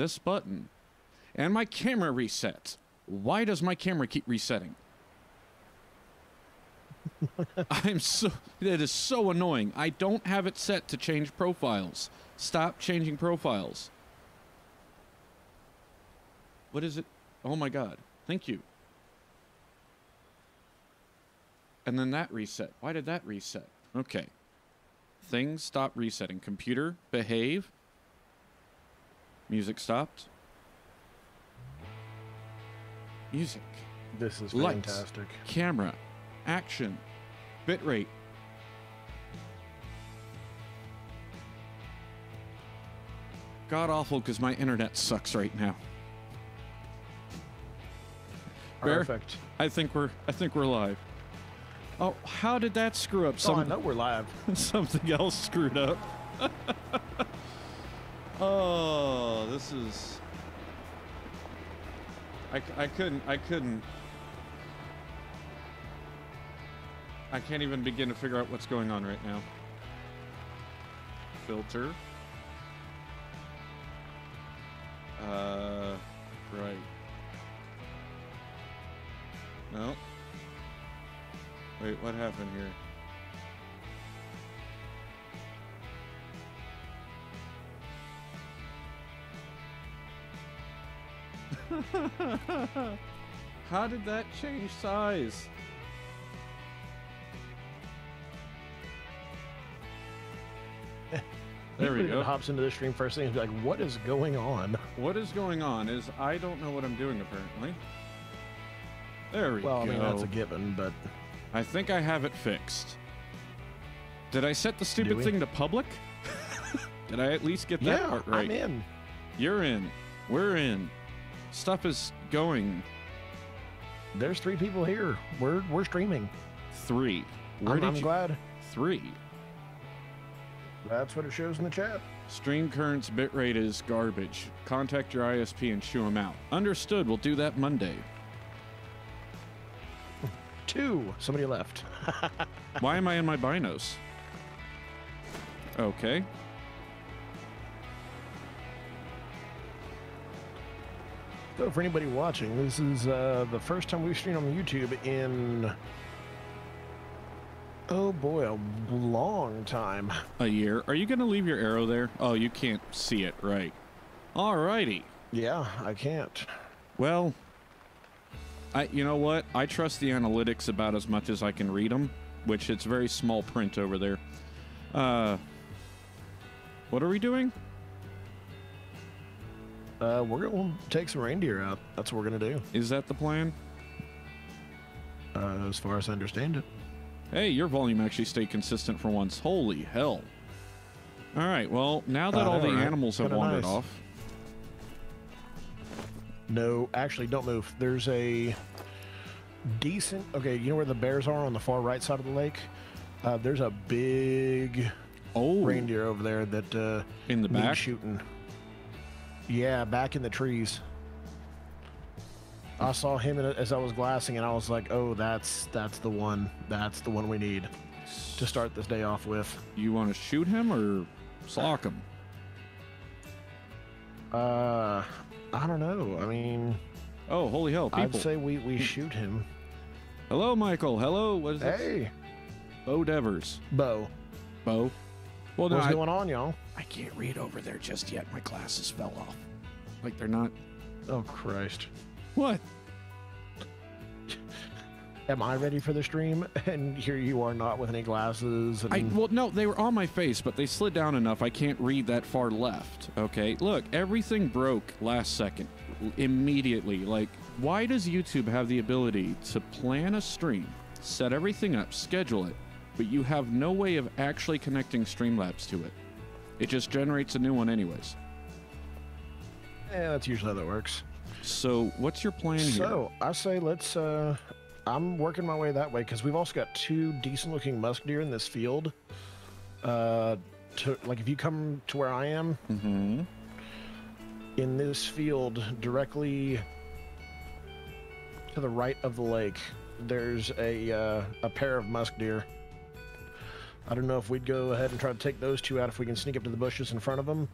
this button and my camera resets. Why does my camera keep resetting? I'm so that is so annoying. I don't have it set to change profiles. Stop changing profiles. What is it? Oh my god. Thank you. And then that reset. Why did that reset? Okay. Things stop resetting. Computer, behave. Music stopped. Music. This is Lights. fantastic. Camera. Action. Bitrate. God awful because my internet sucks right now. Bear? Perfect. I think we're I think we're live. Oh, how did that screw up? Oh, I know we're live. something else screwed up. oh, this is. I, I couldn't I couldn't. I can't even begin to figure out what's going on right now. Filter. Uh, right. No. Wait, what happened here? How did that change size? There we go. Hops into the stream first thing and be like, "What is going on?" What is going on is I don't know what I'm doing apparently. There we go. Well, I mean that's a given, but I think I have it fixed. Did I set the stupid thing to public? Did I at least get that yeah, part right? I'm in. You're in. We're in. Stuff is going. There's three people here. We're we're streaming. Three. Where I'm, did I'm you? glad. Three. That's what it shows in the chat. Stream current's bitrate is garbage. Contact your ISP and chew them out. Understood. We'll do that Monday. Two. Somebody left. Why am I in my binos? Okay. So for anybody watching, this is uh, the first time we've streamed on YouTube in oh boy, a long time. A year. Are you going to leave your arrow there? Oh, you can't see it. Right. Alrighty. Yeah, I can't. Well, I you know what? I trust the analytics about as much as I can read them, which it's very small print over there. Uh, what are we doing? Uh, we're gonna take some reindeer out. That's what we're gonna do. Is that the plan? Uh, as far as I understand it. Hey, your volume actually stayed consistent for once. Holy hell! All right. Well, now that I all the right? animals have Kinda wandered nice. off, No, actually, don't move. There's a decent. Okay, you know where the bears are on the far right side of the lake? Uh, there's a big oh, reindeer over there that uh, in the back. shooting. Yeah, back in the trees. I saw him as I was glassing, and I was like, "Oh, that's that's the one. That's the one we need to start this day off with." You want to shoot him or sock him? Uh, I don't know. I mean, Oh, holy hell! People. I'd say we we shoot him. Hello, Michael. Hello. What is this? Hey, Bo Devers. Bo, Bo. Well, no, what's I, going on, y'all? I can't read over there just yet. My glasses fell off. Like they're not. Oh Christ! What? Am I ready for the stream? And here you are, not with any glasses. And I well, no, they were on my face, but they slid down enough. I can't read that far left. Okay, look, everything broke last second, immediately. Like, why does YouTube have the ability to plan a stream, set everything up, schedule it, but you have no way of actually connecting Streamlabs to it? It just generates a new one, anyways. yeah, that's usually how that works. So, what's your plan here? So I say let's. uh I'm working my way that way because we've also got two decent-looking musk deer in this field. Uh, to like if you come to where I am Mm-hmm. in this field directly to the right of the lake, there's a uh, a pair of musk deer. I don't know if we'd go ahead and try to take those two out if we can sneak up to the bushes in front of them,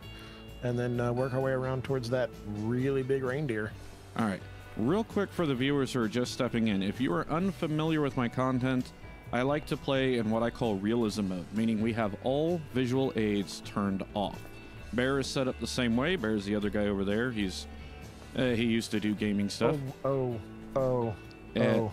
and then uh, work our way around towards that really big reindeer. All right. Real quick for the viewers who are just stepping in, if you are unfamiliar with my content, I like to play in what I call realism mode, meaning we have all visual aids turned off. Bear is set up the same way. Bear's the other guy over there. He's uh, he used to do gaming stuff, Oh, oh, oh, and, oh.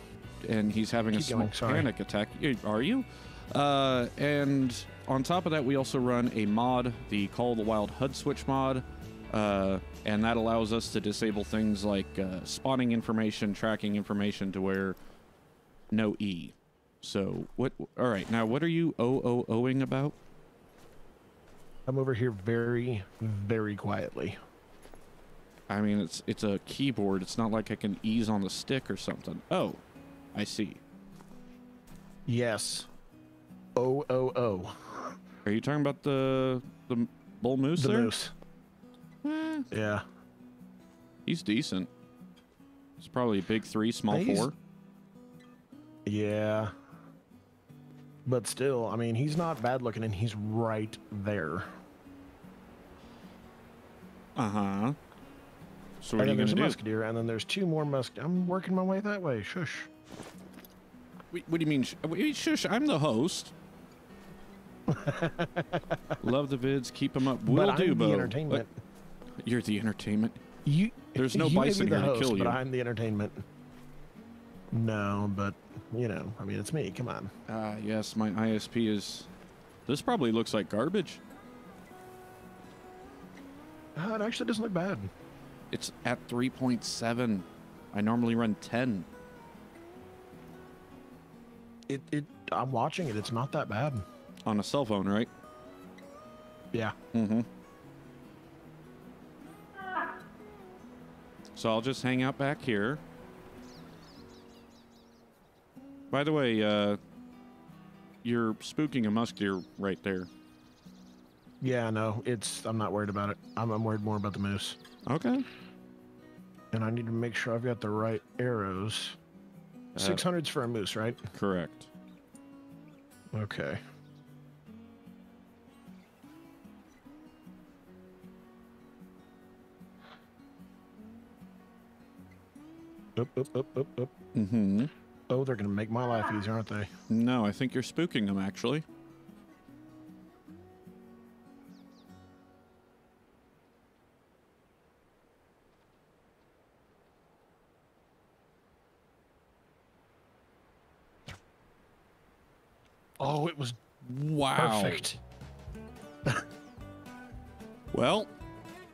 and he's having a small panic attack. Are you? Uh, and on top of that, we also run a mod, the Call of the Wild HUD switch mod, uh, and that allows us to disable things like uh, spotting information, tracking information to where no E. So what? All right, now what are you o o oing about? I'm over here very, very quietly. I mean, it's it's a keyboard. It's not like I can ease on the stick or something. Oh, I see. Yes. Oh, oh, oh. Are you talking about the the bull moose The there? moose. Eh, Yeah. he's decent. It's probably a big three, small He's- four. Yeah. But still, I mean, he's not bad looking, and he's right there. Uh huh. So what and are you then there's a do? musk deer, and then there's two more musk. I'm working my way that way. Shush. Wait, What do you mean? Sh- wait, shush! I'm the host. Love the vids. Keep them up. Will but do, I'm Bo. the entertainment. What? You're the entertainment. You. There's no you bison here to kill you. But I'm the entertainment. No, but you know, I mean, it's me. Come on. Ah, yes, my ISP is. This probably looks like garbage. Uh, it actually doesn't look bad. It's at 3.7. I normally run 10. It. It. I'm watching it. It's not that bad. On a cell phone, right? Yeah. Mm-hmm. So I'll just hang out back here. By the way, uh, you're spooking a musk deer right there. Yeah. No. It's. I'm not worried about it. I'm. I'm worried more about the moose. Okay. And I need to make sure I've got the right arrows. Uh, 600s for a moose, right? Correct. Okay. Up, up, up, up, up. Mm-hmm. Oh, they're gonna make my life easier, aren't they? No, I think you're spooking them, actually. Oh, it was Wow. perfect. Well,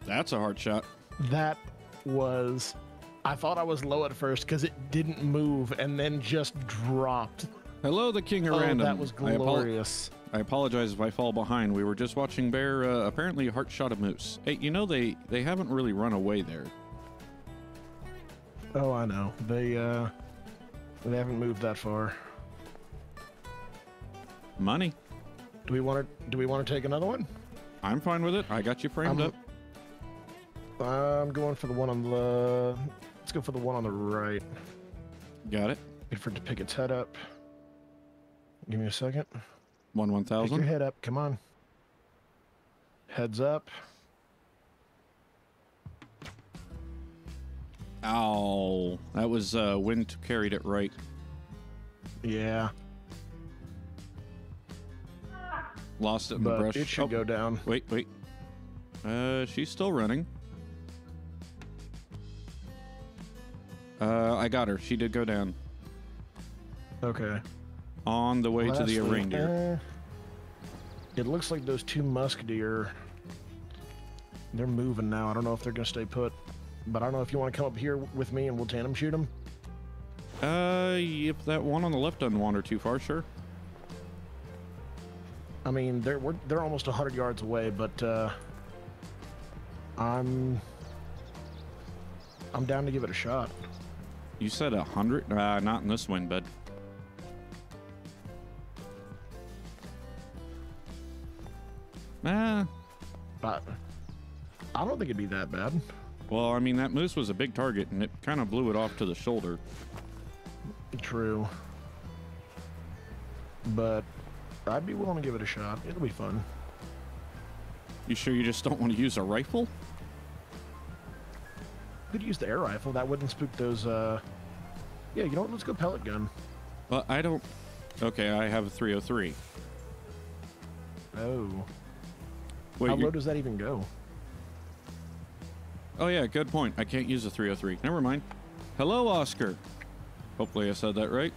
that's a hard shot. That was. I thought I was low at first because it didn't move and then just dropped. Hello, the King of Oh, Random. that was I, apo- glorious. I apologize if I fall behind. We were just watching Bear uh, apparently heart shot a moose. Hey, you know they they haven't really run away there. Oh, I know. They uh, they haven't moved that far. Money. Do we want to? Do we want to take another one? I'm fine with it. I got you framed I'm- up. I'm going for the one on the. Let's go for the one on the right. Got it. Wait for it to pick its head up. Give me a second. One one Pick your thousand. head up. Come on. Heads up. Ow. That was uh, wind carried it right. Yeah, Lost it in the but brush. it should Oh, go down. Wait, wait. Uh, she's still running. Uh, I got her. She did go down Okay. on the way to the Lastly, reindeer. eh, it looks like those two musk deer. They're moving now. I don't know if they're gonna stay put, but I don't know if you want to come up here with me and we'll tandem shoot them. Uh, if that one on the left doesn't wander too far, sure. I mean, they're we're, they're almost hundred yards away, but uh, I'm I'm down to give it a shot. You said a hundred? Uh, not in this wind, bud. Ah, But I don't think it'd be that bad. well, I mean that moose was a big target, and it kind of blew it off to the shoulder. True. But I'd be willing to give it a shot. It'll be fun. You sure you just don't want to use a rifle? Could use the air rifle. That wouldn't spook those. uh... Yeah, you know what? Let's go pellet gun. Well, I don't. Okay, I have a 303. Oh. Wait, How you- low does that even go? Oh yeah, good point. I can't use a 303. Never mind. Hello, Oscar. Hopefully I said that right.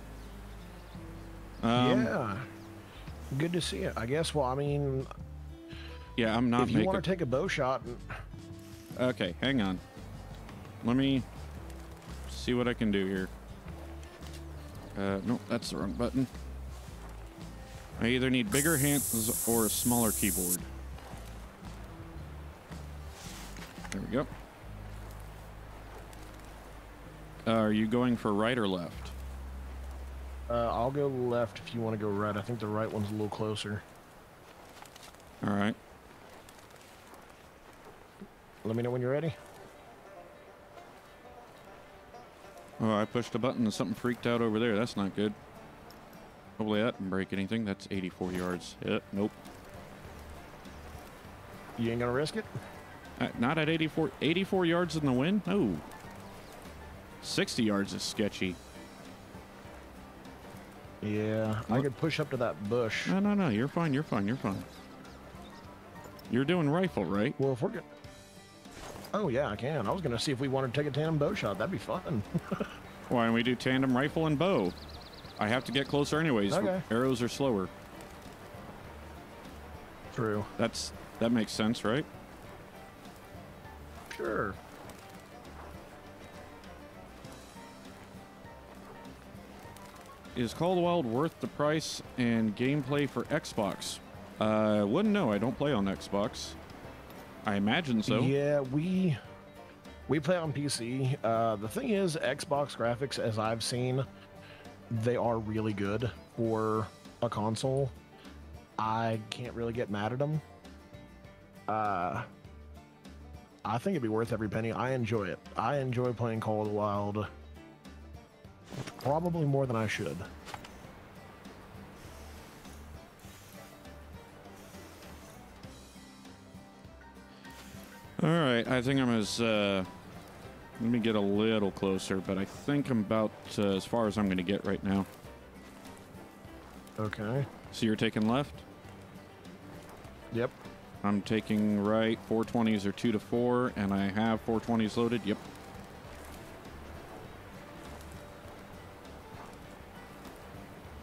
Um, yeah. Good to see you. I guess. Well, I mean, yeah, I'm not if you making. want to take a bow shot, and Okay, hang on. Let me see what I can do here. Uh, no, that's the wrong button. I either need bigger hands or a smaller keyboard. There we go. Uh, are you going for right or left? uh, I'll go left if you want to go right. I think the right one's a little closer. All right. Let me know when you're ready. Oh, I pushed a button and something freaked out over there. That's not good. Hopefully that didn't break anything. That's 84 yards. Yeah, nope. You ain't gonna risk it? Uh, not at 84, 84 yards in the wind? No. 60 yards is sketchy. Yeah, I could push up to that bush. No, no, no. You're fine. You're fine. You're fine. You're doing rifle, right? Well, if we're good. Oh yeah, I can. I was gonna see if we wanted to take a tandem bow shot. That'd be fun. Why don't we do tandem rifle and bow? I have to get closer anyways. Okay. Arrows are slower. True. That's that makes sense, right? Sure. Is Call of the Wild worth the price and gameplay for Xbox? Uh, wouldn't know. I don't play on Xbox. I imagine so. Yeah, we we play on PC. Uh, the thing is, Xbox graphics, as I've seen, they are really good for a console. I can't really get mad at them. Uh, I think it'd be worth every penny. I enjoy it. I enjoy playing Call of the Wild. Probably more than I should. All right, I think I'm as. Uh, let me get a little closer, but I think I'm about uh, as far as I'm going to get right now. Okay. So you're taking left. Yep. I'm taking right. 420s are two to four, and I have 420s loaded. Yep.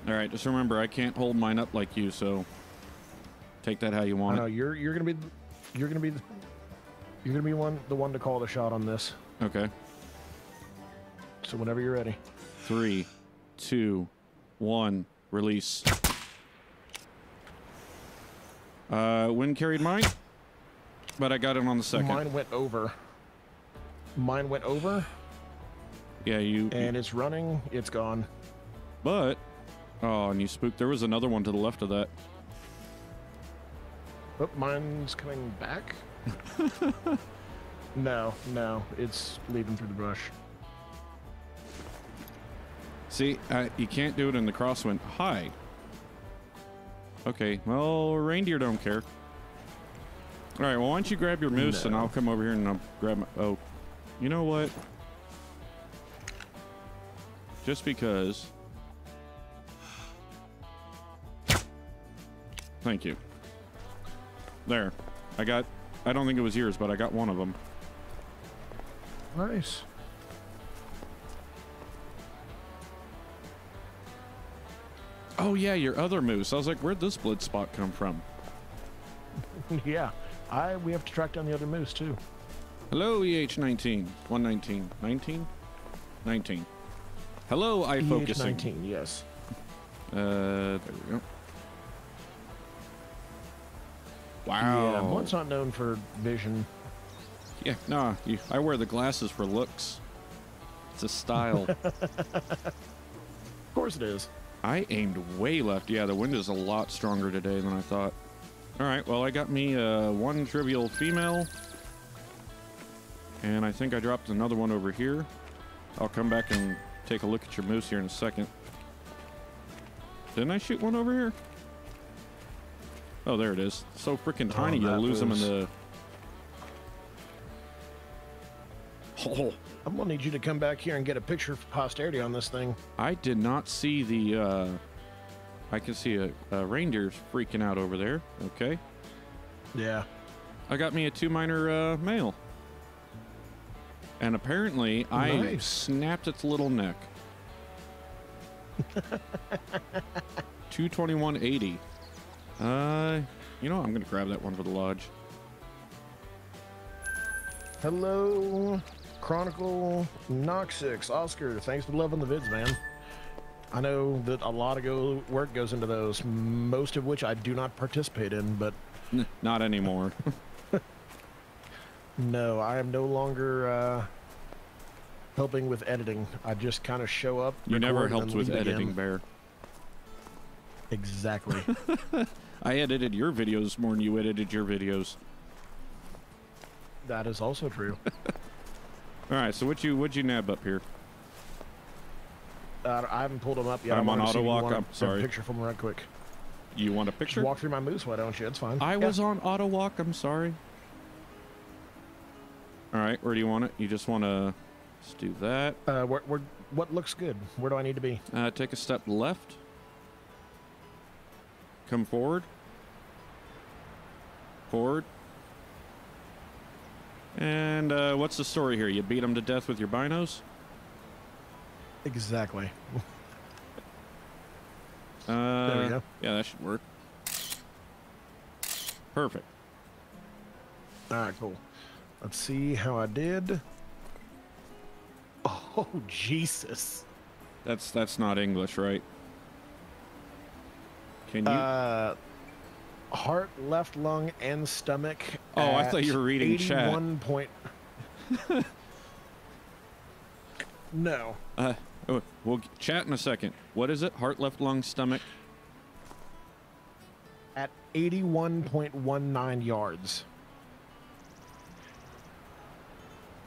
All right, just remember I can't hold mine up like you, so take that how you want know it. you're you're gonna be you're gonna be you're gonna be one the one to call the shot on this. Okay. So whenever you're ready. Three, two, one, release. Uh, wind carried mine, but I got it on the second. Mine went over. Mine went over, Yeah, you. and it's running. It's gone. But oh, and you spooked. There was another one to the left of that. Oh, mine's coming back. no, no, it's leaving through the brush. See, uh, you can't do it in the crosswind. Hi. Okay, well, reindeer don't care. All right, well, why don't you grab your moose and I'll come over here and I'll grab my. Oh, you know what? Just because. Thank you. There. I got. I don't think it was yours, but I got one of them. Nice. Oh, yeah, your other moose. I was like, where'd this blood spot come from? yeah, I we have to track down the other moose too. Hello, E EH19. 119. 19? 19. Hello, eye focusing. EH19, yes. Uh, there we go. Wow. Yeah, one's not known for vision. Yeah, no, you, I wear the glasses for looks. It's a style. Of course it is. I aimed way left. Yeah, the wind is a lot stronger today than I thought. All right, well, I got me uh, one trivial female. And I think I dropped another one over here. I'll come back and take a look at your moose here in a second. Didn't I shoot one over here? Oh, there it is. So freaking Oh, tiny, you'll that lose them in the. Oh, I'm gonna need you to come back here and get a picture for posterity on this thing. I did not see the. Uh, I can see a, a reindeer's freaking out over there. Okay, Yeah. I got me a two minor uh, male, and apparently I snapped its little neck. Two twenty one eighty. Uh, you know I'm gonna grab that one for the lodge. Hello, Chronicle Noxix Oscar. Thanks for loving the vids, man. I know that a lot of go work goes into those, most of which I do not participate in, but not anymore. no, I am no longer uh, helping with editing. I just kind of show up. you never helped with leave again. editing, Bear. Exactly. I edited your videos more than you edited your videos. that is also true. All right, so what you what you nab up here? Uh, I haven't pulled them up yet. I'm I on wanted to see if you auto walk, I'm a sorry. picture from right quick. You want a Just picture? walk through my moose, why don't you? It's fine. I Yeah. was on auto walk. I'm sorry. All right, where do you want it? You just want to do that. Uh, where, where, what looks good? Where do I need to be? Uh, take a step left. Come forward. Forward. And uh, what's the story here? You beat him to death with your binos? Exactly. Uh, we go. Yeah, that should work. Perfect. All right, cool. Let's see how I did. Oh, Jesus. That's that's not English, right? Can you? Uh, heart, left lung, and stomach. Oh, I thought you were reading chat. 81 point. no. Uh, oh, we'll chat in a second. What is it? Heart, left lung, stomach. At 81.19 yards.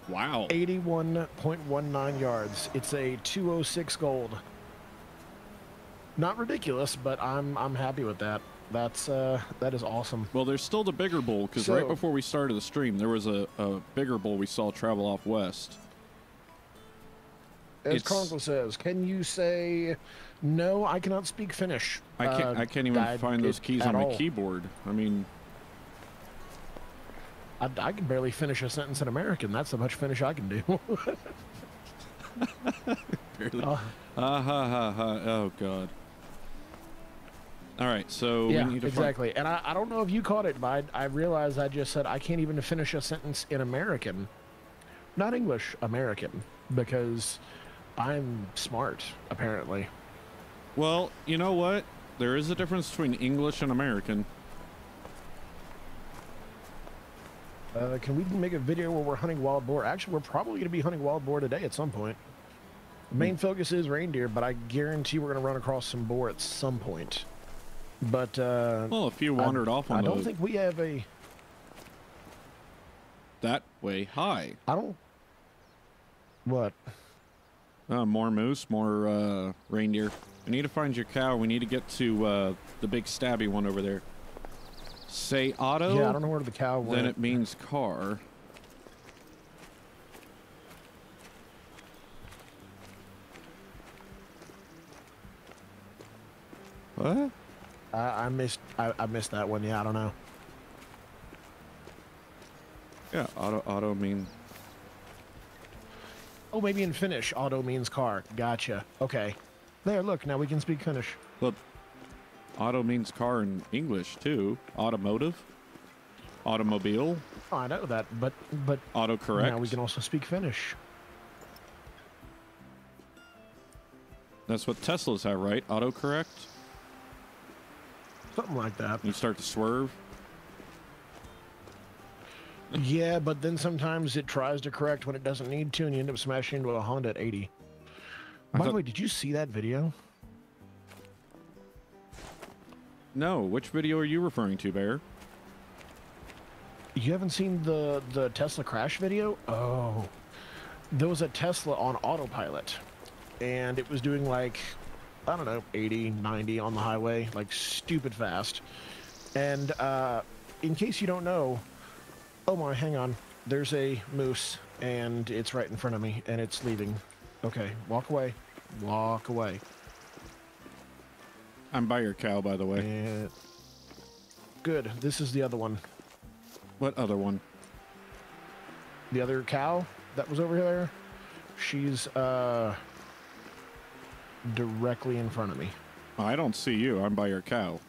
Wow. 81.19 yards. It's a 206 gold. Not ridiculous, but I'm I'm happy with that. That's uh that is awesome. Well, there's still the bigger bull because right before we started the stream, there was a, a bigger bull we saw travel off west. As Chronicle says, can you say no? I cannot speak Finnish. I can't. Uh, I can't even I- find those keys on my all. keyboard. I mean, I, I can barely finish a sentence in American. That's how much Finnish I can do. barely. Uh, Ah ha ha ha. Oh god. All right, so yeah, we need to find- exactly. And I, I don't know if you caught it, but I, I realized I just said I can't even finish a sentence in American, not English, American, because I'm smart apparently. Well, you know what? There is a difference between English and American. Uh, can we make a video where we're hunting wild boar? Actually, we're probably going to be hunting wild boar today at some point. The main focus is reindeer, but I guarantee we're going to run across some boar at some point. But uh, Well, if you I- wandered off on I don't think we have a. that way high. I don't. What? Uh, more moose, more uh, reindeer. I need to find your cow. We need to get to uh, the big stabby one over there. Say auto, yeah, I don't know where the cow went. then it means car. What? I, I missed. I, I missed that one. Yeah, I don't know. Yeah, auto auto mean Oh, maybe in Finnish, auto means car. Gotcha. Okay. There, look. Now we can speak Finnish. Look, auto means car in English too. Automotive, automobile, Oh, I know that, but but autocorrect. now we can also speak Finnish. That's what Teslas have, right? Autocorrect. Something like that. You start to swerve. yeah, but then sometimes it tries to correct when it doesn't need to, and you end up smashing into a Honda at 80. I By the way, did you see that video? No, which video are you referring to, Bear? You haven't seen the the Tesla crash video? Oh, there was a Tesla on autopilot, and it was doing like I don't know 80, 90 on the highway, like stupid fast. And uh, in case you don't know, oh my, hang on. There's a moose, and it's right in front of me, and it's leaving. Okay, walk away. Walk away. I'm by your cow, by the way. And good. This is the other one. What other one? The other cow that was over there. She's uh directly in front of me. I don't see you. I'm by your cow.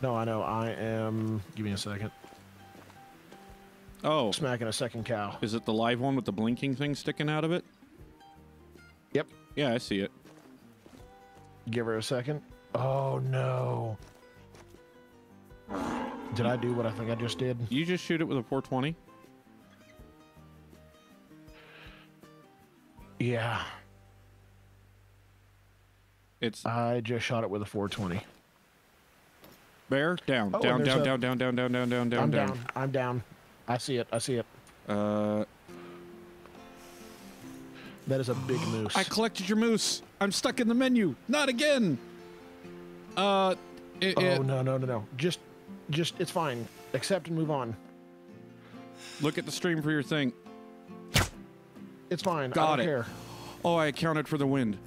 No, I know. I am. Give me a second. Oh, Smacking a second cow. is it the live one with the blinking thing sticking out of it? Yep. Yeah, I see it. Give her a second. Oh no. Did I do what I think I just did? You just shoot it with a 420? Yeah. It's I just shot it with a 420. bear down, Oh, down, down, a- down, down, down, down, down, down, down, I'm down. down. I'm down. I see it. I see it. Uh, That is a big moose. I collected your moose. I'm stuck in the menu. Not again. Uh, it, oh it- no no no no! Just, just it's fine. Accept and move on. look at the stream for your thing. It's fine. Got I don't it. care. Oh, I accounted for the wind.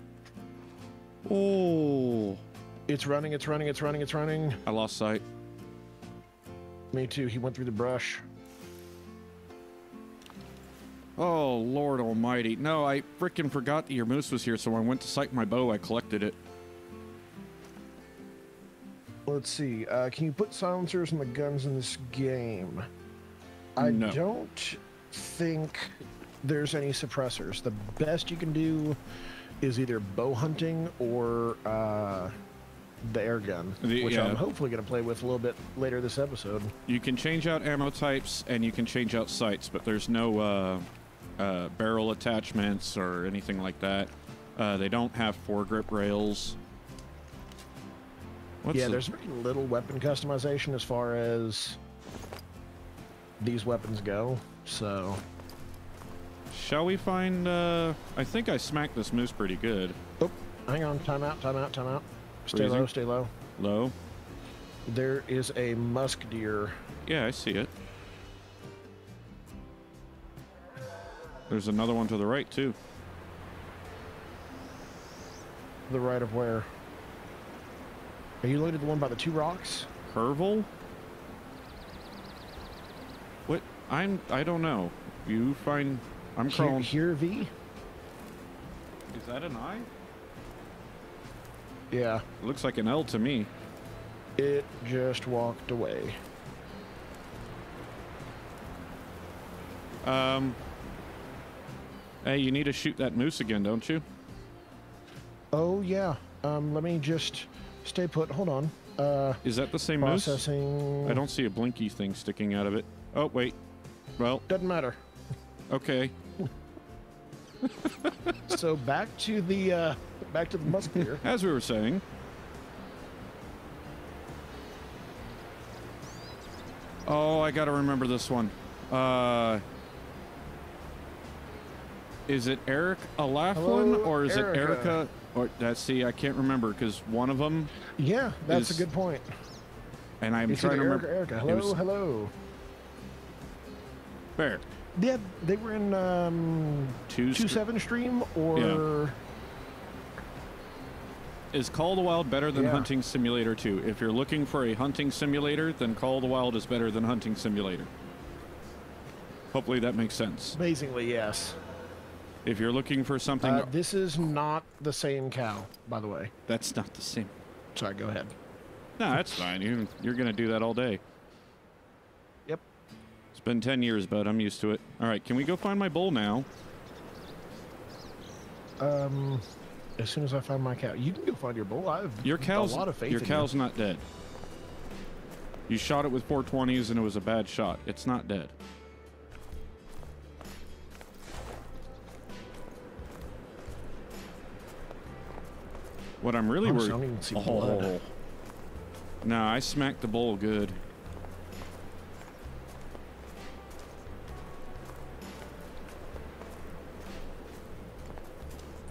Oh, It's running. It's running. It's running. It's running. I lost sight. Me too. He went through the brush. Oh, Lord Almighty. No, I freaking forgot that your moose was here, so when I went to sight my bow. I collected it. Let's see. Uh, can you put silencers on the guns in this game? I No. don't think there's any suppressors. The best you can do is either bow hunting or uh, the air gun, The- which yeah. I'm hopefully going to play with a little bit later this episode. You can change out ammo types and you can change out sights, but there's no uh, uh, barrel attachments or anything like that. Uh, they don't have foregrip rails. What's yeah, the- there's very little weapon customization as far as these weapons go. So Shall we find? Uh, I think I smacked this moose pretty good. Oh, hang on. Time out. Time out. Time out. Stay Freezing. low. Stay low. Low. There is a musk deer. Yeah, I see it. There's another one to the right too. The right of where? Are you looking at the one by the two rocks? Curvel? What? I'm. I don't know. You find. I'm Here, crawling. here, V. Is that an eye? Yeah. It looks like an L to me. It just walked away. Um. Hey, you need to shoot that moose again, don't you? Oh yeah. Um, let me just stay put. Hold on. Uh, Is that the same moose? I don't see a blinky thing sticking out of it. Oh wait. Well, Doesn't matter. Okay. so back to the uh, back to the musk deer. As we were saying. Oh, I gotta remember this one. Uh, is it Eric Hello, or is Erica. it Erica? Or that see, I can't remember because one of them, Yeah, that's Is- a good point. and I'm It's trying to Eric remember. Erica. It Hello, was- hello. There, Yeah, they were in um, two. two seven stream or Is Call of the Wild better than Yeah. Hunting Simulator 2? If you're looking for a hunting simulator, then Call of the Wild is better than Hunting Simulator. Hopefully that makes sense. amazingly yes. If you're looking for something Uh, this is not the same cow, by the way. that's not the same. Sorry, go ahead. No, that's fine. You, you're going to do that all day. It's been 10 years, bud. I'm used to it. All right, can we go find my bull now? Um, as soon as I find my cow, you can go find your bull. I have Your cow's a lot of faith. your cow's you. not dead. You shot it with 420s and it was a bad shot. It's not dead. What I'm really I worried. don't even see blood. Oh. No, I smacked the bull good.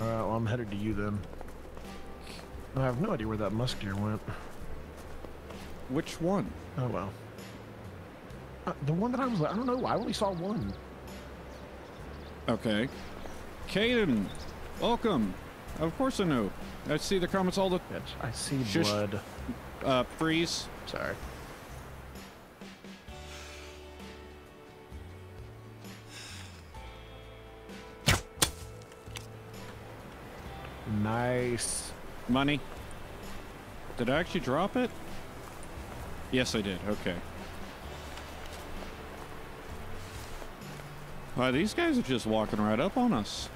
All right, well, I'm headed to you then. I have no idea where that musk deer went. Which one? Oh well. Uh, the one that I was, I don't know. I only saw one. Okay. Caden, welcome. Of course I know. I see the comments all the Bitch, I see Shush. blood. uh, freeze. Sorry. Nice. Money. Did I actually drop it? Yes, I did. Okay. Wow, these guys are just walking right up on us.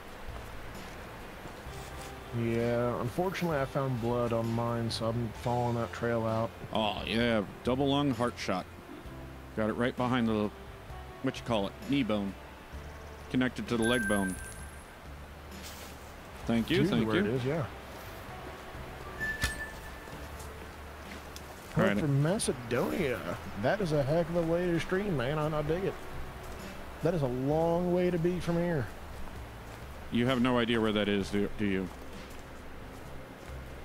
Yeah, unfortunately, I found blood on mine, so I'm following that trail out. Oh, yeah. Double lung heart shot. Got it right behind the, what you call it, knee bone. Connected to the leg bone. Thank you, thank where you. It is, yeah. All right. from Macedonia. That is a heck of a way to stream, man. I, I dig it. That is a long way to be from here. You have no idea where that is, do, do you?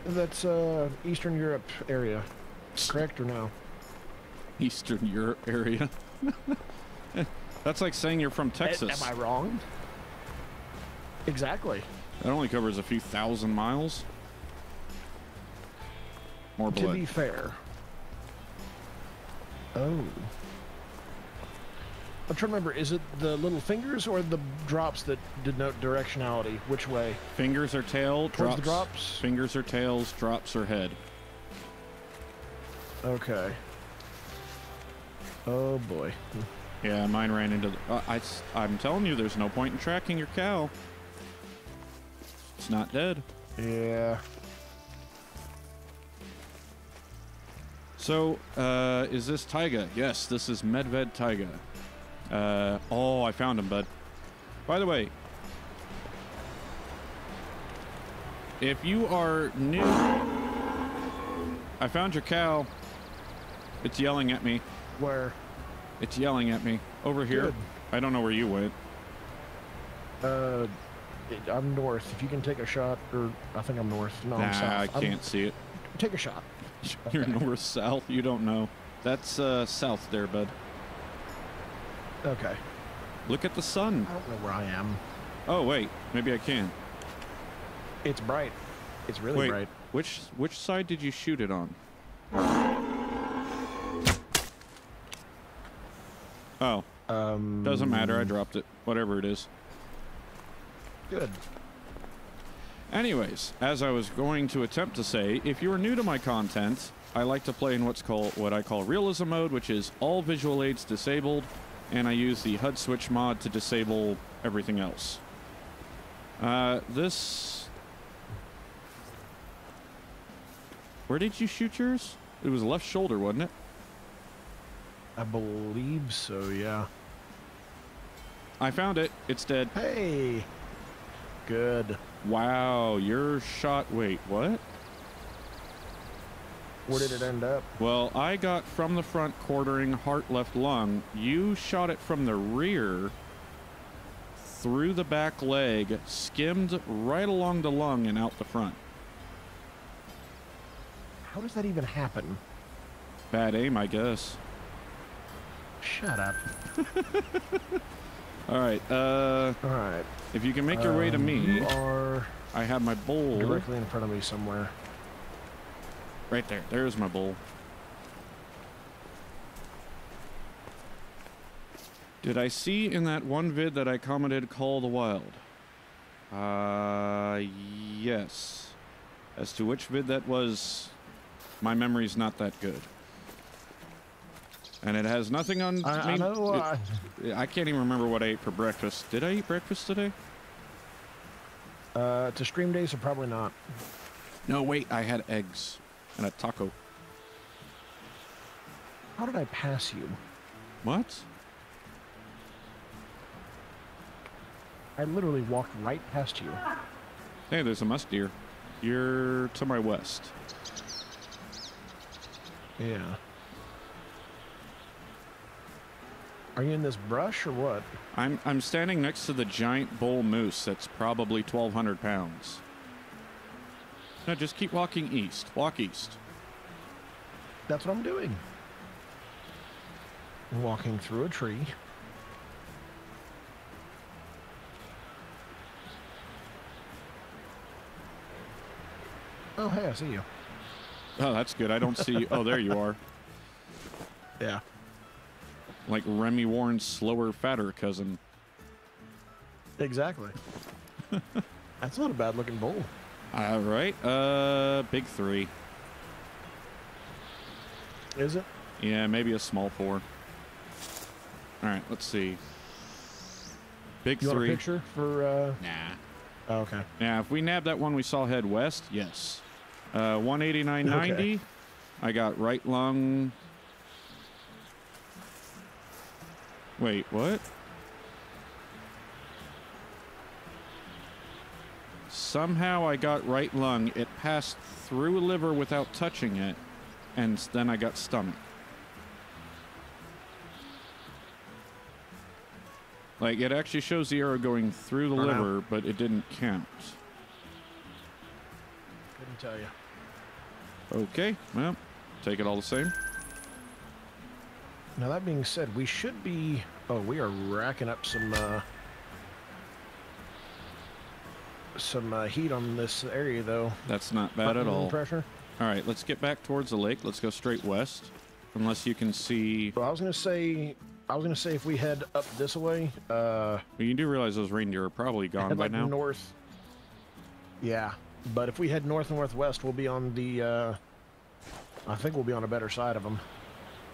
That's uh, Eastern Europe area, correct or no? Eastern Europe area. That's like saying you're from Texas. Am I wrong? Exactly. That only covers a few thousand miles. More blood. To be fair. Oh. I'm trying to remember, is it the little fingers or the drops that denote directionality? Which way? Fingers or tail, Towards drops. the drops? Fingers or tails, drops or head. Okay. Oh boy. Yeah, mine ran into the. Uh, I, am telling you, there's no point in tracking your cow. It's not dead. Yeah. So, uh, is this Taiga? Yes, this is Medved Taiga. Uh, oh, I found him, bud. By the way, if you are new, I found your cow. It's yelling at me. Where? It's yelling at me over here. Good. I don't know where you went. Uh, I'm north. If you can take a shot, or I think I'm north. No, I'm nah, south. I I'm- can't see it. take a shot. You're Okay. north, south. You don't know. That's uh, south there, bud. Okay. Look at the sun. I don't know where I am. Oh wait, maybe I can. It's bright. It's really Wait, bright. which which side did you shoot it on? Oh, Um. doesn't matter. I dropped it. Whatever it is. Good. Anyways, as I was going to attempt to say, if you are new to my content, I like to play in what's called what I call realism mode, which is all visual aids disabled, and I use the HUD switch mod to disable everything else. Uh, this. Where did you shoot yours? It was left shoulder, wasn't it? I believe so. Yeah. I found it. It's dead. Hey. Good. Wow, your shot. Wait, what? Where did it end up? Well, I got from the front quartering heart left lung. You shot it from the rear through the back leg, skimmed right along the lung and out the front. How does that even happen? Bad aim, I guess. Shut up. All right, uh, All right. if you can make your way to Um, me, I have my bowl directly in front of me somewhere. right there. There's my bowl. Did I see in that one vid that I commented Call the Wild? Uh, yes. As to which vid that was, my memory's not that good. And it has nothing on. I, I me- know. it- I can't even remember what I ate for breakfast. Did I eat breakfast today? uh, to stream days, or probably not. No, wait. I had eggs and a taco. How did I pass you? What? I literally walked right past you. Hey, there's a musk deer. You're to my west. Yeah. Are you in this brush or what? I'm I'm standing next to the giant bull moose that's probably 1,200 pounds. No, just keep walking east. Walk east. That's what I'm doing. Walking through a tree. Oh, hey, I see you. Oh, that's good. I don't see. you. Oh, there you are. Yeah. Like Remy Warren's slower, fatter cousin. Exactly. That's not a bad looking bull. All right. Uh, big three. Is it? Yeah, maybe a small four. All right. Let's see. Big You want a three. picture for uh Nah. oh, okay. Now, if we nab that one we saw head west, yes. Uh, 189.90. Okay. I got right lung. Wait, what? Somehow I got right lung. It passed through liver without touching it, and then I got stomach. Like it actually shows the arrow going through the For now. liver, but it didn't count. Couldn't tell you. Okay, well, take it all the same. Now that being said, we should be oh, we are racking up some uh some uh, heat on this area though. That's not bad at all. Pressure. All right, let's get back towards the lake. Let's go straight west, unless you can see. Well, I was gonna say I was gonna say if we head up this way, uh Well, you do realize those reindeer are probably gone by like now. north. Yeah. But if we head north and northwest, we'll be on the uh I think we'll be on a better side of them.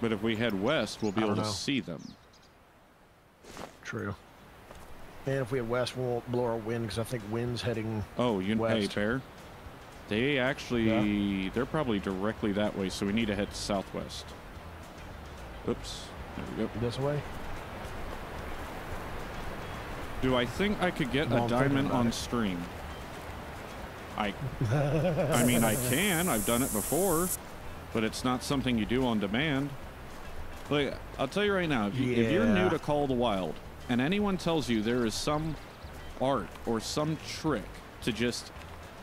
But if we head west, we'll be able don't to see them. True. And if we head west, we won't blow our wind because I think wind's heading. Oh, you hey West. bear. They actually, they're probably directly that way, so we need to head southwest. Oops. There we go. this way. Do I think I could get a diamond on it. stream? I, I mean, I can. I've done it before, but it's not something you do on demand. Like, I'll tell you right now, if, you, if you're new to Call of the Wild, and anyone tells you there is some art or some trick to just,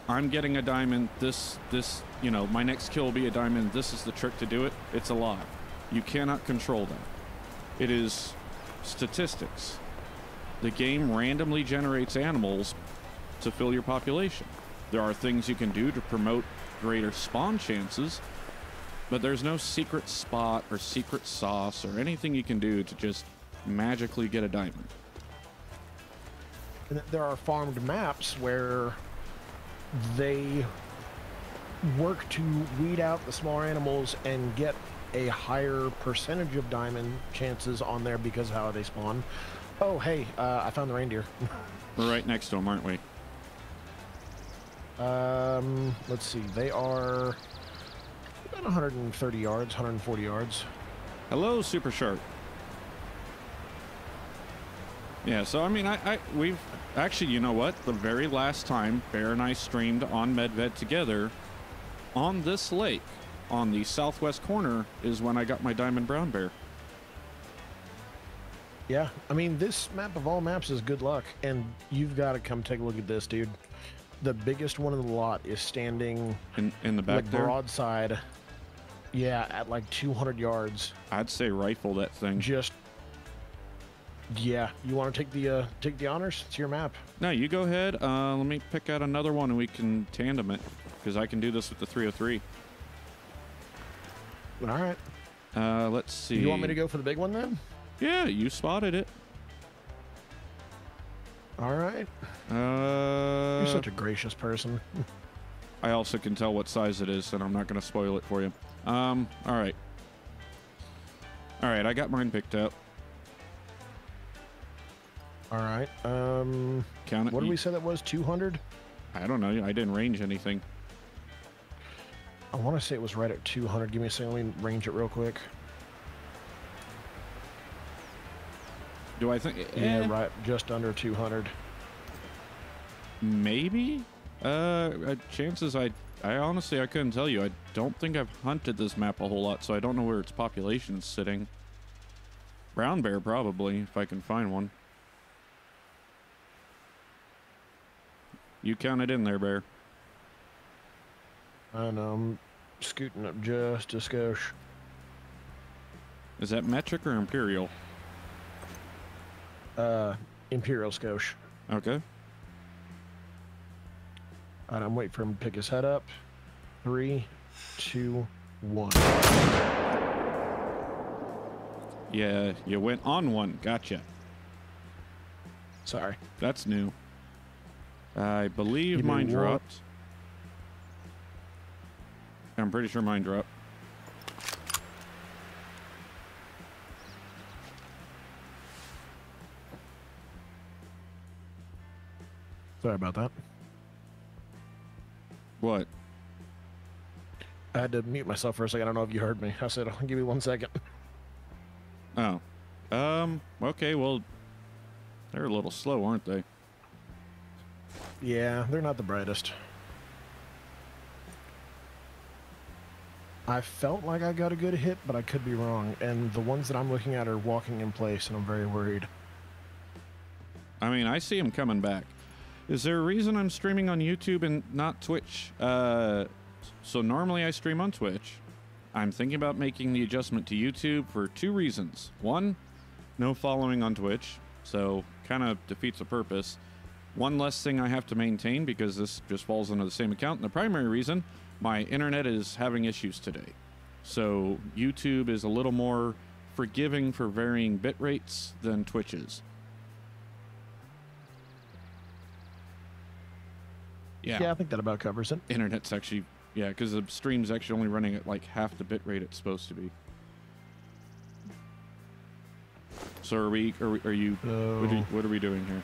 I'm getting a diamond, this, this, you know, my next kill will be a diamond, this is the trick to do it, it's a lie. You cannot control that. It is statistics. The game randomly generates animals to fill your population. There are things you can do to promote greater spawn chances, but there's no secret spot or secret sauce or anything you can do to just magically get a diamond. And there are farmed maps where they work to weed out the smaller animals and get a higher percentage of diamond chances on there because of how they spawn. Oh, hey, uh, I found the reindeer. We're right next to them, aren't we? um, let's see, they are about 130 yards, 140 yards. Hello, Super Shark. Yeah, so I mean, I, I we've actually, you know what? The very last time Bear and I streamed on Medved together on this lake on the southwest corner is when I got my diamond brown bear. Yeah, I mean, this map of all maps is good luck, and you've got to come take a look at this, dude. The biggest one in the lot is standing In in the back like there, broadside. Yeah, at like 200 yards. I'd say rifle that thing. Just yeah, you want to take the uh, take the honors? It's your map. No, you go ahead. Uh, let me pick out another one and we can tandem it because I can do this with the 303. All right. Uh, let's see. You want me to go for the big one then? Yeah, you spotted it. All right. Uh, You're such a gracious person. I also can tell what size it is, and I'm not going to spoil it for you. Um, all right. All right, I got mine picked up. All right. Um, Count it. what did we say that was? 200? I don't know. I didn't range anything. I want to say it was right at 200. Give me a second. Let me range it real quick. Do I think? Yeah, eh, right, just under 200. Maybe. Uh, uh, chances I. I honestly I couldn't tell you. I don't think I've hunted this map a whole lot, so I don't know where its population is sitting. Brown bear probably, if I can find one. You count it in there, bear. And um, scooting up just a skosh. Is that metric or imperial? Uh, Imperial skosh. Okay. Right, I'm waiting for him to pick his head up. Three, two, one. Yeah, you went on one. Gotcha. Sorry. That's new. I believe mine dropped. I'm pretty sure mine dropped. Sorry about that. What? I had to mute myself for a second. I don't know if you heard me. I said, give me one second. Oh. Um, okay, well, they're a little slow, aren't they? Yeah, they're not the brightest. I felt like I got a good hit, but I could be wrong. And the ones that I'm looking at are walking in place, and I'm very worried. I mean, I see them coming back. Is there a reason I'm streaming on YouTube and not Twitch? Uh, so normally I stream on Twitch. I'm thinking about making the adjustment to YouTube for two reasons. One, no following on Twitch, so kind of defeats the purpose. One less thing I have to maintain because this just falls under the same account. And the primary reason, my internet is having issues today. So YouTube is a little more forgiving for varying bit rates than Twitch is. Yeah, I think that about covers it. internet's actually yeah because the stream's actually only running at like half the bit rate it's supposed to be so are we are, we, are you what, are what are we doing here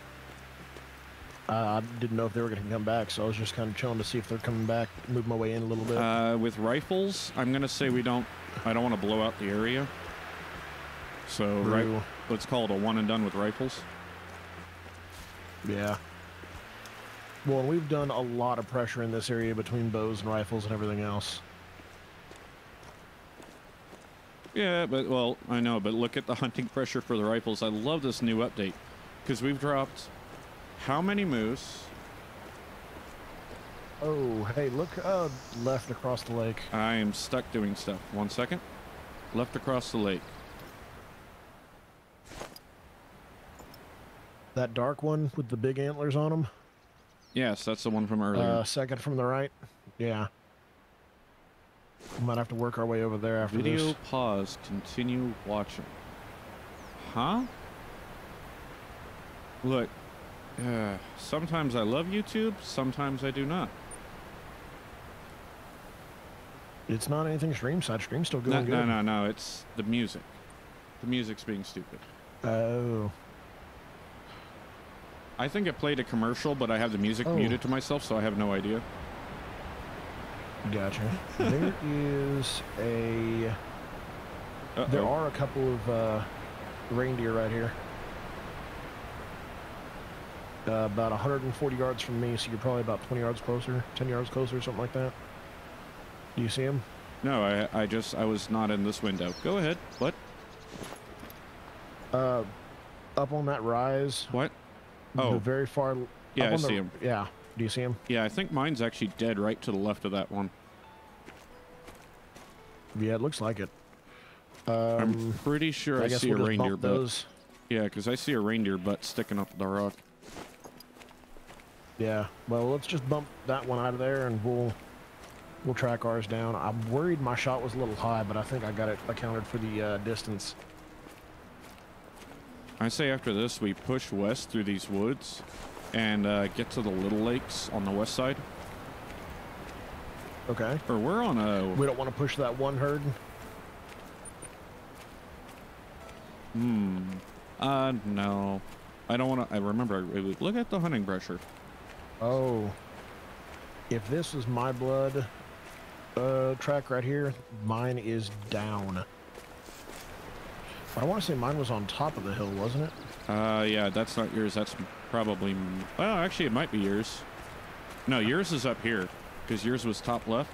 uh, I didn't know if they were going to come back, so I was just kind of chilling to see if they're coming back. Move my way in a little bit. uh, with rifles i'm gonna say we don't i don't want to blow out the area so right let's call it a one and done with rifles Yeah. Well, and we've done a lot of pressure in this area between bows and rifles and everything else. yeah but well i know but look at the hunting pressure for the rifles i love this new update because we've dropped how many moose Oh, hey, look uh, left across the lake. I am stuck doing stuff. One second. Left across the lake. That dark one with the big antlers on them. Yes, that's the one from earlier. Uh, second from the right. Yeah. We might have to work our way over there after Video this. pause. Continue watching. Huh? Look, uh, sometimes I love YouTube, sometimes I do not. It's not anything stream side. Stream's still No, going no, good. no, no. It's the music. The music's being stupid. Oh. I think it played a commercial, but I have the music Oh. muted to myself, so I have no idea. Gotcha. there is a. Uh-oh. There are a couple of uh, reindeer right here. Uh, about 140 yards from me, so you're probably about 20 yards closer, 10 yards closer, something like that. Do you see them? No, I, I just, I was not in this window. Go ahead. What? Uh, up on that rise. What? The Oh. very far. Yeah, I on the- see him. Yeah. Do you see him? Yeah, I think mine's actually dead right to the left of that one. Yeah, it looks like it. I'm Um, pretty sure I, I see we'll a reindeer butt. those. Yeah, because I see a reindeer butt sticking up the rock. Yeah. Well, let's just bump that one out of there, and we'll we'll track ours down. I'm worried my shot was a little high, but I think I got it accounted for the uh, distance. I say after this, we push west through these woods and uh, get to the little lakes on the west side. Okay. Or we're on a. We don't want to push that one herd. Hmm. Uh, no. I don't want to. I remember. Look at the hunting pressure. Oh. If this is my blood uh, track right here, mine is down. I want to say mine was on top of the hill, wasn't it? Uh, yeah, that's not yours. That's probably. Well, actually, it might be yours. No, yours is up here because yours was top left.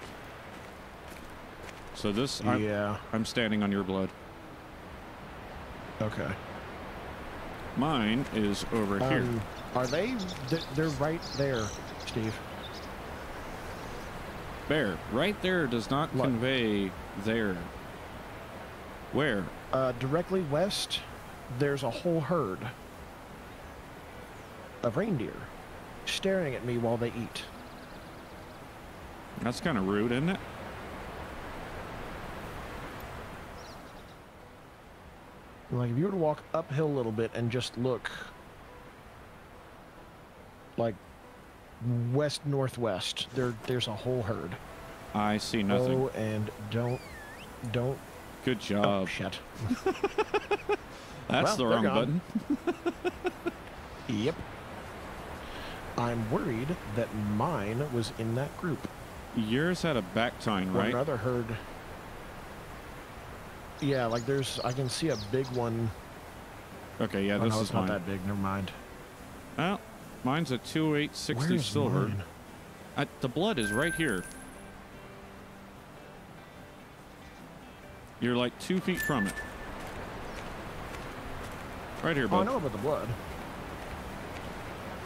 So this, I'm, yeah. I'm standing on your blood. Okay. Mine is over here. Um, are they? They're right there, Steve. Bear, right there does not What? convey there. Where? Uh, directly west, there's a whole herd of reindeer staring at me while they eat. That's kind of rude, isn't it? Like if you were to walk uphill a little bit and just look like west northwest, there there's a whole herd. I see nothing. Oh, and don't don't Good oh job. shit. That's well, the wrong gone. button. Yep. I'm worried that mine was in that group. Yours had a back tine, Or right? Another herd. Yeah, like there's I can see a big one. Okay, yeah, oh, this no, is it's not mine. that big. Never mind. Well, mine's a 2860 Where's silver. mine? I, the blood is right here. You're like two feet from it. Right here, Oh, I know about the blood.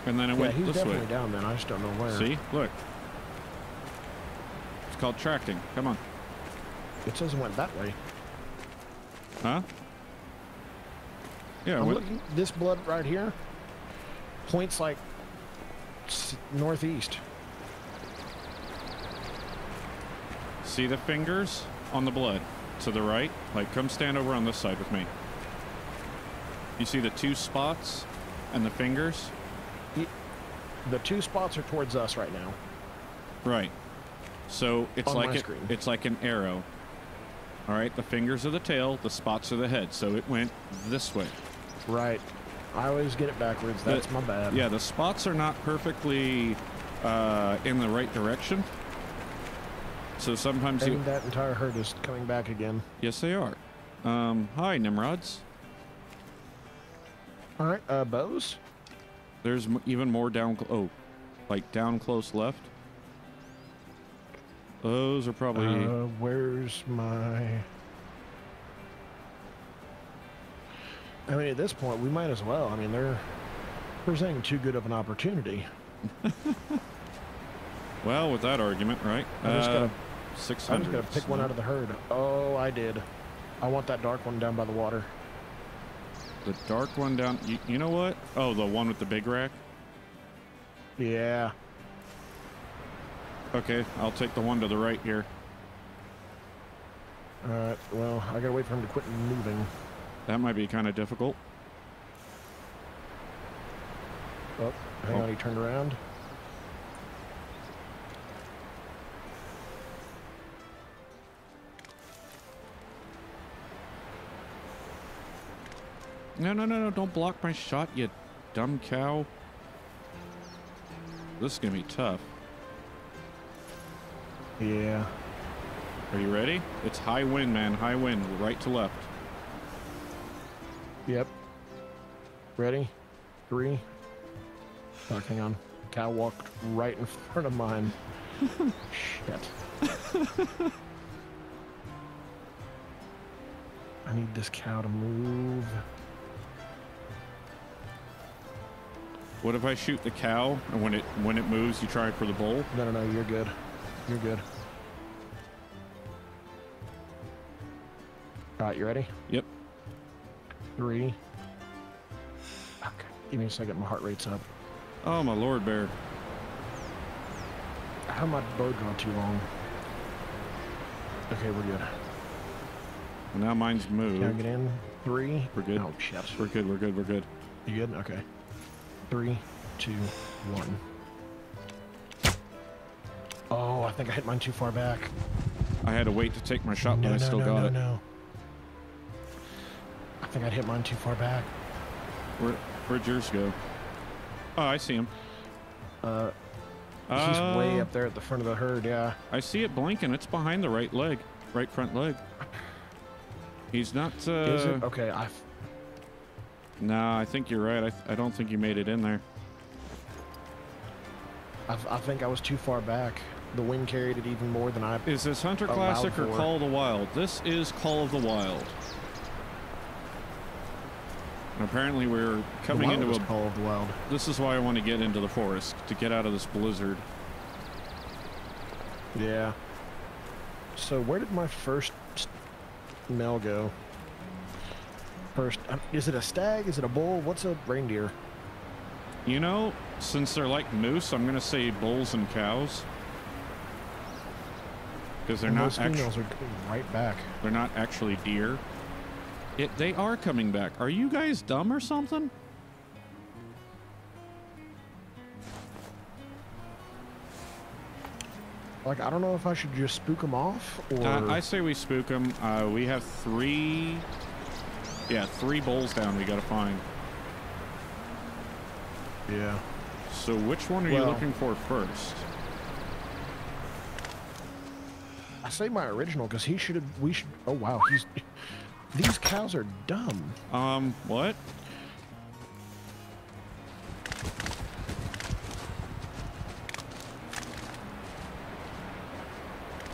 and then it Yeah, went he's this definitely way. down then. I just don't know where. See? Look. It's called tracking. Come on. It says it went that way. Huh? Yeah, I'm looking. This blood right here points like northeast. see the fingers on the blood to the right? Like, come stand over on this side with me. You see the two spots and the fingers? The two spots are towards us right now. Right. So it's On like it- it's like an arrow. All right, the fingers are the tail, the spots are the head. So it went this way. Right. I always get it backwards. The- That's my bad. Yeah, the spots are not perfectly uh, in the right direction. So sometimes you that entire herd is coming back again. yes they are. Um, hi Nimrods. All right, uh, bows. There's m- even more down. Cl- oh, like down close left. Those are probably. Uh, where's my? I mean, at this point, we might as well. I mean, they're presenting too good of an opportunity. well, with that argument, right? I just gotta- Six I'm just gonna pick one out of the herd. Oh, I did. I want that dark one down by the water. The dark one down. You, you know what? Oh, the one with the big rack. Yeah. Okay, I'll take the one to the right here. All right. Well, I gotta wait for him to quit moving. That might be kind of difficult. Oh, hang Oh. on. He turned around. No, no, no, no! Don't block my shot, you dumb cow. This is gonna be tough. Yeah. Are you ready? It's high wind, man. High wind, right to left. Yep. Ready? Three. Fuck, hang on. Cow walked right in front of mine. Shit. I need this cow to move. What if I shoot the cow and when it when it moves, you try for the bull? No, no, no, you're good. You're good. All right, you ready? Yep. Three. Okay. Give me a second. My heart rate's up. Oh my lord, bear. How my bow draw too long? Okay, we're good. Well, now mine's Can I moved. get in? Three. We're good. Oh shit. We're good. We're good. We're good. You good? Okay. Three, two, one. Oh, I think I hit mine too far back. I had to wait to take my shot, but no, I still no, got no, it. no. I think I hit mine too far back. Where where'd yours go? Oh, I see him. Uh, he's way Uh, up there at the front of the herd. Yeah. I see it blinking. It's behind the right leg, right front leg. He's not. Uh, Is it? Okay. I. Nah, I think you're right. I, I don't think you made it in there. I, I think I was too far back. The wind carried it even more than I. Is this Hunter Classic or for. Call of the Wild? This is Call of the Wild. And apparently we're coming into a. Call of the Wild. This is why I want to get into the forest to get out of this blizzard. Yeah. So where did my first male go? First, is it a stag? Is it a bull? What's a reindeer? You know, since they're like moose, I'm gonna say bulls and cows. Because they're And not actually are going right back. they're not actually deer. It they are coming back. Are you guys dumb or something? Like I don't know if I should just spook them off or Uh, I say we spook them. Uh, we have three. Yeah, three bulls down. We gotta find. yeah. So which one are you looking for first? I say my original because he should have. We should. Oh wow, he's. These cows are dumb. Um, what?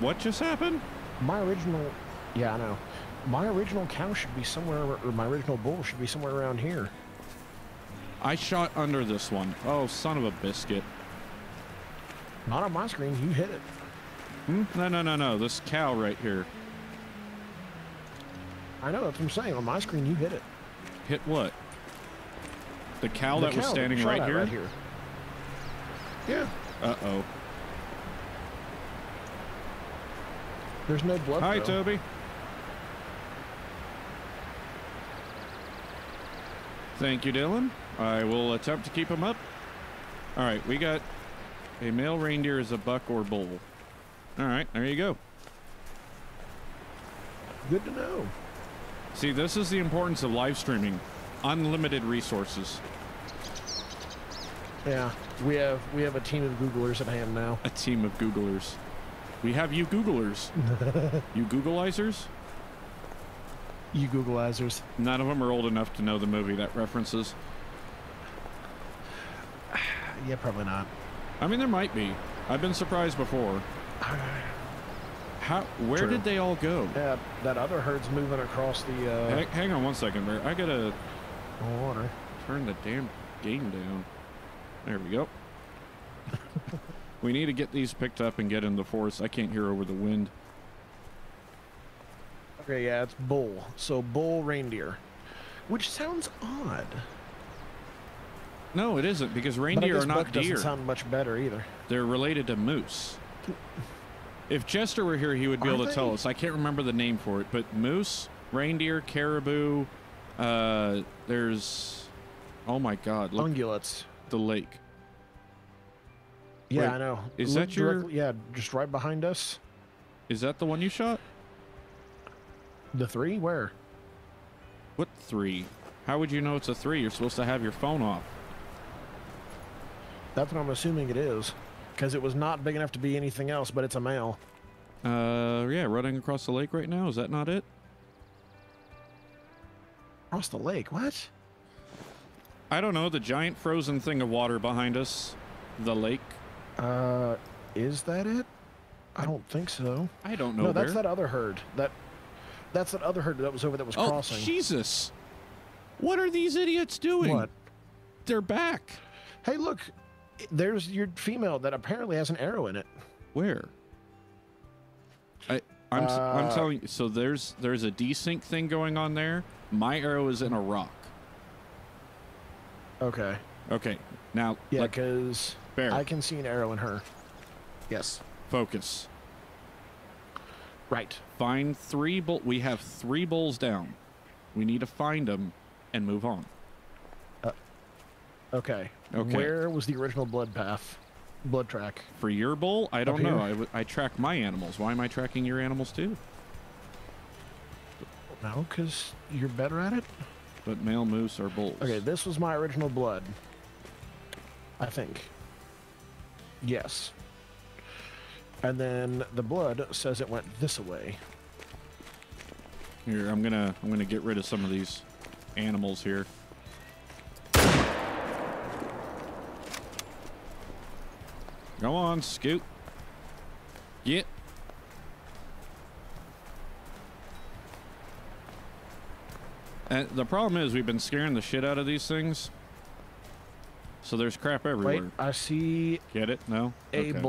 What just happened? My original. Yeah, I know. My original cow should be somewhere, or my original bull should be somewhere around here. I shot under this one. Oh, son of a biscuit. Not on my screen. You hit it. Hmm? No, no, no, no. This cow right here. I know. That's what I'm saying. On my screen, you hit it. Hit what? The cow The that was standing shot right here? Right here. Yeah. Uh-oh. There's no blood. Hi, though. Toby. Thank you, Dylan. I will attempt to keep him up. All right, we got a male reindeer is a buck or bull. All right, there you go. Good to know. See, this is the importance of live streaming. Unlimited resources. Yeah, we have we have a team of Googlers at hand now. A team of Googlers. We have you Googlers. you Googleizers? You Googleizers. None of them are old enough to know the movie that references. Yeah, probably not. I mean, there might be. I've been surprised before. How? Where True. did they all go? Yeah, that other herd's moving across the uh, Hang, hang on one second, Bear. I gotta water. turn the damn game down. There we go. we need to get these picked up and get in the forest. I can't hear over the wind. Okay, yeah, it's bull. So bull reindeer, which sounds odd. No, it isn't because reindeer are not doesn't sound much better either. They're related to moose. If Jester were here, he would be Are able to tell us. I can't remember the name for it, but moose, reindeer, caribou. Uh, there's. Oh my God! Look Ungulates. the lake. Yeah, Wait, I know. is Look that your- directly- Yeah, just right behind us. Is that the one you shot? The three? Where? What three? How would you know it's a three? You're supposed to have your phone off. That's what I'm assuming it is, because it was not big enough to be anything else. But it's a male. Uh, yeah, running across the lake right now. Is that not it? Across the lake. What? I don't know. The giant frozen thing of water behind us. The lake. Uh, is that it? I don't think so. I don't know. No, that's Bear. that other herd. That that's that other herd that was over that was Oh, crossing. Jesus! What are these idiots doing? What? They're back. Hey, look. There's your female that apparently has an arrow in it. Where? I I'm s I'm Uh, telling you. So there's there's a desync thing going on there. My arrow is in a rock. Okay. Okay. Now Yeah, because I can see an arrow in her. Yes. focus. Right. Find three bull. We have three bulls down. We need to find them and move on. Uh, okay. Okay. Where was the original blood path? Blood track. For your bull, I don't know. I, w- I track my animals. Why am I tracking your animals too? No, because you're better at it. But male moose are bulls. Okay, this was my original blood. I think. Yes. And then the blood says it went this way. Here, I'm gonna I'm gonna get rid of some of these animals here. Go on, scoot. Get. And the problem is we've been scaring the shit out of these things. So there's crap everywhere. Wait, I see Get it? No? a Okay.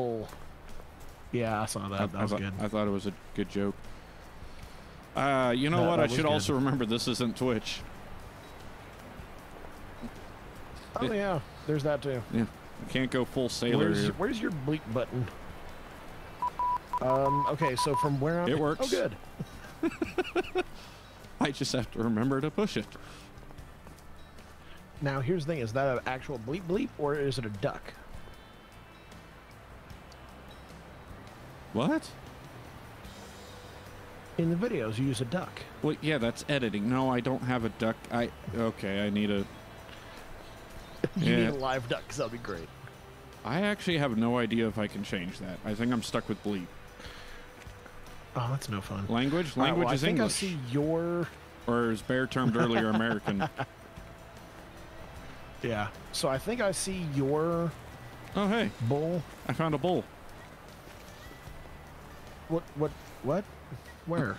Bull. Yeah, I saw that. I, that I was thought, good. I thought it was a good joke. Uh, you know That- what? that I should good. also remember this isn't Twitch. oh yeah, there's that too. Yeah, I can't go full sailor Where's, here. where's your bleep button? Um. Okay, so from where I'm. It works. Oh, good. I just have to remember to push it. Now here's the thing: is that an actual bleep bleep or is it a duck? What? In the videos, you use a duck. Well, yeah, that's editing. No, I don't have a duck. I okay. I need a. You Yeah. need a live duck, 'cause that'd be great. I actually have no idea if I can change that. I think I'm stuck with bleep. Oh, that's no fun. Language. All right, Language well, is I think English, I see your. or as Bear termed earlier, American. Yeah. So I think I see your Oh hey, bull. I found a bull. What? What? What? Where?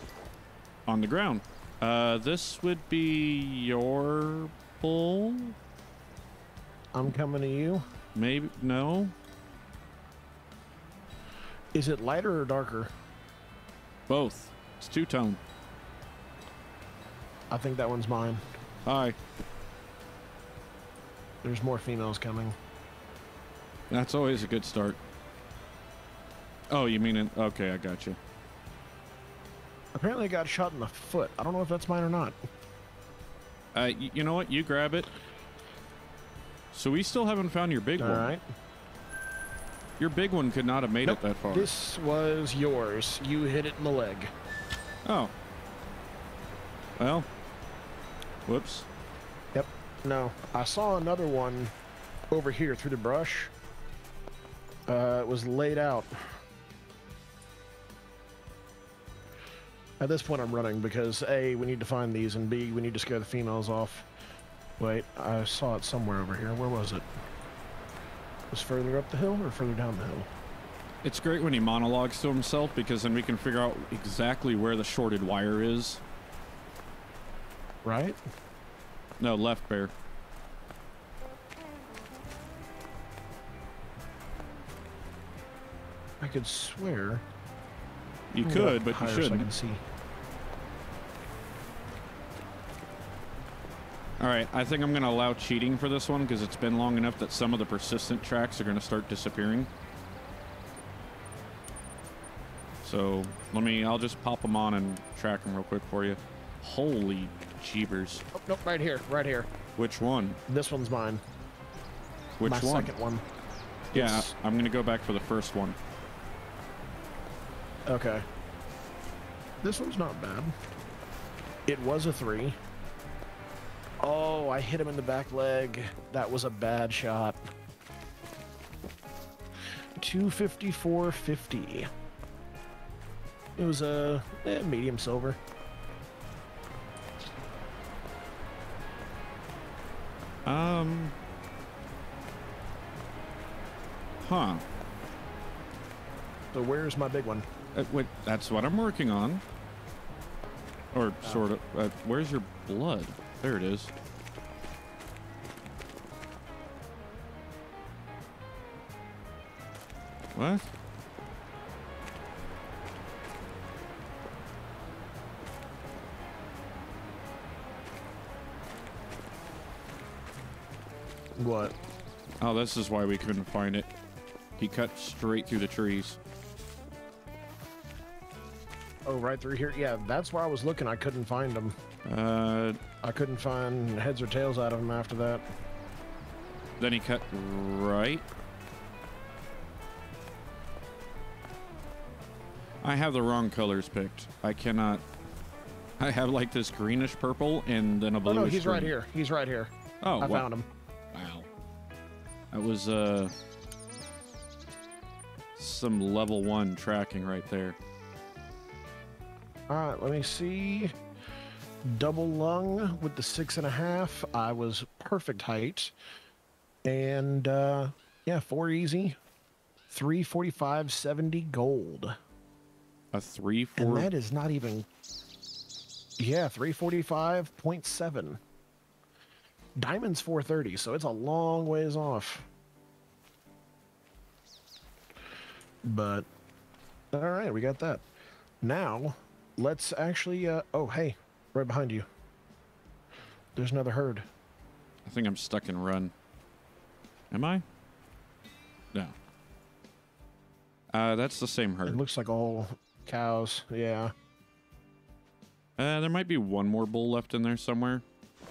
on the ground. Uh, this would be your bull? I'm coming to you. Maybe no. Is it lighter or darker? Both. It's two tone. I think that one's mine. Hi. There's more females coming. That's always a good start. Oh, you mean it? Okay, I got you. Apparently, I got shot in the foot. I don't know if that's mine or not. Uh, you know what? You grab it. So we still haven't found your big All one. right. Your big one could not have made Nope. it that far. This was yours. You hit it in the leg. Oh. Well. Whoops. Yep. No, I saw another one over here through the brush. Uh, it was laid out. At this point, I'm running because A, we need to find these, and B, we need to scare the females off. Wait, I saw it somewhere over here. Where was it? It Was further up the hill or further down the hill? It's great when he monologues to himself because then we can figure out exactly where the shorted wire is. Right? No, left bear. I could swear. You Let me go could, but you So I shouldn't. can see. All right, I think I'm going to allow cheating for this one because it's been long enough that some of the persistent tracks are going to start disappearing. So let me, I'll just pop them on and track them real quick for you. Holy jeebers. Oh, nope, right here, right here. Which one? This one's mine. Which My one? second one. Yeah, It's- I'm going to go back for the first one. Okay. This one's not bad. It was a three. Oh, I hit him in the back leg. That was a bad shot. 254.50. It was a eh, medium silver. Um. Huh. So where's my big one? Uh, wait, that's what I'm working on. Or sort of. Uh, where's your blood? There it is. What? What? Oh, this is why we couldn't find it. He cut straight through the trees. Oh, right through here. Yeah, that's where I was looking. I couldn't find him. Uh, I couldn't find heads or tails out of him after that. then he cut right. I have the wrong colors picked. I cannot. I have like this greenish purple and then a blue. Oh no, he's right here. He's right here. Oh, I wow. found him. Wow. That was uh some level one tracking right there. All right, let me see. Double lung with the six and a half. I was perfect height. And uh yeah, four easy. 345 70 gold. A three, four. And that is not even Yeah, 345.7. Diamond's 430, so it's a long ways off. But All right, we got that. Now, let's actually. Uh, oh, hey, right behind you. There's another herd. I think I'm stuck in run. Am I? No. Uh, that's the same herd. It looks like all cows. Yeah. Uh, there might be one more bull left in there somewhere.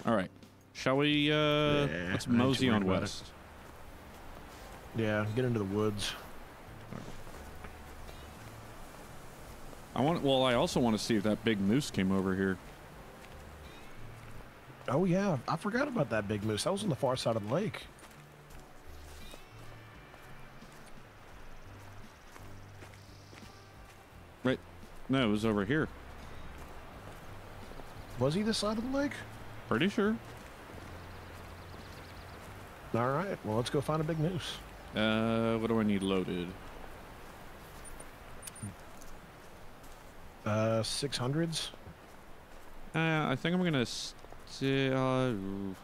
All right. Shall we, uh, Yeah, let's I ain't too mosey on it. west. Yeah. Get into the woods. I want, well, I also want to see if that big moose came over here. Oh yeah, I forgot about that big moose. That was on the far side of the lake. Right. No, it was over here. Was he this side of the lake? Pretty sure. All right. Well, let's go find a big moose. Uh, what do I need loaded? Uh, six hundreds. Uh, I think I'm gonna. Uh, I'm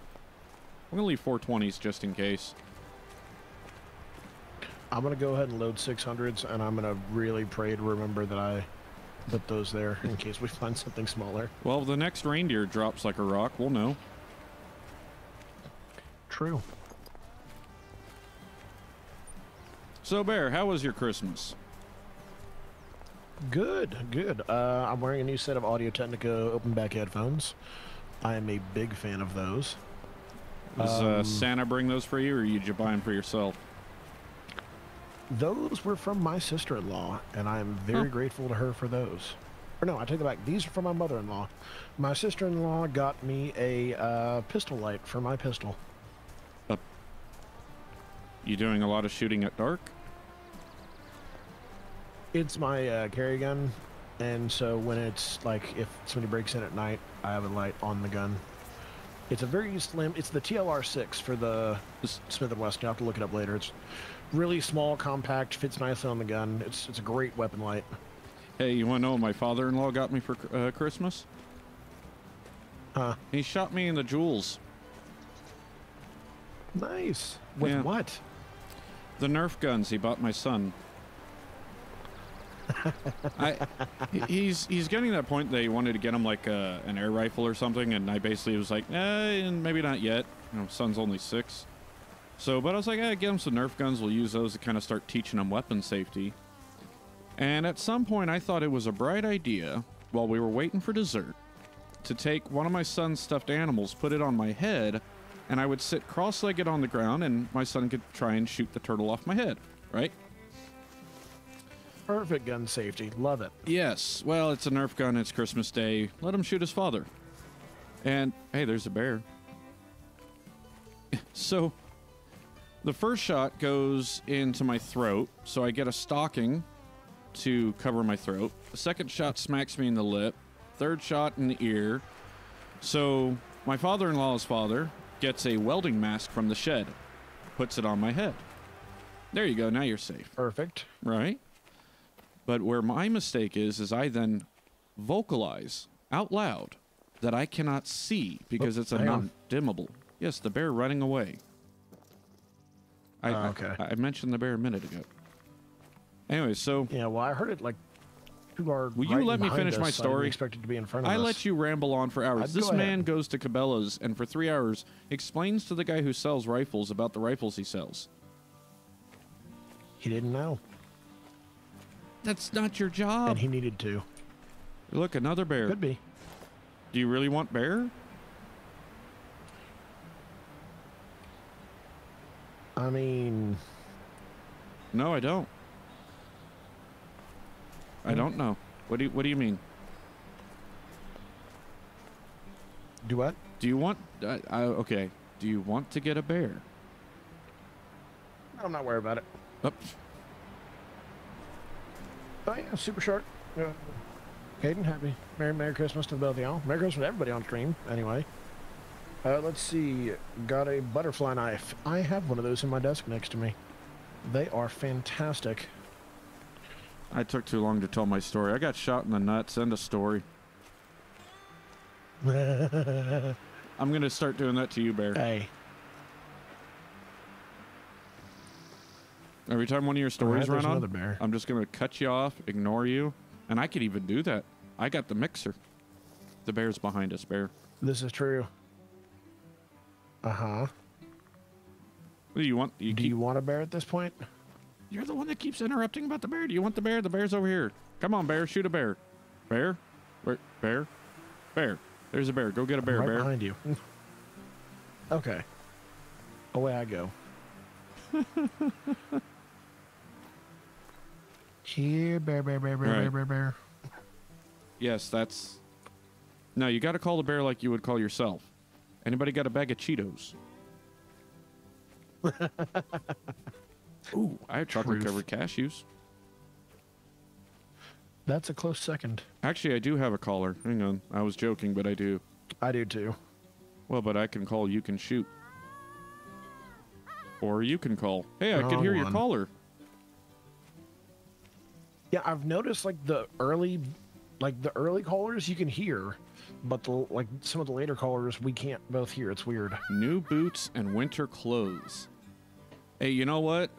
gonna leave 420s just in case. I'm gonna go ahead and load six hundreds, and I'm gonna really pray to remember that I put those there in case we find something smaller. Well, the next reindeer drops like a rock, we'll know. True. So, Bear, how was your Christmas? Good, good. Uh, I'm wearing a new set of Audio Technica open back headphones. I am a big fan of those. Does uh, Um, Santa bring those for you, or did you buy them for yourself? Those were from my sister-in-law, and I am very Huh. grateful to her for those. Or no, I take it back. These are from my mother-in-law. My sister-in-law got me a uh, pistol light for my pistol. You doing a lot of shooting at dark? It's my uh, carry gun, and so when it's like if somebody breaks in at night, I have a light on the gun. It's a very slim. It's the TLR6 for the Smith and Wesson. You have to look it up later. It's really small, compact, fits nicely on the gun. It's it's a great weapon light. Hey, you want to know what my father-in-law got me for uh, Christmas? Huh? He shot me in the jewels. Nice. With Yeah. what? The Nerf guns he bought my son. I, he's he's getting that point he wanted to get him like uh, an air rifle or something, and I basically was like, eh, maybe not yet. You know, son's only six. So, but I was like, eh, get him some Nerf guns. We'll use those to kind of start teaching him weapon safety. And at some point, I thought it was a bright idea while we were waiting for dessert to take one of my son's stuffed animals, put it on my head, and I would sit cross legged on the ground, and my son could try and shoot the turtle off my head, right? Perfect gun safety. Love it. Yes. Well, it's a Nerf gun. It's Christmas Day. Let him shoot his father. And hey, there's a bear. so the first shot goes into my throat, so I get a stocking to cover my throat. The second shot smacks me in the lip. Third shot in the ear. So my father-in-law's father gets a welding mask from the shed, puts it on my head. There you go. Now you're safe Perfect. right? But where my mistake is, is I then vocalize out loud that I cannot see because Oh, it's a hang non-dimmable. Yes, the bear running away. I, Oh, okay. I, mentioned the bear a minute ago. Anyway, so Yeah. Well, I heard it like to our. Will you let me finish my us. I didn't story? expect it to be in front of I us. let you ramble on for hours. I'd this go man goes to Cabela's and for three hours explains to the guy who sells rifles about the rifles he sells. He didn't know, That's not your job. and he needed to. Look, another bear. Could be. Do you really want bear? I mean, No, I don't. I don't know. What do you What do you mean? do what? Do you want? Uh, I, okay. Do you want to get a bear? I'm not worried about it. Oh, Oh yeah, super short. Uh, Hayden, happy Merry Merry Christmas to the both of y'all. Merry Christmas to everybody on stream. Anyway, uh, let's see. Got a butterfly knife. I have one of those in my desk next to me. They are fantastic. I took too long to tell my story. I got shot in the nuts. End of story. I'm gonna start doing that to you, bear. Every time one of your stories there's run on. I'm just gonna cut you off, ignore you, and I could even do that. I got the mixer. The bear's behind us, bear. This is true. Uh huh. What do you want? You Do keep, you want a bear at this point? You're the one that keeps interrupting about the bear. Do you want the bear? The bear's over here. Come on, bear. Shoot a bear. Bear? Where? Bear? Bear. There's a bear. Go get a bear, right bear. behind you. okay. Away I go. Here, bear, bear, bear, bear, All bear, bear, bear. Yes, that's. No, you got to call the bear like you would call yourself. Anybody got a bag of Cheetos? Ooh, I have chocolate covered cashews. That's a close second. Actually, I do have a caller. Hang on. I was joking, but I do. I do too. Well, but I can call, you can shoot. Or you can call. Hey, I can hear your caller. Yeah, I've noticed like the early, like the early callers you can hear, but the like some of the later callers we can't both hear. It's weird. New boots and winter clothes. Hey, you know what?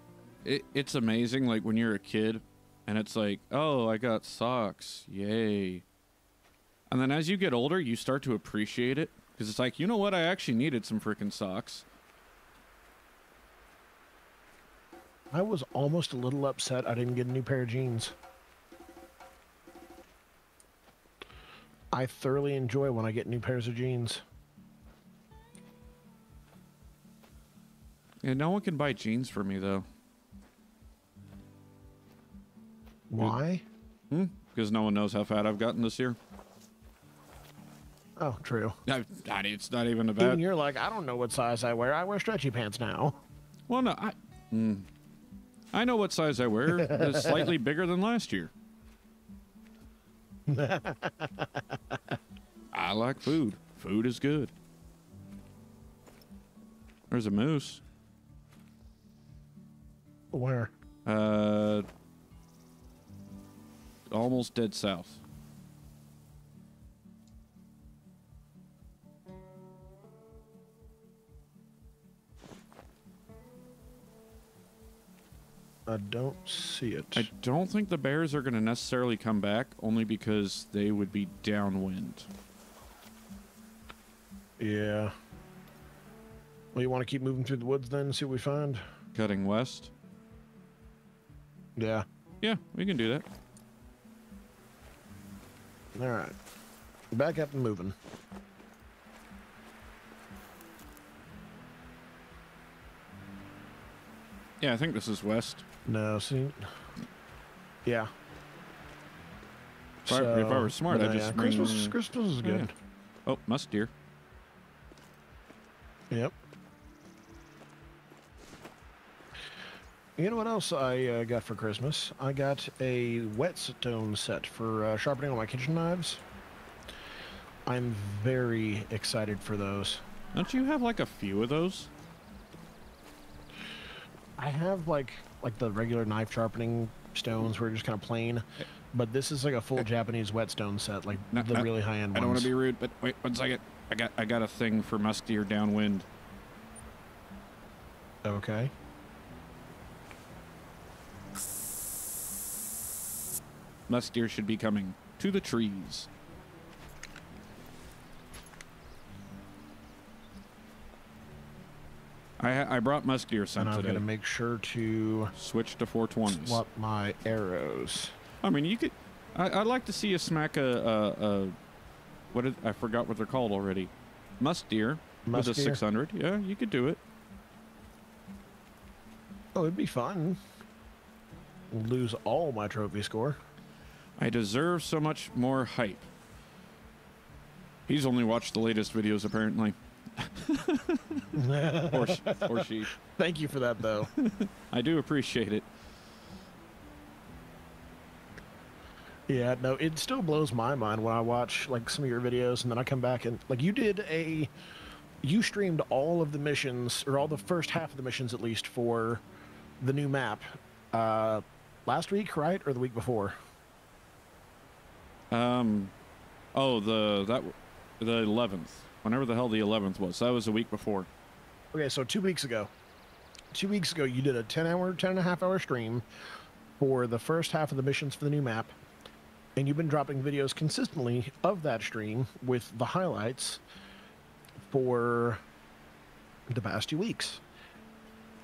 It, it's amazing. Like when you're a kid, and it's like, oh, I got socks, yay! And then as you get older, you start to appreciate it because it's like, you know what? I actually needed some freaking socks. I was almost a little upset I didn't get a new pair of jeans. I thoroughly enjoy when I get new pairs of jeans. And no one can buy jeans for me though, Why? Hmm? because no one knows how fat I've gotten this year. Oh, true. I, I- it's not even Even about. you're like, I don't know what size I wear. I wear stretchy pants now. Well, no, I. Mm, I know what size I wear. It's slightly bigger than last year. I like food. Food is good. There's a moose. Where? Uh, almost dead south. I don't see it. I don't think the bears are going to necessarily come back, only because they would be downwind. Yeah. Well, you want to keep moving through the woods then and see what we find? Cutting west. Yeah. Yeah, we can do that. All right. Back up and moving. Yeah, I think this is west. No, see. Yeah. If I- if I were smart, I'd just yeah, Christmas. bring- Christmas is good. Oh, musk deer. Yep. You know what else I uh, got for Christmas? I got a whetstone set for uh, sharpening all my kitchen knives. I'm very excited for those. Don't you have like a few of those? I have like like the regular knife sharpening stones where just kind of plain, but this is like a full Japanese whetstone set, like No, the I- really high end I don't want to be rude, but wait one second. I got I got a thing for musk deer downwind. Okay. Musk deer should be coming to the trees. I I brought musk deer And scent I'm today. gonna make sure to Switch to 420s. swap my arrows. I mean, you could. I, I'd like to see you smack a, a, a what is, I forgot what they're called already. Musk deer Musk with a deer? 600. Yeah, you could do it. Oh, it'd be fun. Lose all my trophy score. I deserve so much more hype. He's only watched the latest videos apparently, or or she. Thank you for that, though. I do appreciate it. yeah, no, it still blows my mind when I watch like some of your videos, and then I come back and like you did a, you streamed all of the missions or all the first half of the missions at least for the new map, uh, last week, right, or the week before? Um, oh the that the 11th, whenever the hell the 11th was. That was a week before. Okay, so two weeks ago. two weeks ago you did a 10 hour, 10 and a half hour stream for the first half of the missions for the new map. And you've been dropping videos consistently of that stream with the highlights for the past two weeks.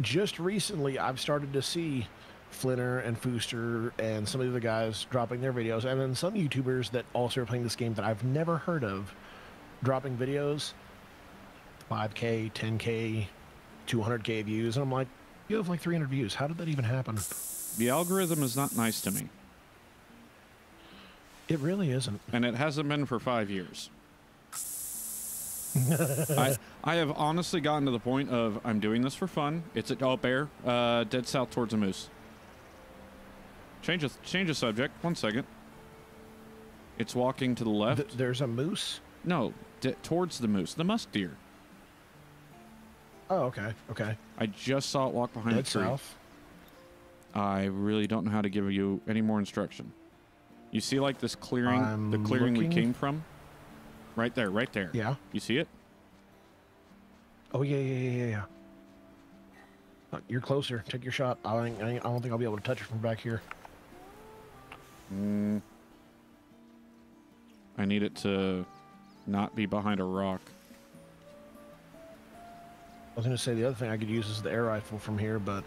Just recently, I've started to see Flinner and Fooster and some of the other guys dropping their videos, and then some YouTubers that also are playing this game that I've never heard of dropping videos 5K, 10K, 200K views. And I'm like, you have like 300 views. How did that even happen? The algorithm is not nice to me, It really isn't. and it hasn't been for five years. I, I have honestly gotten to the point of I'm doing this for fun. It's at oh bear, uh, dead south towards a moose. Change of change of subject. One second. It's walking to the left. Th- there's a moose. no, towards the moose, the musk deer. Oh, okay. Okay. I just saw it walk behind Dead a tree. south. I really don't know how to give you any more instruction. You see, like this clearing, the I'm clearing we came from, right there, right there. Yeah. You see it? Oh, yeah, yeah, yeah, yeah, yeah. Uh, You're closer. Take your shot. I, I, I don't think I'll be able to touch it from back here. Mm. I need it to not be behind a rock. I was going to say the other thing I could use is the air rifle from here, but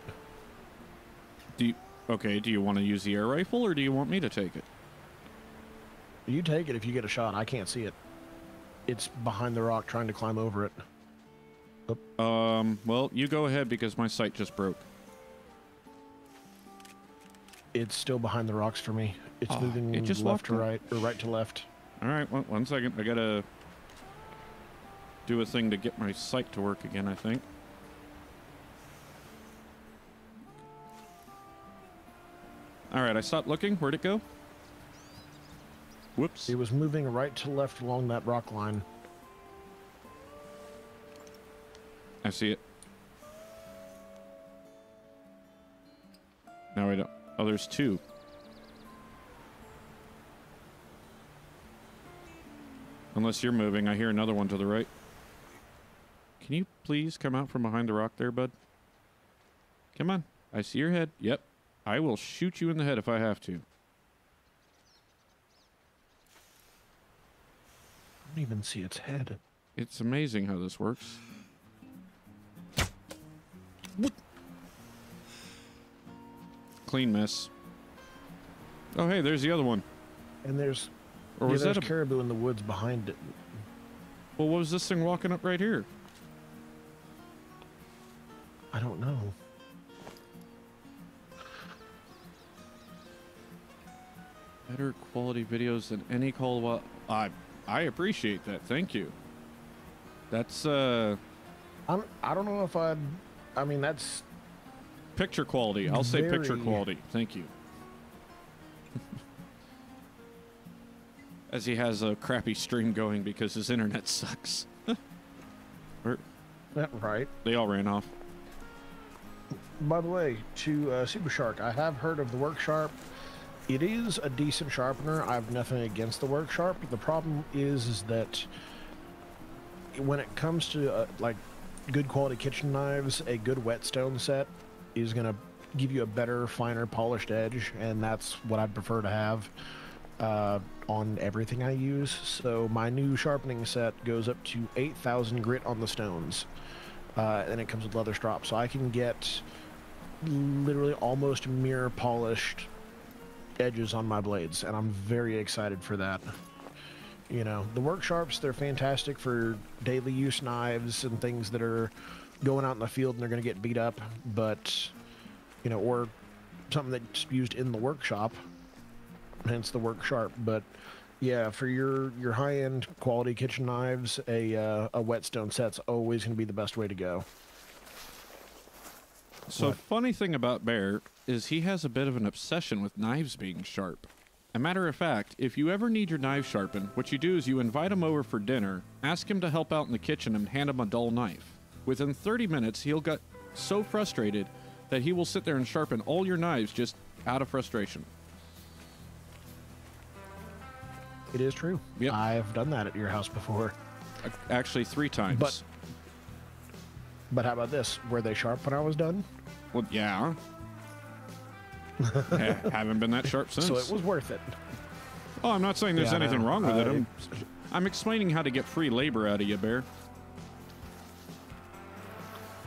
Do you, okay? Do you want to use the air rifle, or do you want me to take it? you take it if you get a shot. I can't see it. It's behind the rock trying to climb over it. Um. Well, you go ahead because my sight just broke. It's still behind the rocks for me. It's Ah, moving it just left to right, or right to left. All right. One, one second. I gotta do a thing to get my sight to work again. I think. All right. I stopped looking. Where'd it go? Whoops. It was moving right to left along that rock line. I see it. Now I don't. Oh, there's two. Unless you're moving, I hear another one to the right. Can you please come out from behind the rock there, bud? Come on. I see your head. Yep. I will shoot you in the head if I have to. I don't even see its head. It's amazing how this works. Clean miss. Oh, hey, there's the other one. And there's Or yeah, was there's that a caribou in the woods behind it. Well, what was this thing walking up right here? I don't know. Better quality videos than any call. Well, I I appreciate that. Thank you. That's uh I don't, I don't know if I'd. I mean, that's picture quality. I'll say picture quality. Thank you. As he has a crappy stream going because his internet sucks. That right. they all ran off. By the way, to uh, Super Shark, I have heard of the Work Sharp. It is a decent sharpener. I have nothing against the Work Sharp. The problem is, is that when it comes to uh, like good quality kitchen knives, a good whetstone set is going to give you a better, finer, polished edge, and that's what I'd prefer to have uh, on everything I use. So my new sharpening set goes up to 8,000 grit on the stones, uh, and it comes with leather strop, so I can get literally almost mirror polished edges on my blades, and I'm very excited for that. You know, the work sharps, they're fantastic for daily use knives and things that are going out in the field and they're going to get beat up, but, you know, or something that's used in the workshop, hence the work sharp. But yeah, for your, your high end quality kitchen knives, a, uh, a whetstone set's always going to be the best way to go. So What? funny thing about Bear is he has a bit of an obsession with knives being sharp. A matter of fact, if you ever need your knife sharpened, what you do is you invite him over for dinner, ask him to help out in the kitchen, and hand him a dull knife. Within 30 minutes, he'll get so frustrated that he will sit there and sharpen all your knives just out of frustration. It is true. Yep. I've done that at your house before. Actually, three times. But- But how about this? Were they sharp when I was done? Well, yeah. Ha- haven't been that sharp since. So it was worth it. oh, I'm not saying there's Yeah, anything know. wrong with it. Uh, I'm, I'm explaining how to get free labor out of you, Bear.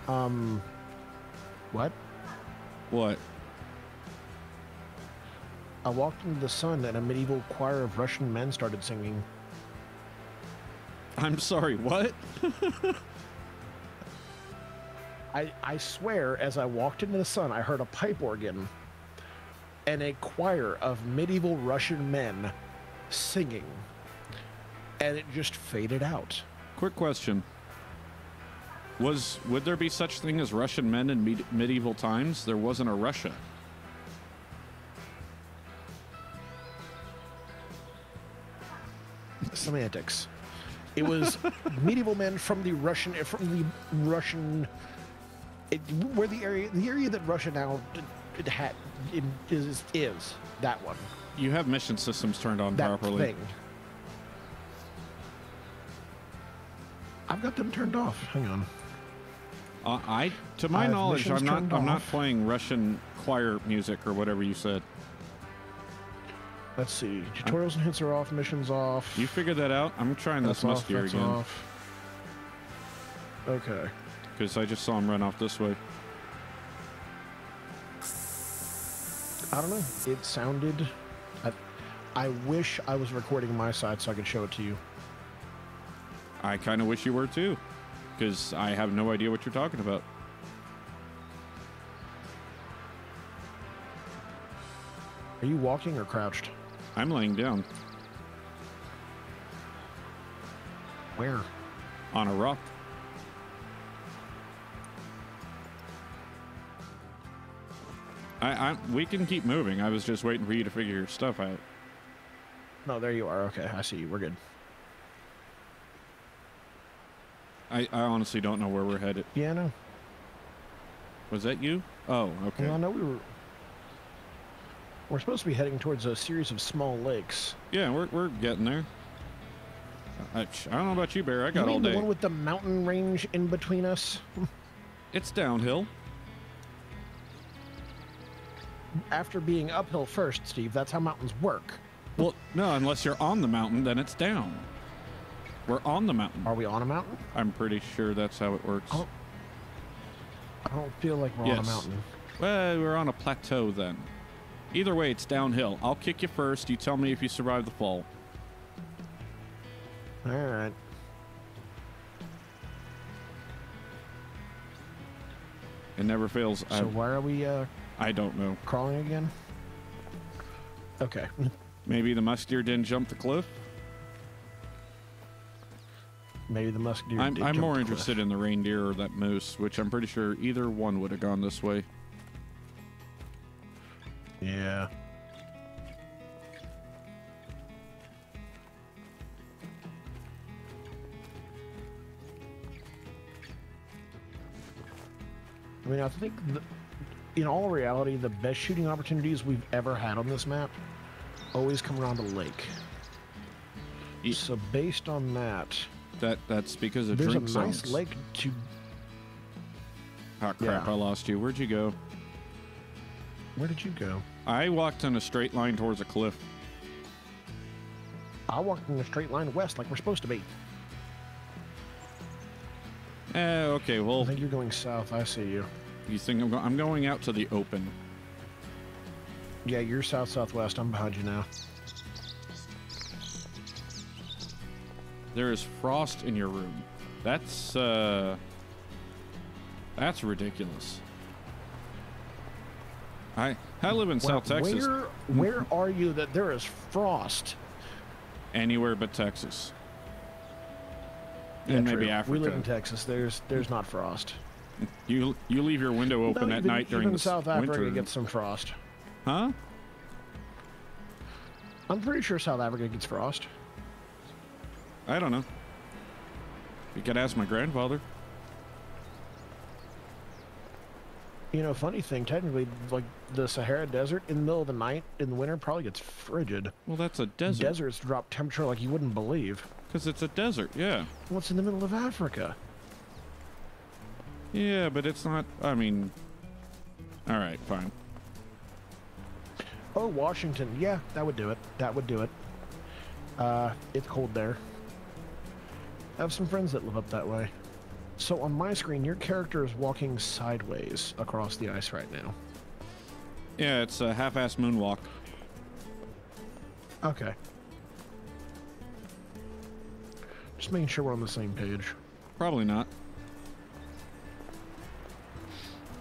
Um, what? What? I walked into the sun and a medieval choir of Russian men started singing. I'm sorry, what? I, I swear, as I walked into the sun, I heard a pipe organ and a choir of medieval Russian men singing. And it just faded out. Quick question. Was would there be such thing as Russian men in med- medieval times? There wasn't a Russia. Semantics. It was medieval men from the Russian, from the Russian, it, where the area, the area that Russia now it had it is is that one, You have mission systems turned on that properly. thing. I've got them turned off. Hang on. Uh, I, to my knowledge, I'm not. I'm not playing Russian choir music or whatever you said. Let's see. Tutorials and hints are off. Missions off. You figured that out. I'm trying That's this off. musk deer That's again off. Okay. because I just saw him run off this way. I don't know. It sounded. I, I wish I was recording my side so I could show it to you. I kind of wish you were too, because I have no idea what you're talking about. Are you walking or crouched? I'm laying down Where? on a rock. I, I, we can keep moving. I was just waiting for you to figure your stuff out. No, there you are. Okay, I see you. We're good. I, I honestly don't know where we're headed. Yeah, no. Was that you? Oh, okay. Well, I know we were. We're supposed to be heading towards a series of small lakes. Yeah, we're, we're getting there. I, I don't know about you, Bear. I You got mean all the one with the mountain range in between us? It's downhill. After being uphill first, Steve, that's how mountains work. Well, no, unless you're on the mountain, then it's down. We're on the mountain. Are we on a mountain? I'm pretty sure that's how it works. Oh. I don't feel like we're on a Yes. mountain. Well, we're on a plateau then. Either way, it's downhill. I'll kick you first. You tell me if you survive the fall. All right. It never fails. So I, why are we uh, I don't know. crawling again? Okay. Maybe the musk deer didn't jump the cliff. Maybe the musketeer. I'm, did I'm jump more interested in the reindeer or that moose, which I'm pretty sure either one would have gone this way. Yeah. I mean, I think the, in all reality, the best shooting opportunities we've ever had on this map always come around a lake. So based on that, That That's because of there's a nice zones. lake to. Oh, crap, Yeah. I lost you. Where'd you go? Where did you go? I walked in a straight line towards a cliff. I walked in a straight line west, like we're supposed to be. Eh, okay, well, I think you're going south. I see you. you think I'm, go- I'm going out to the open. Yeah, you're south southwest. I'm behind you now. There is frost in your room. That's, uh... That's ridiculous. I I live in Well, South Texas. Where where are you that there is frost? Anywhere but Texas. Yeah, and maybe true. Africa. We live in Texas. There's there's not frost. You you leave your window open No, at even- night during even the South Africa winter. gets some frost. Huh? I'm pretty sure South Africa gets frost. I don't know. You could ask my grandfather. You know, funny thing, technically, like the Sahara Desert in the middle of the night in the winter probably gets frigid. Well, that's a desert. Deserts drop temperature like you wouldn't believe. Because it's a desert, yeah. What's in the middle of Africa? Yeah, but it's not. I mean, all right, fine. Oh, Washington. Yeah, that would do it. That would do it. Uh, it's cold there. I have some friends that live up that way. So on my screen, your character is walking sideways across the ice right now. Yeah, it's a half-ass moonwalk. Okay. Just making sure we're on the same page. Probably not.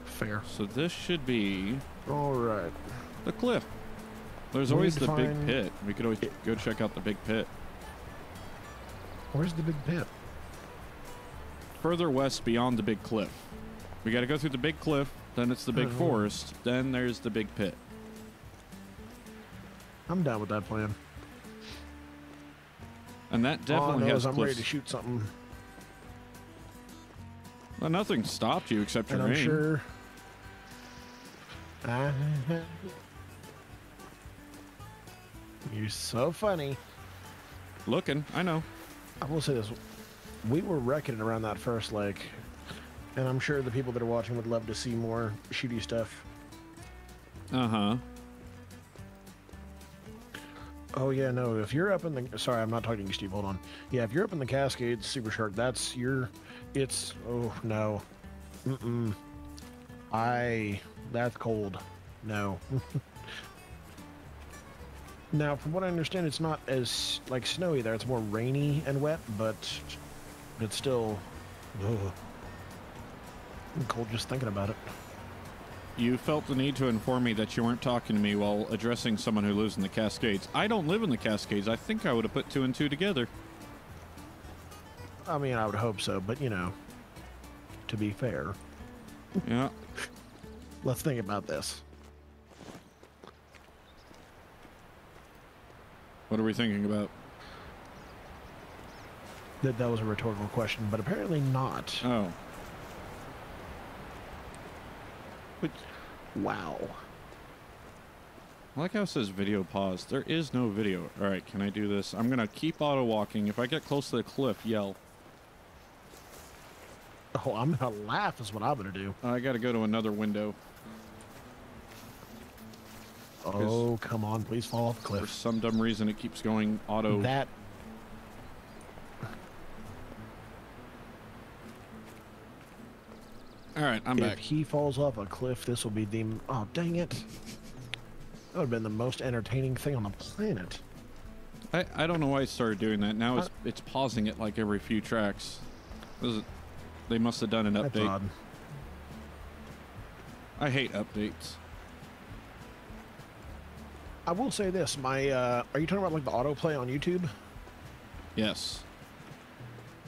Fair. So this should be All right. the cliff. There's We always the big pit. We could always go check out the big pit. Where's the big pit? Further west beyond the big cliff. We got to go through the big cliff, then it's the big Mhm. forest, then there's the big pit. I'm down with that plan. And that definitely know has I'm ready to shoot something, Well, nothing stopped you except your I'm aim. sure. You're so funny. Looking, I know. I will say this: we were wrecking around that first lake, and I'm sure the people that are watching would love to see more shooty stuff. Uh huh. Oh yeah, no. If you're up in the sorry, I'm not talking to you, Steve. Hold on. Yeah, if you're up in the Cascades, Super Shark, that's your. It's oh no. Mm-mm. I that's cold. No. now, from what I understand, it's not as like snowy there. It's more rainy and wet, but it's still. Ugh. I'm cold just thinking about it. You felt the need to inform me that you weren't talking to me while addressing someone who lives in the Cascades. I don't live in the Cascades. I think I would have put two and two together. I mean, I would hope so, but you know, to be fair, Yeah. let's think about this. What are we thinking about? That that was a rhetorical question, but apparently not. Oh. But Wow. I like how it says video pause. There is no video. All right, can I do this? I'm going to keep auto walking. If I get close to the cliff, yell. Oh, I'm gonna laugh is what I'm gonna do. I got to go to another window. Oh, come on, please fall off the cliff. For some dumb reason, it keeps going auto. That All right, I'm if back. he falls off a cliff, this will be the oh dang it. That would have been the most entertaining thing on the planet. I, I don't know why it started doing that. Now it's it's pausing it like every few tracks. Is- they must have done an update. odd. I hate updates. I will say this, my uh are you talking about like the autoplay on YouTube? Yes.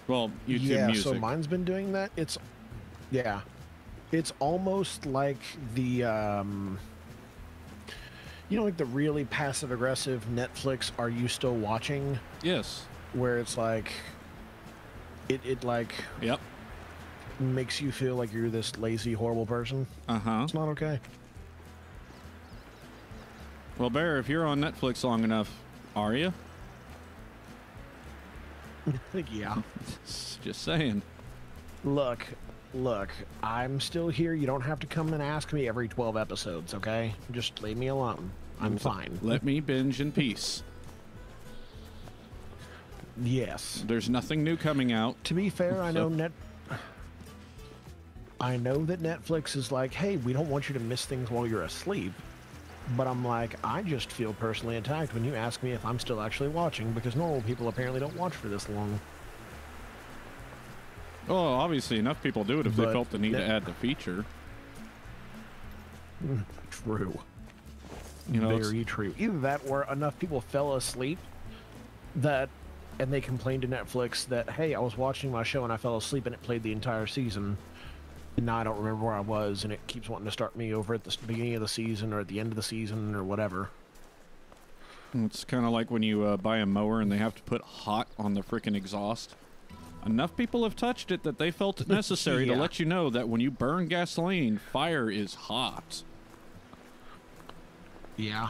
Well, YouTube yeah, music. so mine's been doing that. It's yeah. It's almost like the um you know like the really passive aggressive Netflix are you still watching yes. where it's like it it like Yep. makes you feel like you're this lazy horrible person. Uh huh. It's not okay. Well, Bear, if you're on Netflix long enough, are you? yeah. Just saying. Look, look, I'm still here. You don't have to come and ask me every 12 episodes, okay? Just leave me alone. I'm fine. Let me binge in peace. Yes. There's nothing new coming out. To be fair, I know net. I know that Netflix is like, hey, we don't want you to miss things while you're asleep. But I'm like, I just feel personally attacked when you ask me if I'm still actually watching because normal people apparently don't watch for this long. Well, obviously, enough people do it if they felt the need to add the feature. True. You know, Very true. Either that or enough people fell asleep that, and they complained to Netflix that, hey, I was watching my show and I fell asleep and it played the entire season. And now I don't remember where I was and it keeps wanting to start me over at the beginning of the season or at the end of the season or whatever. It's kind of like when you uh, buy a mower and they have to put hot on the freaking exhaust. Enough people have touched it that they felt it necessary to let you know that when you burn gasoline, fire is hot. Yeah.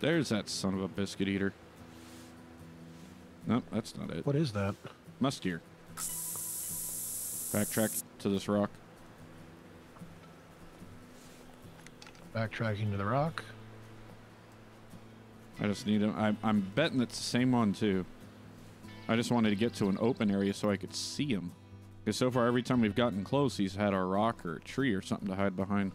There's that son of a biscuit eater. Nope, that's not it. What is that? Musk deer. Backtrack to this rock. Backtracking to the rock. I just need him. I'm, I'm betting it's the same one too. I just wanted to get to an open area so I could see him. Because so far, every time we've gotten close, he's had a rock or a tree or something to hide behind.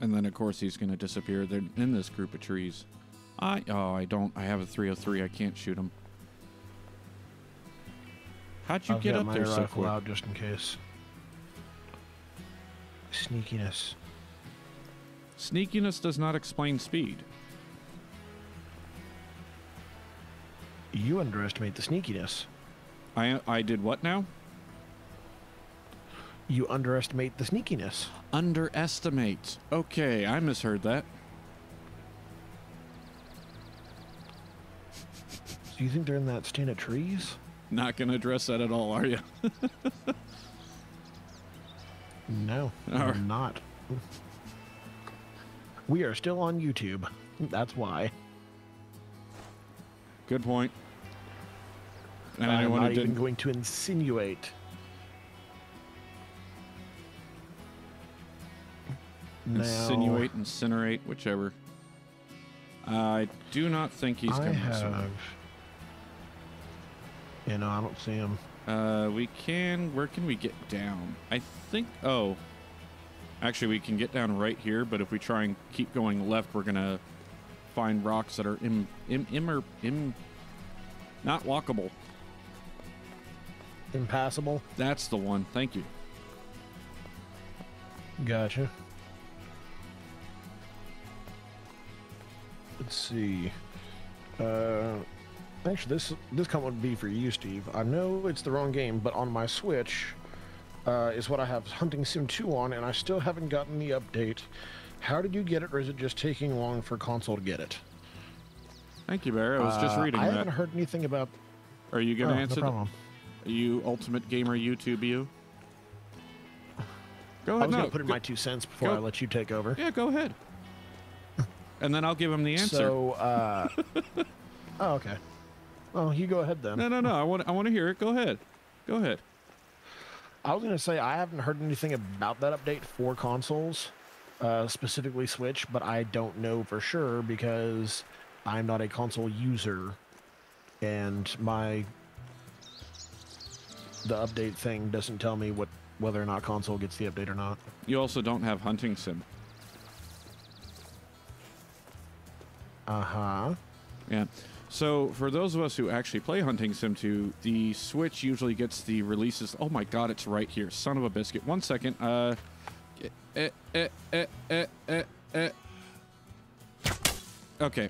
And then, of course, he's going to disappear They're in this group of trees. I oh I don't I have a 303 I can't shoot him. How'd you I've get got up my there so quick? out just in case. Sneakiness. Sneakiness does not explain speed. You underestimate the sneakiness. I I did what now? You underestimate the sneakiness. Underestimate. Okay, I misheard that. Do you think they're in that stand of trees? Not gonna address that at all, are you? No, I'm not. We are still on YouTube. That's why. Good point. And I'm anyone not who even going to insinuate. Now, insinuate, incinerate, whichever. I do not think he's I coming way. have. You know, I don't see him. Uh, we can. Where can we get down? I think. Oh, actually, we can get down right here. But if we try and keep going left, we're gonna find rocks that are im im im, or, im not walkable. Impassable. That's the one. Thank you. Gotcha. Let's see. Uh, actually, this this comment would be for you, Steve. I know it's the wrong game, but on my Switch uh, is what I have Hunting Sim 2 on, and I still haven't gotten the update. How did you get it, or is it just taking long for console to get it? Thank you, Bear. I was just Uh, reading I that. haven't heard anything about. Are you Oh, gonna no answer? the- problem. you ultimate gamer YouTube you? Go ahead. I was no, going to put in go- my two cents before go- I let you take over. Yeah, go ahead. and then I'll give him the answer. So, uh, oh, okay. Well, you go ahead then. no, no, no. I want. I want to hear it. Go ahead. Go ahead. I was gonna say I haven't heard anything about that update for consoles, uh, specifically Switch, but I don't know for sure because I'm not a console user, and my the update thing doesn't tell me what whether or not console gets the update or not. You also don't have hunting sim. Uh huh. Yeah. So for those of us who actually play Hunting Sim 2, the Switch usually gets the releases. Oh my God, it's right here, son of a biscuit. One second. Uh, eh, eh, eh, eh, eh, eh. Okay.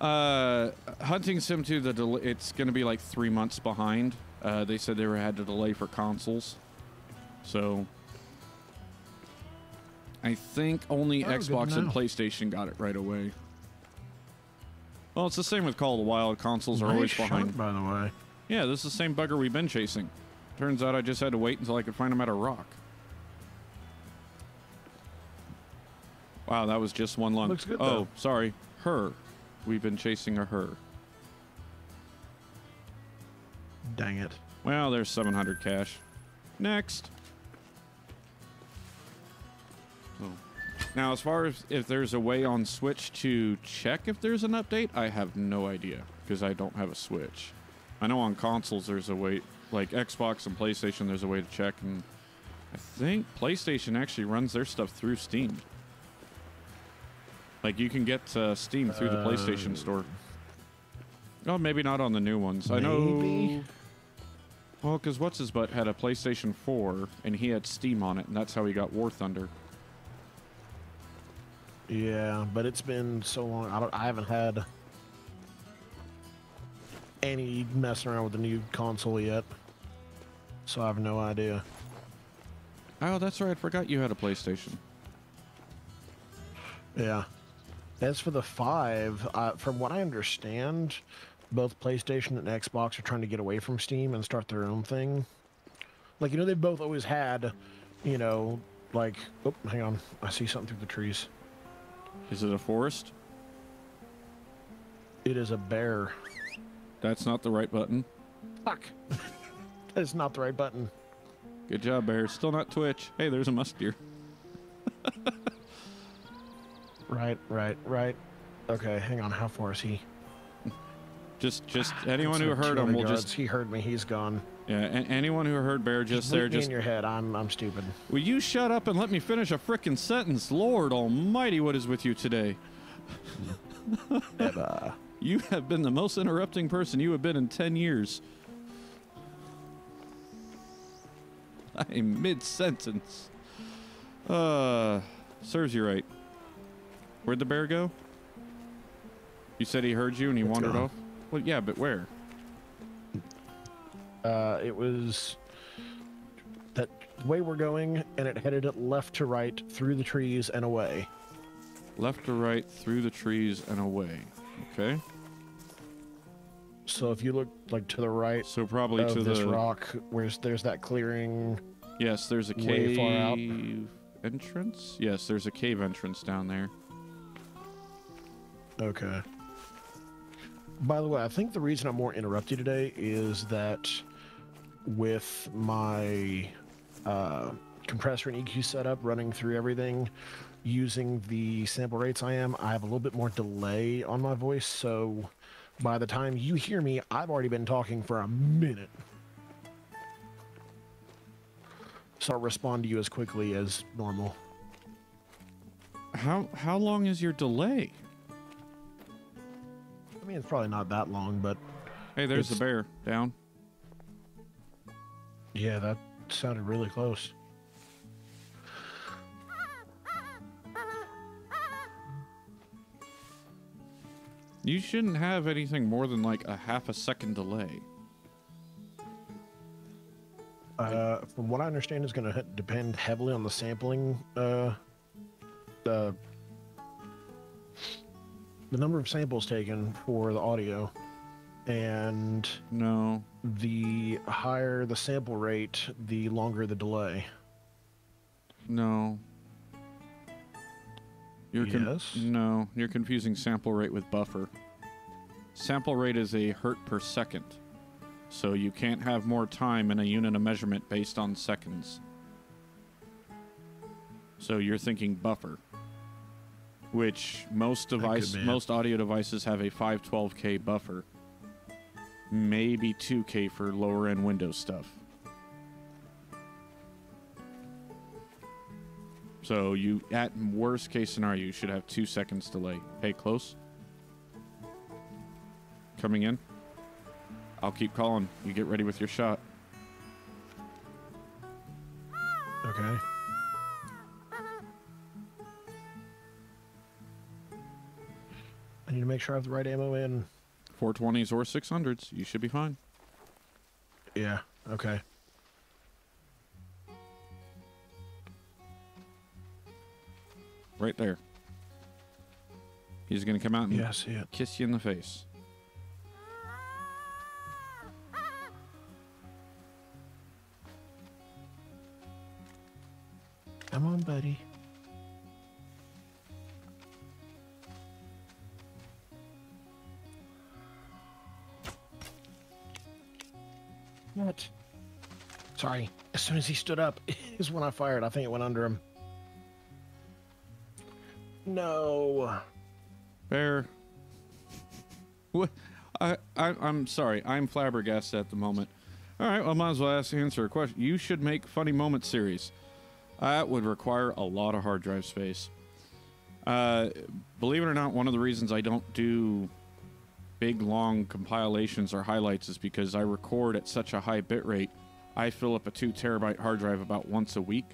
Uh, Hunting Sim 2, the del- it's going to be like three months behind. Uh, they said they were had to delay for consoles, so I think only Oh, Xbox and. PlayStation got it right away. Well, it's the same with Call of the Wild. Consoles are always Nice behind. shot, by the way. Yeah, this is the same bugger we've been chasing. Turns out I just had to wait until I could find him at a rock. Wow, that was just one lung. Looks good, oh, though. sorry. Her. We've been chasing a her. Dang it. Well, there's 700 cash. Next. Now, as far as if there's a way on Switch to check if there's an update, I have no idea because I don't have a Switch. I know on consoles there's a way, like Xbox and PlayStation, there's a way to check, and I think PlayStation actually runs their stuff through Steam. Like you can get uh, Steam through the PlayStation Uh, Store. Oh, maybe not on the new ones. I know. Maybe. Well, because what's his butt had a PlayStation 4 and he had Steam on it, and that's how he got War Thunder. Yeah, but it's been so long. I don't. I haven't had any messing around with the new console yet, so I have no idea. Oh, that's right. I forgot you had a PlayStation. Yeah. As for the five, uh, from what I understand, both PlayStation and Xbox are trying to get away from Steam and start their own thing. Like you know, they've both always had you know, like, oh, hang on. I see something through the trees. Is it a forest? It is a bear. That's not the right button. Fuck. that is not the right button. Good job, bear. Still not Twitch. Hey, there's a musk deer. Right, right, right. Okay, hang on. How far is he? Just, just anyone who heard him will yards. just, He heard me. He's gone. Yeah. anyone who heard bear just there, just in your head. I'm, I'm stupid. Will you shut up and let me finish a frickin' sentence? Lord Almighty, what is with you today? You have been the most interrupting person you have been in 10 years. I'm mid sentence. Uh, serves you right. Where'd the bear go? You said he heard you and he It's wandered gone. off? Well, yeah, but where? Uh, it was that way we're going, and it headed left to right through the trees and away. Left to right, through the trees and away. Okay. So if you look like to the right So probably of to this the rock, where's there's that clearing. Yes, there's a cave far out. entrance. Yes, there's a cave entrance down there. Okay. By the way, I think the reason I'm more interrupted today is that with my uh, compressor and EQ setup running through everything, using the sample rates I am, I have a little bit more delay on my voice. So by the time you hear me, I've already been talking for a minute. So I'll respond to you as quickly as normal. How how long is your delay? I mean, it's probably not that long, but Hey, there's the bear down. Yeah, that sounded really close. You shouldn't have anything more than like a half a second delay. Uh, from what I understand, is going to depend heavily on the sampling, uh, the the number of samples taken for the audio, and No. the higher the sample rate, the longer the delay. No. You're con- Yes? no, you're confusing sample rate with buffer. Sample rate is a hertz per second. So you can't have more time in a unit of measurement based on seconds. So you're thinking buffer. Which most device most audio devices have a 512K buffer. Maybe 2K for lower end Windows stuff. So you, at worst case scenario, you should have two seconds delay. Hey, close. Coming in. I'll keep calling. You get ready with your shot. Okay. I need to make sure I have the right ammo in. 420s or 600s. You should be fine. Yeah. Okay. Right there. He's going to come out and Yeah, see it. kiss you in the face. Come on, buddy. What? Sorry. As soon as he stood up is when I fired. I think it went under him. No. Bear. What? I, I, I'm sorry. I'm flabbergasted at the moment. All right, well, I might as well ask answer a question. You should make funny moment series. That would require a lot of hard drive space. Uh, believe it or not, one of the reasons I don't do big long compilations or highlights is because I record at such a high bit rate. I fill up a two terabyte hard drive about once a week,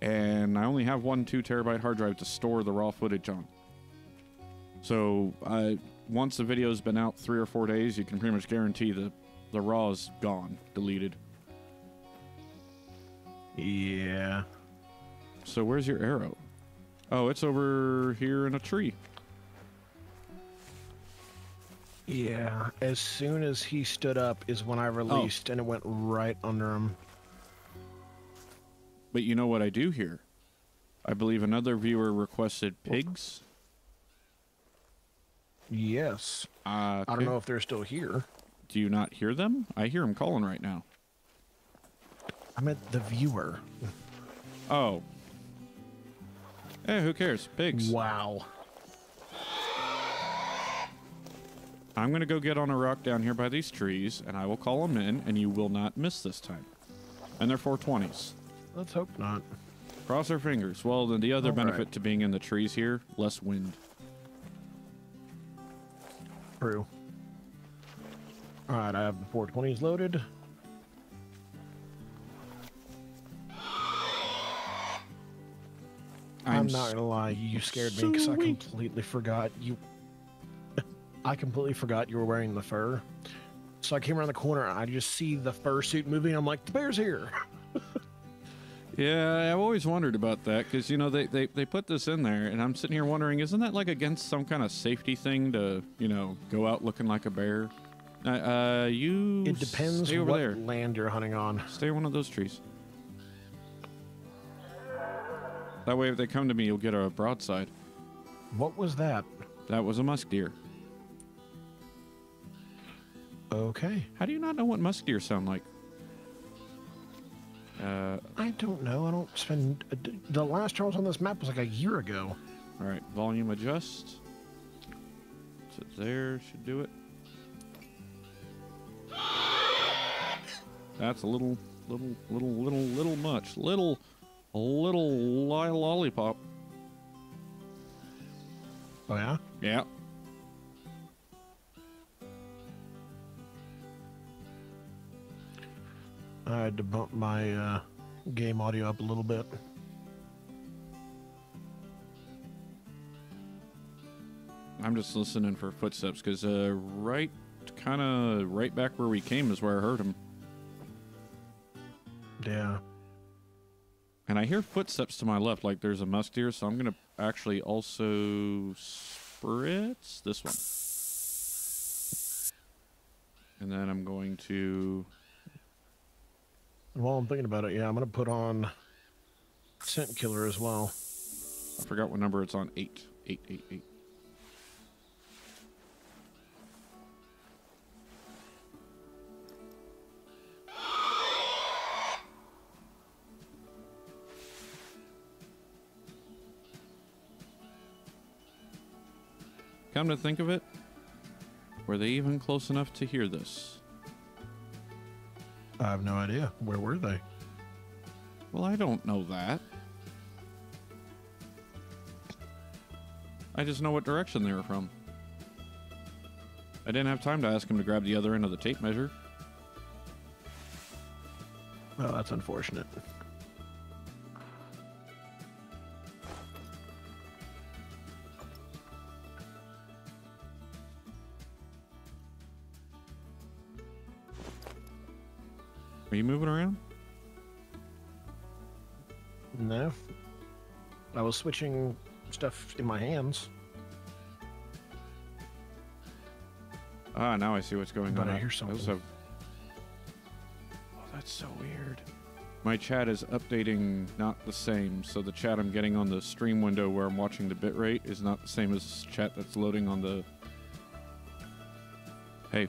and I only have one two terabyte hard drive to store the raw footage on. So uh, once the video's been out three or four days, you can pretty much guarantee the the raw is gone, deleted. Yeah. So where's your arrow? Oh, it's over here in a tree. Yeah. As soon as he stood up is when I released, and it went right under him. But you know what I do here? I believe another viewer requested pigs. Yes. Uh, I don't know if they're still here. Do you not hear them? I hear them calling right now. I meant the viewer. Oh. Eh, who cares? Pigs. Wow. I'm going to go get on a rock down here by these trees, and I will call them in, and you will not miss this time. And they're 420s. Let's hope not. Cross our fingers. Well, then the other All right. benefit to being in the trees here, less wind. True. All right, I have the 420s loaded. I'm, not gonna lie, you scared me because I completely forgot you. I completely forgot you were wearing the fur. So I came around the corner and I just see the fur suit moving. I'm like, the bear's here. Yeah, I've always wondered about that because you know they, they they put this in there, and I'm sitting here wondering, isn't that like against some kind of safety thing to you know go out looking like a bear? Uh, uh you. It depends Stay over what there. land you're hunting on. Stay one of those trees. That way, if they come to me, you'll get a broadside. What was that? That was a musk deer. Okay. How do you not know what musk deer sound like? Uh, I don't know. I don't spend. uh, The last time I was on this map was like a year ago. all right, volume adjust. So there should do it. That's a little, little, little, little, little much. Little, a little lollipop. Oh yeah. Yeah. I had to bump my uh, game audio up a little bit. I'm just listening for footsteps because uh, right, kind of right back where we came is where I heard him, Yeah. and I hear footsteps to my left, like there's a musk deer. So I'm gonna actually also spritz this one, and then I'm going to. And while I'm thinking about it, yeah, I'm gonna put on scent killer as well. I forgot what number it's on. Eight, eight, eight, eight. Come to think of it, were they even close enough to hear this? I have no idea. Where were they? Well, I don't know that. I just know what direction they were from. I didn't have time to ask him to grab the other end of the tape measure. Well, that's unfortunate. Are you moving around? No. I was switching stuff in my hands. Ah, now I see what's going But on. I hear something. a- Oh, that's so weird. My chat is updating not the same, so the chat I'm getting on the stream window where I'm watching the bitrate is not the same as chat that's loading on the. Hey.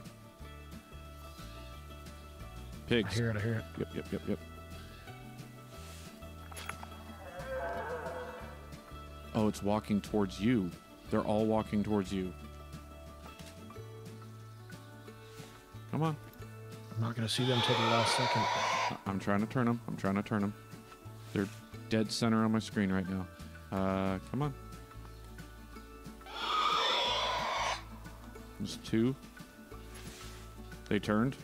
I Pigs. hear it, I hear it. Yep, yep, yep, yep. Oh, it's walking towards you. They're all walking towards you. Come on. I'm not gonna see them till the last second. I- I'm trying to turn them. I'm trying to turn them. They're dead center on my screen right now. Uh, come on. There's two. They turned.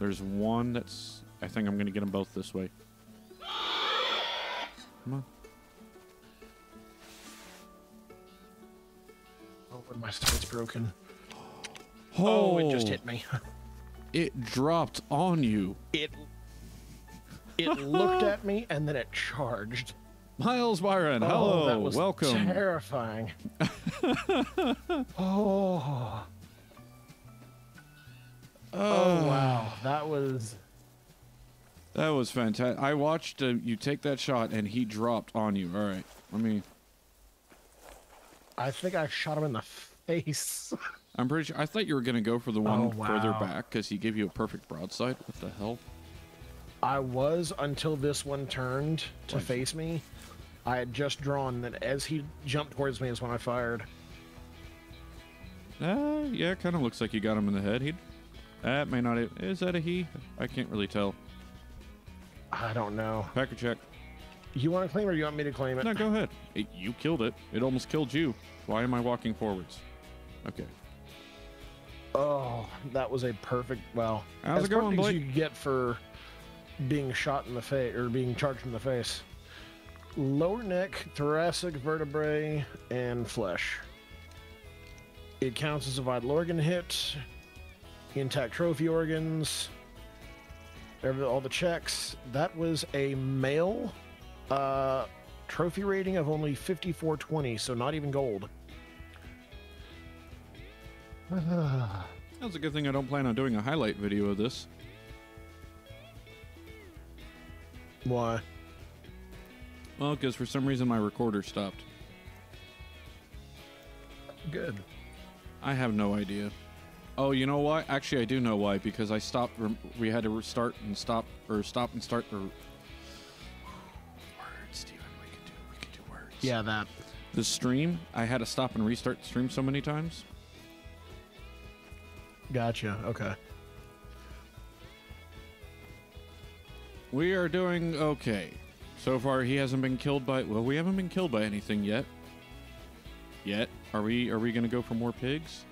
There's one that's. I think I'm gonna get them both this way. Come on. Oh, when my sight's broken. Oh, it just oh. hit me. It dropped on you. It it looked at me and then it charged. Miles Byron, oh, hello, that was welcome. Terrifying. oh. Oh wow, that was That was fantastic. I watched uh, you take that shot and he dropped on you. All right, let me. I think I shot him in the face. I'm pretty sure. I thought you were gonna go for the one Oh, further back because he gave you a perfect broadside. What the hell? I was until this one turned to face me. I had just drawn that as he jumped towards me is when I fired. Uh, yeah, kind of looks like you got him in the head. He, that may not. Is that a he? I can't really tell. I don't know. Packer check. You want to claim it or you want me to claim it? No, go ahead. It- you killed it. It almost killed you. Why am I walking forwards? Okay. Oh, that was a perfect. Well, How's it going, Blake? you get for being shot in the face or being charged in the face. Lower neck, thoracic vertebrae, and flesh. It counts as a vital organ hit. Intact trophy organs. All the checks. That was a male uh, trophy rating of only 5420, so not even gold. That's a good thing I don't plan on doing a highlight video of this. Why? Well, because for some reason my recorder stopped. Good. I have no idea. Oh, you know why? Actually, I do know why. Because I stopped. We had to restart and stop, or stop and start. Or words, Steven. We can do. We can do words. Yeah, that. The stream. I had to stop and restart the stream so many times. Gotcha. Okay. We are doing okay. So far, he hasn't been killed by. Well, we haven't been killed by anything yet. Yet, are we? Are we going to go for more pigs?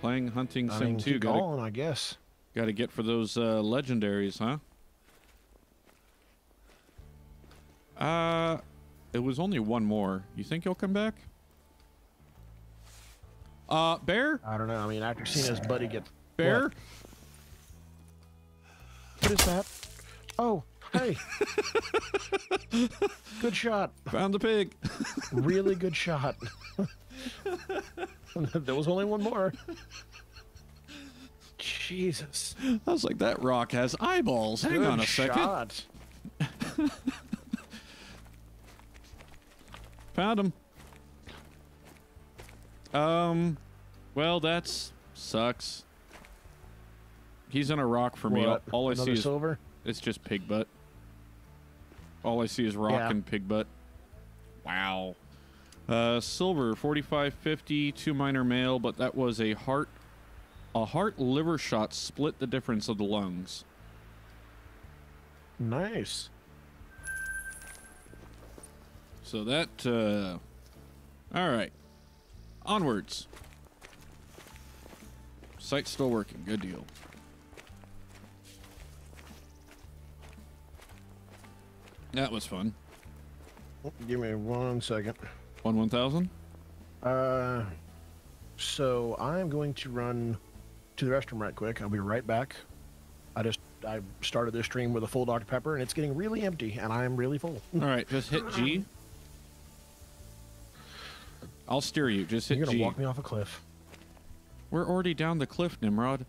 Playing hunting I sim mean, two. keep going, I guess. got to get for those uh, legendaries, huh? Uh, it was only one more. You think he'll come back? Uh, bear, I don't know. I mean, after seeing his buddy get. bear. What? What is that? Oh, hey. good shot. Found the pig. Really good shot. there was only one more. Jesus. I was like, that rock has eyeballs. Hang Good on a second. Found him. Um, well, that's sucks. He's in a rock for me. All, What? all I Another see is silver. it's just pig butt. All I see is rock Yeah. and pig butt. Wow. Uh, silver, forty-five fifty, two minor male, but that was a heart. A heart liver shot split the difference of the lungs. Nice. So that, uh, all right. Onwards. Site's still working. Good deal. That was fun. Give me one second. One 1000? Uh, so I'm going to run to the restroom right quick. I'll be right back. I just I started this stream with a full Dr Pepper, and it's getting really empty, and I am really full. All right, just hit G. I'll steer you. Just hit G. You're gonna G. walk me off a cliff. We're already down the cliff, Nimrod.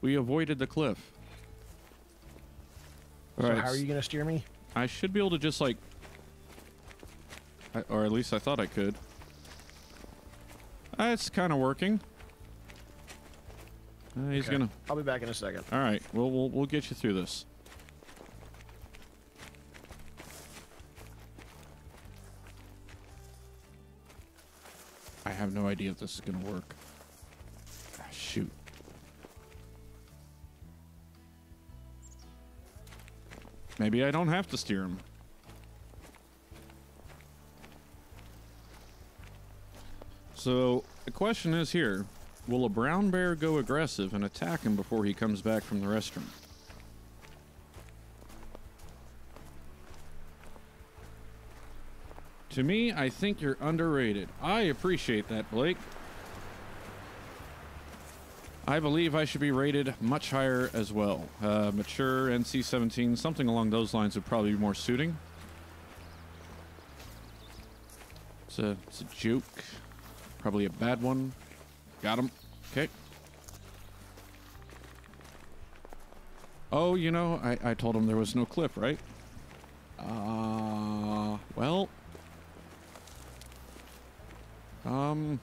We avoided the cliff. All so right, how are you gonna steer me? I should be able to just like, I, or at least I thought I could. Uh, it's kind of working. Uh, he's Okay. gonna. I'll be back in a second. All right, we'll we'll we'll get you through this. I have no idea if this is gonna work. Ah, shoot. Maybe I don't have to steer him. So the question is here: Will a brown bear go aggressive and attack him before he comes back from the restroom? To me, I think you're underrated. I appreciate that, Blake. I believe I should be rated much higher as well. Uh, mature, NC 17, something along those lines would probably be more suiting. It's a, it's a joke. Probably a bad one. Got him. Okay. Oh, you know, I, I told him there was no cliff, right? Uh, well. Um.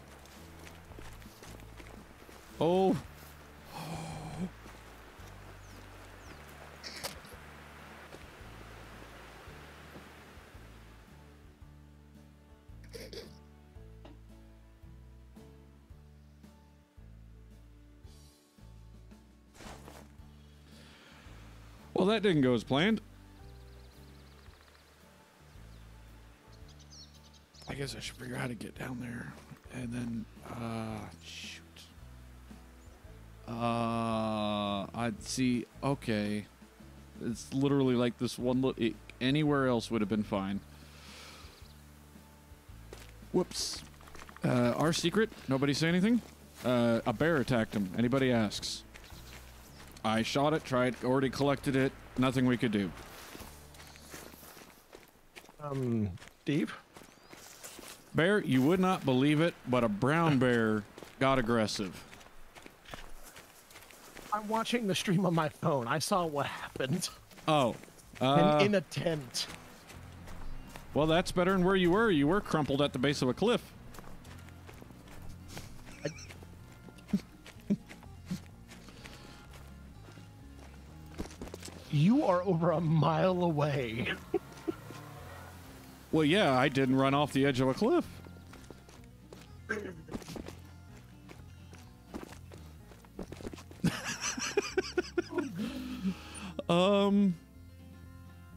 Oh. Well, that didn't go as planned. I guess I should figure out how to get down there. And then, uh, shoot. Uh, I'd see, okay. It's literally like this one, it, anywhere else would have been fine. Whoops. Uh, our secret, nobody say anything? Uh, a bear attacked him. Anybody asks. I shot it, tried, already collected it. Nothing we could do. Um, deep? Bear, you would not believe it, but a brown bear got aggressive. I'm watching the stream on my phone. I saw what happened Oh. Uh, in, in a tent. well, that's better than where you were. You were crumpled at the base of a cliff. You are over a mile away. Well, yeah, I didn't run off the edge of a cliff. um,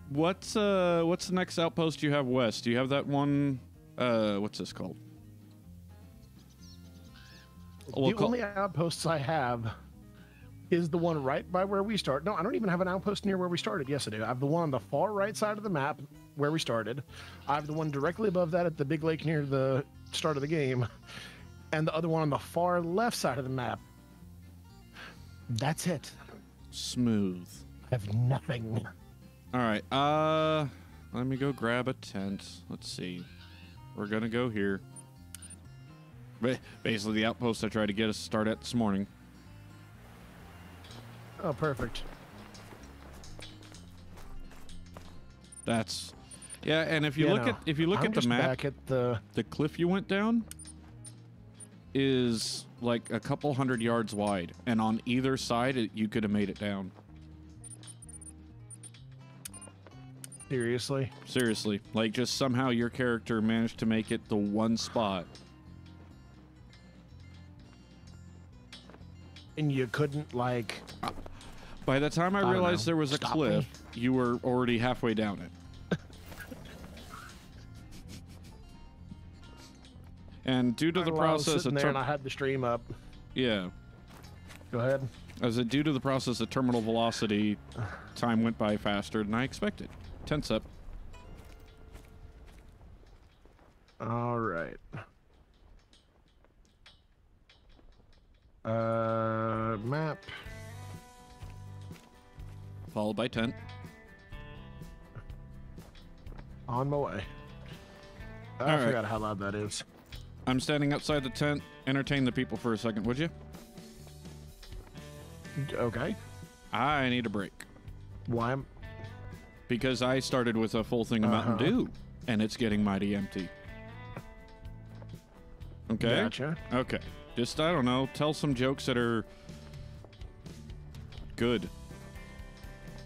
what's uh, what's the next outpost you have west? Do you have that one? Uh, what's this called? We'll the call- only outposts I have is the one right by where we start. No, I don't even have an outpost near where we started. Yes, I do. I have the one on the far right side of the map where we started. I have the one directly above that at the big lake near the start of the game, and the other one on the far left side of the map. That's it. Smooth. I have nothing. All right. Uh, let me go grab a tent. Let's see. We're gonna go here. Basically, the outpost I tried to get us to start at this morning. Oh, perfect. That's, yeah. And if you Yeah, look no. at if you look I'm at the map, back at the the cliff you went down is like a couple hundred yards wide, and on either side it, you could have made it down. seriously. Seriously, like just somehow your character managed to make it the one spot. And you couldn't like uh, By the time I, don't realized there was a Stop cliff, me. you were already halfway down it. and due to the while I was sitting there and I had the stream up. yeah, Go ahead. as a due to the process of terminal velocity, time went by faster than I expected. Tense up. All right. Uh, map. Followed by tent. On my way. I All right. forgot how loud that is. I'm standing outside the tent. Entertain the people for a second, would you? Okay. I need a break Why am because I started with a full thing of Mountain Uh-huh. Dew, and it's getting mighty empty. Okay. Gotcha. Okay. Just I don't know. Tell some jokes that are good.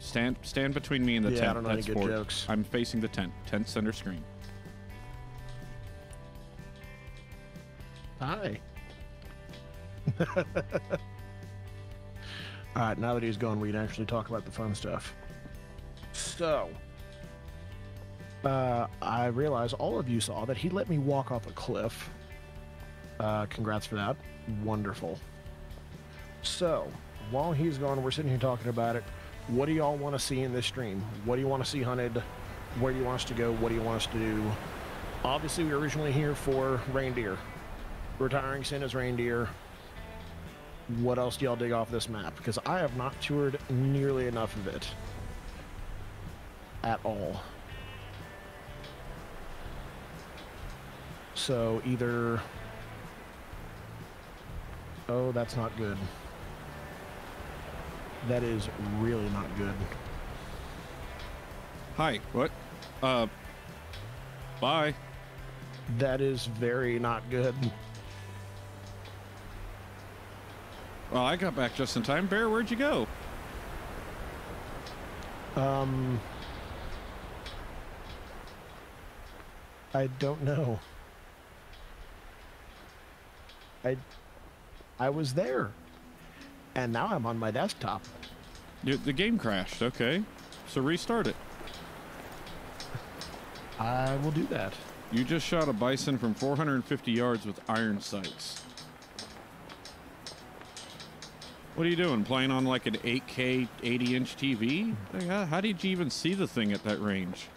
Stand stand between me and the Yeah, tent. I don't know any That's good for jokes. I'm facing the tent. Tent center screen. Hi. All right, now that he's gone, we can actually talk about the fun stuff. So, uh, I realize all of you saw that he let me walk off a cliff. Uh, congrats for that. Wonderful. So, while he's gone, we're sitting here talking about it. What do y'all want to see in this stream? What do you want to see hunted? Where do you want us to go? What do you want us to do? Obviously, we were originally here for reindeer. Retiring sin as reindeer. What else do y'all dig off this map? Because I have not toured nearly enough of it. At all. So either. Oh, that's not good. That is really not good. Hi. What? Uh. Bye. That is very not good. Well, I got back just in time. Bear, where'd you go? Um, I don't know. I I was there, and now I'm on my desktop. You, the game crashed. Okay. So restart it. I will do that. You just shot a bison from 450 yards with iron sights. What are you doing? Playing on like an 8K 80 inch TV? How how did you even see the thing at that range?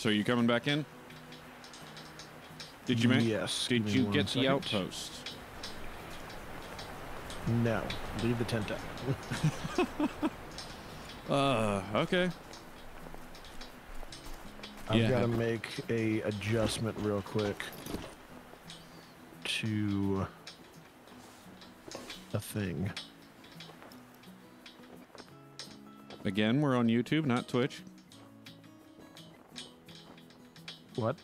So are you coming back in? Did you make? Yes, Did you get the outpost? No, leave the tent up. Uh, okay. I've Yeah. got to make a adjustment real quick to a thing. Again, we're on YouTube, not Twitch. What?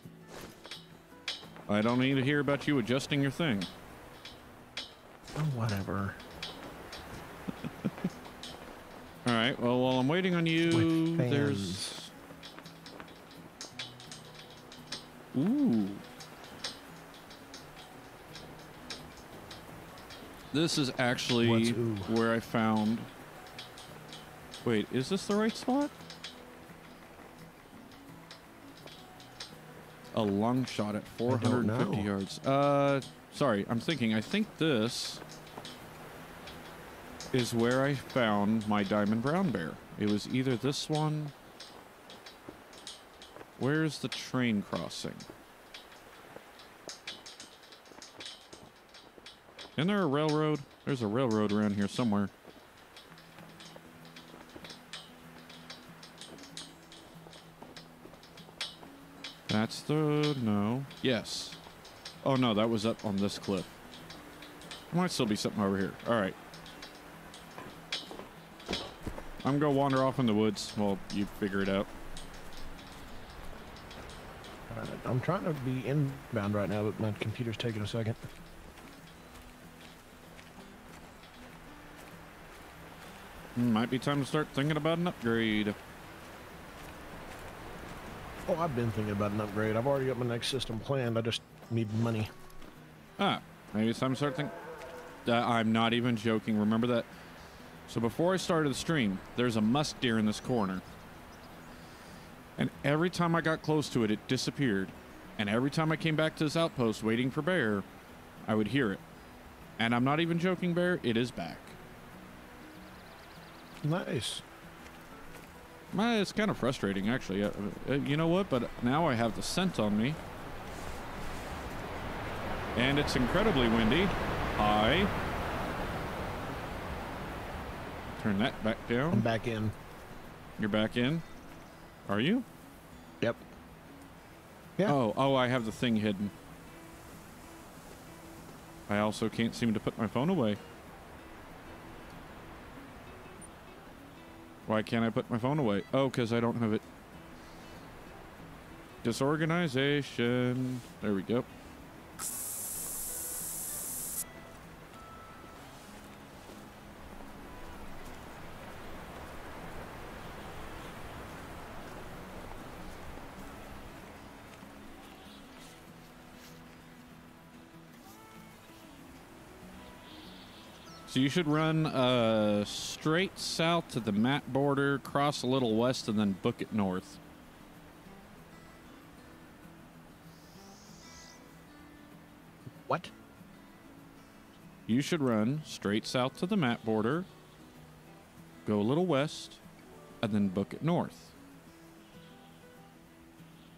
I don't need to hear about you adjusting your thing. Oh, whatever. All right. Well, while I'm waiting on you, there's. Ooh. This is actually where I found. Wait, is this the right spot? A long shot at 450 yards. Uh, sorry, I'm thinking. I think this is where I found my diamond brown bear. It was either this one. Where's the train crossing? Isn't there a railroad? There's a railroad around here somewhere. That's the no. Yes. Oh no, that was up on this cliff. There might still be something over here. All right. I'm gonna wander off in the woods while you figure it out. I'm trying to be inbound right now, but my computer's taking a second. Hmm, Might be time to start thinking about an upgrade. Oh, I've been thinking about an upgrade. I've already got my next system planned. I just need money. Ah, maybe some to start. Uh, I'm not even joking. Remember that. So before I started the stream, there's a musk deer in this corner. And every time I got close to it, it disappeared. And every time I came back to this outpost waiting for bear, I would hear it. And I'm not even joking, bear. It is back. Nice. It's kind of frustrating, actually. Uh, uh, you know what? But now I have the scent on me. And it's incredibly windy. Hi. Turn that back down. I'm back in. You're back in? Are you? Yep. Yeah. Oh, oh, I have the thing hidden. I also can't seem to put my phone away. Why can't I put my phone away? Oh, because I don't have it. Disorganization. There we go. So you should run uh, straight south to the map border, cross a little west, and then book it north. What? You should run straight south to the map border, go a little west, and then book it north.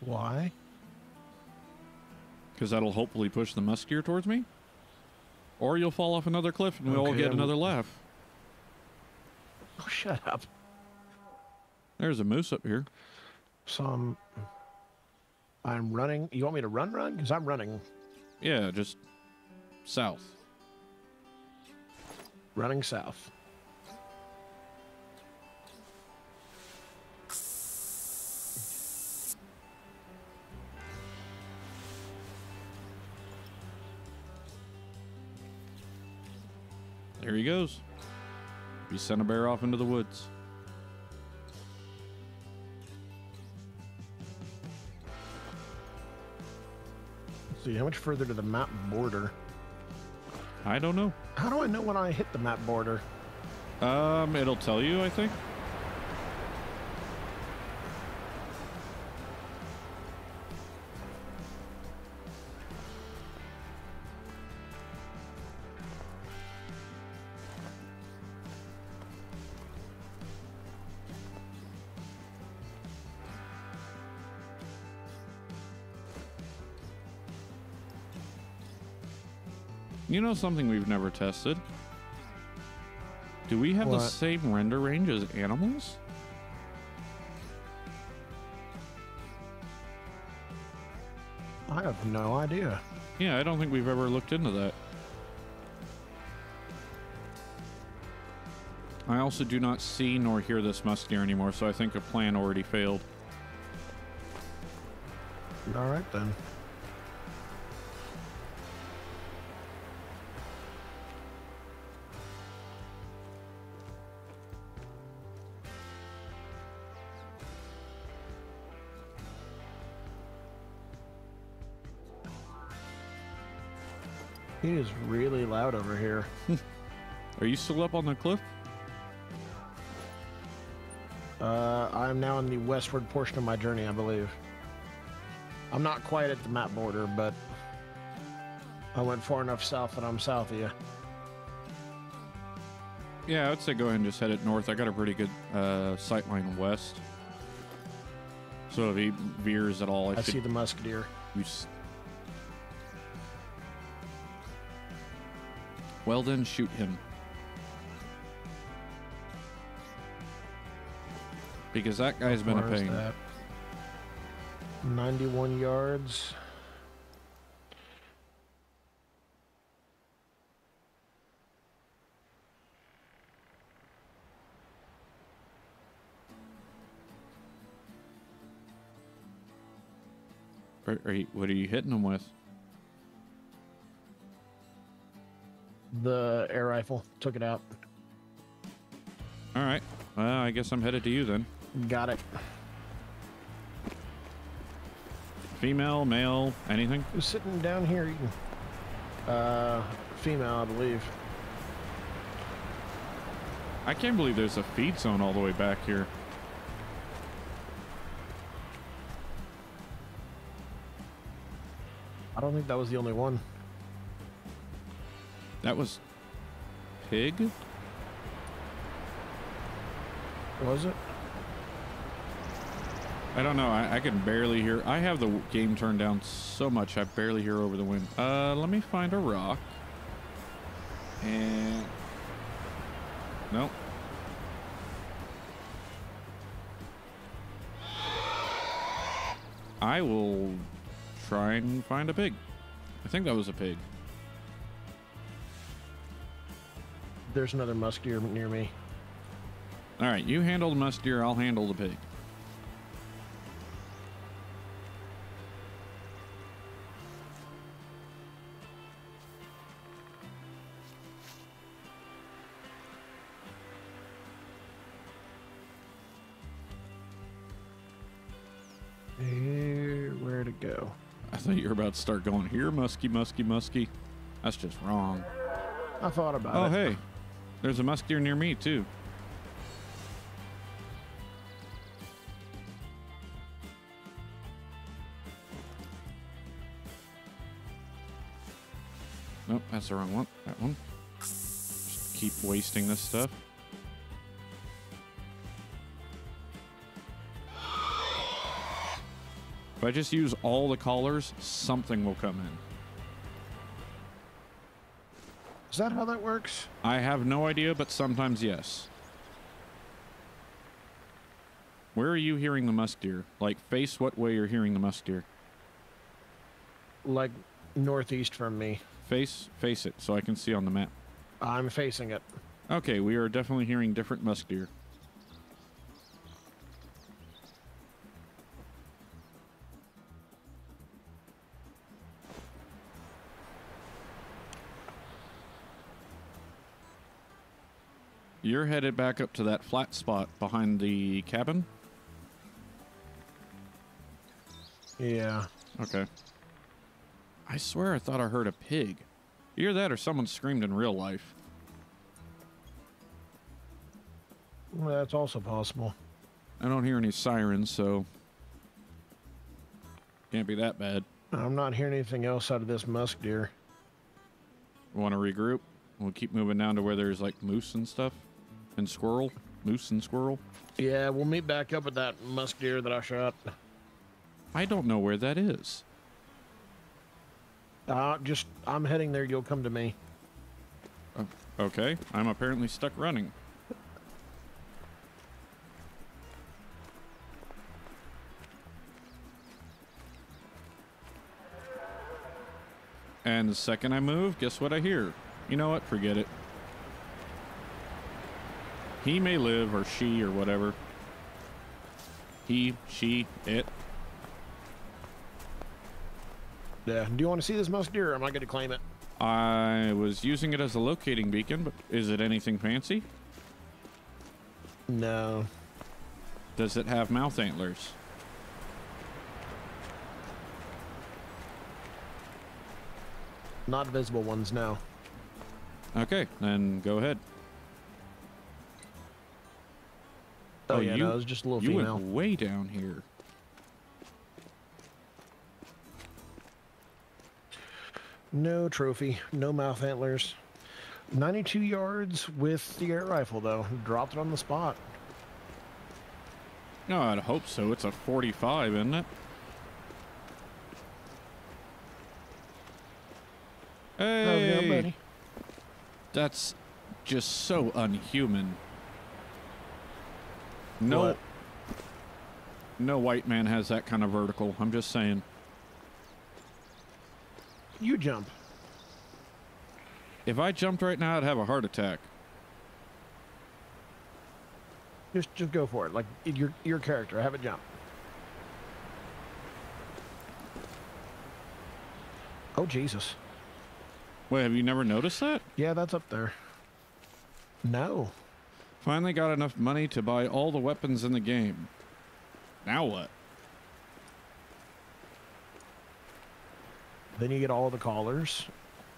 Why? Because that'll hopefully push the musk deer towards me. Or you'll fall off another cliff and we'll all get I'm- another laugh. Oh, shut up. There's a moose up here. Some. I'm running. You want me to run, run? Because I'm running. Yeah, just south. Running south. There he goes. You sent a bear off into the woods. Let's see, how much further to the map border? I don't know. How do I know when I hit the map border? Um, it'll tell you, I think. You know something we've never tested? Do we have the same render range as animals? I have no idea. Yeah, I don't think we've ever looked into that. I also do not see nor hear this musk deer anymore, so I think a plan already failed. All right then. It is really loud over here. Are you still up on the cliff? Uh, I'm now in the westward portion of my journey, I believe. I'm not quite at the map border, but I went far enough south that I'm south of you. Yeah, I would say go ahead and just head it north. I got a pretty good uh, sight line west. So if he veers at all, I, I should see the musk deer. Well then, shoot him. Because that guy's been a pain. that? 91 yards. Are, are you, what are you hitting him with? The air rifle took it out. All right. Well, I guess I'm headed to you then. Got it. Female, male, anything? Who's sitting down here eating? Uh, female, I believe. I can't believe there's a feed zone all the way back here. I don't think that was the only one. That was pig. Was it? I don't know. I, I can barely hear. I have the game turned down so much I barely hear over the wind. Uh, let me find a rock. And nope. I will try and find a pig. I think that was a pig. There's another musk deer near me. All right, you handle the musk deer. I'll handle the pig. Here, where to go? I thought you were about to start going here, musky, musky, musky. That's just wrong. I thought about Oh, it. Oh, hey, there's a musk deer near me too. Nope, that's the wrong one. That one. Just keep wasting this stuff. If I just use all the collars, something will come in. Is that how that works? I have no idea, but sometimes yes. Where are you hearing the musk deer? Like, face what way you're hearing the musk deer? like northeast from me. Face face it so I can see on the map. I'm facing it. Okay, we are definitely hearing different musk deer. You're headed back up to that flat spot behind the cabin? Yeah. Okay. I swear I thought I heard a pig. Either that or someone screamed in real life. Well, that's also possible. I don't hear any sirens, so can't be that bad. I'm not hearing anything else out of this musk deer. Want to regroup? We'll keep moving down to where there's like moose and stuff, and squirrel, moose and squirrel. Yeah, we'll meet back up at that musk deer that I shot. I don't know where that is. Uh, just I'm heading there. You'll come to me. Okay, I'm apparently stuck running. And the second I move, guess what I hear? You know what? Forget it. He may live, or she, or whatever. He, she, it. Yeah. Do you want to see this musk deer? Or am I going to claim it? I was using it as a locating beacon, but is it anything fancy? No. Does it have mouth antlers? Not visible ones. No. Okay, then go ahead. Oh, Oh, yeah, you- no, it was just a little You female. went way down here. No trophy. No mouth antlers. 92 yards with the air rifle though. Dropped it on the spot. No, I'd hope so. It's a 45, isn't it? Oh, yeah, Hey, buddy. that's just so unhuman. No, What? no white man has that kind of vertical. I'm just saying. You jump. If I jumped right now, I'd have a heart attack. Just just go for it. Like your your character. Have it jump. Oh Jesus. Wait, have you never noticed that? Yeah, that's up there. No. Finally got enough money to buy all the weapons in the game. Now what? Then you get all the collars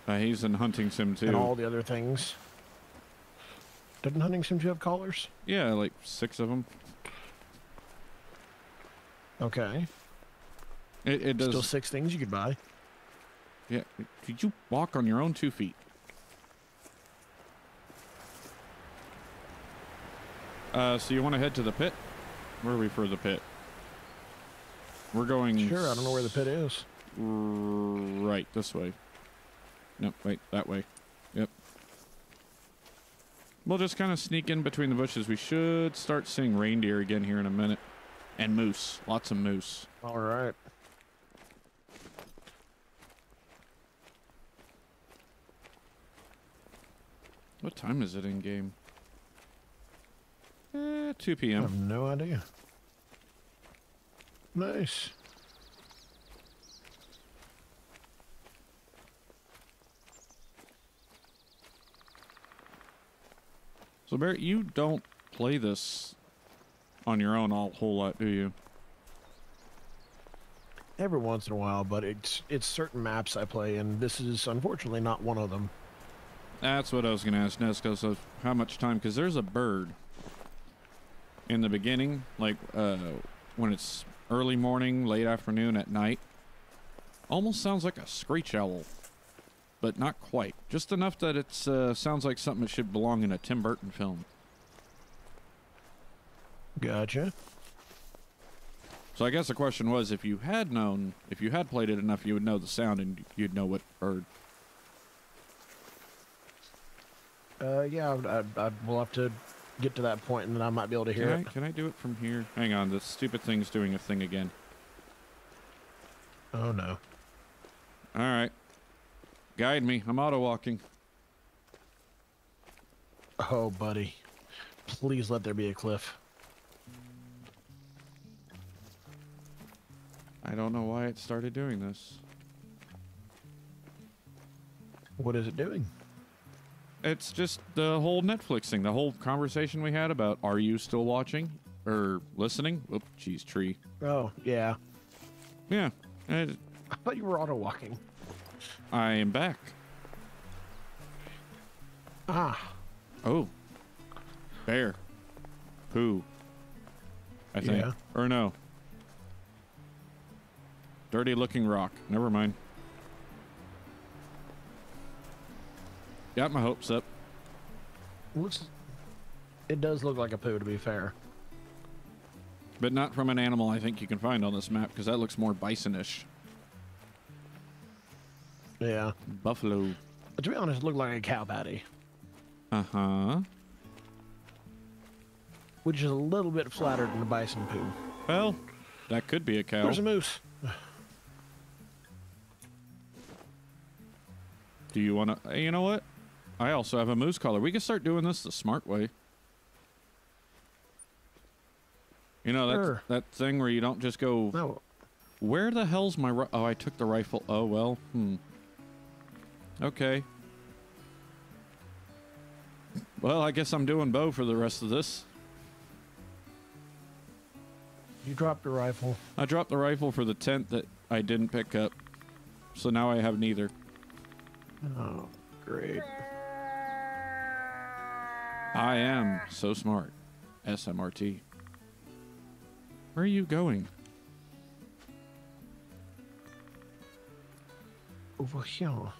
Uh, he's in Hunting Sim too. and all the other things. Doesn't Hunting Sim 2 have collars? Yeah, like six of them. Okay. It, it does. Still six things you could buy. Yeah. Did you walk on your own two feet? Uh, so you want to head to the pit? Where are we for the pit? We're going. Sure, I don't know where the pit is. Right, this way. No, wait, that way. Yep. We'll just kind of sneak in between the bushes. We should start seeing reindeer again here in a minute. And moose. Lots of moose. All right. What time is it in game? Eh, 2 I p.m. have no idea. Nice. So Barrett, you don't play this on your own a whole lot, do you? Every once in a while, but it's it's certain maps I play, and this is unfortunately not one of them. That's what I was going to ask Nesco. So how much time? Because there's a bird in the beginning, like uh, when it's early morning, late afternoon, at night. Almost sounds like a screech owl, but not quite. Just enough that it uh, sounds like something that should belong in a Tim Burton film. Gotcha. So I guess the question was, if you had known, if you had played it enough, you would know the sound and you'd know what bird. Uh, yeah, I'd, I'd, I'd, we'll have to get to that point, and then I might be able to hear Can I, it. can I do it from here? Hang on, the stupid thing's doing a thing again. Oh no. All right. Guide me. I'm auto walking. Oh, buddy. Please let there be a cliff. I don't know why it started doing this. What is it doing? It's just the whole Netflix thing, the whole conversation we had about are you still watching or listening? Oop, geez, tree. Oh, yeah. Yeah, I, I thought you were auto walking. I am back. Ah, Oh, bear, poo. I think, Yeah. or no, dirty looking rock. Never mind. Got my hopes up. looks. It does look like a poo, to be fair. But not from an animal I think you can find on this map because that looks more bisonish. Yeah. Buffalo. But to be honest, it looked like a cow patty, Uh huh. which is a little bit flatter than a bison poo. Well, that could be a cow. There's a moose. Do you want to? You know what? I also have a moose collar. We can start doing this the smart way. You know that Sure. that thing where you don't just go. No, Where the hell's my? Oh, I took the rifle. Oh well. Hmm. Okay. Well, I guess I'm doing bow for the rest of this. you dropped your rifle. I dropped the rifle for the tent that I didn't pick up, so now I have neither. Oh, great. I am so smart. SMRT. Where are you going? Over here.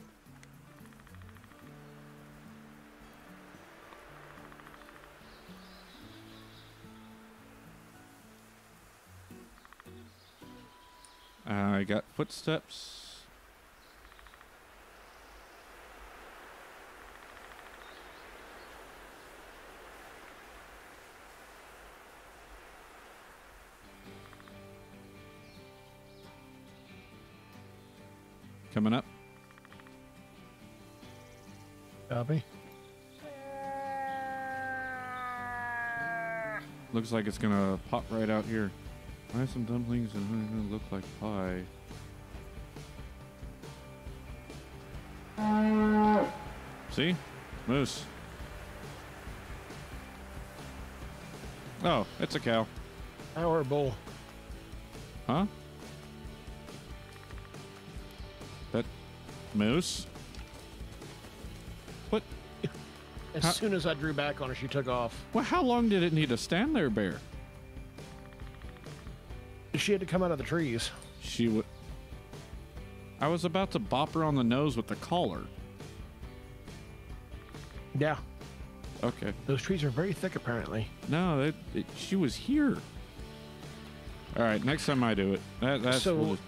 I got footsteps. Coming up. Copy. Looks like it's gonna pop right out here. I have some dumplings and look like pie. See? Moose. Oh, it's a cow. Our bull. Huh? Moose? What? As How- soon as I drew back on her, she took off. Well, how long did it need to stand there, bear? She had to come out of the trees. She would. I was about to bop her on the nose with the collar. Yeah, Okay. those trees are very thick, apparently. No, it, it, she was here. All right, next time I do it. That, that's So- we'll-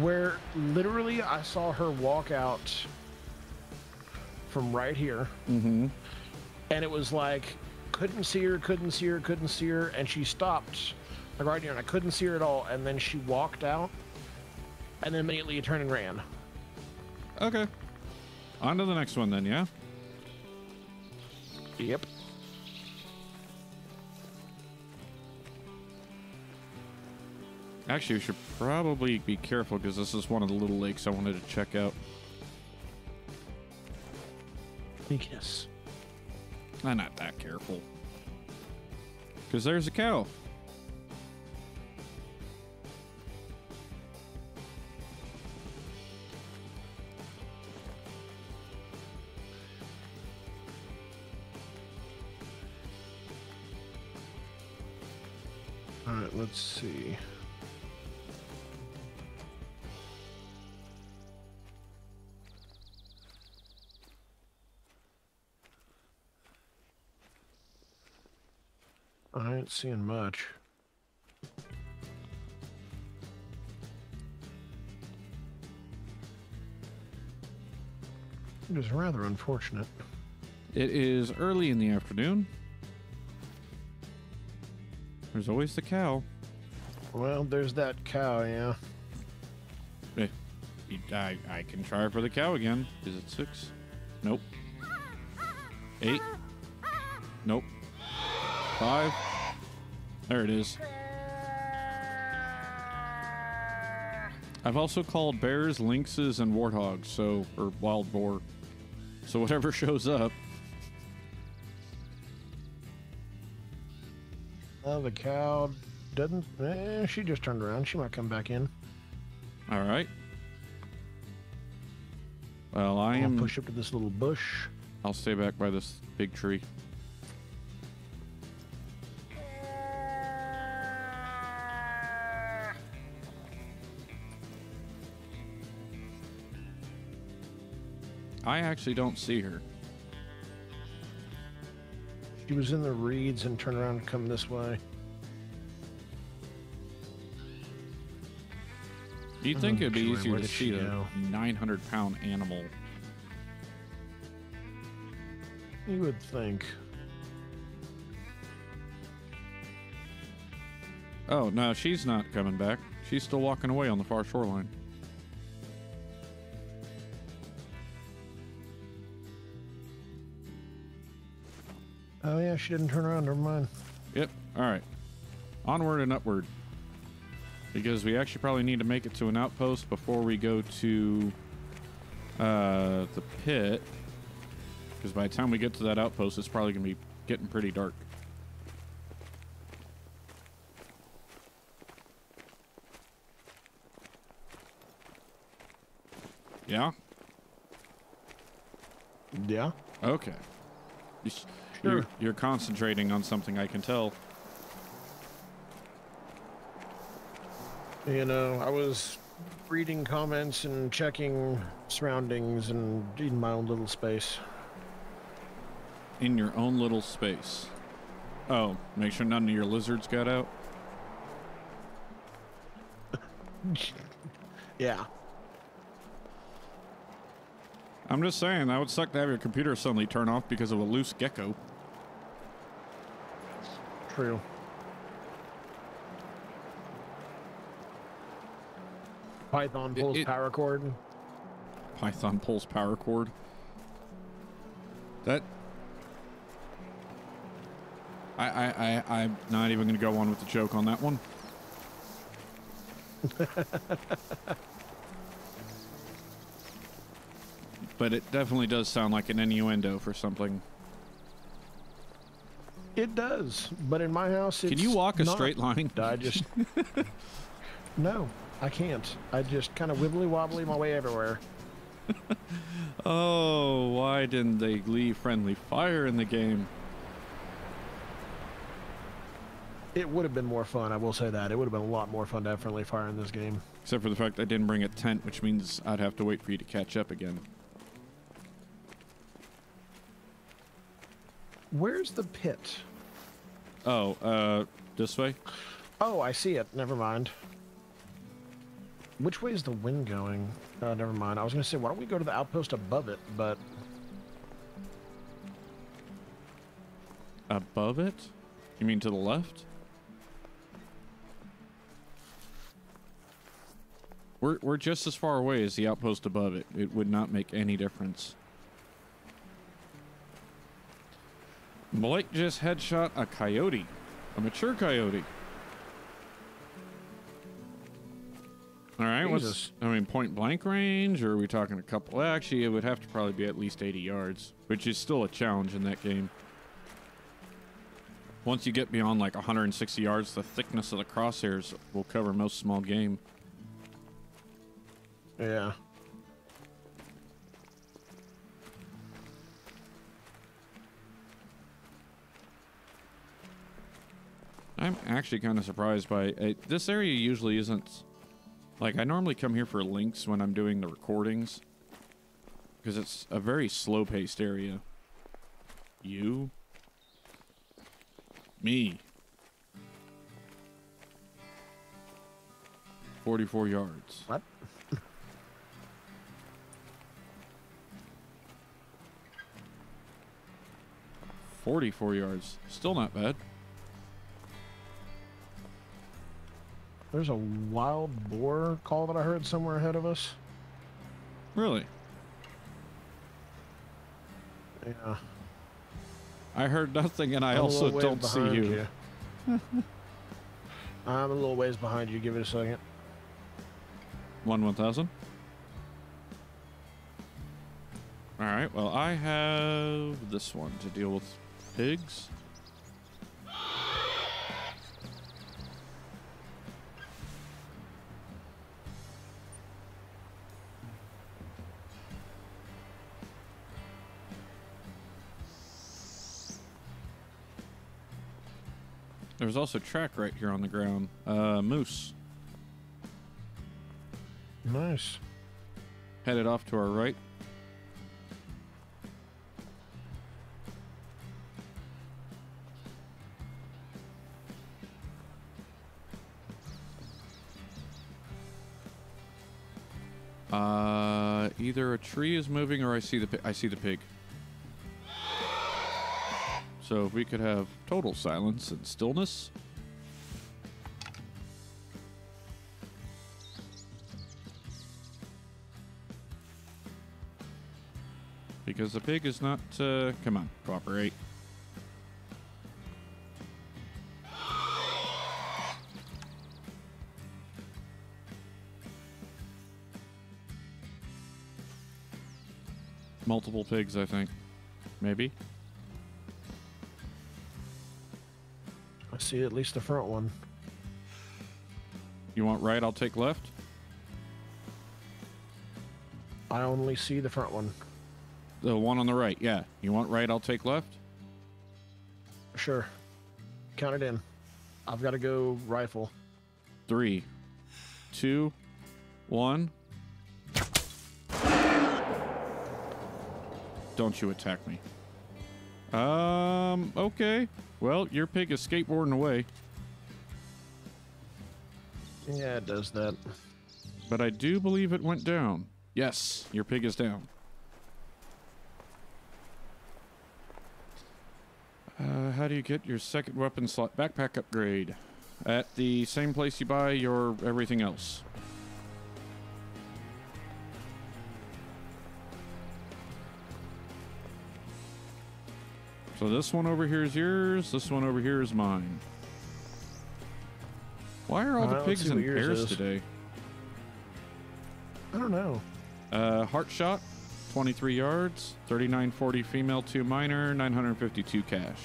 Where literally I saw her walk out from right here, Mhm. and it was like couldn't see her, couldn't see her, couldn't see her, and she stopped like right here, and I couldn't see her at all. And then she walked out, and then immediately turned and ran. Okay. On to the next one then, yeah? Yep. Actually, we should probably be careful because this is one of the little lakes I wanted to check out. Yes. I'm not that careful. Because there's a cow. All right, let's see. Seeing much. It is rather unfortunate. It is early in the afternoon. There's always the cow. Well, there's that cow, yeah. Eh, I, I can try for the cow again. Is it six? Nope. Eight? Nope. Five? There it is. I've also called bears, lynxes, and warthogs, so or wild boar. So whatever shows up. Uh, the cow doesn't. Eh, she just turned around. She might come back in. All right. Well, I I'll am. push up to this little bush. I'll stay back by this big tree. I actually don't see her. She was in the reeds and turned around and come this way. You'd think it'd be joy, easier to did she see a 900 pound animal. You would think. Oh, no, she's not coming back. She's still walking away on the far shoreline. Oh yeah, she didn't turn around. Never mind. Yep. All right. Onward and upward. Because we actually probably need to make it to an outpost before we go to uh, the pit. Because by the time we get to that outpost, it's probably going to be getting pretty dark. Yeah? Yeah. Okay. You s- Sure. You're, you're concentrating on something I can tell. You know, I was reading comments and checking surroundings and in my own little space. in your own little space. Oh, make sure none of your lizards got out. Yeah. I'm just saying that would suck to have your computer suddenly turn off because of a loose gecko. True. Python It- pulls it- power cord. Python pulls power cord. That. I, I, I, I'm not even going to go on with the joke on that one. but it definitely does sound like an innuendo for something. It does, but in my house, it's Can you walk a not. straight line? I just no, I can't. I just kind of wibbly wobbly my way everywhere. Oh, why didn't they leave friendly fire in the game? It would have been more fun. I will say that it would have been a lot more fun to have friendly fire in this game. Except for the fact I didn't bring a tent, which means I'd have to wait for you to catch up again. Where's the pit? Oh, uh, this way? Oh, I see it. Never mind. Which way is the wind going? Uh, never mind. I was going to say, why don't we go to the outpost above it? But Above it? You mean to the left? We're, we're just as far away as the outpost above it. It would not make any difference. Blake just headshot a coyote. A mature coyote. All right, what's I mean point blank range, or are we talking a couple? Actually, it would have to probably be at least 80 yards, which is still a challenge in that game. Once you get beyond like 160 yards, the thickness of the crosshairs will cover most small game. yeah. I'm actually kind of surprised by uh, this area. Usually isn't like I normally come here for lynx when I'm doing the recordings because it's a very slow-paced area. You, me, 44 yards. What? Forty-four yards, still not bad. There's a wild boar call that I heard somewhere ahead of us. Really? Yeah. I heard nothing, and I I'm also don't see behind you. I'm a little ways behind you. Give it a second. One one thousand. All right. Well, I have this one to deal with pigs. There's also track right here on the ground. Uh, moose Nice. headed off to our right. Uh, either a tree is moving or I see the I see the pig. So if we could have total silence and stillness. Because the pig is not. Uh, come on, cooperate. Multiple pigs, I think. Maybe. See at least the front one. You want right, I'll take left. I only see the front one. The one on the right, yeah. You want right, I'll take left. Sure. Count it in. I've got to go rifle. Three, two, one. Don't you attack me. Um, okay. Well, your pig is skateboarding away, Yeah, it does that. but I do believe it went down. Yes, your pig is down. Uh, how do you get your second weapon slot backpack upgrade? At the same place you buy your everything else. So this one over here is yours. This one over here is mine. Why are all the pigs in pairs is. today? I don't know. Uh, heart shot, 23 yards, 3940 female, 2 minor, 952 cash.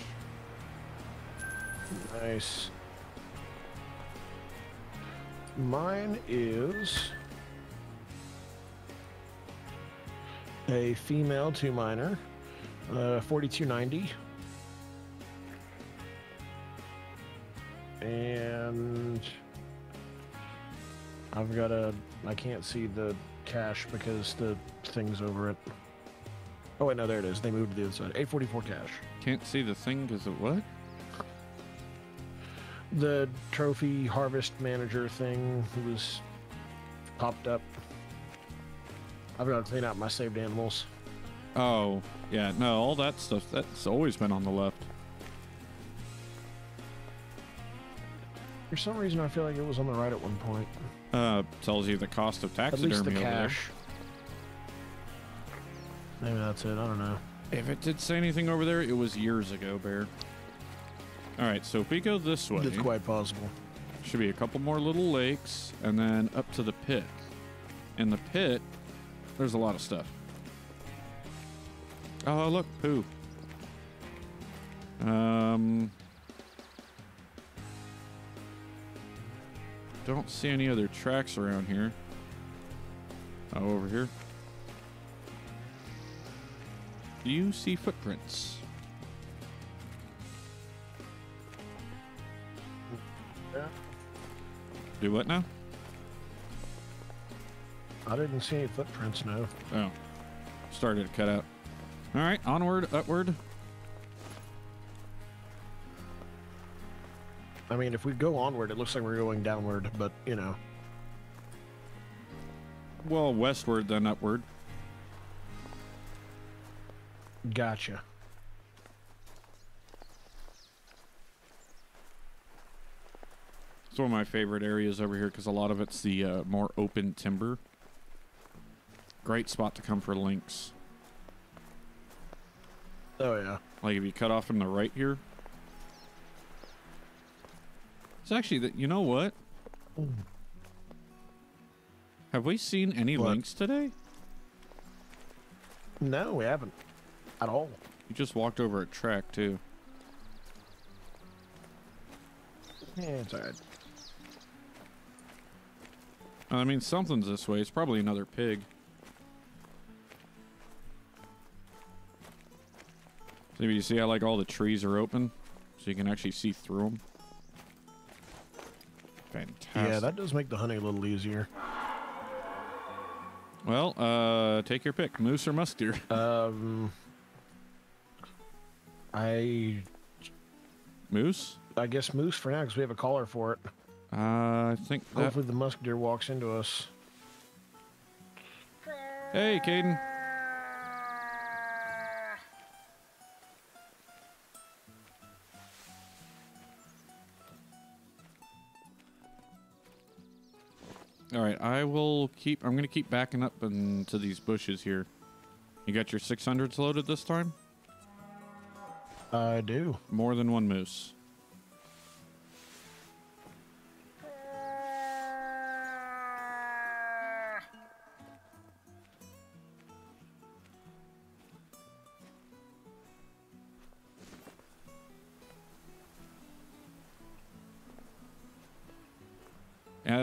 Nice. Mine is a female two minor, uh, 4290. And I've got a. I can't see the cash because the thing's over it. Oh, wait, no, there it is. They moved to the other side. 844 cash. Can't see the thing because of what? the trophy harvest manager thing was popped up. I've got to clean out my saved animals. Oh, yeah, no, all that stuff, that's always been on the left. For some reason, I feel like it was on the right at one point. Uh, tells you the cost of At taxidermy least the over there. cash. Maybe that's it. I don't know. If it did say anything over there, it was years ago, Bear. All right, so if we go this way, It's quite possible. should be a couple more little lakes, and then up to the pit. In the pit, there's a lot of stuff. Oh, look, poo. Um, don't see any other tracks around here. Oh, over here. Do you see footprints? Yeah. Do what now? I didn't see any footprints, no. Oh, started to cut out. All right, onward, upward. I mean, if we go onward, it looks like we're going downward, but, you know. Well, westward, then upward. Gotcha. It's one of my favorite areas over here because a lot of it's the uh, more open timber. great spot to come for lynx. Oh yeah. Like if you cut off from the right here. It's actually that you know what? Have we seen any What? lynx today? No, we haven't at all. You just walked over a track too. Yeah, it's alright. I mean, something's this way. It's probably another pig. So you see how like all the trees are open, so you can actually see through them. Fantastic. Yeah, that does make the hunting a little easier. Well, uh, take your pick, moose or musk deer. Um, I moose. I guess moose for now because we have a collar for it. Uh, I think that. Hopefully the musk deer walks into us. Hey, Caden. All right, I will keep. I'm gonna keep backing up into these bushes here. You got your 600s loaded this time? I do. More than one moose.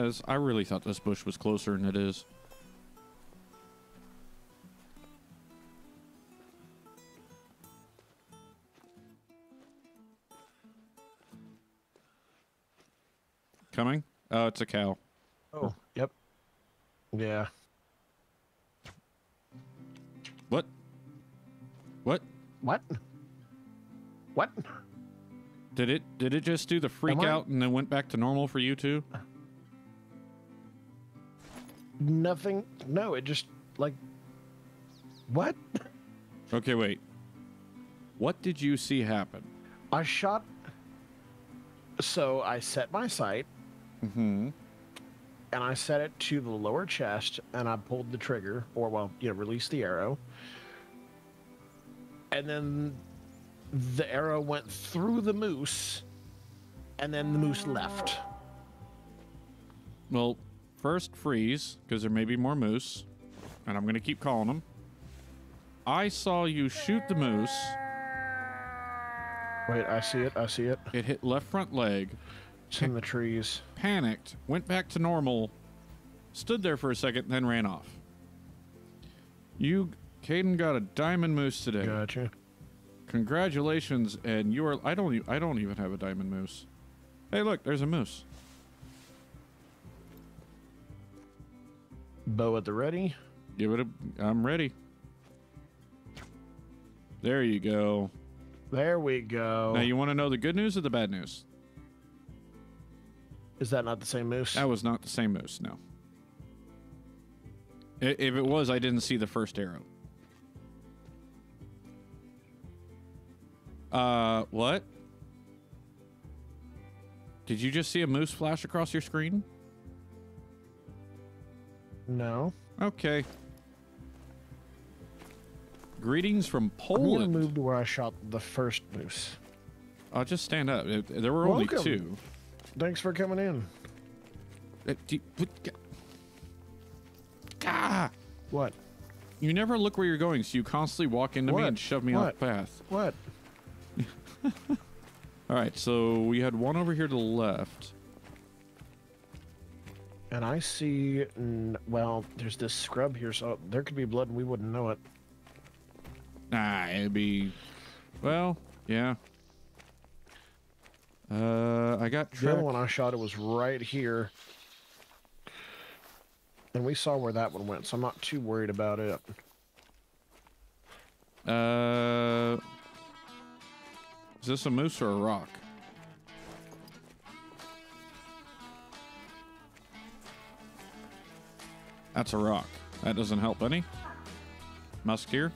As I really thought this bush was closer than it is. Coming? Oh, it's a cow. Oh, yep. Yeah. What? What? What? What? Did it did it just do the freak Am I- out and then went back to normal for you too? Nothing. No, it just like. What? Okay, wait. What did you see happen? I shot. So I set my sight Mm-hmm. and I set it to the lower chest and I pulled the trigger, or well, you know, released the arrow. And then the arrow went through the moose, and then the moose left. Well, first freeze, because there may be more moose, and I'm gonna keep calling them. I saw you shoot the moose. Wait, I see it. I see it. It hit left front leg, It's in the trees. panicked, went back to normal, stood there for a second, then ran off. You, Caden, got a diamond moose today. Gotcha. Congratulations, and you are. I don't. I don't even have a diamond moose. Hey, look, there's a moose. Bow at the ready. Give it a. I'm ready. There you go. There we go. Now, you want to know the good news or the bad news? Is that not the same moose? That was not the same moose. No. If it was, I didn't see the first arrow. Uh, what? Did you just see a moose flash across your screen? No. Okay. Greetings from Poland. I'm gonna Poland. move to where I shot the first moose. I'll just stand up. There were only Welcome. two. Thanks for coming in. Uh, you- what- Ah! What? You never look where you're going, so you constantly walk into me and shove me off What? the path. What? All right, so we had one over here to the left. And I see. Well, there's this scrub here, so there could be blood and we wouldn't know it. Nah, it'd be. Well, yeah. Uh, I got The other one I shot, it was right here. And we saw where that one went, so I'm not too worried about it. Uh, is this a moose or a rock? That's a rock. That doesn't help any. Musk deer.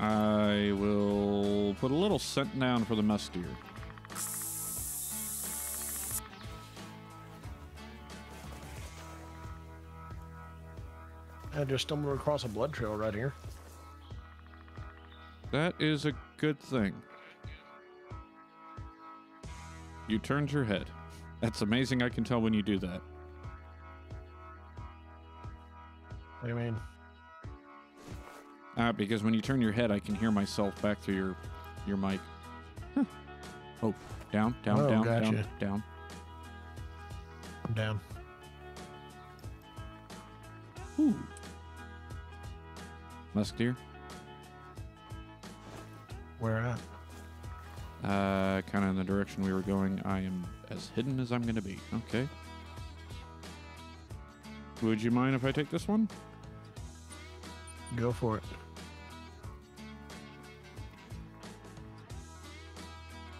I will put a little scent down for the musk deer. I just stumbled across a blood trail right here. That is a good thing. You turned your head. That's amazing. I can tell when you do that. What do you mean? Uh, because when you turn your head, I can hear myself back through your your mic. Huh. Oh, down, down, Oh, down, gotcha. down, down. I'm down. Ooh. Musk deer. Where at? Uh, kind of in the direction we were going. I am as hidden as I'm going to be. Okay. Would you mind if I take this one? Go for it.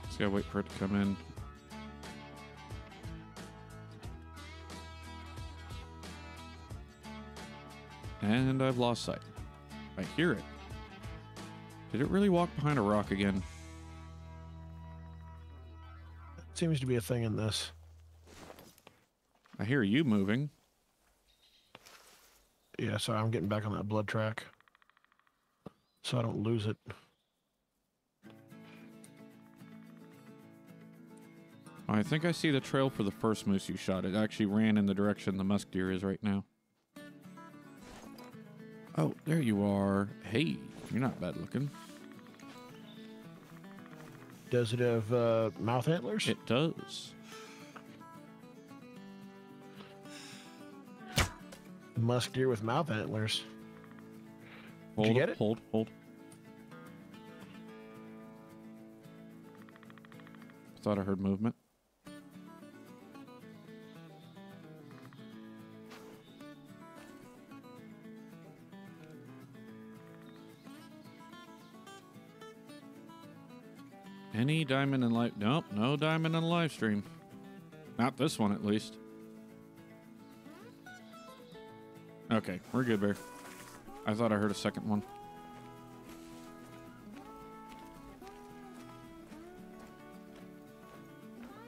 Just gotta wait for it to come in. And I've lost sight. I hear it. Did it really walk behind a rock again? It Seems to be a thing in this. I hear you moving. Yeah, sorry, I'm getting back on that blood track. So I don't lose it. I think I see the trail for the first moose you shot. It actually ran in the direction the musk deer is right now. Oh, there you are. Hey, you're not bad looking. Does it have uh, mouth antlers? It does. Musk deer with mouth antlers. Hold, you get it? Hold, hold. Thought I heard movement. Any diamond in life? Nope, no diamond in live stream. Not this one, at least. Okay, we're good, Bear. I thought I heard a second one.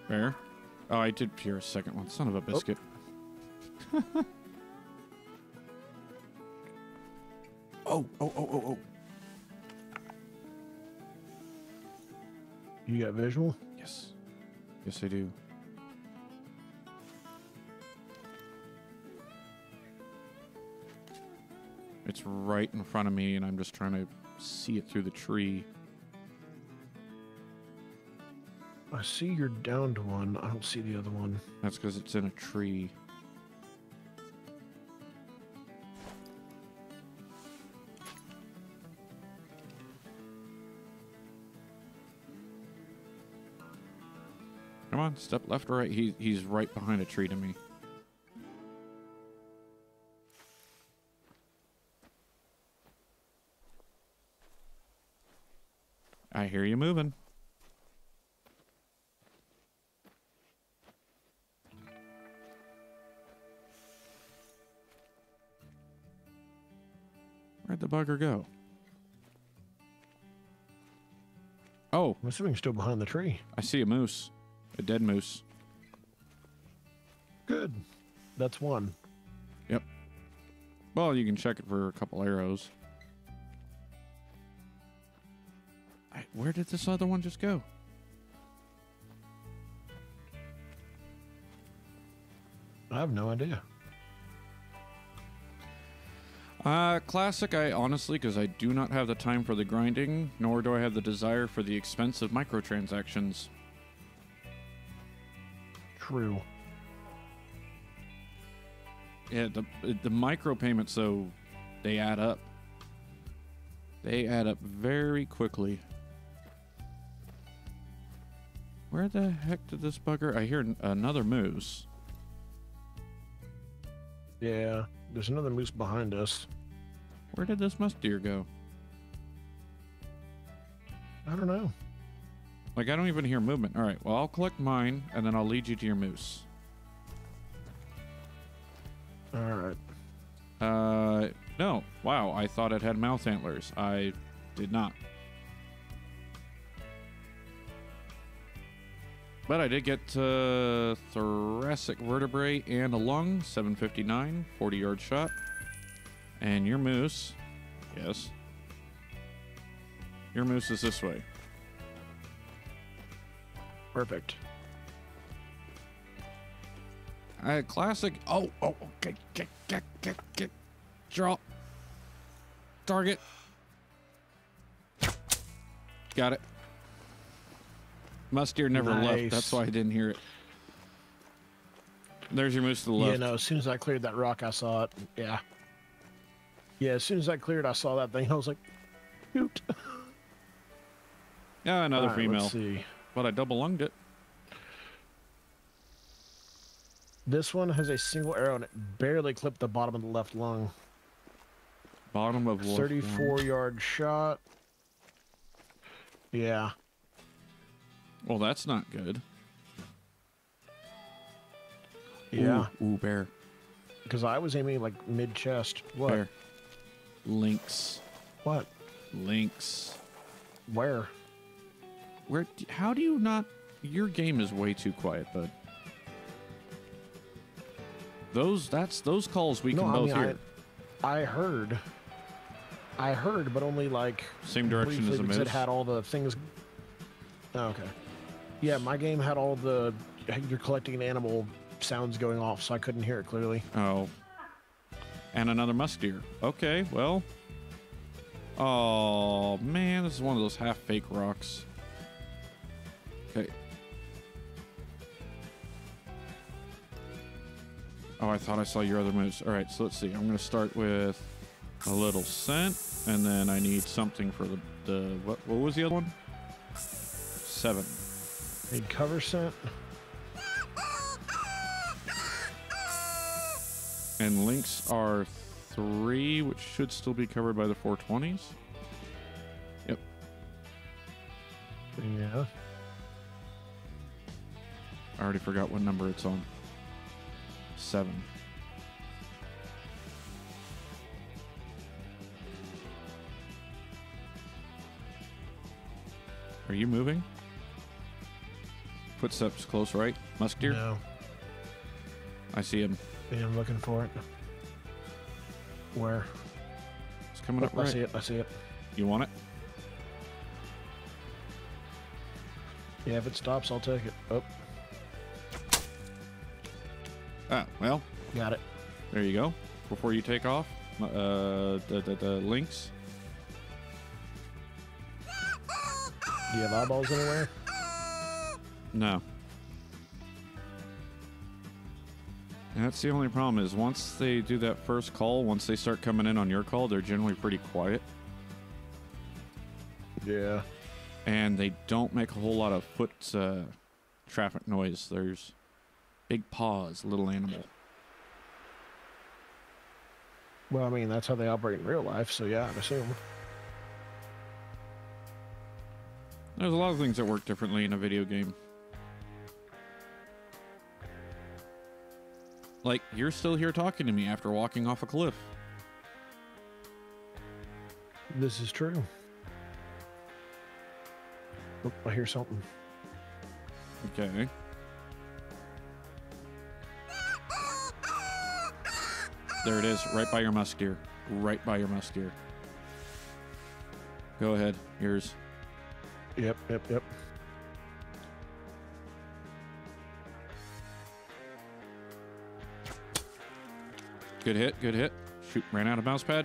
Bear? Oh, I did hear a second one. Son of a oh. biscuit. oh, oh, oh, oh, oh. You got visual? Yes. Yes, I do. It's right in front of me, and I'm just trying to see it through the tree. I see you're down to one. I don't see the other one. That's because it's in a tree. Come on, step left or right. He, he's right behind a tree to me. Bugger go? Oh, I'm assuming still behind the tree. I see a moose. A dead moose. Good. That's one. Yep. Well, you can check it for a couple arrows. I, where did this other one just go? I have no idea. Uh, classic, I honestly, because I do not have the time for the grinding, nor do I have the desire for the expensive microtransactions. True. Yeah, the the micropayments though, they add up. They add up very quickly. Where the heck did this bugger? I hear another moose. Yeah. There's another moose behind us. Where did this musk deer go? I don't know. Like I don't even hear movement. All right, well I'll collect mine and then I'll lead you to your moose. All right. Uh, no. Wow, I thought it had mouth antlers. I did not. But I did get uh, thoracic vertebrae and a lung, 759, 40 yard shot. And your moose, yes. Your moose is this way. Perfect. Uh, classic. Oh, oh, okay. Get, get, get, get. Draw. Target. Got it. Musk deer never left. That's why I didn't hear it. There's your moose to the left. Yeah, no, as soon as I cleared that rock, I saw it. Yeah. Yeah, as soon as I cleared, I saw that thing. I was like, shoot. Yeah, another right, female. Let's see. But I double lunged it. This one has a single arrow and it barely clipped the bottom of the left lung. Bottom of left 34 lung. yard shot. Yeah. Well, that's not good. Yeah. Ooh, ooh bear. Because I was aiming like mid chest. What? Bear. Lynx. What? Lynx. Where? Where? How do you not? Your game is way too quiet, bud. Those that's those calls we can I both mean, hear. I, I heard. I heard, but only like Same direction as the because moose. it had all the things. Oh, okay. Yeah, my game had all the you're collecting an animal sounds going off, so I couldn't hear it clearly. Oh. And another musk deer. Okay, well. Oh man, this is one of those half fake rocks. Okay. Oh, I thought I saw your other moves. All right, so let's see. I'm gonna start with a little scent, and then I need something for the the what? What was the other one? Seven. Need cover scent. And lynx are three, which should still be covered by the 420s. Yep. Yeah. I already forgot what number it's on. Seven. Are you moving? Footsteps close right. Musk deer? No. I see him. Yeah, I'm looking for it. Where? It's coming Oh, up I see it. I see it. You want it? Yeah, if it stops, I'll take it. Oh, Ah, well, got it. there you go. Before you take off, uh, the, the, the lynx. Do you have eyeballs anywhere? No. And that's the only problem is once they do that first call, once they start coming in on your call, they're generally pretty quiet Yeah. and they don't make a whole lot of foot uh, traffic noise. There's big paws, little animal. Well, I mean, that's how they operate in real life, so yeah, I'd assume. There's a lot of things that work differently in a video game. Like, you're still here talking to me after walking off a cliff. This is true. Oh, I hear something. Okay. There it is, right by your musk deer. Right by your musk deer. Go ahead, yours. Yep, yep, yep. Good hit, good hit. Shoot, ran out of mouse pad.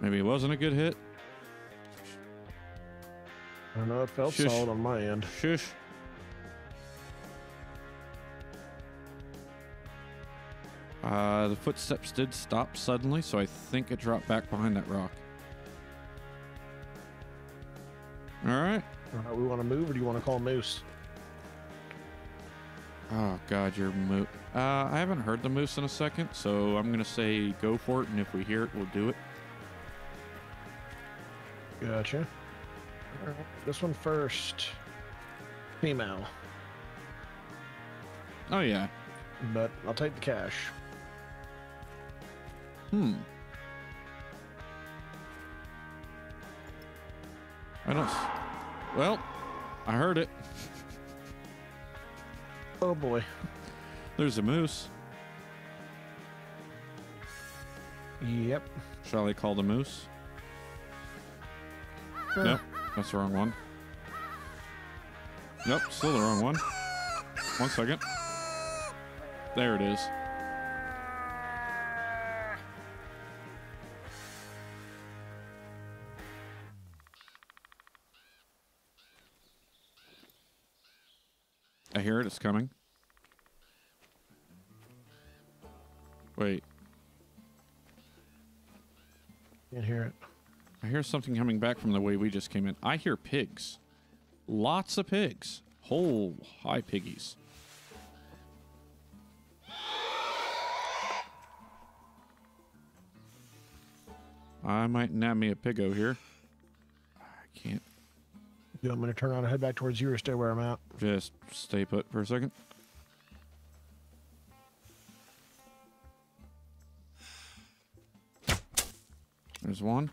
Maybe it wasn't a good hit. I know it felt Shush. solid on my end. Shush. Uh, the footsteps did stop suddenly, so I think it dropped back behind that rock. All right. All right, we want to move, or do you want to call Moose? Oh God, you're mo. Uh, I haven't heard the moose in a second, so I'm gonna say go for it, and if we hear it, we'll do it. Gotcha. All right, this one first. Female, Oh yeah. but I'll take the cash. Hmm. I don't. Well, I heard it. Oh boy. There's a moose. Yep. Shall I call the moose? Uh. Nope, that's the wrong one. Yep. still the wrong one. One second. There it is. I hear it, it's coming. Wait, Can't hear it. I hear something coming back from the way we just came in. I hear pigs. Lots of pigs. Whole hi piggies. I might nab me a piggo here. I can't You want me to turn around and head back towards you or stay where I'm at? just stay put for a second. There's one.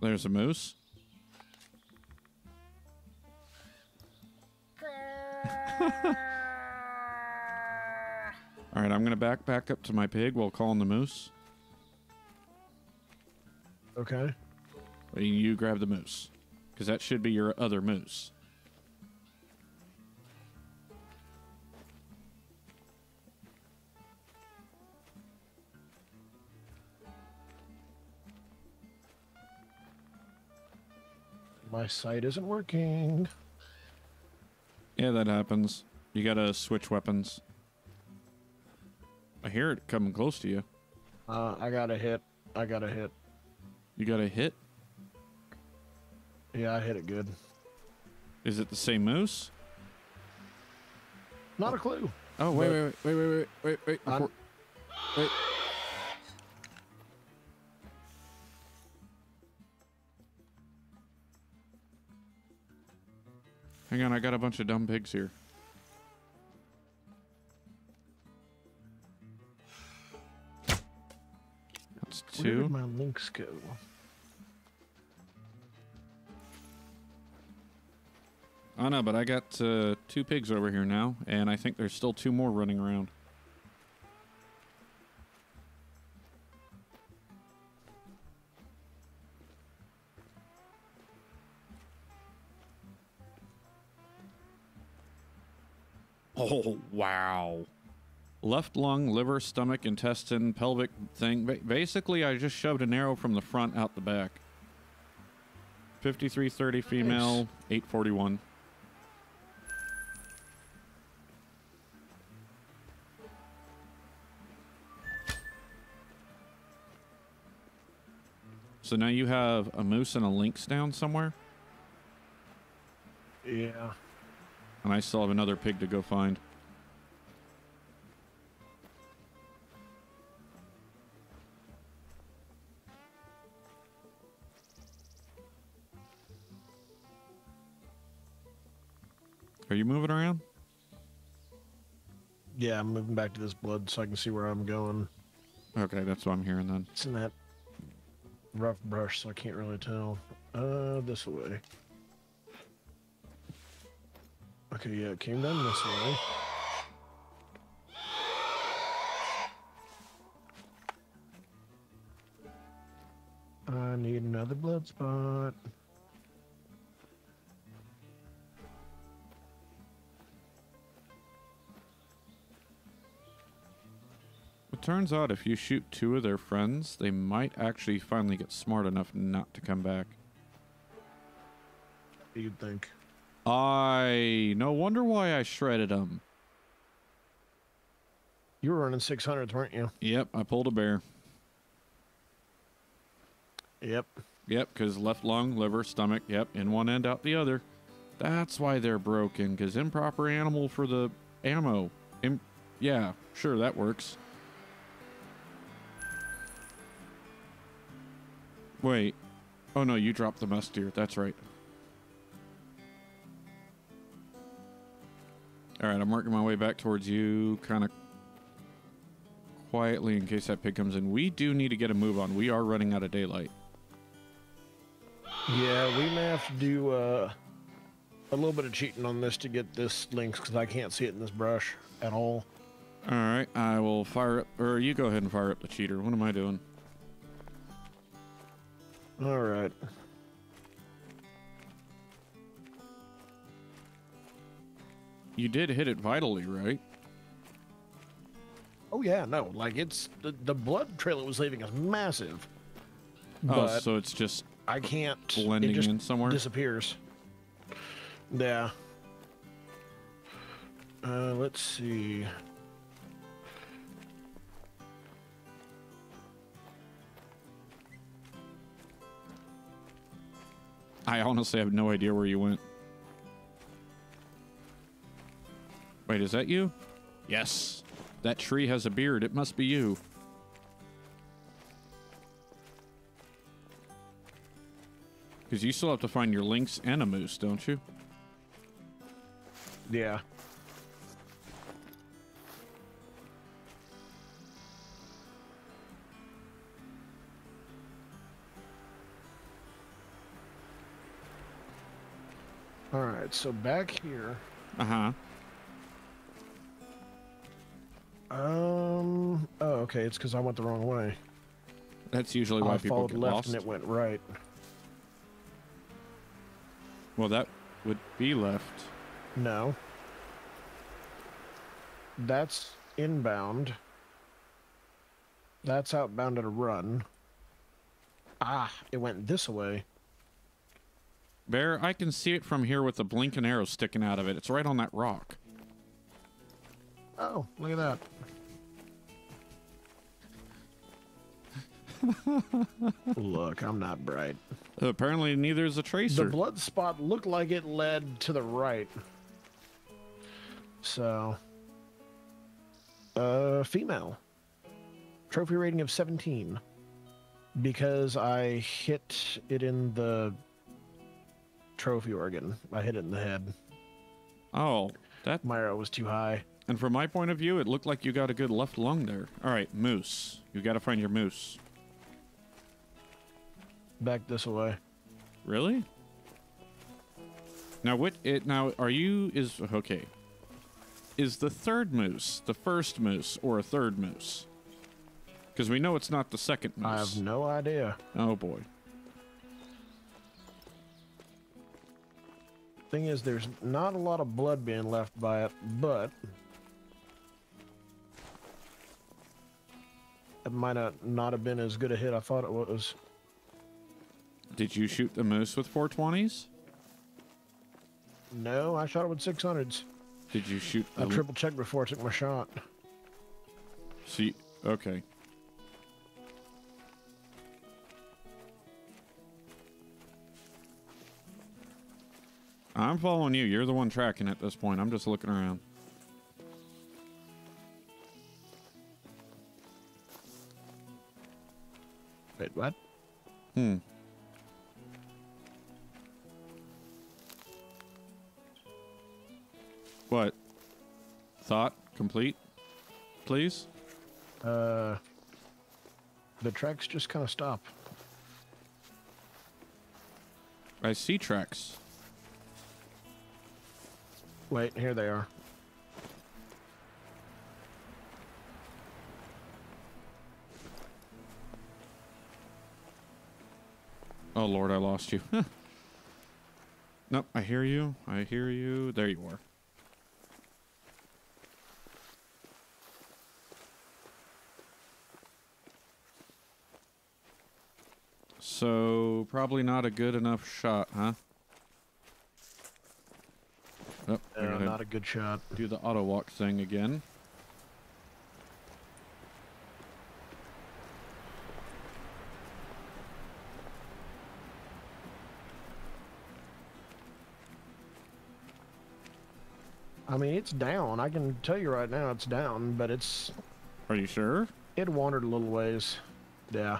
There's a moose. All right, I'm gonna back back up to my pig while calling the moose. Okay. And you grab the moose, because that should be your other moose. My sight isn't working. Yeah, that happens. You gotta switch weapons. I hear it coming close to you. Uh, I got a hit. I got a hit. You got a hit. Yeah, I hit it good. Is it the same moose? Not a clue. Oh wait, wait, wait, wait, wait, wait, wait, before- wait. Hang on, I got a bunch of dumb pigs here. That's Where two. did my lynx go? I know, but I got uh, two pigs over here now, and I think there's still two more running around. Oh, wow. Left lung, liver, stomach, intestine, pelvic thing. Ba- Basically, I just shoved an arrow from the front out the back. 5330 female, 841. So now you have a moose and a lynx down somewhere, Yeah. and I still have another pig to go find. Are you moving around? Yeah, I'm moving back to this blood so I can see where I'm going. Okay, that's what I'm hearing then. It's in that rough brush, so I can't really tell. Uh, this way. Okay, yeah, it came down this way. I need another blood spot. Turns out if you shoot two of their friends, they might actually finally get smart enough not to come back. You'd think. I no wonder why I shredded them. You were running 600s, weren't you? Yep, I pulled a bear. Yep. Yep, because left lung, liver, stomach. Yep, in one end, out the other. That's why they're broken. Because improper animal for the ammo. Im- yeah, sure that works. Wait. Oh no, you dropped the musk deer. That's right. All right, I'm working my way back towards you, kind of quietly in case that pig comes in. We do need to get a move on. We are running out of daylight. Yeah, we may have to do uh a little bit of cheating on this to get this lynx because I can't see it in this brush at all. All right, I will fire up, or you go ahead and fire up the cheater. What am I doing? All right. You did hit it vitally, right? Oh yeah, no, like it's the, the blood trail it was leaving is massive. Oh, so it's just I can't. blending it just in somewhere? Disappears. Yeah. Uh, let's see. I honestly have no idea where you went. Wait, is that you? Yes. That tree has a beard. It must be you. Because you still have to find your lynx and a moose, don't you? Yeah. All right, so back here, Uh huh. um, oh, okay, it's because I went the wrong way. That's usually why I people get left lost. and it went right. Well, that would be left. No. That's inbound. That's outbound at a run. Ah, it went this way. Bear, I can see it from here with the blinking arrow sticking out of it. It's right on that rock. Oh, look at that. Look, I'm not bright. apparently, neither is a The tracer. The blood spot looked like it led to the right. So, uh, female. Trophy rating of 17. Because I hit it in the trophy organ. I hit it in the head. oh, that. My arrow was too high. And from my point of view, it looked like you got a good left lung there. All right, moose. You got to find your moose. Back this way. Really? Now, what? It now are you? Is okay. Is the third moose the first moose or a third moose? Because we know it's not the second moose. I have no idea. Oh boy. Thing is, there's not a lot of blood being left by it, but it might not, not have been as good a hit I thought it was. Did you shoot the moose with 420s? No, I shot it with 600s. Did you shoot I triple checked before I took my shot. See, okay. I'm following you. You're the one tracking at this point. I'm just looking around. Wait, what? Hmm. What? Thought complete? Please? Uh, the tracks just kind of stop. I see tracks. Wait, here they are. Oh Lord, I lost you. nope, I hear you. I hear you. There you are. So probably not a good enough shot, huh? Oh, Uh, not a good shot. do the auto walk thing again. I mean, it's down. I can tell you right now it's down, but it's Are you sure? it wandered a little ways. Yeah.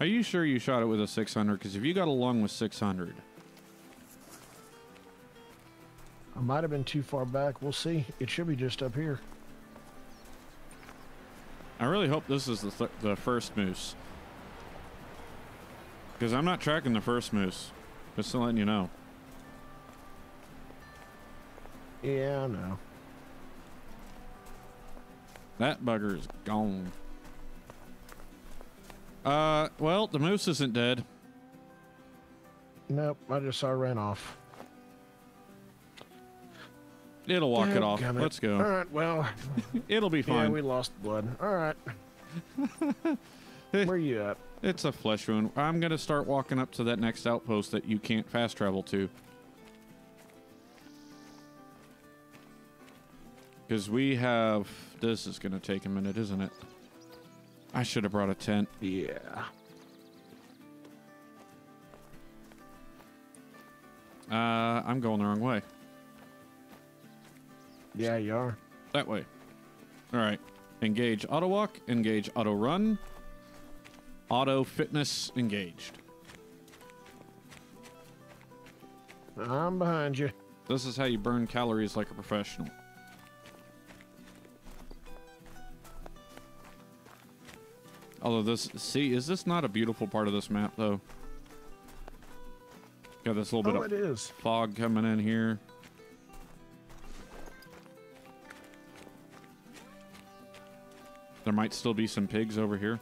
Are you sure you shot it with a 600? Because if you got along with 600, I might have been too far back. We'll see. It should be just up here. I really hope this is the th- the first moose. Because I'm not tracking the first moose. Just to letting you know. Yeah, I know. That bugger is gone. Uh, well, the moose isn't dead. Nope, I just saw it ran off. It'll walk it off. Let's go. All right. well, It'll be fine. yeah, we lost blood. All right. Where are you at? It's a flesh wound. I'm gonna start walking up to that next outpost that you can't fast travel to. Because we have. This is gonna take a minute, isn't it? I should have brought a tent. Yeah. Uh, I'm going the wrong way. Yeah, you are. That way. All right. Engage auto walk. Engage auto run. Auto fitness engaged. I'm behind you. This is how you burn calories like a professional. Although this, see, is this not a beautiful part of this map though? Got this little Oh, bit of is. fog coming in here. There might still be some pigs over here.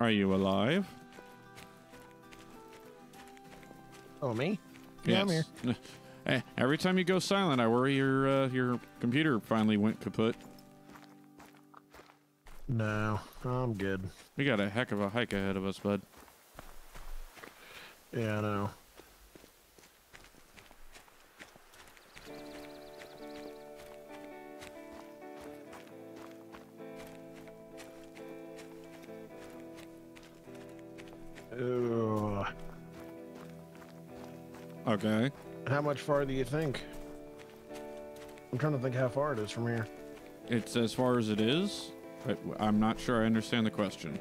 Are you alive? Oh, me? Yeah, I'm here. Eh, Every time you go silent, I worry your uh, your computer finally went kaput. No, I'm good. We got a heck of a hike ahead of us, bud. Yeah, I know. Ugh. Okay. How much far do you think? I'm trying to think how far it is from here. It's as far as it is. But I'm not sure I understand the question.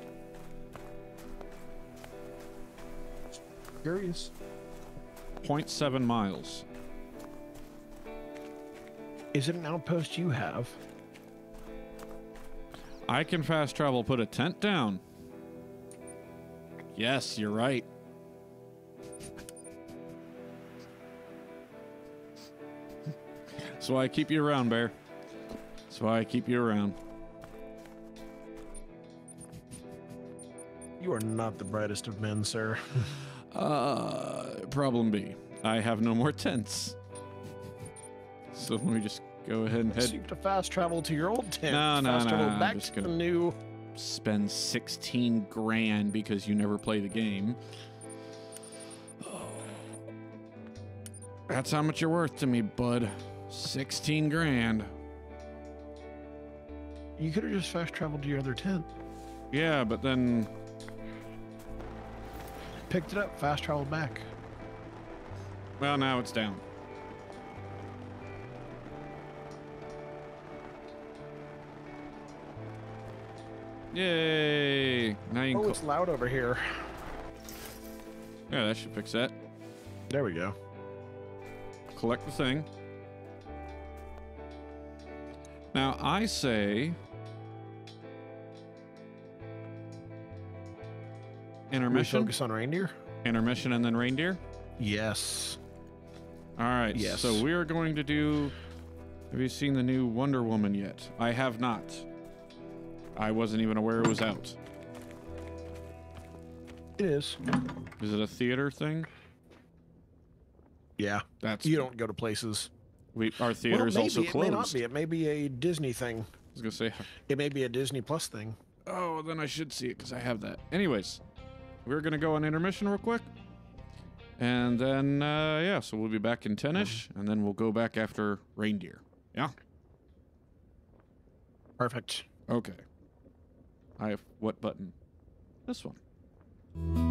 Curious. 0.7 miles. Is it an outpost you have? I can fast travel, put a tent down. Yes, you're right. That's why I keep you around, Bear. That's why I keep you around. You are not the brightest of men, sir. Uh, problem B. I have no more tents. So let me just go ahead and head. you to fast travel to your old tent. No, no, fast no, travel no, I'm back just to the new. Spend 16 grand because you never play the game. That's how much you're worth to me, bud. 16 grand. You could have just fast traveled to your other tent. Yeah, but then Picked it up, fast traveled back. Well, now it's down. Yay! Now you can. Oh, it's loud over here. yeah, that should fix that. There we go. Collect the thing. Now I say. Intermission, focus on reindeer. intermission, and then reindeer. Yes. All right. Yes. So we are going to do. Have you seen the new Wonder Woman yet? I have not. I wasn't even aware it was out. It is. Is it a theater thing? Yeah. That's You don't go to places. we. Our theater is well, maybe also it may not closed. be. It may be a Disney thing. I was gonna say. It may be a Disney Plus thing. Oh, then I should see it because I have that. Anyways, we're gonna go on intermission real quick, and then uh, yeah, so we'll be back in ten-ish, and then we'll go back after reindeer. Yeah. Perfect. Okay. I have what button? This one.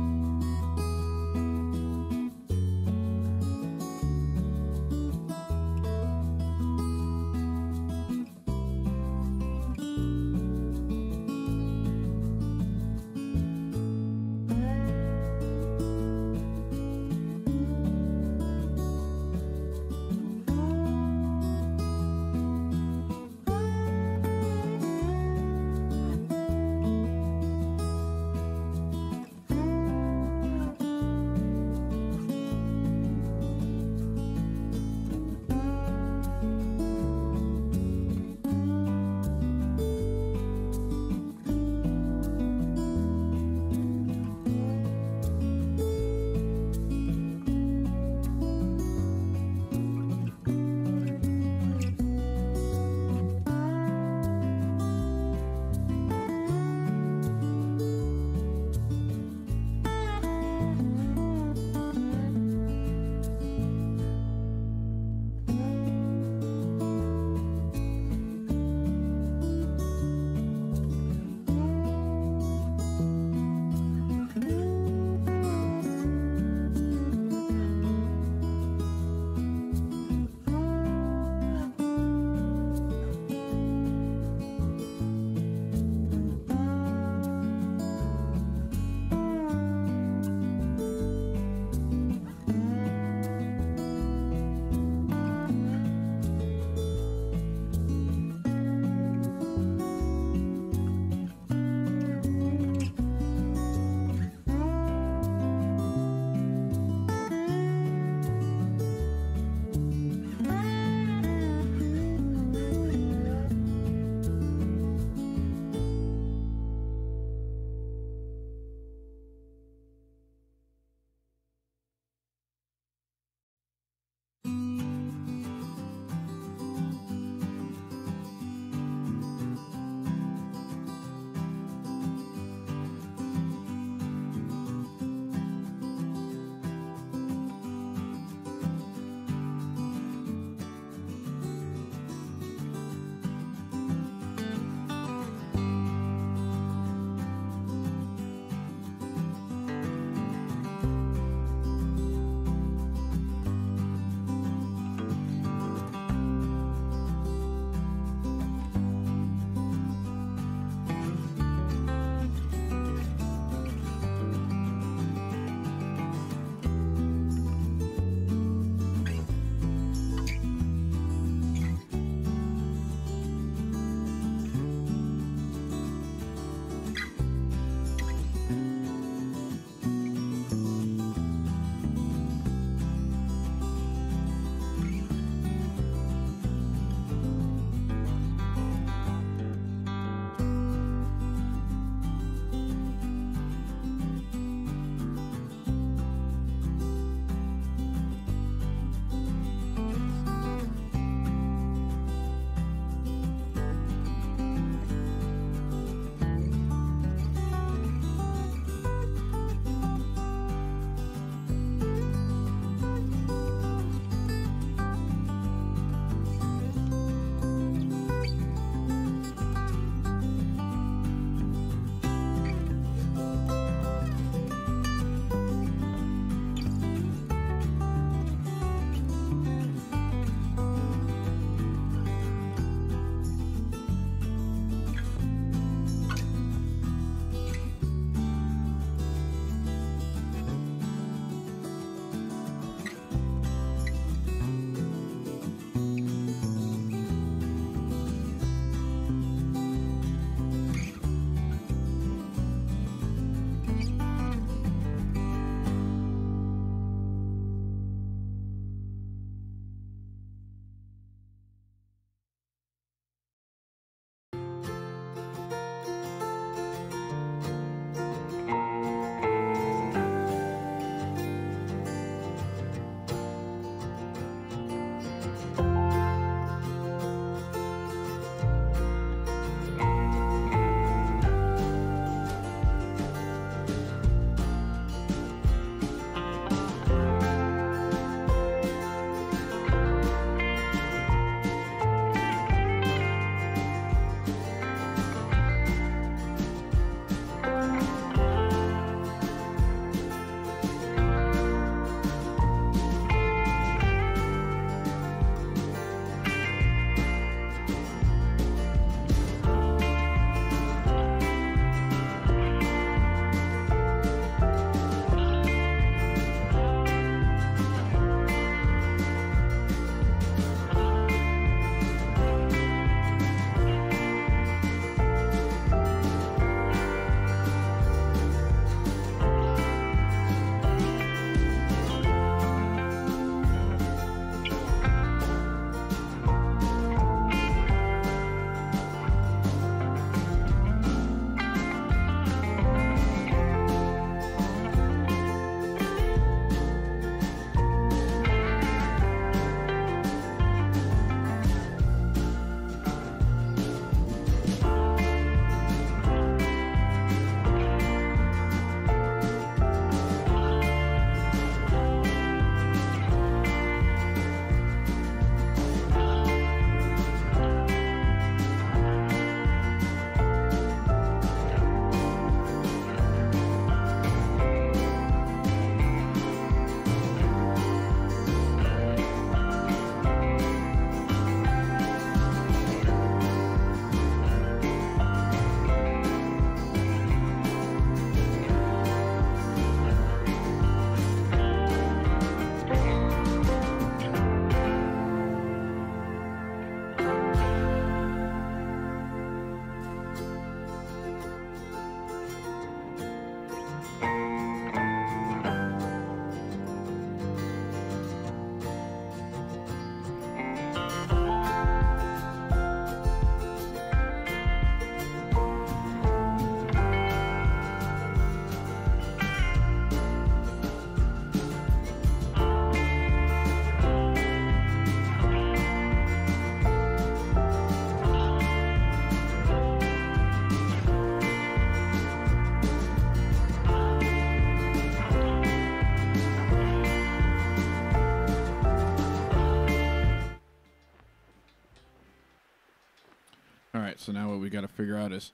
So now what we got to figure out is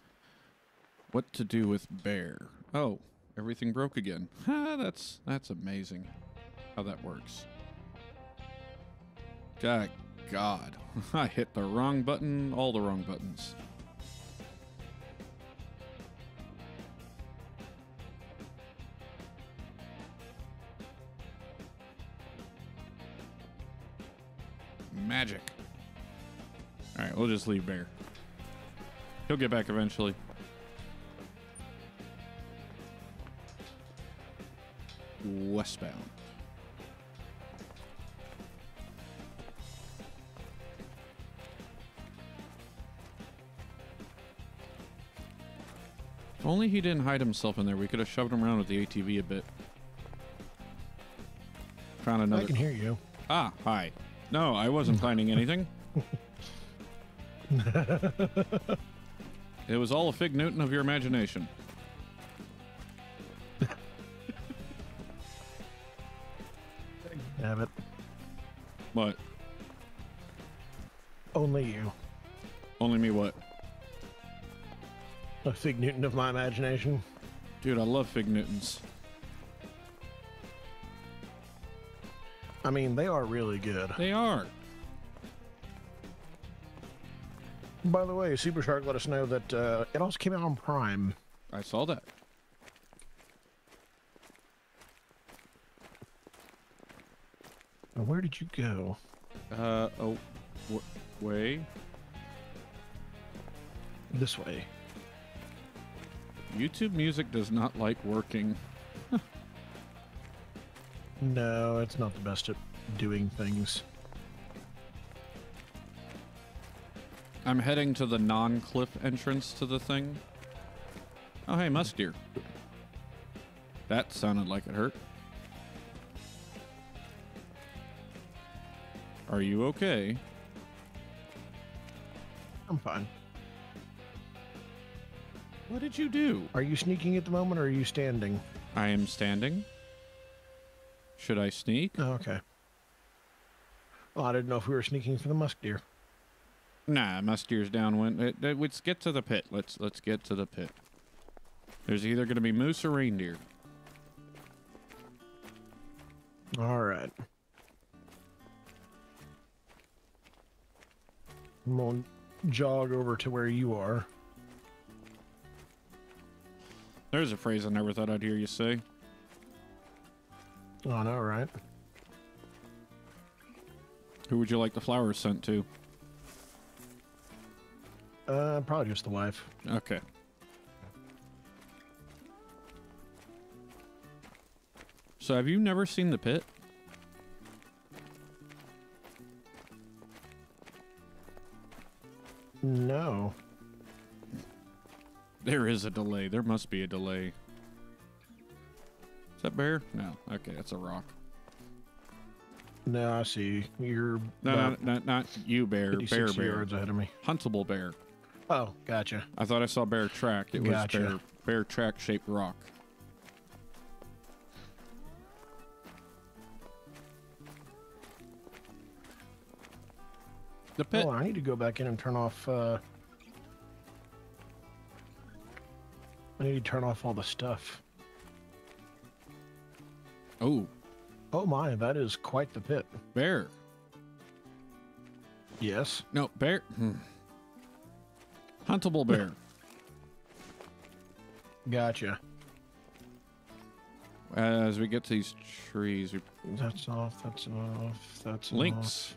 what to do with bear. Oh, everything broke again. Ha, that's that's amazing how that works. God, God, I hit the wrong button, all the wrong buttons. Magic. All right, we'll just leave Bear. He'll get back eventually. Westbound. If only he didn't hide himself in there, we could have shoved him around with the ATV a bit. Found another. I can hear you. Ah, hi. No, I wasn't finding anything. it was all a fig Newton of your imagination. Damn it. What? Only you. Only me what? A fig Newton of my imagination. Dude, I love fig Newtons. I mean, they are really good. They are. By the way, Super Shark let us know that uh, it also came out on Prime. I saw that. Now, where did you go? Uh, oh, way. This way. YouTube music does not like working. No, it's not the best at doing things. I'm heading to the non-cliff entrance to the thing. Oh, hey, musk deer. That sounded like it hurt. Are you okay? I'm fine. What did you do? Are you sneaking at the moment or are you standing? I am standing. Should I sneak? Oh, okay. Well, I didn't know if we were sneaking for the musk deer. Nah, musk deer's downwind. Uh, uh, Let's get to the pit. Let's let's get to the pit. There's either going to be moose or reindeer. All right. I'm going to jog over to where you are. There's a phrase I never thought I'd hear you say. Oh, no, right? Who would you like the flowers sent to? Uh, probably just the wife. Okay. So have you never seen the pit? No. There is a delay. There must be a delay. Is that bear? No. Okay, that's a rock. No, I see. You're No, about no, not, not you, bear. 56 Bear, bear. yards ahead of me. Huntable bear. Oh, gotcha. I thought I saw bear track. It was bear, bear track shaped rock. The pit. Oh, I need to go back in and turn off. Uh, I need to turn off all the stuff. Oh, Oh my, that is quite the pit. bear. Yes. No, bear. Hmm. Huntable bear. Gotcha. As we get to these trees, we That's off. That's off. That's lynx. off.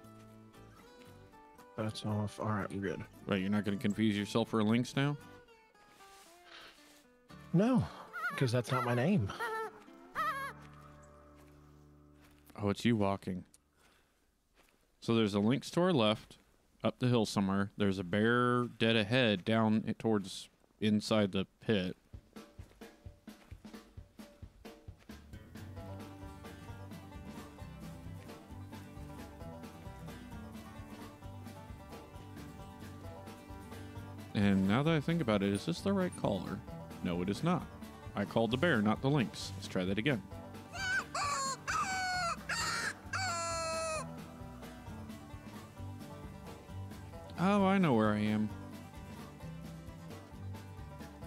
That's off. All right, we're good. Right, you're not going to confuse yourself for a lynx now. No, because that's not my name. Oh, it's you walking. So there's a lynx to our left, up the hill somewhere. There's a bear dead ahead down towards inside the pit. And now that I think about it, is this the right caller? No, it is not. I called the bear, not the lynx. Let's try that again. Oh, I know where I am.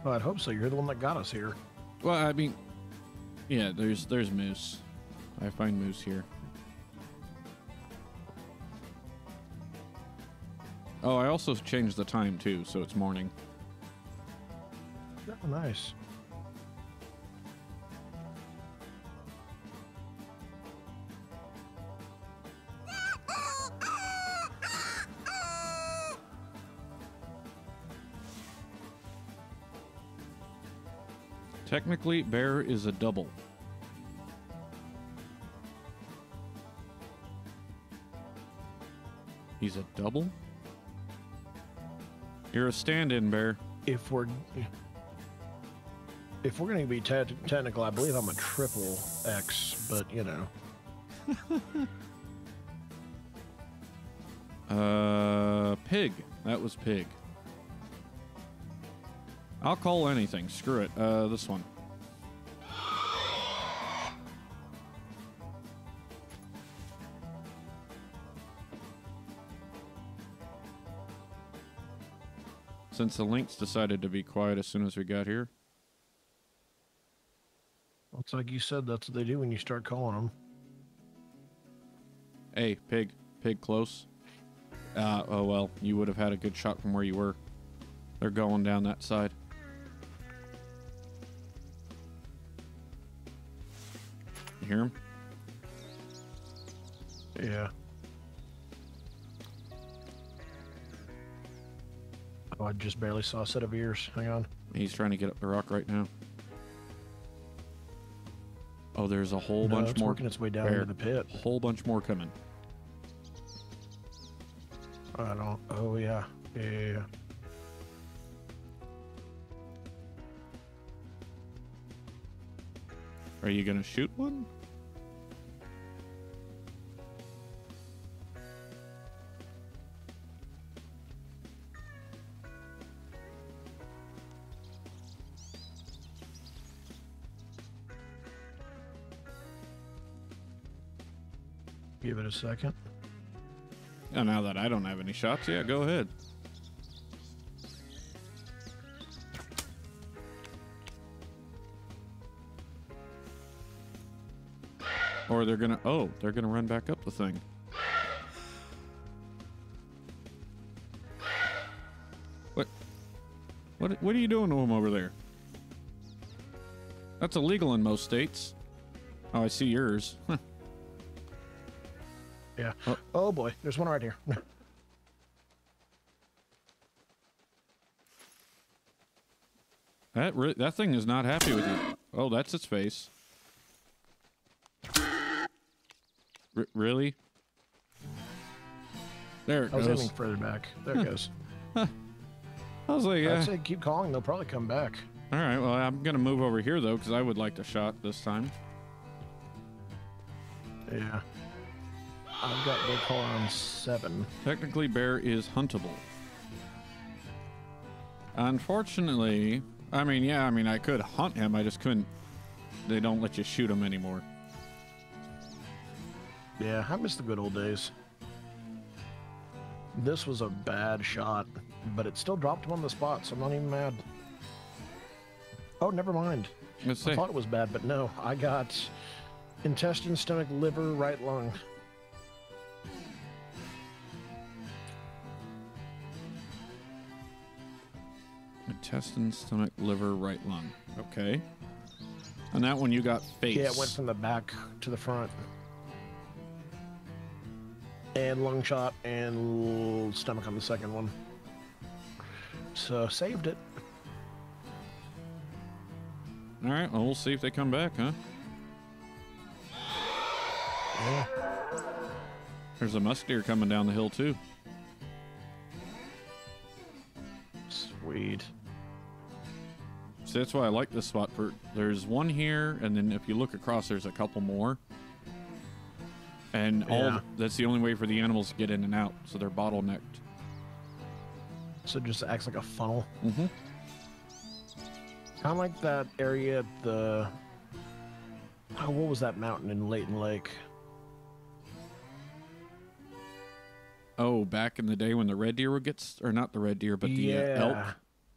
Well, I'd hope so. You're the one that got us here. Well, I mean, yeah, there's there's moose. I find moose here. Oh, I also changed the time too, so it's morning. Oh, nice. Technically, bear is a double. He's a double? You're a stand-in bear. If we're if we're going to be te- technical, I believe I'm a triple X, but you know. Uh, pig. That was pig. I'll call anything. Screw it. Uh, this one. Since the Lynx decided to be quiet as soon as we got here. It's like you said, that's what they do when you start calling them. Hey, pig. Pig close. Uh, oh well, you would have had a good shot from where you were. They're going down that side. Hear him? Yeah. Oh, I just barely saw a set of ears. Hang on. He's trying to get up the rock right now. Oh, there's a whole No, bunch it's more. working its way down bear. into the pit. A Whole bunch more coming. I don't. Oh yeah. Yeah. yeah, yeah. Are you gonna shoot one? Give it a second. Oh, now that I don't have any shots, yeah, go ahead. Or they're gonna. Oh, they're gonna run back up the thing. What? What? What are you doing to him over there? That's illegal in most states. Oh, I see yours. Yeah. Oh. Oh, boy, there's one right here. That re- that thing is not happy with you. Oh, that's its face. R- really? There it I was goes. aiming further back. There it goes. I was like, yeah. I'd uh, say keep calling. They'll probably come back. All right. Well, I'm gonna move over here though, because I would like to shot this time. Yeah. I've got their call on seven. Technically, bear is huntable. Unfortunately, I mean, yeah, I mean, I could hunt him. I just couldn't. They don't let you shoot him anymore. Yeah, I miss the good old days. This was a bad shot, but it still dropped him on the spot, so I'm not even mad. Oh, never mind. Let's I see. thought it was bad, but no. I got intestine, stomach, liver, right lung. Intestine, stomach, liver, right lung. Okay. And that one you got face. Yeah, it went from the back to the front. And lung shot and stomach on the second one. So saved it. All right. Well, we'll see if they come back, huh? Yeah. There's a musk deer coming down the hill too. Sweet. See, that's why I like this spot. For there's one here, and then if you look across, there's a couple more. And all that's the only way for the animals to get in and out, so they're bottlenecked. So it just acts like a funnel. Mm-hmm. Kind of like that area at the. Oh, what was that mountain in Layton Lake? Oh, back in the day when the red deer would get, or not the red deer, but the uh, elk, Yeah.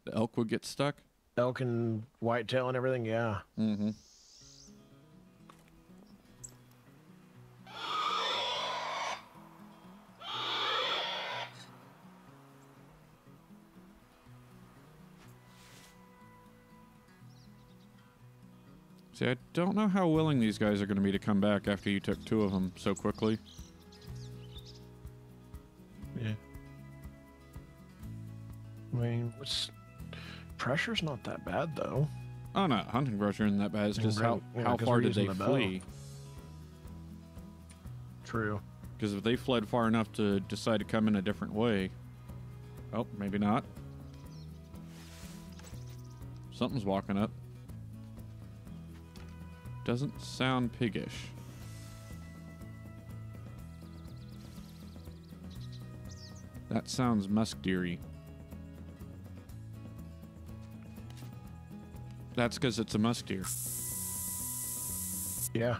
the elk would get stuck. Elk and whitetail and everything. Yeah. Mm-hmm. See, I don't know how willing these guys are going to be to come back after you took two of them so quickly. Yeah. I mean, what's pressure's not that bad though. Oh no, hunting pressure isn't that bad. It's just how, yeah, how far did they the flee? True. Because if they fled far enough to decide to come in a different way, oh, maybe not. Something's walking up. Doesn't sound piggish. That sounds musk deery. That's because it's a musk deer. Yeah.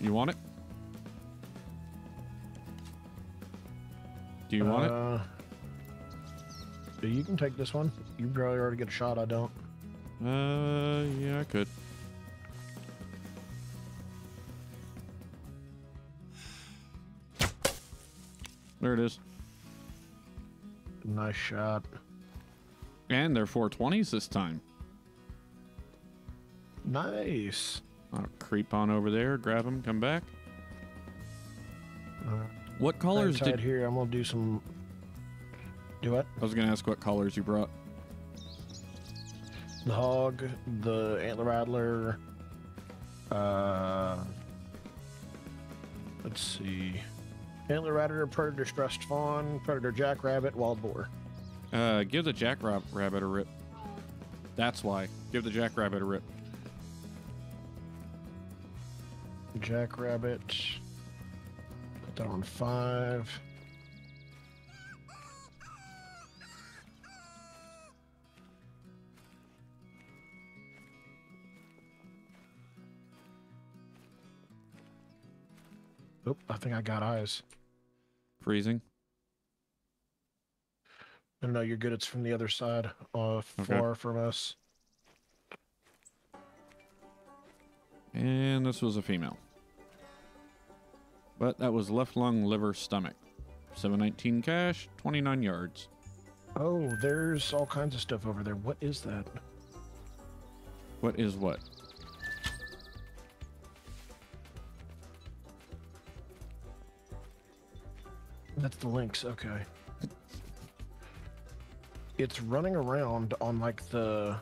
You want it? Do you want it? uh, it? You can take this one. You probably already get a shot. I don't. Uh, yeah, I could. There it is. Nice shot. And they're 420s this time. Nice. I'll creep on over there, grab them, come back. Uh, What colors did... here. I'm gonna do some. Do what? I was going to ask what colors you brought. The hog, the antler rattler. Uh, let's see. Antler rattler, predator stressed fawn, predator jackrabbit, wild boar. Uh, give the jackrabbit a rip. That's why. Give the jackrabbit a rip. Jackrabbit. Put that on five. Oop, I think I got eyes. Freezing. No, no, you're good. It's from the other side, uh, Okay. far from us. And this was a female. But that was left lung, liver, stomach. 719 cash, 29 yards. Oh, there's all kinds of stuff over there. What is that? What is what? That's the lynx. Okay. It's running around on like the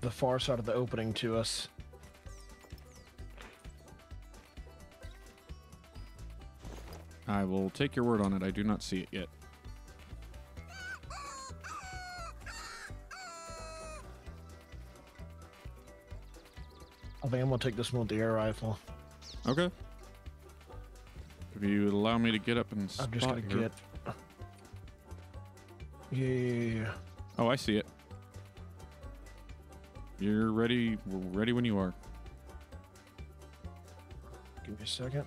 the far side of the opening to us. I will take your word on it. I do not see it yet. I think I'm gonna take this one with the air rifle. Okay. If you allow me to get up and I'm spot just gonna get. Yeah, yeah, yeah. Oh, I see it. You're ready. We're ready when you are. Give me a second.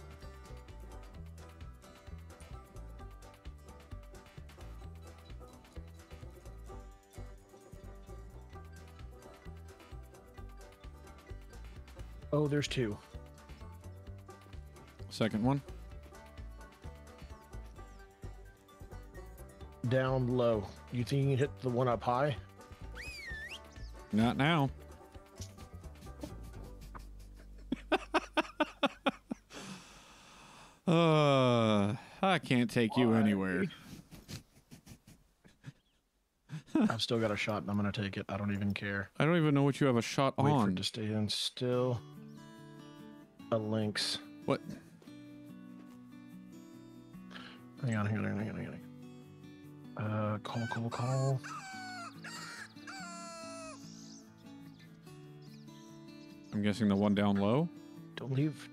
Oh, there's two. Second one. Down low. You think you can hit the one up high? Not now. uh, I can't take you anywhere. I've still got a shot and I'm gonna take it. I don't even care. I don't even know what you have a shot Wait for on. it to stay in still. A lynx. What? Hang on, hang on, hang on, hang on, hang on. Uh, call, call, call. I'm guessing the one down low. Don't leave.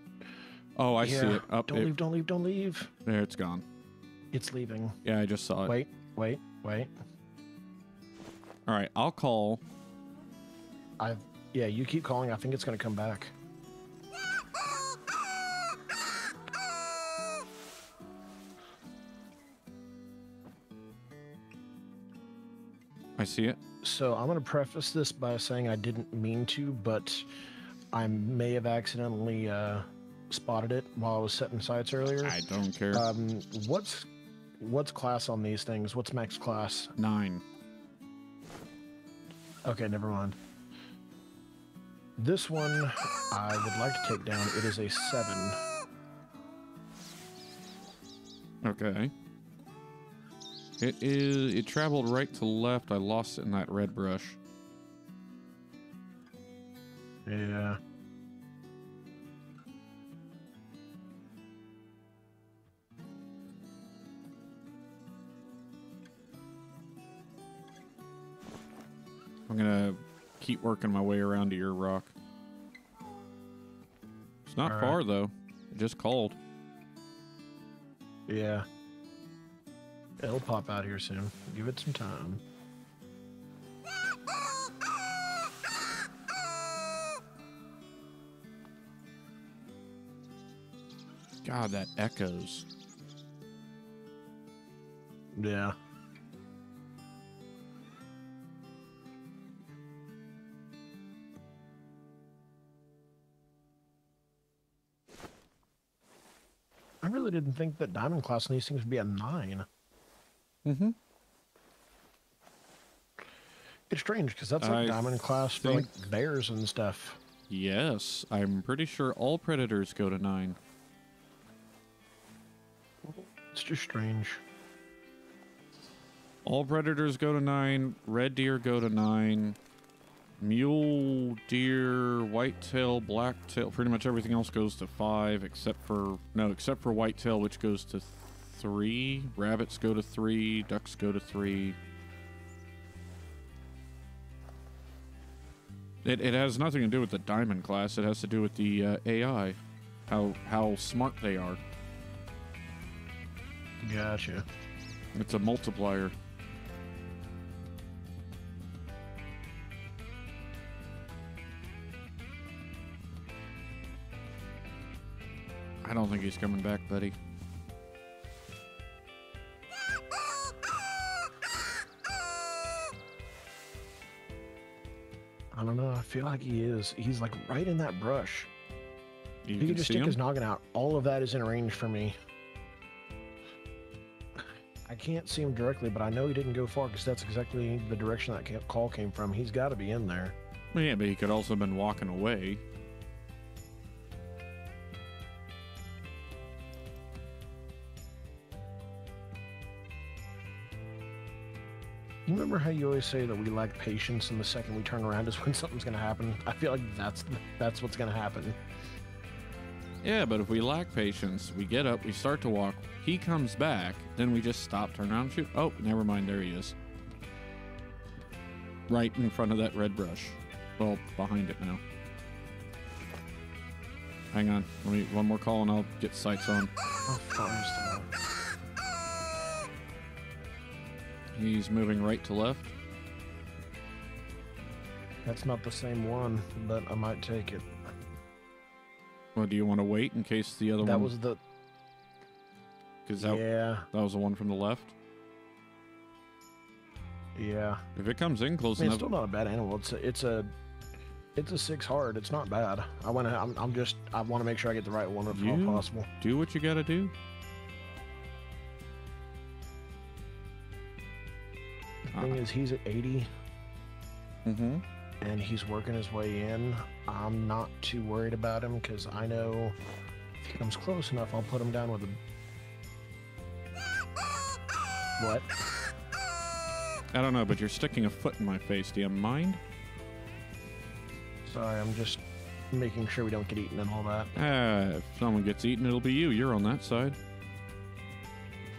Oh, I see it. Up Don't it- leave, don't leave, don't leave. there. It's gone. It's leaving. Yeah, I just saw it. Wait, wait, wait. All right, I'll call. I've yeah, you keep calling. I think it's gonna come back. I see it. So I'm going to preface this by saying I didn't mean to, but I may have accidentally uh, spotted it while I was setting sights earlier. I don't care. Um, what's what's class on these things? What's max class? Nine. Okay, never mind. This one I would like to take down. It is a seven. Okay. It is. It traveled right to left. I lost it in that red brush. Yeah. I'm gonna keep working my way around to your rock. It's not All right. far though. It just called. Yeah. It'll pop out here soon. Give it some time. God, that echoes. Yeah. I really didn't think that diamond class on these things would be a nine. Mm-hmm. It's strange because that's like I diamond class for think- like bears and stuff. Yes, I'm pretty sure all predators go to nine. It's just strange. All predators go to nine. Red deer go to nine. Mule deer, whitetail, blacktail, pretty much everything else goes to five, except for no, except for whitetail, which goes to three. Rabbits go to three. Ducks go to three. It, it has nothing to do with the diamond class. It has to do with the uh, AI, how how smart they are. Gotcha. It's a multiplier. I don't think he's coming back, buddy. I don't know. I feel like he is. He's like right in that brush. You he can could just stick him? his noggin out. All of that is in range for me. I can't see him directly, but I know he didn't go far because that's exactly the direction that call came from. He's got to be in there. Yeah, but he could also have been walking away. Remember how you always say that we lack patience, and the second we turn around is when something's going to happen? I feel like that's that's what's going to happen. Yeah, but if we lack patience, we get up, we start to walk, he comes back, then we just stop, turn around, and shoot. Oh, never mind, there he is. Right in front of that red brush. Well, behind it now. Hang on, let me one more call and I'll get sights on. Oh, how He's moving right to left. That's not the same one, but I might take it. Well, do you want to wait in case the other That one? That was the Because that, yeah, that was the one from the left. yeah. If it comes in close I mean, it's still not a bad animal. It's a, it's a, it's a six hard. It's not bad. I want to. I'm, I'm just. I want to make sure I get the right one if You- all possible. do what you got to do. Thing is, he's at 80 Mm-hmm. and he's working his way in. I'm not too worried about him because I know if he comes close enough, I'll put him down with a. What? I don't know, but you're sticking a foot in my face. Do you mind? Sorry, I'm just making sure we don't get eaten and all that. Ah, if someone gets eaten, it'll be you. You're on that side.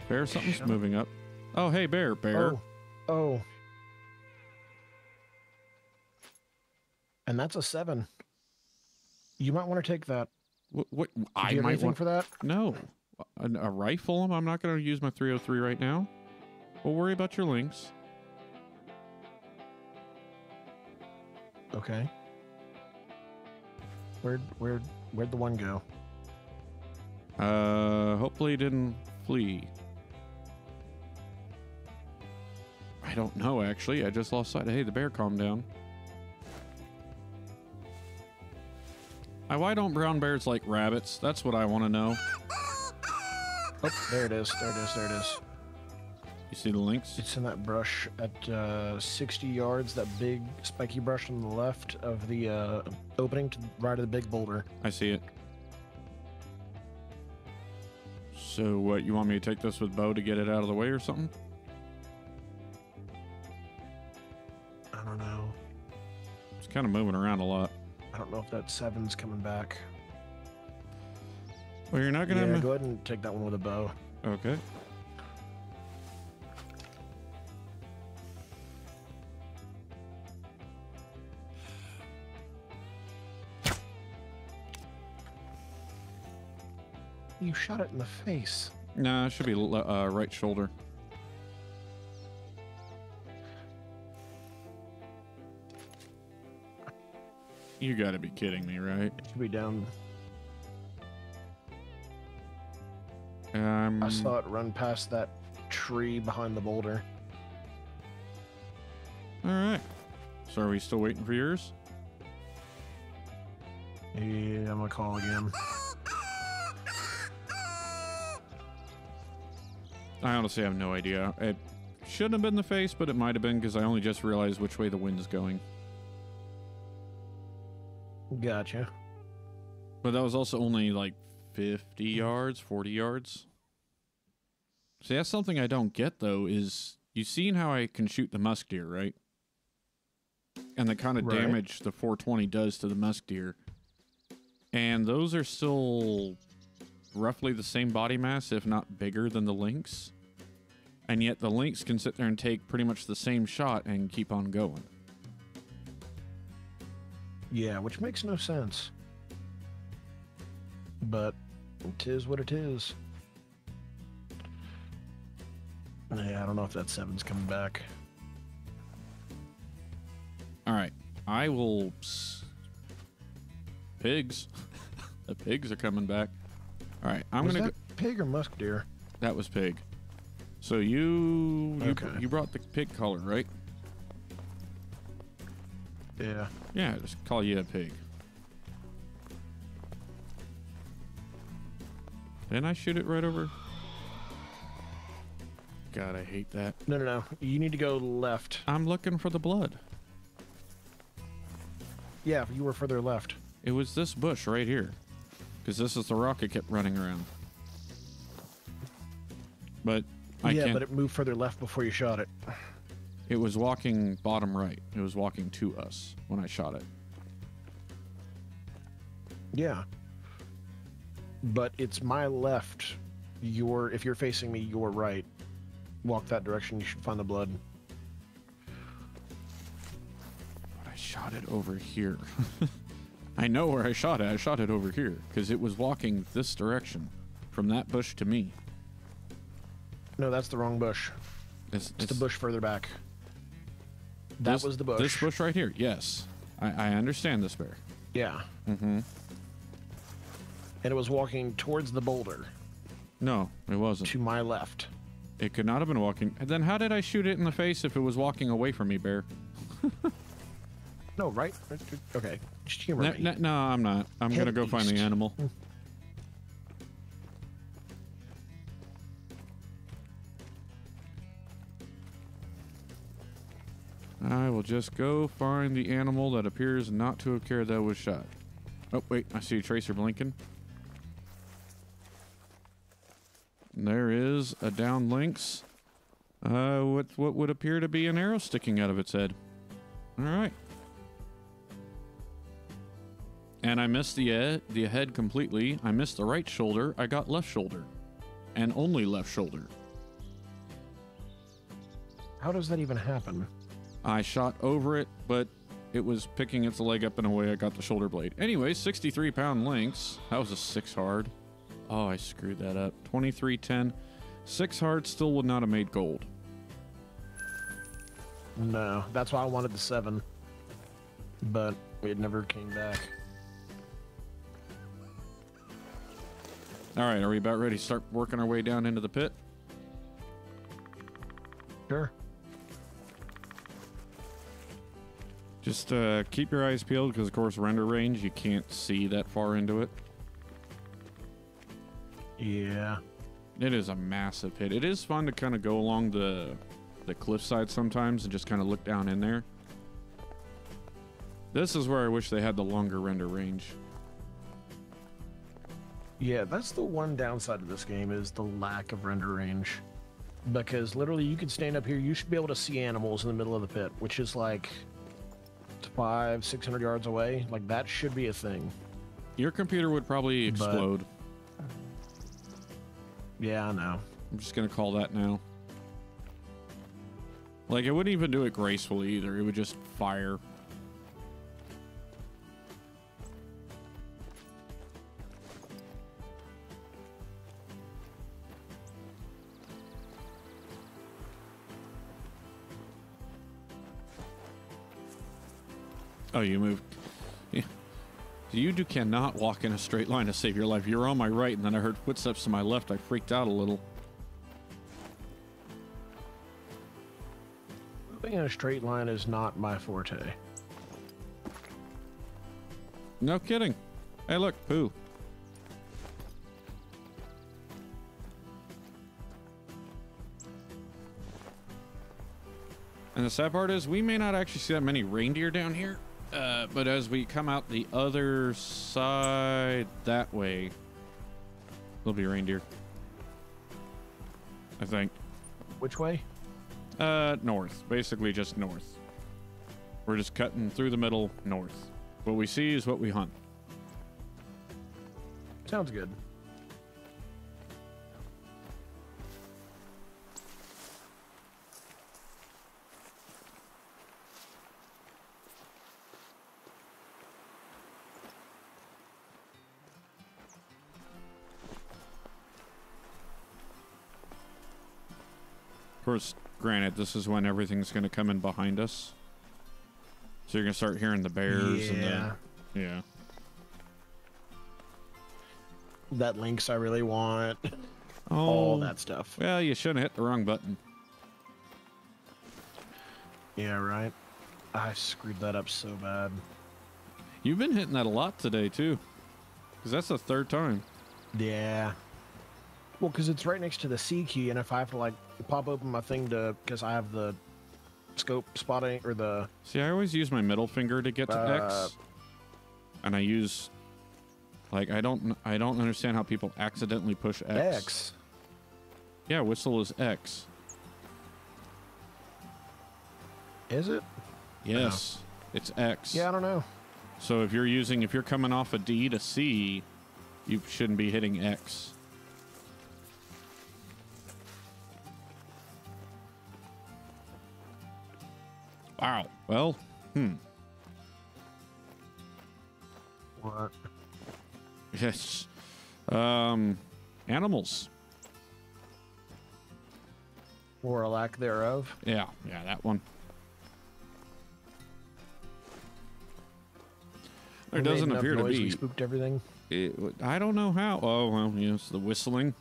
Bear, something's moving up. Oh, hey, Bear, Bear. Oh, oh. And that's a seven. You might want to take that. What? what I you have might anything want. for that? no, a, a rifle. I'm not going to use my 303 right now. We'll worry about your lynx. Okay. Where'd where'd where'd the one go? Uh, hopefully, it didn't flee. Don't know, actually. I just lost sight. Hey, the bear, calm down. Uh, Why don't brown bears like rabbits? That's what I want to know. Oh, there it is. There it is. There it is. You see the lynx? It's in that brush at uh, 60 yards, that big spiky brush on the left of the uh, opening to the right of the big boulder. I see it. So, what, you want me to take this with bow to get it out of the way or something? Kind of moving around a lot. I don't know if that seven's coming back. Well, you're not going to. Yeah, go ahead and take that one with a bow. Okay. You shot it in the face. Nah, it should be uh, right shoulder. You gotta be kidding me, right? It should be down. Um, I saw it run past that tree behind the boulder. All right. So are we still waiting for yours? Yeah, I'm gonna call again. I honestly have no idea. It shouldn't have been the face, but it might have been because I only just realized which way the wind's going. Gotcha. But that was also only like 50 yards, 40 yards. See, that's something I don't get though. Is you've seen how I can shoot the musk deer, right? And the kind of Right. damage the 420 does to the musk deer. And those are still roughly the same body mass, if not bigger than the lynx. And yet the lynx can sit there and take pretty much the same shot and keep on going. Yeah, which makes no sense. But it is what it is. Yeah, I don't know if that seven's coming back. All right, I will. Pigs, the pigs are coming back. All right, I'm Was gonna. that Go, pig or musk deer? that was pig. So you you, Okay. you brought the pig color, right? Yeah. Yeah, just call you a pig. Didn't I shoot it right over? God, I hate that. No, no, no. You need to go left. I'm looking for the blood. Yeah, you were further left. It was this bush right here. Because this is the rock it kept running around. But I yeah, can't. but it moved further left before you shot it. It was walking bottom right. It was walking to us when I shot it. Yeah. But it's my left. Your if you're facing me, your right. Walk that direction. You should find the blood. But I shot it over here. I know where I shot it. I shot it over here because it was walking this direction from that bush to me. No, that's the wrong bush. It's, It's the bush further back. That this- was the bush. This bush right here. Yes, I, I understand this bear. Yeah. Mm-hmm. And it was walking towards the boulder No, it wasn't. to my left. It could not have been walking. And then how did I shoot it in the face if it was walking away from me, bear? No, right? Okay. Just humor No, me. no, no, I'm not. I'm Head gonna go find the animal. I will just go find the animal that appears not to have cared that was shot. Oh wait, I see a tracer blinking. There is a down lynx. Uh, what what would appear to be an arrow sticking out of its head. All right. And I missed the head, the head completely. I missed the right shoulder. I got left shoulder, and only left shoulder. How does that even happen? I shot over it, but it was picking its leg up in a way I got the shoulder blade. Anyway, 63 pound lynx. That was a six hard. Oh, I screwed that up. 2310. Six hard still would not have made gold. No, that's why I wanted the seven. But it never came back. All right, are we about ready to start working our way down into the pit? Sure. Just uh, keep your eyes peeled because, of course, render range, you can't see that far into it. Yeah. It is a massive pit. It is fun to kind of go along the the cliffside sometimes and just kind of look down in there. This is where I wish they had the longer render range. Yeah, that's the one downside of this game is the lack of render range. Because literally you could stand up here, you should be able to see animals in the middle of the pit, which is like five, six hundred yards away. Like that should be a thing. Your computer would probably But- explode. Yeah, I know. I'm just gonna call that now. Like it wouldn't even do it gracefully either. It would just fire. Oh, you moved. Yeah. You do cannot walk in a straight line to save your life. You were on my right, and then I heard footsteps to my left. I freaked out a little. Moving in a straight line is not my forte. No kidding. Hey, look, poo. And the sad part is, we may not actually see that many reindeer down here, uh, but as we come out the other side that way, there'll be reindeer. I think. Which way? Uh, north. Basically, just north. We're just cutting through the middle north. What we see is what we hunt. Sounds good. Course, granted, this is when everything's going to come in behind us. So you're going to start hearing the bears and yeah. the. Yeah. That lynx I really want. Oh, All that stuff. Well, you shouldn't hit the wrong button. Yeah, right. I screwed that up so bad. You've been hitting that a lot today, too. Because that's the third time. Yeah. Well, because it's right next to the C key, and if I have to like pop open my thing to, because I have the scope spotting or the See, I always use my middle finger to get to Uh, X. And I use. Like, I don't, I don't understand how people accidentally push X. X. Yeah, whistle is X. Is it? Yes, it's X. Yeah, I don't know. So if you're using, if you're coming off a D to C, you shouldn't be hitting X. Wow. Well, hmm. What? Yes. Um, animals. Or a lack thereof. Yeah, yeah, that one. There We doesn't appear to noise, We be. spooked everything. It, I don't know how. Oh well, yes, the whistling.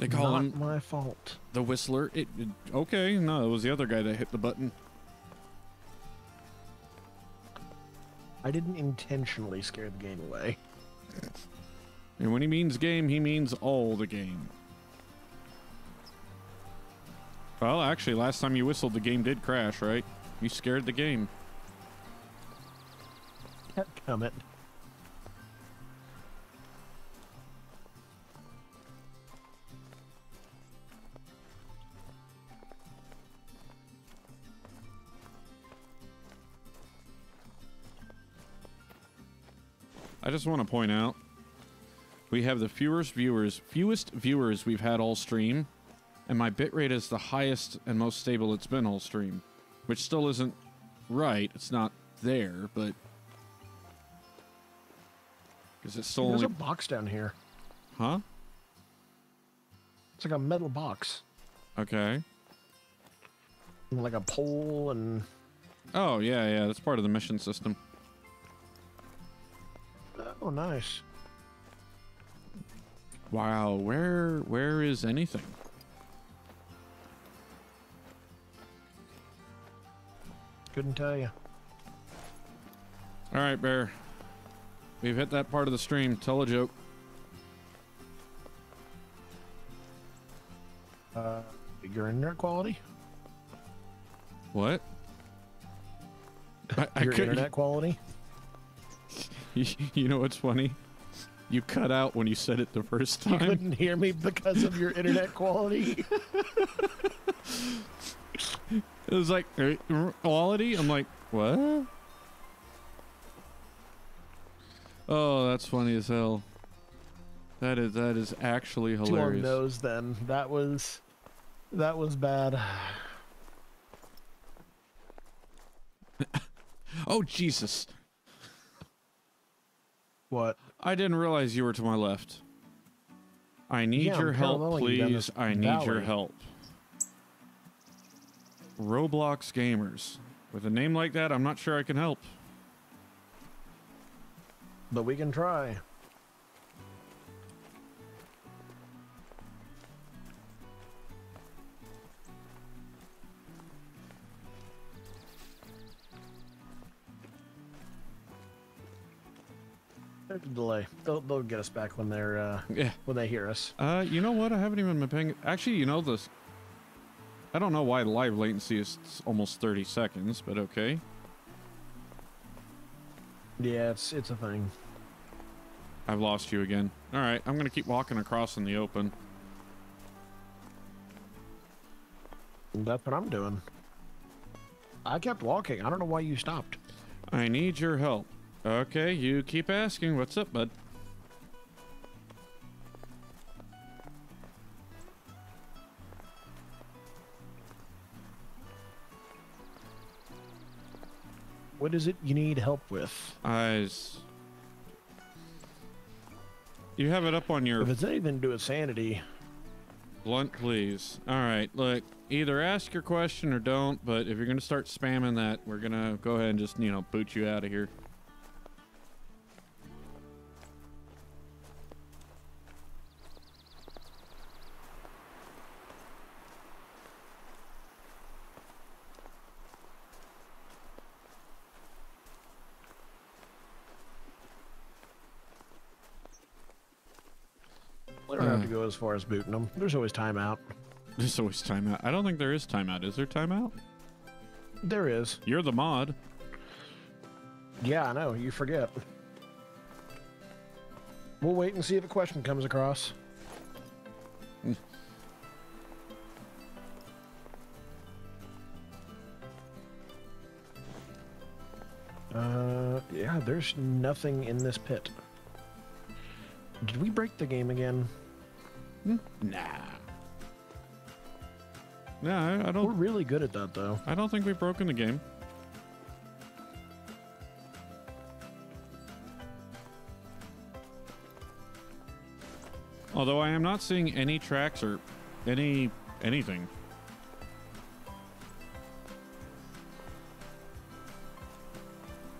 They call Not him my fault. the whistler. It, it- okay. No, it was the other guy that hit the button. I didn't intentionally scare the game away. And when he means game, he means all the game. Well, actually, last time you whistled, the game did crash, right? You scared the game. Come it. I just want to point out we have the fewest viewers, fewest viewers we've had all stream, and my bitrate is the highest and most stable it's been all stream, which still isn't right. It's not there, but because it's still There's only a box down here. huh? It's like a metal box. Okay. Like a pole and Oh yeah, yeah. That's part of the mission system. Oh nice. Wow, where where is anything? Couldn't tell you. All right, Bear. We've hit that part of the stream. Tell a joke. Uh, your internet quality? What? I, I Your couldn't- internet quality? You, know what's funny? You cut out when you said it the first time. You couldn't hear me because of your internet quality? It was like "Uh, uh, quality. I'm like, what? Oh, that's funny as hell. That is that is actually hilarious. Two on nose then. That was that was bad. Oh Jesus! What? I didn't realize you were to my left. I need Yeah, I'm your help, paralleling you down please. I need your help. Roblox gamers. With a name like that, I'm not sure I can help. But we can try. There's a delay. They'll, they'll get us back when they're uh, Yeah. when they hear us. Uh, you know what? I haven't even been paying. Actually, you know this. I don't know why live latency is almost 30 seconds, but okay. Yeah, it's it's a thing. I've lost you again. All right, I'm gonna keep walking across in the open. That's what I'm doing. I kept walking. I don't know why you stopped. I need your help. Okay, you keep asking. What's up, bud? What is it you need help with? Eyes. You have it up on your If it's anything to do with sanity, blunt, please. All right, look. Either ask your question or don't. But if you're gonna start spamming that, we're gonna go ahead and just you know boot you out of here. Don't have to go as far as booting them. There's always timeout. There's always timeout. I don't think there is timeout. Is there timeout? There is. You're the mod. Yeah, I know. You forget. We'll wait and see if a question comes across. Uh, yeah, there's nothing in this pit. Did we break the game again? Nah. No, I, I We're don't. really good at that, though. I don't think we've broken the game. Although I am not seeing any tracks or any anything.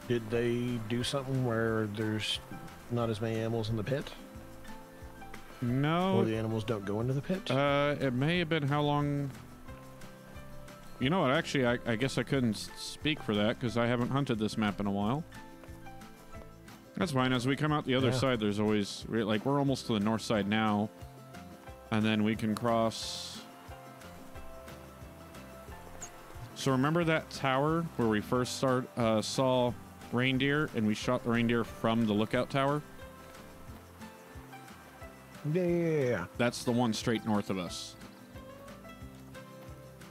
Did they do something where there's not as many animals in the pit? Or No. the animals don't go into the pit? Uh, it may have been how long. You know what? Actually, I, I guess I couldn't speak for that because I haven't hunted this map in a while. That's fine. As we come out the other Yeah. side, there's always like we're almost to the north side now, and then we can cross. So remember that tower where we first start uh, saw reindeer, and we shot the reindeer from the lookout tower. Yeah, yeah, yeah, yeah. That's the one straight north of us.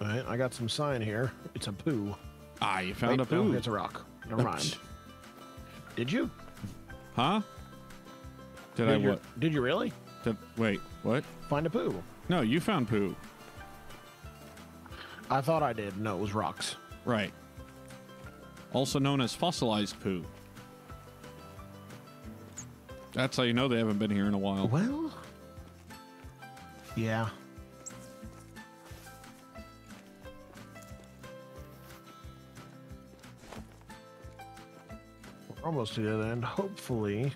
All right, I got some sign here. It's a poo. Ah, you found Wait, a no, poo. it's a rock. Never mind. Did you? Huh? Did, Did I you, what? Did you really Did, wait, what? find a poo? No, you found poo. I thought I did. No, it was rocks. Right. Also known as fossilized poo. That's how you know they haven't been here in a while. Well, yeah. We're almost to the other end. Hopefully,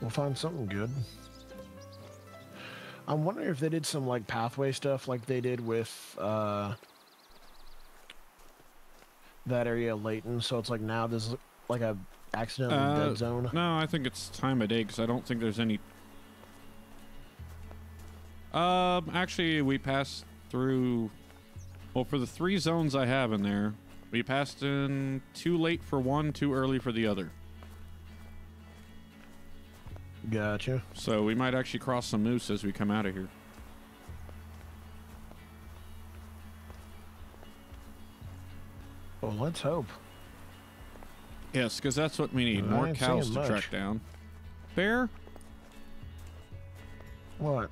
we'll find something good. I'm wondering if they did some like pathway stuff like they did with uh that area of Layton, so it's like now this is like a accidental Uh, dead zone. No, I think it's time of day because I don't think there's any. Um, actually, we passed through. Well, for the three zones I have in there, we passed in too late for one, too early for the other. Gotcha. So we might actually cross some moose as we come out of here. Well, let's hope. Yes, because that's what we need. More cows to much. track down. Bear, What?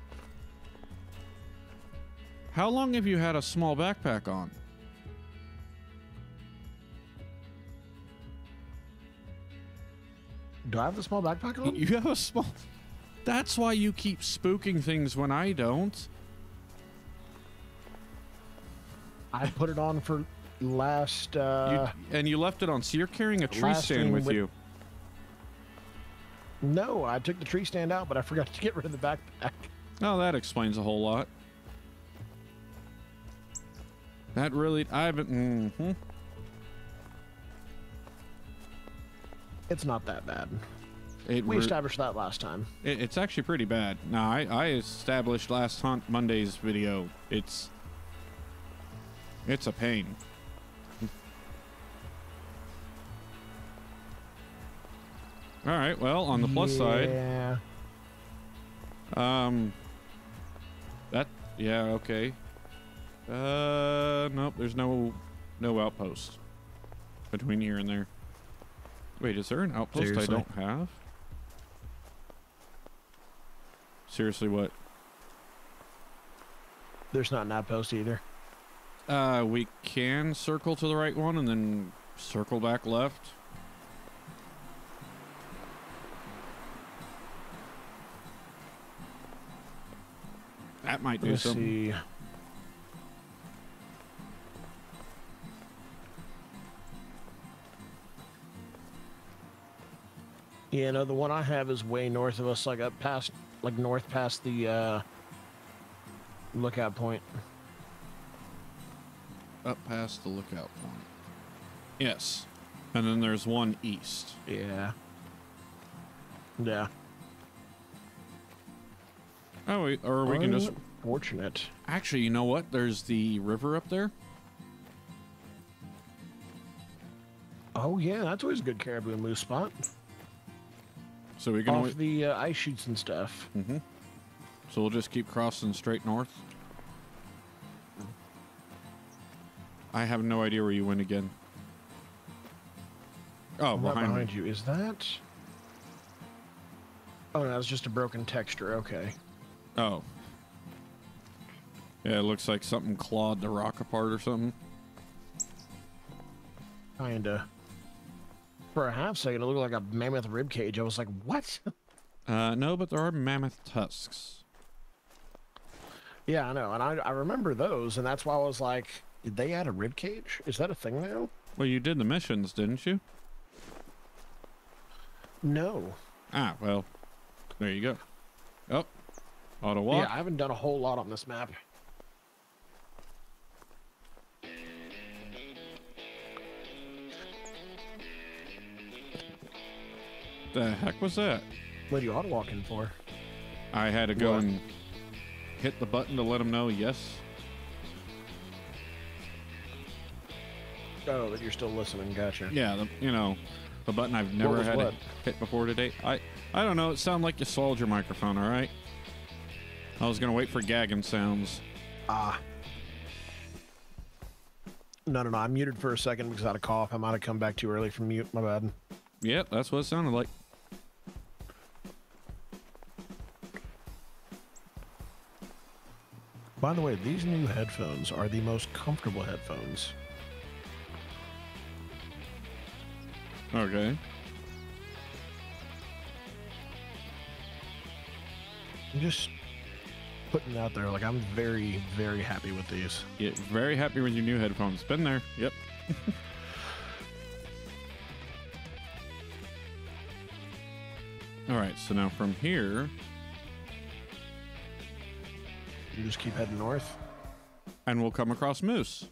How long have you had a small backpack on? Do I have the small backpack on? You have a small. That's why you keep spooking things when I don't. I put it on for last. Uh, you, and you left it on, so you're carrying a tree stand with with- you. no, I took the tree stand out, but I forgot to get rid of the backpack. Oh, that explains a whole lot. That really, I haven't. hmm It's not that bad. It, We established that last time. it, it's actually pretty bad. Now, I, I established last hunt Monday's video. It's, it's a pain. All right. Well, on the plus side, Yeah. Um. That yeah okay. Uh nope. There's no no outpost between here and there. Wait, is there an outpost Seriously? I don't have? Seriously, what? There's not an outpost either. Uh, we can circle to the right one and then circle back left. That might do Let's something. see. Yeah, no, the one I have is way north of us, like up past, like north past the uh, lookout point. Up past the lookout point. Yes. And then there's one east. Yeah. Yeah. Oh, wait, or we can just. Fortunate. Actually, you know what? There's the river up there. Oh yeah, that's always a good caribou and moose spot. So we can. Off always- the uh, ice shoots and stuff. Mhm. So we'll just keep crossing straight north. I have no idea where you went again. Oh, behind, behind you. Is that? Oh no, it's just a broken texture. Okay. Oh. Yeah, it looks like something clawed the rock apart or something. Kinda. For a half second, it looked like a mammoth rib cage. I was like, "What?" Uh, no, but there are mammoth tusks. yeah, I know, and I I remember those, and that's why I was like, "Did they add a rib cage? Is that a thing now?" Well, you did the missions, didn't you? No. Ah, well, there you go. Oh, auto walk. Yeah, I haven't done a whole lot on this map. What the heck was that? What are you auto walking for? I had to go What? and hit the button to let him know yes. Oh, that you're still listening. Gotcha. Yeah, the, you know, the button I've never was had what? to hit before today. I I don't know. It sounded like you swallowed your microphone. All right. I was gonna wait for gagging sounds. Ah. No, no, no. I muted for a second because I had a cough. I might have come back too early from mute. My bad. Yep, that's what it sounded like. By the way, these new headphones are the most comfortable headphones. Okay. I'm just putting it out there. Like, I'm very, very happy with these. Yeah, very happy with your new headphones. Been there. Yep. All right. So now from here, You just keep heading north. and we'll come across moose.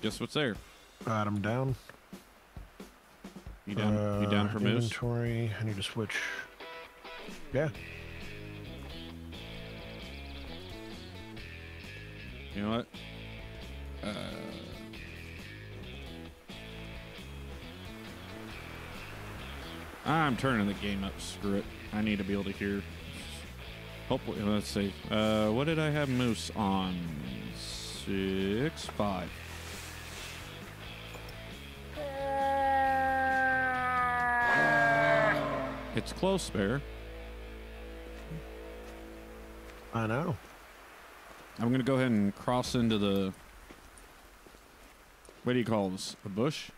Guess what's there? I'm down. You down? you down Uh, for moose? Inventory. I need to switch. Yeah. You know what? Uh, I'm turning the game up. Screw it. I need to be able to hear. Hopefully, let's see. Uh, what did I have Moose on? Six five. It's close, Bear. I know. I'm gonna go ahead and cross into the. What do you call this? A bush?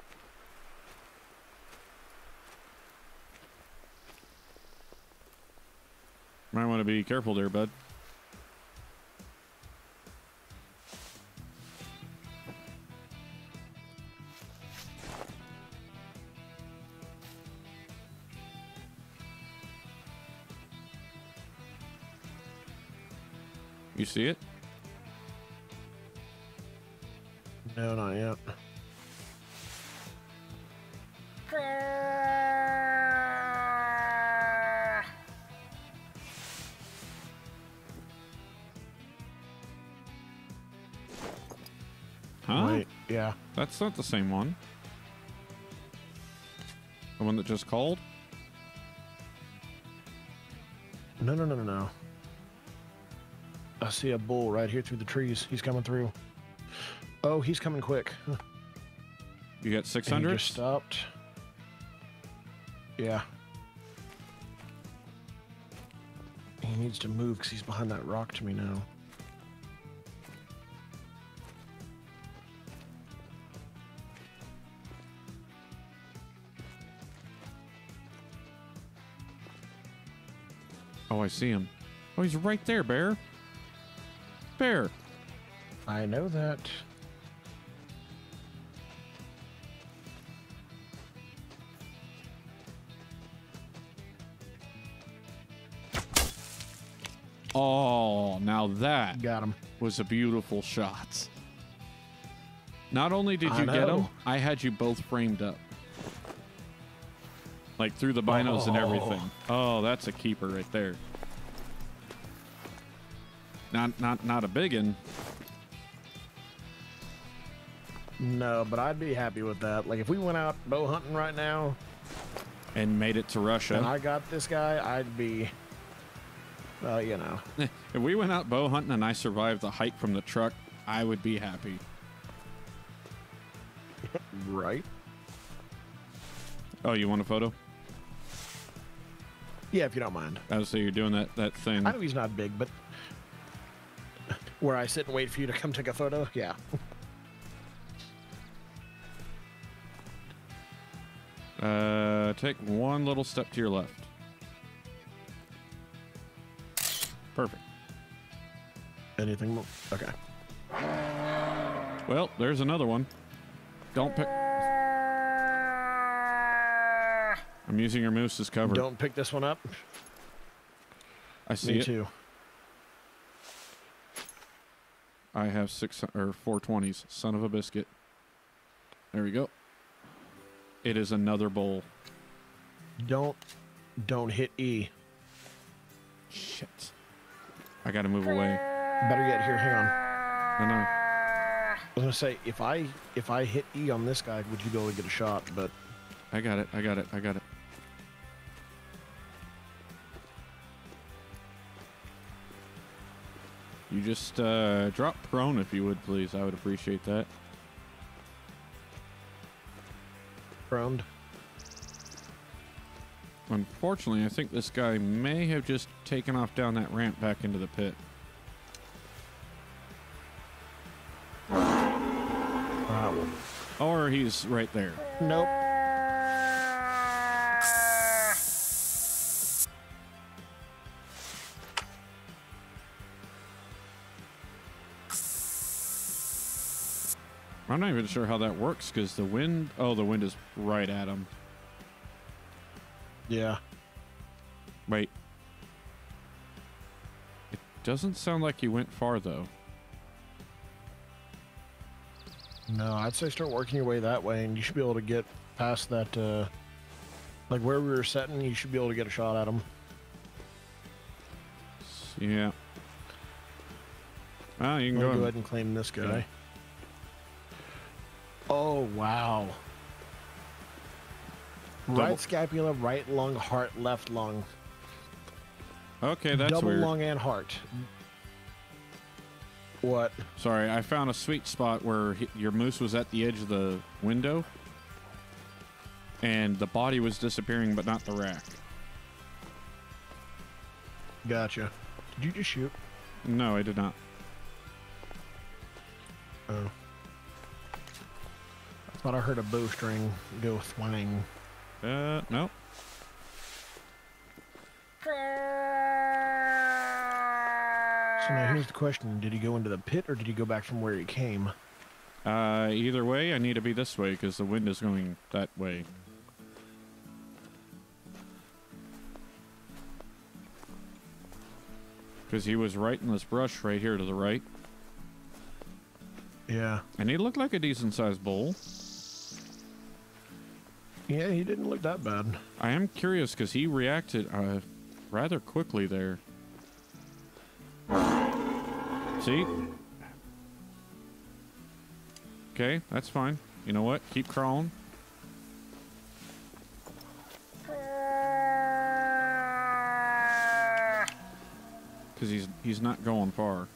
Might want to be careful there, bud. You see it? No, not yet. Yeah. That's not the same one. The one that just called? No, no, no, no, no. I see a bull right here through the trees. He's coming through. Oh, he's coming quick. You got And he 600? just stopped. Yeah. He needs to move because he's behind that rock to me now. Oh, I see him. Oh, he's right there, Bear. Bear. I know that. Oh, now that Got him. was a beautiful shot. Not only did you get him. I had you both framed up. Like through the binos and Oh. everything. Oh, that's a keeper right there. Not not not a big one. No, but I'd be happy with that. Like if we went out bow hunting right now and made it to Russia. and I got this guy, I'd be well, you know. if we went out bow hunting and I survived the hike from the truck, I would be happy. Right? Oh, you want a photo? Yeah, if you don't mind. I would say you're doing that that thing. I know he's not big, but where I sit and wait for you to come take a photo, yeah. Uh, take one little step to your left. Perfect. Anything more? Okay. Well, there's another one. Don't pick. I'm using your moose as cover. Don't pick this one up. I see Me it. too. I have six or four twenties. Son of a biscuit. There we go. It is another bowl. Don't don't hit E. Shit. I gotta move away. Better yet, here, hang on. No, no. I was gonna say if I if I hit E on this guy, would you be able to get a shot? But I got it. I got it. I got it. You just uh, drop prone if you would, please. I would appreciate that. Prone. Unfortunately, I think this guy may have just taken off down that ramp back into the pit. Uh, Or he's right there. nope. I'm not even sure how that works because the wind. Oh, the wind is right at him. Yeah. Wait. It doesn't sound like he went far though. No, I'd say start working your way that way, and you should be able to get past that. Uh, like where we were setting, you should be able to get a shot at him. Yeah. Ah, you can go, go ahead. ahead and claim this guy. Yeah. Oh wow! Double- Right scapula, right lung, heart, left lung, Okay, that's double weird. lung and heart. What? Sorry, I found a sweet spot where he, your moose was at the edge of the window, and the body was disappearing, but not the rack. Gotcha. Did you just shoot? No, I did not. Oh. I thought I heard a bowstring go thwang. Uh, no. So now here's the question: Did he go into the pit, or did he go back from where he came? Uh, either way, I need to be this way because the wind is going that way. Because he was right in this brush right here to the right, Yeah. and he looked like a decent sized bull. Yeah, he didn't look that bad. I am curious because he reacted uh, rather quickly there. See? Okay, that's fine. You know what? Keep crawling. Because he's he's not going far.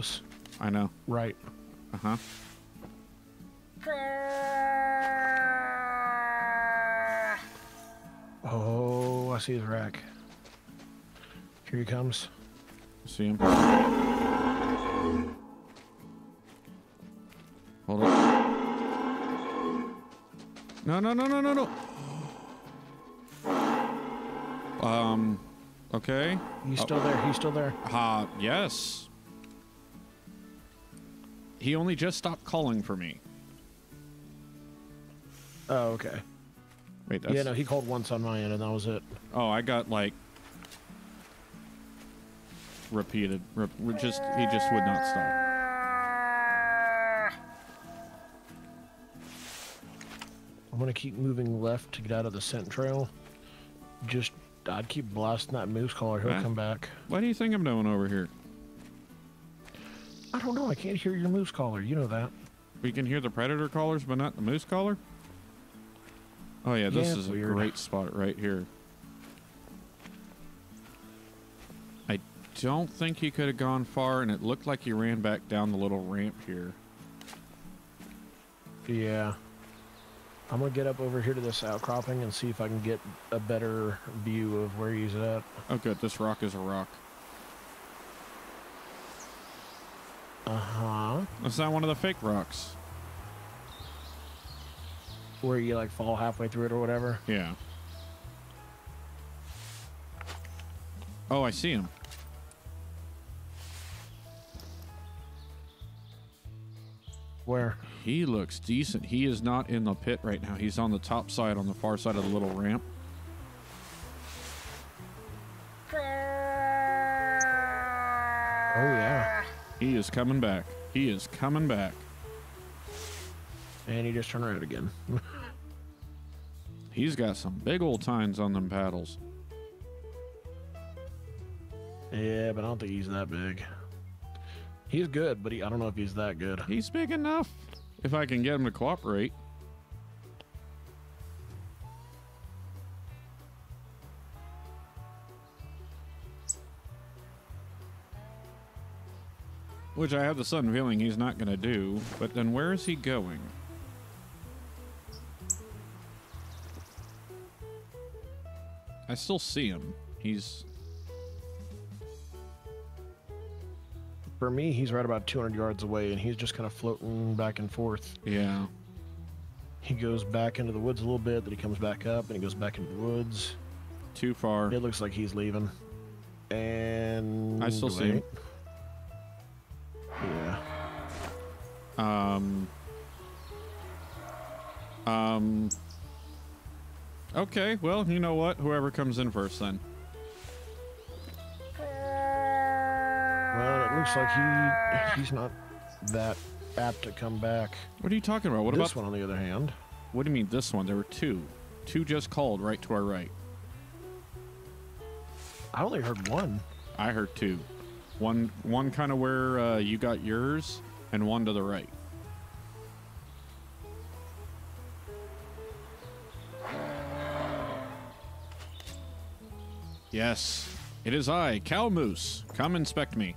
Close. I know. Right. Uh huh. Oh, I see his rack. Here he comes. See him. Hold on. No, no, no, no, no, no. Um. Okay. He's still there. He's still there. Uh, yes. He only just stopped calling for me. Oh, okay. Wait, that's. Yeah, no, he called once on my end, and that was it. Oh, I got like repeated. Re- re- just he just would not stop. I'm gonna keep moving left to get out of the scent trail. Just, I'd keep blasting that moose caller. He'll come back. What do you think I'm doing over here? I don't know. I can't hear your moose caller. You know that. We can hear the predator callers, but not the moose caller. Oh yeah, this Yeah, is it's a great spot right here. I don't think he could have gone far, and it looked like he ran back down the little ramp here. Yeah. I'm gonna get up over here to this outcropping and see if I can get a better view of where he's at. Oh, good. This rock is a rock. Uh huh. That's not one of the fake rocks. Where you like fall halfway through it or whatever. Yeah. Oh, I see him. Where? He looks decent. He is not in the pit right now. He's on the top side, on the far side of the little ramp. Oh yeah. He is coming back. He is coming back. And he just turned around again. He's got some big old tines on them paddles. yeah, but I don't think he's that big. He's good, but he, I don't know if he's that good. He's big enough. If I can get him to cooperate. Which I have the sudden feeling he's not going to do. But then where is he going? I still see him. He's. For me, he's right about 200 yards away, and he's just kind of floating back and forth. Yeah. He goes back into the woods a little bit, then he comes back up, and he goes back into the woods. Too far. It looks like he's leaving. And I still see him. Um. Um. Okay, well, you know what? Whoever comes in first, then. Well, it looks like he he's not that apt to come back. What are you talking about? What this about? one, on the other hand? What do you mean this one? There were two. Two just called right to our right. I only heard one. I heard two. One, one kind of where uh, you got yours, and one to the right. Yes, it is I, Cow Moose. Come inspect me.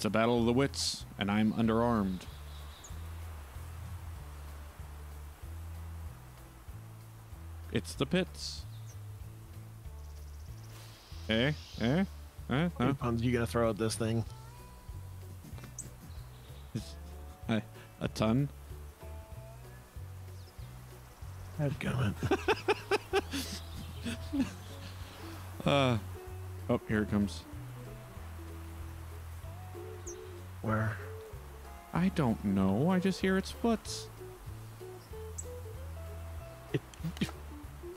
It's a battle of the wits, and I'm underarmed. It's the pits. Eh? Eh? Eh? How many Huh? puns you gonna throw at this thing? A, a ton? Dadgummit. Uh. Oh, here it comes. Where? I don't know. I just hear its foots.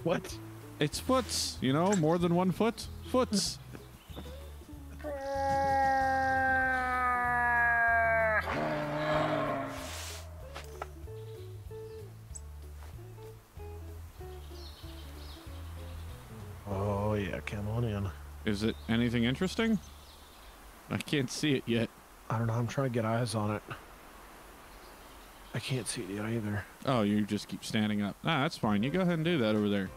What? It's foots, you know, more than one foot. Foots. Oh yeah, come on in. Is it anything interesting? I can't see it yet. I don't know. I'm trying to get eyes on it. I can't see it yet either. Oh, you just keep standing up. Ah, that's fine. You go ahead and do that over there.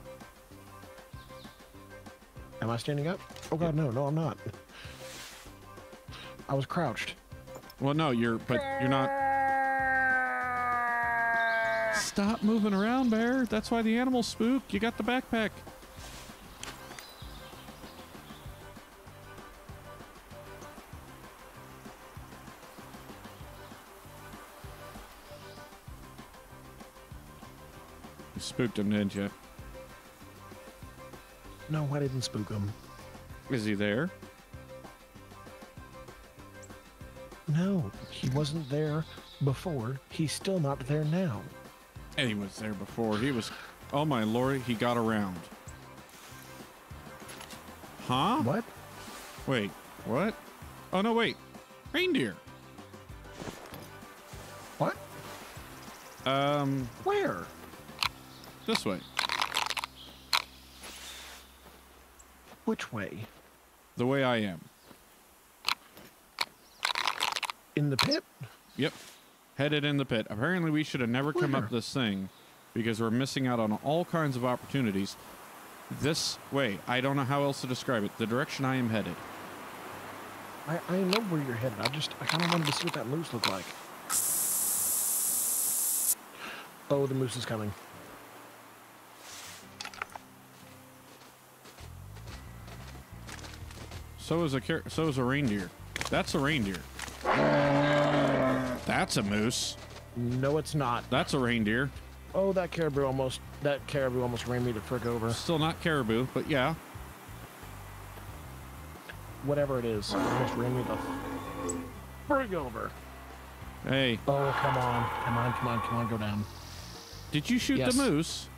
Am I standing up? Oh god, no, no, I'm not. I was crouched. Well, no, you're, but you're not. Stop moving around, Bear. That's why the animals spook. You got the backpack. Spooked him, didn't you? No, I didn't spook him. Is he there? No, he wasn't there before. He's still not there now. And he was there before. He was. Oh my lord, he got around. Huh? What? Wait, what? Oh no, wait. Reindeer. What? Um, Where? This way. Which way? The way I am. In the pit? Yep. Headed in the pit. Apparently, we should have never come up this thing because we're missing out on all kinds of opportunities. This way, I don't know how else to describe it. The direction I am headed. I, I know where you're headed. I just, I kind of wanted to see what that moose looked like. Oh, the moose is coming. So is a car- so is a reindeer. That's a reindeer. That's a moose. No, it's not. That's a reindeer. Oh, that caribou almost, that caribou almost ran me the frick over. Still not caribou, but yeah. Whatever it is, it almost ran me the frick over. Hey, Oh, come on. Come on, come on, come on, go down. did you shoot Yes. the moose?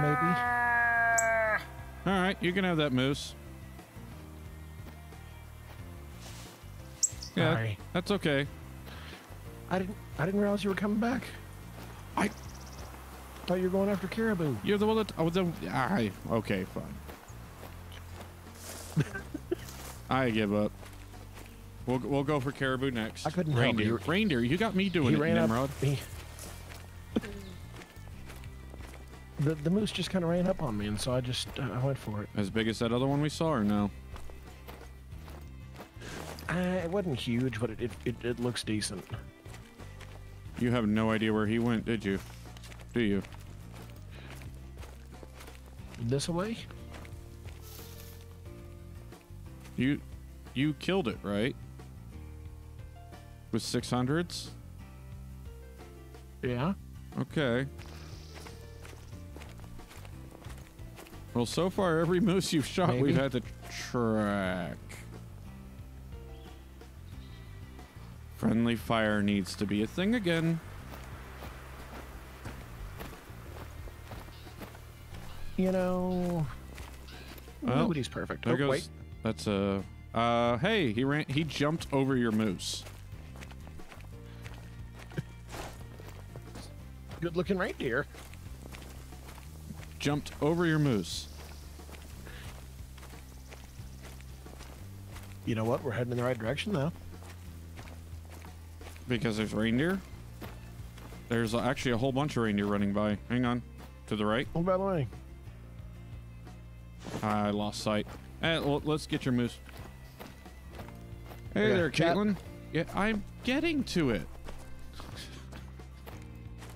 Maybe. All right, you can have that moose. Yeah, Sorry. that's okay. I didn't, I didn't realize you were coming back. I, Thought you were going after caribou. you're the one that. Oh, the. I. Okay, fine. I give up. We'll we'll go for caribou next. I couldn't help reindeer. you. Reindeer, you got me doing he it, ran Nimrod. up. He, the the moose just kind of ran up on me, and so I just uh, I went for it. As big as that other one we saw, or no? Uh, it wasn't huge, but it, it, it, it looks decent. You have no idea where he went, did you? Do you? This away? You you killed it, right? With 600s? Yeah. Okay. Well, so far, every moose you've shot, Maybe. we've had to track. Friendly fire needs to be a thing again. You know, Well, nobody's perfect. There Oh, goes. wait. That's a. Uh, hey, he ran. He jumped over your moose. Good looking reindeer. Jumped over your moose. You know what? We're heading in the right direction now. Because there's reindeer. There's actually a whole bunch of reindeer running by. Hang on. To the right. Oh, by the way, I lost sight. Eh, well, let's get your moose. Hey Okay, there. Caitlin. Yeah, I'm getting to it.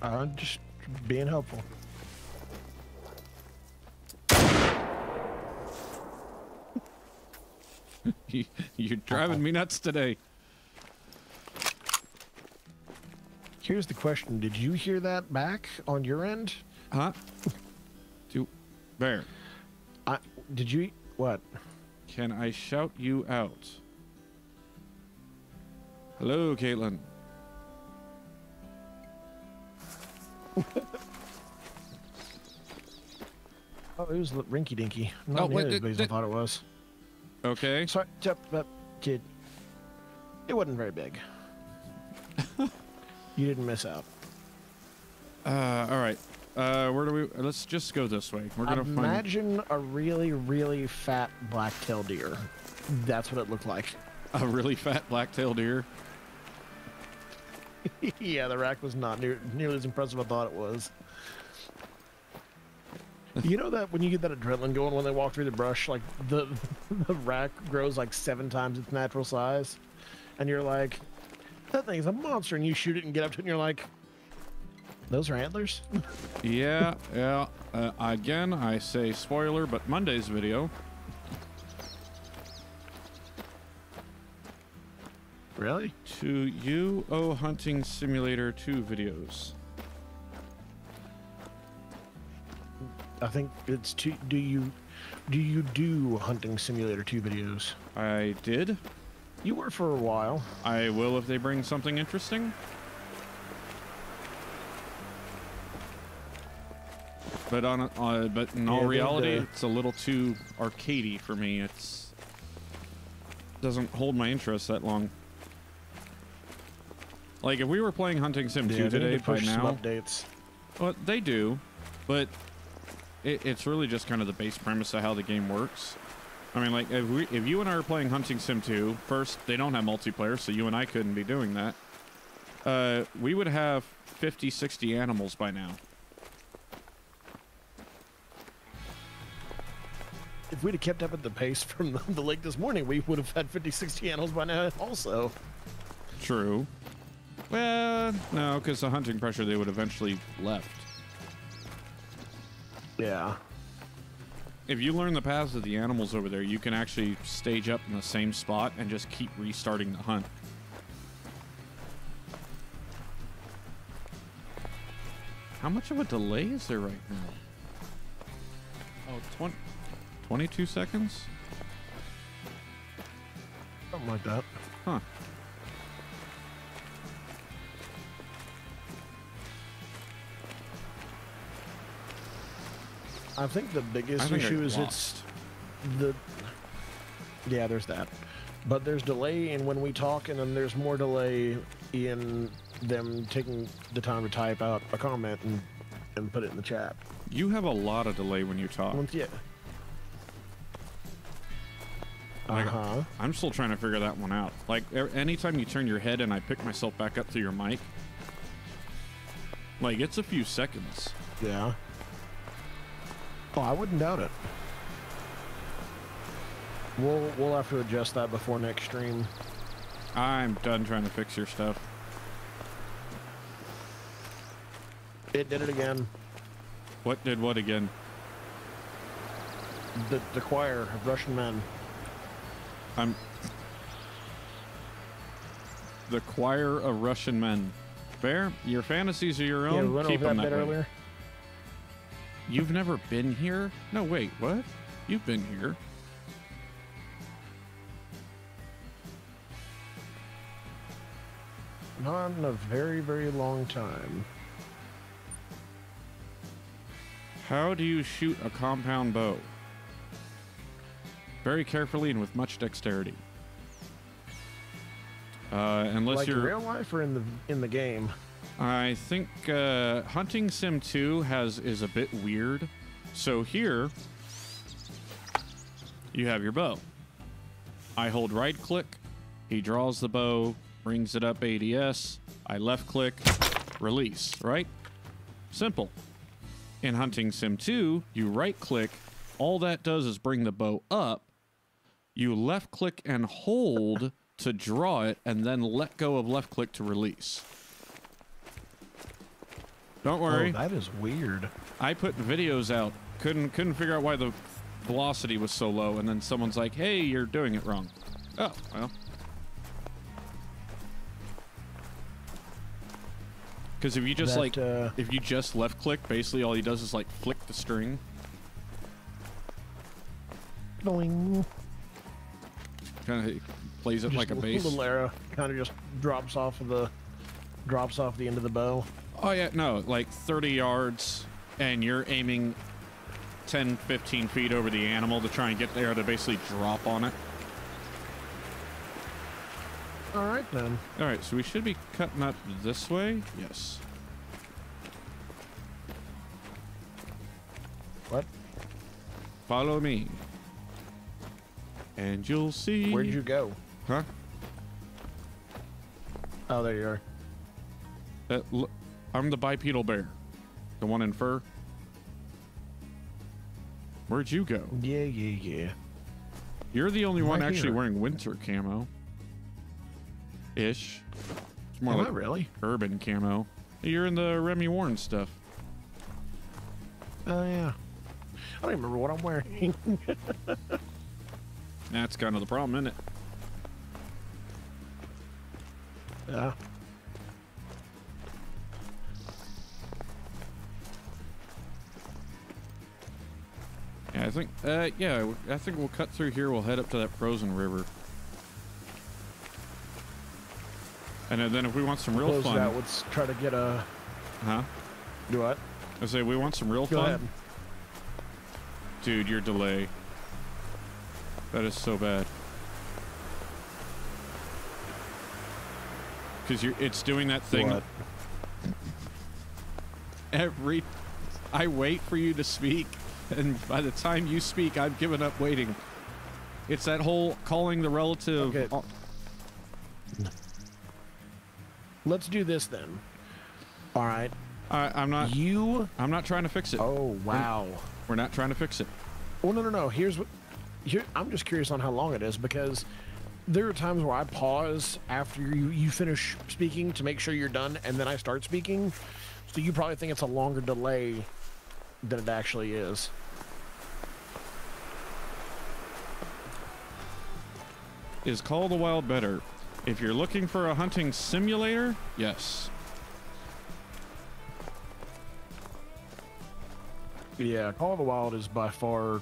I'm just being helpful. You're driving me nuts today. Here's the question: Did you hear that back on your end? Huh? Do Bear, I did you what? can I shout you out? Hello, Caitlin. Oh, it was Rinky Dinky. Oh, Not Oh, oh, wait, nearly as big as I thought it was. Okay. Yep, but kid, it wasn't very big. you didn't miss out. Uh, all right. Uh, where do we? Let's just go this way. We're gonna find Imagine a really, really fat black-tailed deer. That's what it looked like. a really fat black-tailed deer. yeah, the rack was not near, nearly as impressive as I thought it was. you know that when you get that adrenaline going when they walk through the brush, like the the rack grows like seven times its natural size, and you're like, that thing's a monster, and you shoot it and get up to it, and you're like, those are antlers. Yeah, yeah. Uh, again, I say spoiler, but Monday's video. really? to you oh hunting simulator 2 videos I think it's two. Do you do you do hunting simulator two videos? i did You were for a while. i will if they bring something interesting but on uh, but in Yeah, all reality it's a little too arcadey for me it's doesn't hold my interest that long like if we were playing hunting sim 2 Yeah, they need today to by now updates. Well, they do, but it, it's really just kind of the base premise of how the game works. I mean, like if we, if you and I are playing Hunting Sim 2, first they don't have multiplayer, so you and I couldn't be doing that. Uh, we would have 50, 60 animals by now. If we'd have kept up at the pace from the, the lake this morning, we would have had 50, 60 animals by now also. True. Well, no, because the hunting pressure they would eventually left. Yeah. If you learn the paths of the animals over there, you can actually stage up in the same spot and just keep restarting the hunt. How much of a delay is there right now? Oh, 20, 22 seconds? Something like that. Huh. I think the biggest think issue is lost. it's the. Yeah, there's that. But there's delay in when we talk, and then there's more delay in them taking the time to type out a comment and, and put it in the chat. You have a lot of delay when you talk. Once, yeah. uh-huh. I'm still trying to figure that one out. Like, anytime you turn your head and I pick myself back up to your mic, like, it's a few seconds. Yeah. Oh, I wouldn't doubt it. We'll we'll have to adjust that before next stream. I'm done trying to fix your stuff. It did it again. What did what again? The the choir of Russian men. I'm. the choir of Russian men. Fair. Your fantasies are your Yeah, own. we went Keep over that that bit way. earlier. You've never been here? No, wait. What? You've been here. Not in a very, very long time. How do you shoot a compound bow? Very carefully and with much dexterity. Uh, unless like you're in real life or in the in the game. I think uh, Hunting Sim 2 has is a bit weird. So here, you have your bow. I hold right click, he draws the bow, brings it up ADS. I left click, release. Right? Simple. In Hunting Sim 2, you right click. All that does is bring the bow up. You left click and hold to draw it, and then let go of left click to release. Don't worry. Oh, that is weird. I put videos out. Couldn't couldn't figure out why the velocity was so low, and then someone's like, "Hey, you're doing it wrong." Oh well. Because if you just That, like, uh, if you just left click, basically all he does is like flick the string. Boing. Kind of plays it Just like a a bass. little arrow kind of just drops off of the drops off the end of the bow. Oh yeah, no, like 30 yards, and you're aiming 10, 15 feet over the animal to try and get there to basically drop on it. All right then. All right, so we should be cutting up this way. Yes. What? Follow me. And you'll see. Where'd you go? Huh? Oh, there you are. Uh, I'm the bipedal bear. The one in fur. Where'd you go? Yeah, yeah, yeah. You're the only one Right actually here. wearing winter camo. Ish. It's more Am like I really? urban camo. You're in the Remy Warren stuff. Oh yeah. I don't even remember what I'm wearing. That's kind of the problem, isn't it? yeah. Yeah, I think. Uh, yeah, I think we'll cut through here. We'll head up to that frozen river. And then if we want some real Close fun, out. Let's try to get a. huh? Do what? I say we want some real Go fun, ahead. dude. Your delay. That is so bad. Because you're, it's doing that thing What? every. I wait for you to speak, and by the time you speak, I've given up waiting. It's that whole calling the relative. Okay. Let's do this then. All right. I, I'm not. You. I'm not trying to fix it. Oh wow. We're not trying to fix it. Well, no, no, no. Here's what. Here, I'm just curious on how long it is because there are times where I pause after you, you finish speaking to make sure you're done, and then I start speaking. So you probably think it's a longer delay than it actually is. Is Call of the Wild better? If you're looking for a hunting simulator, yes. Yeah, Call of the Wild is by far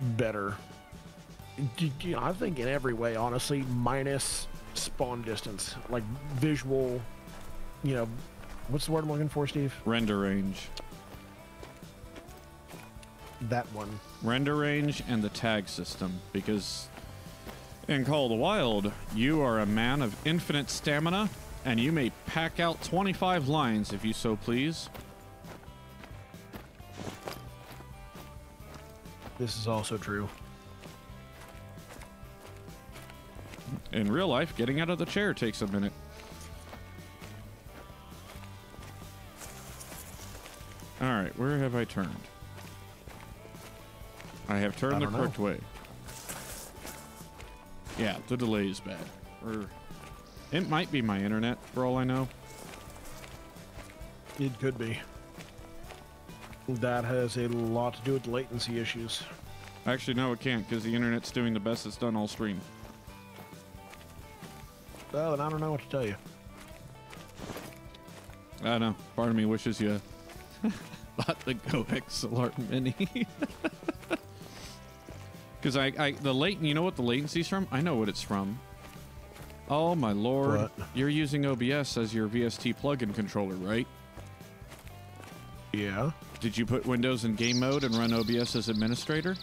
better. I think in every way, honestly, minus spawn distance, like visual. You know, what's the word I'm looking for, Steve? Render range. That one. Render range and the tag system. Because in Call of the Wild, you are a man of infinite stamina, and you may pack out 25 lines if you so please. This is also true. In real life, getting out of the chair takes a minute. Alright, where have I turned? I have turned I the don't know. correct way. Yeah, the delay is bad. Or it might be my internet, for all I know. It could be. That has a lot to do with latency issues. Actually, no, it can't, because the internet's doing the best it's done all stream. Well, and I don't know what to tell you. I don't know. Part of me wishes you bought the GoXLR Mini. Because I, I, the latent, you know what the latency's from? I know what it's from. Oh my lord! What? You're using OBS as your VST plugin controller, right? Yeah. Did you put Windows in game mode and run OBS as administrator?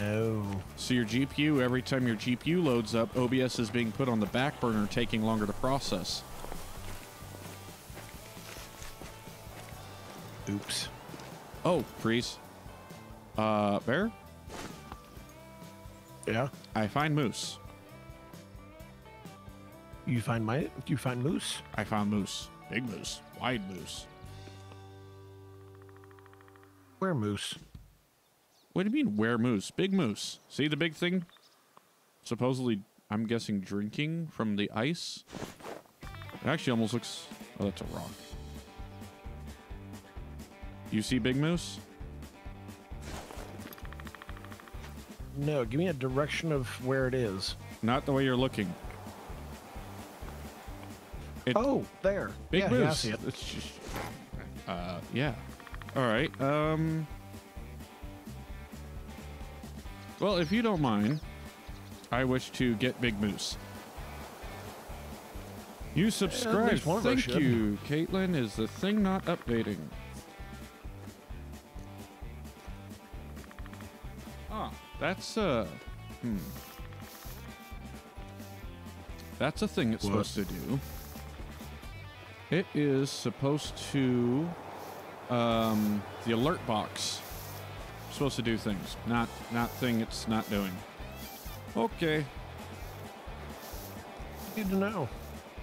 No. So your GPU, every time your GPU loads up, OBS is being put on the back burner, taking longer to process. Oops. Oh, freeze. Uh, bear? Yeah. I find moose. You find my you find moose? I found moose. Big moose. Wide moose. Where moose? What do you mean, where moose? Big moose. See the big thing? Supposedly, I'm guessing drinking from the ice. It actually almost looks. Oh, that's a rock. You see big moose? No, give me a direction of where it is. Not the way you're looking. It, Oh, there. big yeah, moose. Yeah, I see it. Just- uh, yeah. All right. Um. Well, if you don't mind, I wish to get big moose. You subscribed. least one of us Thank you, Caitlin. Is the thing not updating? That's uh, hmm. That's a thing it's What? supposed to do. It is supposed to, um, the alert box. Supposed to do things, not not thing it's not doing. Okay, Need to know.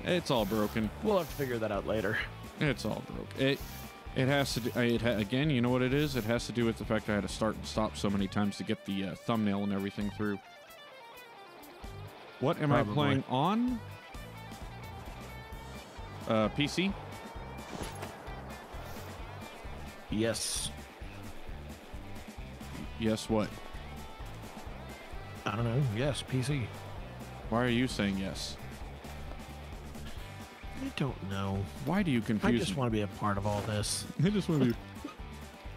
it's all broken. We'll have to figure that out later. It's all broke. It it has to do. It ha, again. You know what it is? It has to do with the fact I had to start and stop so many times to get the uh, thumbnail and everything through. What am Probably. I playing on? Uh, PC. Yes. Yes. What? I don't know. Yes, PC. Why are you saying yes? I don't know. Why do you confuse? I just me? want to be a part of all this. I just want to.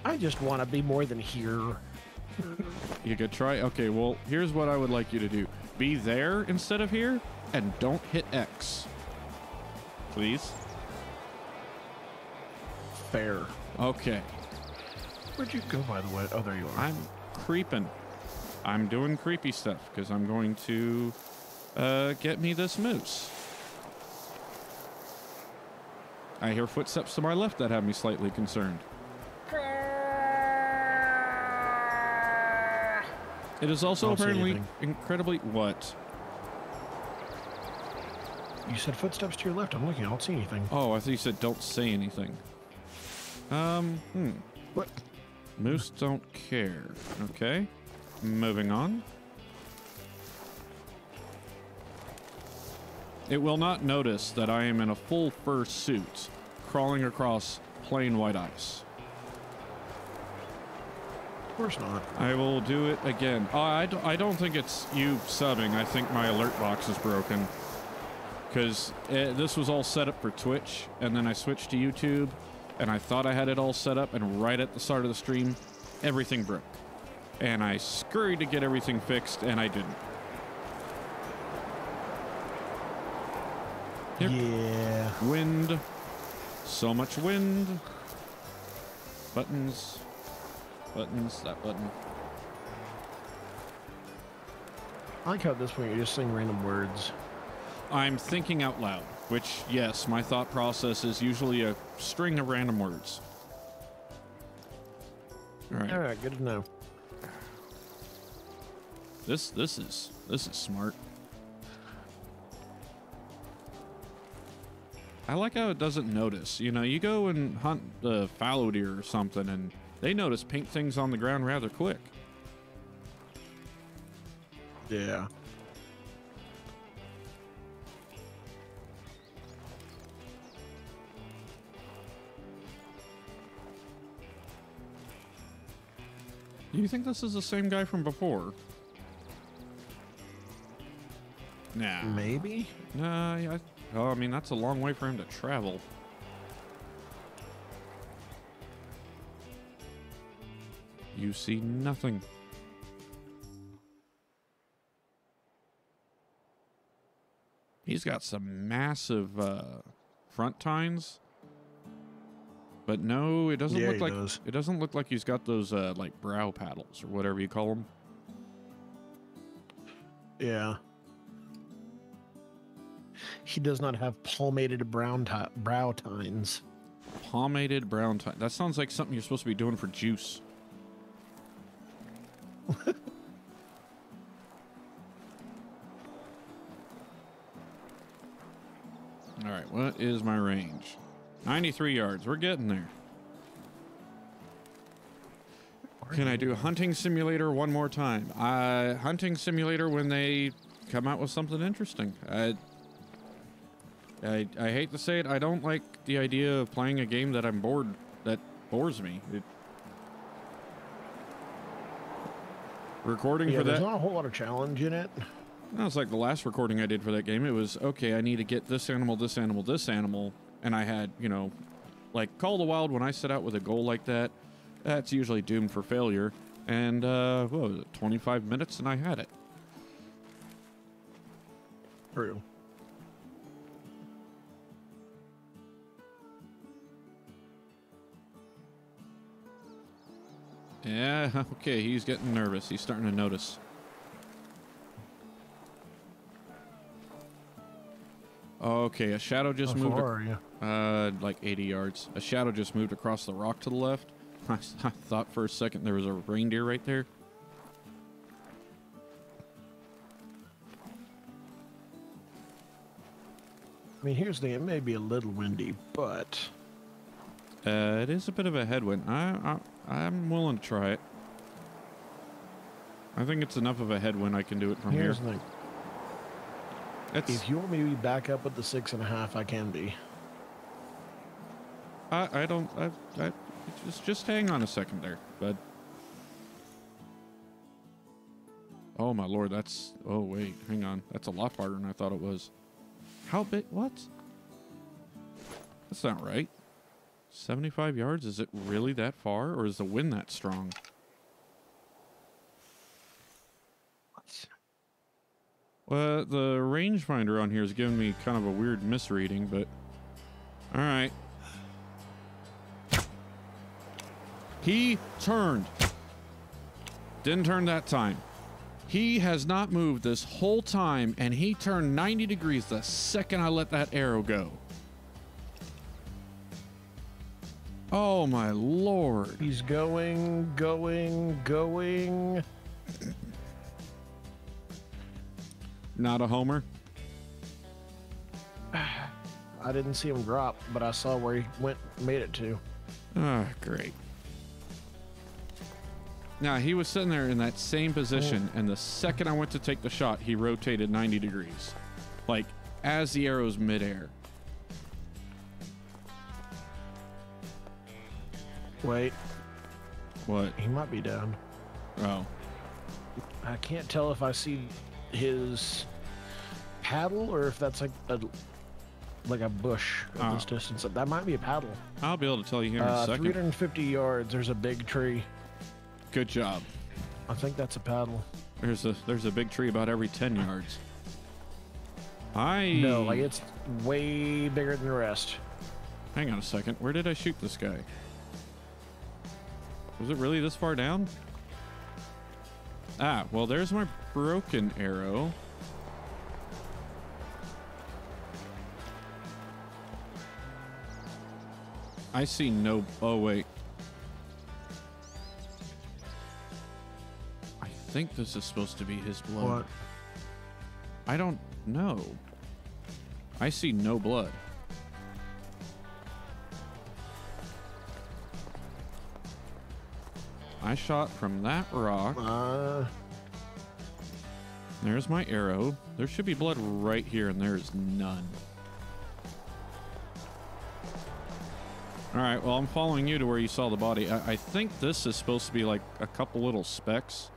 I just want to be more than here. You could try. Okay. Well, here's what I would like you to do: be there instead of here, and don't hit X. Please. Fair. Okay. Where'd you go, by the way? Oh, there you are. I'm creeping. I'm doing creepy stuff because I'm going to uh, get me this moose. I hear footsteps to my left that have me slightly concerned. It is also don't apparently incredibly what? You said footsteps to your left. I'm looking. I don't see anything. Oh, I thought you said don't say anything. Um, hmm. What? Moose don't care. Okay. Moving on. It will not notice that I am in a full fur suit crawling across plain white ice. Of course not. I will do it again. Oh, I, d- I don't think it's you subbing. I think my alert box is broken. Because eh, this was all set up for Twitch, and then I switched to YouTube, and I thought I had it all set up, and right at the start of the stream, everything broke. And I scurried to get everything fixed, and I didn't. Yep. Yeah. Wind. So much wind. Buttons. Buttons. That button. I like how at this point you're just saying random words. I'm thinking out loud, which, yes, my thought process is usually a string of random words. All right. All right, good to know. This this is this is smart. I like how it doesn't notice. You know, you go and hunt the fallow deer or something, and they notice pink things on the ground rather quick. Yeah. Do you think this is the same guy from before? Nah. Maybe. Nah. Oh, I mean, that's a long way for him to travel. You see nothing. He's got some massive uh, front tines. But no, it doesn't Yeah, look like does. it doesn't look like he's got those uh, like brow paddles or whatever you call them. Yeah. He does not have palmated brown ti- brow tines. Pomaded brown tine. That sounds like something you're supposed to be doing for juice. All right, what is my range? 93 yards. We're getting there. Can I do Hunting Simulator one more time? Uh, Hunting Simulator when they come out with something interesting. I, I hate to say it, I don't like the idea of playing a game that I'm bored, that bores me. It, recording Yeah, for there's that, not a whole lot of challenge in it. that was like the last recording I did for that game. It was, okay, I need to get this animal, this animal, this animal. And I had, you know, like Call of the Wild, when I set out with a goal like that, that's usually doomed for failure. And, uh, what was it, 25 minutes and I had it. True. Yeah, okay, he's getting nervous. He's starting to notice. Okay, a shadow just How moved. ac- far are you? Uh, like 80 yards. A shadow just moved across the rock to the left. I thought for a second there was a reindeer right there. I mean, here's the thing. It may be a little windy, but Uh, it is a bit of a headwind. I, I, I'm willing to try it. I think it's enough of a headwind I can do it from here's here. the thing. It's, If you want me to be back up at the six and a half, I can be. I, I don't. I, I, just, just hang on a second there, bud. Oh my lord, that's. Oh wait, hang on. That's a lot farther than I thought it was. How big? What? That's not right. 75 yards? Is it really that far, or is the wind that strong? Well, the rangefinder on here is giving me kind of a weird misreading, but. Alright. He turned. Didn't turn that time. He has not moved this whole time, and he turned 90 degrees the second I let that arrow go. Oh my lord. He's going, going, going. Not a homer? I didn't see him drop, but I saw where he went, made it to. Ah, great. Now, he was sitting there in that same position, and the second I went to take the shot, he rotated 90 degrees. Like, as the arrow's midair. Wait, What? he might be down. Oh. I can't tell if I see his paddle or if that's like a like a bush at Ah. this distance. That might be a paddle. I'll be able to tell you here in a Uh, second. 350 yards. There's a big tree. Good job. I think that's a paddle. There's a there's a big tree about every 10 yards. I No, like it's way bigger than the rest. Hang on a second. Where did I shoot this guy? Was it really this far down? Ah, well, there's my broken arrow. I see no. Oh, wait. I think this is supposed to be his blood. What? I don't know. I see no blood. I shot from that rock. Uh, There's my arrow. There should be blood right here, and there's none. All right, well, I'm following you to where you saw the body. I, I think this is supposed to be like a couple little specks.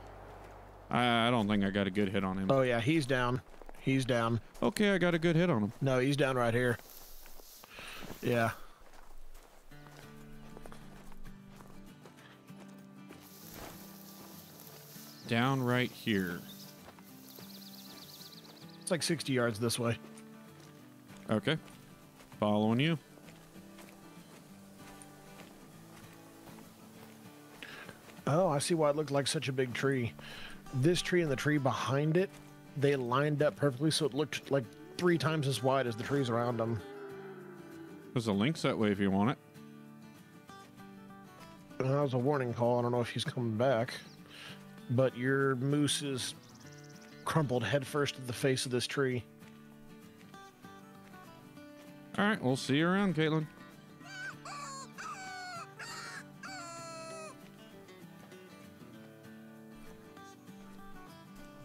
I, I don't think I got a good hit on him. oh yeah, he's down. He's down. Okay, I got a good hit on him. No, he's down right here. Yeah. Down right here. It's like 60 yards this way. Okay. Following you. Oh, I see why it looked like such a big tree. This tree and the tree behind it, they lined up perfectly so it looked like three times as wide as the trees around them. There's a lynx that way if you want it. That was a warning call. I don't know if he's coming back. But your moose is crumpled headfirst at the face of this tree. All right, we'll see you around, Caitlin.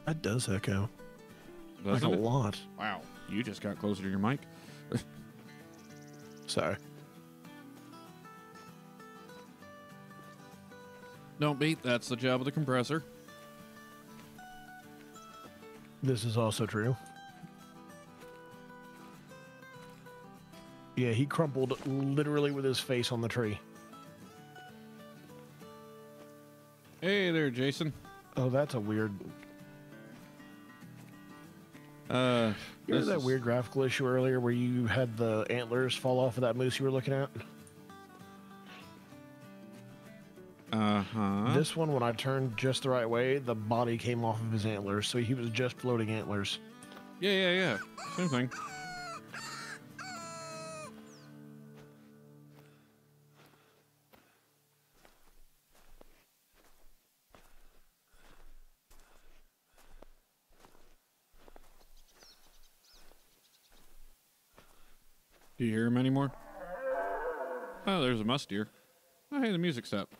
That does echo. Doesn't like a it? lot. Wow, you just got closer to your mic. Sorry. Don't beat. That's the job of the compressor. This is also true. Yeah, he crumpled literally with his face on the tree. Hey there, Jason. Oh, that's a weird. Uh, You remember that is- weird graphical issue earlier where you had the antlers fall off of that moose you were looking at? Uh-huh. This one, when I turned just the right way, the body came off of his antlers, so he was just floating antlers. Yeah, yeah, yeah. Same thing. Do you hear him anymore? Oh, there's a musk deer. Oh, hey, the music stopped.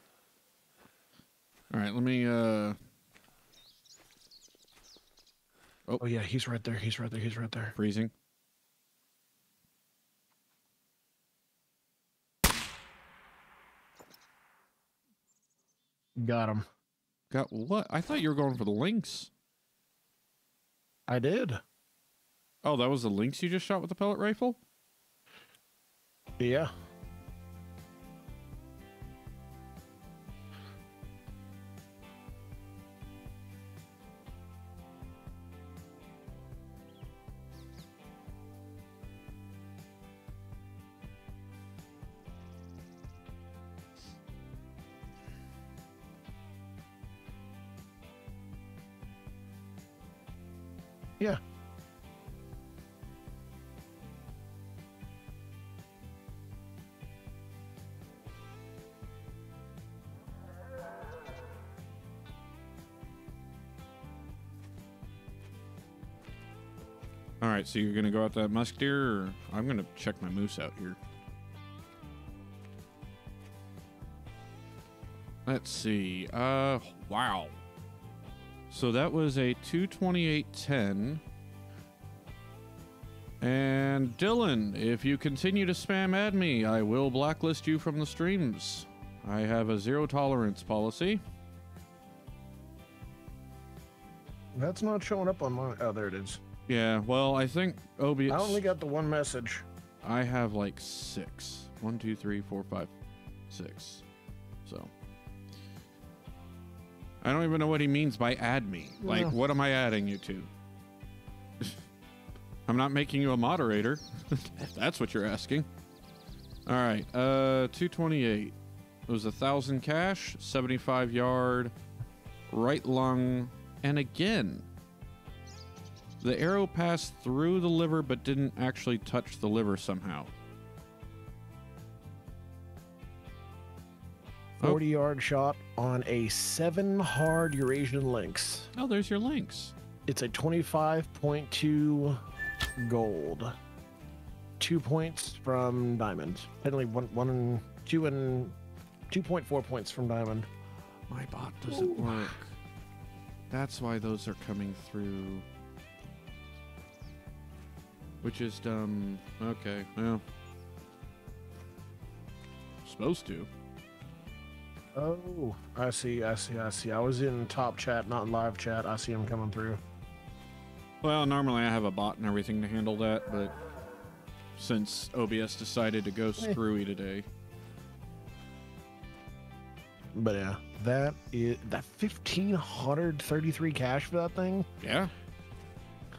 All right, let me, uh, Oh yeah, he's right there. He's right there. He's right there. freezing. Got him. Got what? I thought you were going for the lynx. I did. Oh, that was the lynx you just shot with the pellet rifle? Yeah. Right, so you're to go out that musk deer, or I'm to check my moose out here. Let's see. Uh, wow. So that was a 228.10. And Dylan, if you continue to spam add me, I will blacklist you from the streams. I have a zero tolerance policy. That's not showing up on my. Oh, there it is. Yeah, well, I think OBS. I only got the one message. I have like six. One, two, three, four, five, six. So. I don't even know what he means by add me. Like, Yeah. what am I adding you to? I'm not making you a moderator, if that's what you're asking. All right, uh, 228. It was a thousand cash, 75 yard, right lung, and again. The arrow passed through the liver but didn't actually touch the liver somehow. Oh. 40 yard shot on a 7 hard Eurasian lynx. Oh, there's your lynx. It's a 25.2 gold. Two points from diamond. Technically, one, one and two and 2.4 points from diamond. My bot doesn't Ooh. work. That's why those are coming through. Which is um, Okay, well. Supposed to. Oh, I see, I see, I see. I was in top chat, not live chat. I see him coming through. Well, normally I have a bot and everything to handle that, but since OBS decided to go screwy today, But yeah, that is that fifteen hundred thirty-three cash for that thing. yeah.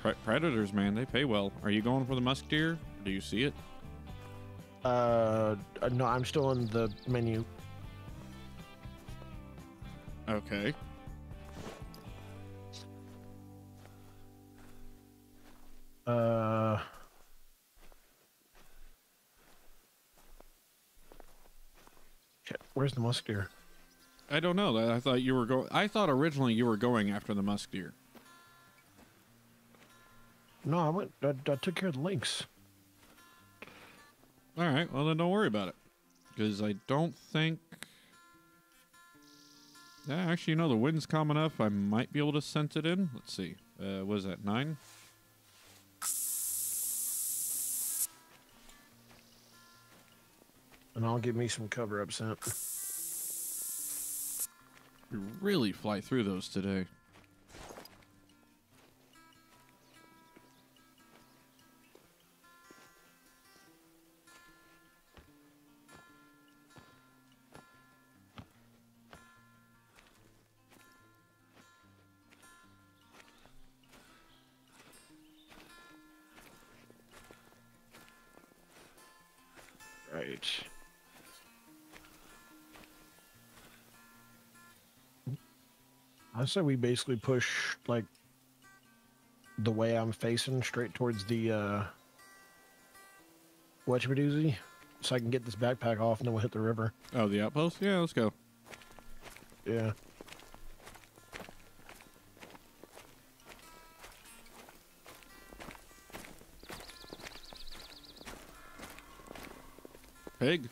Pre- predators, man, they pay well. Are you going for the musk deer? Do you see it? Uh, no, I'm still in the menu. Okay. Uh. Where's the musk deer? I don't know. I thought you were going. I thought originally you were going after the musk deer. No, I went. I, I took care of the lynx. All right. Well, then don't worry about it, because I don't think. Yeah, actually, you know, the wind's calm enough. I might be able to sense it in. Let's see. Uh, was that nine? And I'll give me some cover up scent. We really fly through those today. I say we basically push like the way I'm facing straight towards the uh Wetchabadoozy so I can get this backpack off and then we'll hit the river. Oh, the outpost? Yeah, let's go. Yeah. Pig.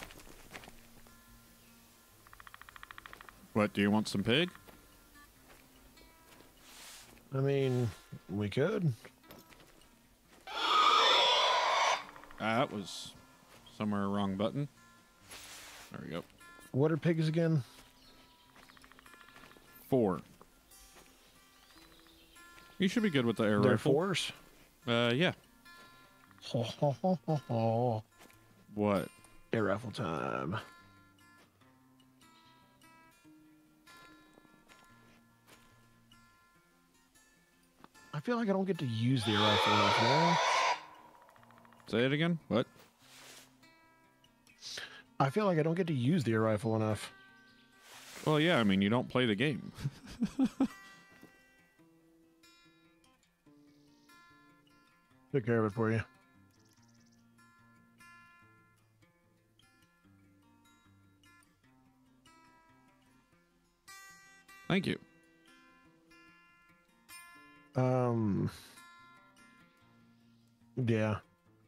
What, do you want some pig? I mean, we could. Ah, that was somewhere wrong button. There we go. What are pigs again? Four. You should be good with the air They're rifle. fours. Uh, yeah. Ho, ho, ho, ho, ho. What? Air rifle time. I feel like I don't get to use the air rifle enough now. Say it again. What? I feel like I don't get to use the air rifle enough. Well, yeah. I mean, you don't play the game. Took care of it for you. Thank you. Um. Yeah,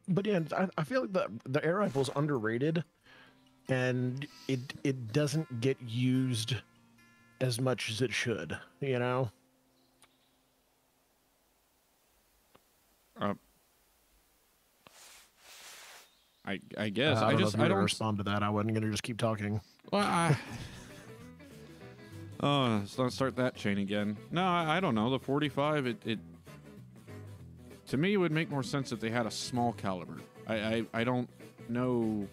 but yeah, I, I feel like the the air rifle is underrated, and it it doesn't get used as much as it should. You know. Uh, I I guess Uh, I I just I don't. respond to that. I wasn't gonna just keep talking. Well, I. Oh, let's not start that chain again. No, I, I don't know. The 45, it, it. To me, it would make more sense if they had a small caliber. I, I, I don't know.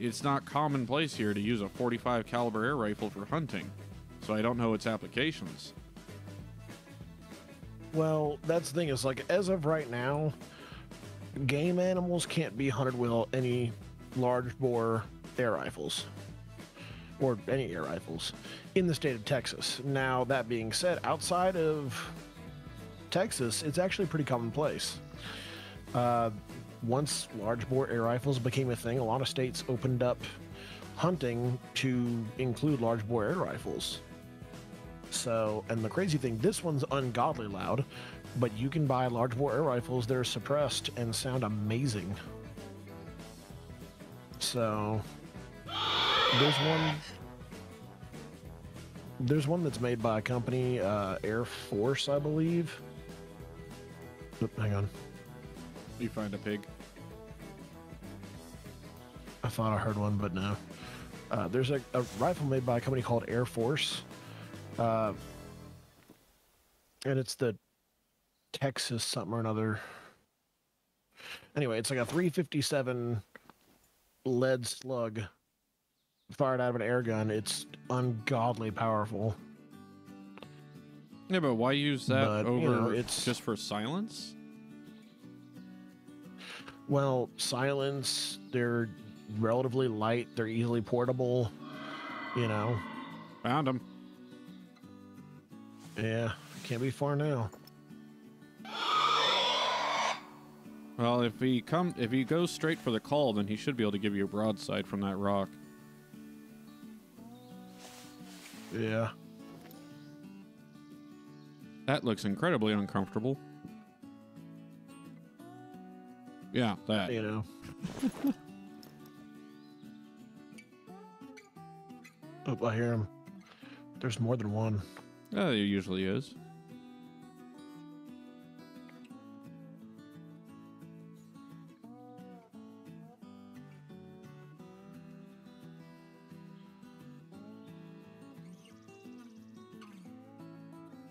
It's not commonplace here to use a 45 caliber air rifle for hunting, so I don't know its applications. Well, that's the thing is like as of right now, game animals can't be hunted with any large bore air rifles or any air rifles in the state of Texas. Now, that being said, outside of Texas, it's actually pretty commonplace. Uh, once large bore air rifles became a thing, a lot of states opened up hunting to include large bore air rifles. So, and the crazy thing, this one's ungodly loud, but you can buy large bore air rifles that are suppressed and sound amazing. So, there's one. There's one that's made by a company, uh, Air Force, I believe. Oop, hang on. You find a pig. I thought I heard one, but no. Uh, there's a, a rifle made by a company called Air Force. Uh, and it's the Texas something or another. Anyway, it's like a 357 lead slug fired out of an air gun. It's ungodly powerful. Yeah, but why use that But, over you know, it's- just for silence? Well, silence, they're relatively light, they're easily portable, you know. Found him. Yeah, can't be far now. Well, if he come if he goes straight for the call, then he should be able to give you a broadside from that rock. Yeah. That looks incredibly uncomfortable. Yeah, that. You know. oh, I hear him. There's more than one. Yeah, there usually is.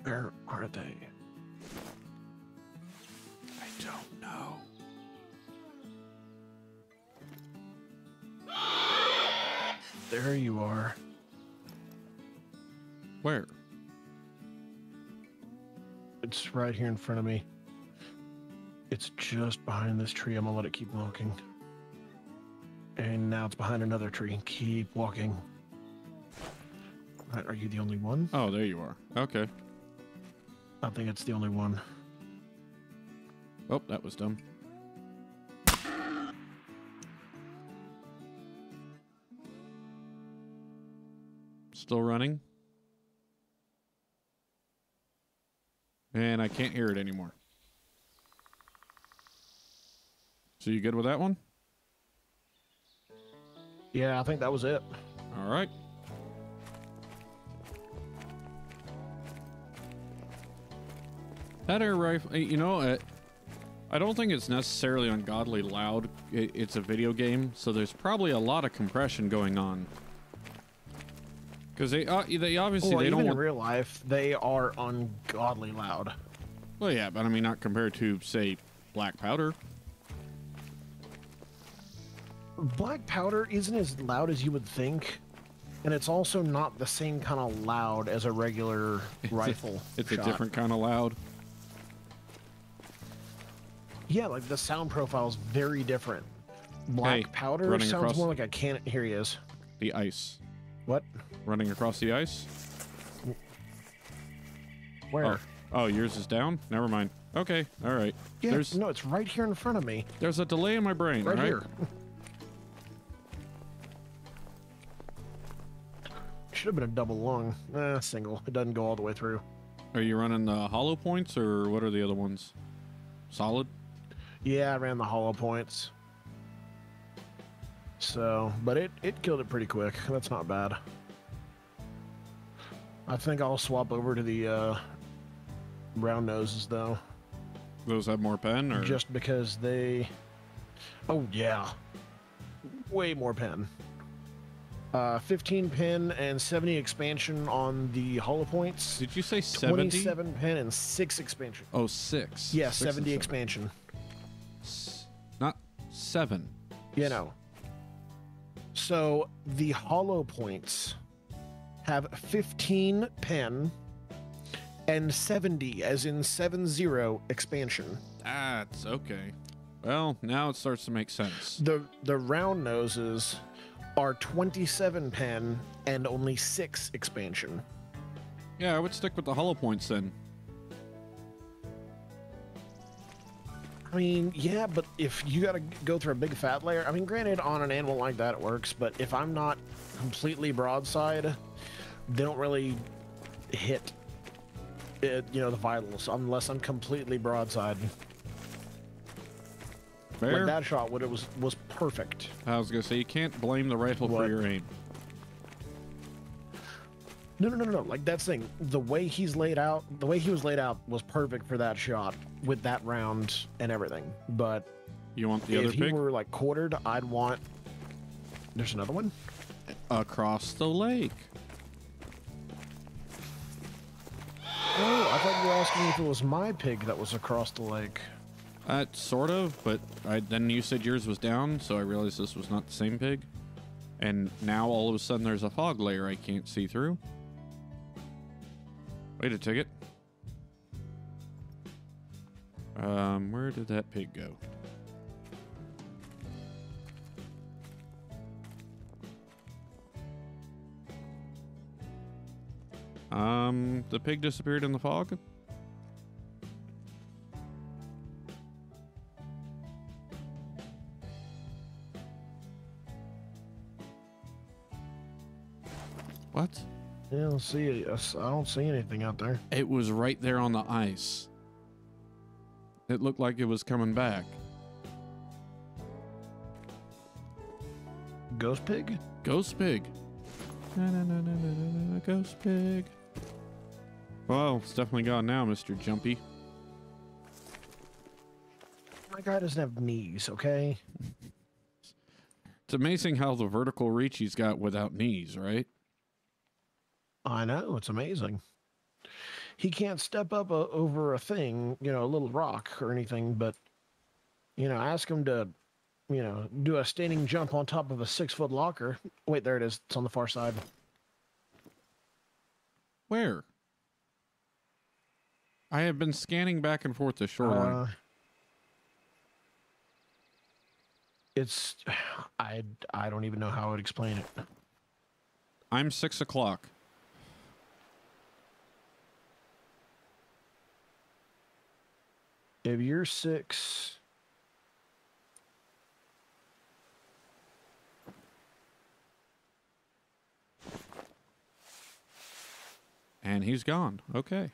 Where are they? I don't know. There you are. Where? It's right here in front of me. It's just behind this tree. I'm gonna let it keep walking. And now it's behind another tree. Keep walking. Right, Are you the only one? Oh, there you are. Okay. I think it's the only one. Oh, that was dumb. Still running. And I can't hear it anymore. So you good with that one? Yeah, I think that was it. All right. That air rifle, you know, uh, I don't think it's necessarily ungodly loud. It, it's a video game, so there's probably a lot of compression going on. Because they, uh, they obviously they even don't in real life, they are ungodly loud. well, yeah, but I mean, not compared to say black powder. Black powder isn't as loud as you would think, and it's also not the same kind of loud as a regular rifle. It's shot. a different kind of loud. Yeah, like the sound profile is very different. Black Hey, powder sounds across- more like a cannon. Here he is. The ice What? running across the ice. Where? Oh, oh, yours is down. Never mind. Okay, all right. yeah, there's no, it's right here in front of me. there's a delay in my brain. Right right? here. Should have been a double lung. Eh, single. It doesn't go all the way through. Are you running the hollow points or what are the other ones? Solid. Yeah, I ran the hollow points. So, but it, it killed it pretty quick. That's not bad. I think I'll swap over to the uh, round noses though, Those have more pen or just because they. Oh yeah, way more pen. Uh, 15 pin and 70 expansion on the hollow points. Did you say 70? 27 pin and six expansion. Oh, six. Yeah, Six 70 seven. expansion. S- Not seven. You know. So the hollow points have 15 pen and 70, as in 70 expansion. That's okay. Well, now it starts to make sense. The the round noses are 27 pen and only 6 expansion. Yeah, I would stick with the hollow points then. I mean, yeah, but if you got to go through a big fat layer, I mean, granted, on an animal like that, it works, but if I'm not completely broadside, they don't really hit, it, you know, the vitals unless I'm completely broadside. Fair. Like that shot, what it was was perfect. I was gonna say you can't blame the rifle for your aim. No, no, no, no, no. Like that's the thing. The way he's laid out, the way he was laid out was perfect for that shot with that round and everything. But You want the if other he pig were like quartered, I'd want. There's another one. across the lake. Oh, I thought you were asking if it was my pig that was across the lake. Uh, sort of, but I, then you said yours was down, so I realized this was not the same pig. And now all of a sudden there's a fog layer I can't see through. Wait a ticket. Um, where did that pig go? Um, the pig disappeared in the fog? Don't see it. I don't see anything out there. It was right there on the ice. It looked like it was coming back. Ghost pig? Ghost pig. Na, na, na, na, na, na, Ghost pig. Well, it's definitely gone now, Mr. Jumpy. My guy doesn't have knees, okay? It's amazing how the vertical reach he's got without knees, right? I know, it's amazing. He can't step up a, over a thing, you know, a little rock or anything, but, you know, ask him to, you know, do a standing jump on top of a six foot locker. Wait, there it is. It's on the far side. Where? I have been scanning back and forth the shoreline. Uh, it's, I, I don't even know how I would explain it. I'm six o'clock. If you're six, And he's gone. Okay.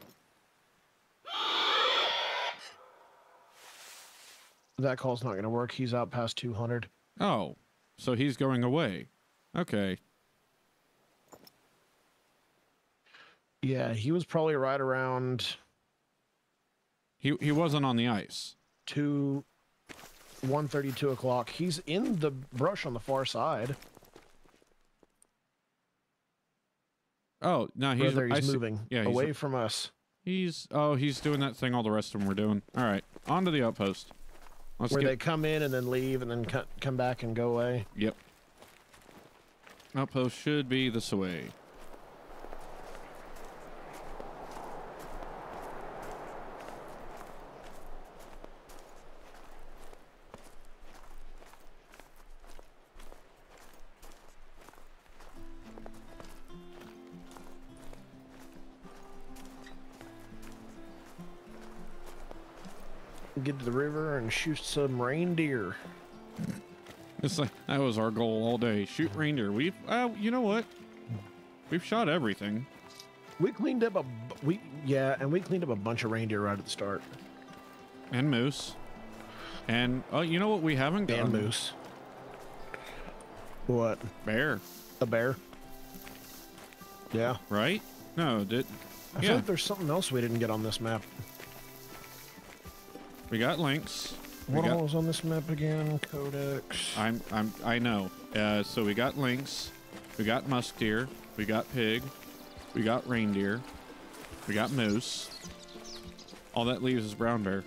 that call's not going to work. He's out past 200. Oh, so he's going away. Okay. Yeah, he was probably right around He he wasn't on the ice. two, one thirty, two o'clock. He's in the brush on the far side. Oh, no, he's, Brother, I he's see- moving Yeah, he's, away from us. He's oh, he's doing that thing all the rest of them were doing. All right, on to the outpost. Let's Where get they come in and then leave and then come back and go away. Yep. Outpost should be this way. Get to the river and shoot some reindeer. It's like that was our goal all day. Shoot reindeer. We've uh, you know what? We've shot everything. We cleaned up a we yeah, and we cleaned up a bunch of reindeer right at the start. And moose. And oh, you know what we haven't done? And moose. What? Bear, A bear? Yeah. right? No, did I feel like there's something else we didn't get on this map. We got lynx? We What got, was on this map again? Codex. I'm I'm I know. Uh, so we got lynx, we got musk deer, we got pig, we got reindeer, we got moose. All that leaves is brown bear.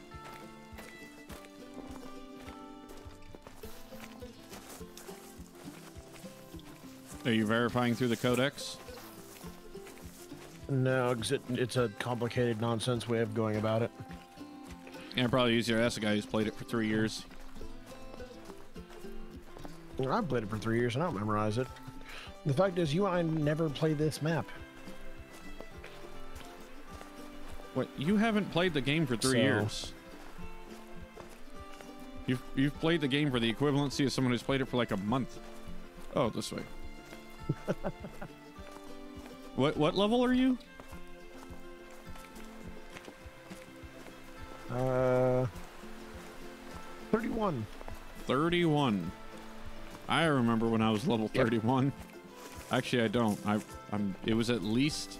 Are you verifying through the codex? No, it, it's a complicated nonsense way of going about it. Yeah, probably easier ask a guy who's played it for three years. I've played it for three years and I don't memorize it. The fact is, you and I never play this map. What? You haven't played the game for three So- years. You've you've played the game for the equivalency of someone who's played it for like a month. Oh, this way. what what level are you? Uh, 31. Thirty-one. I remember when I was level Yep. thirty-one. Actually, I don't. I I'm. It was at least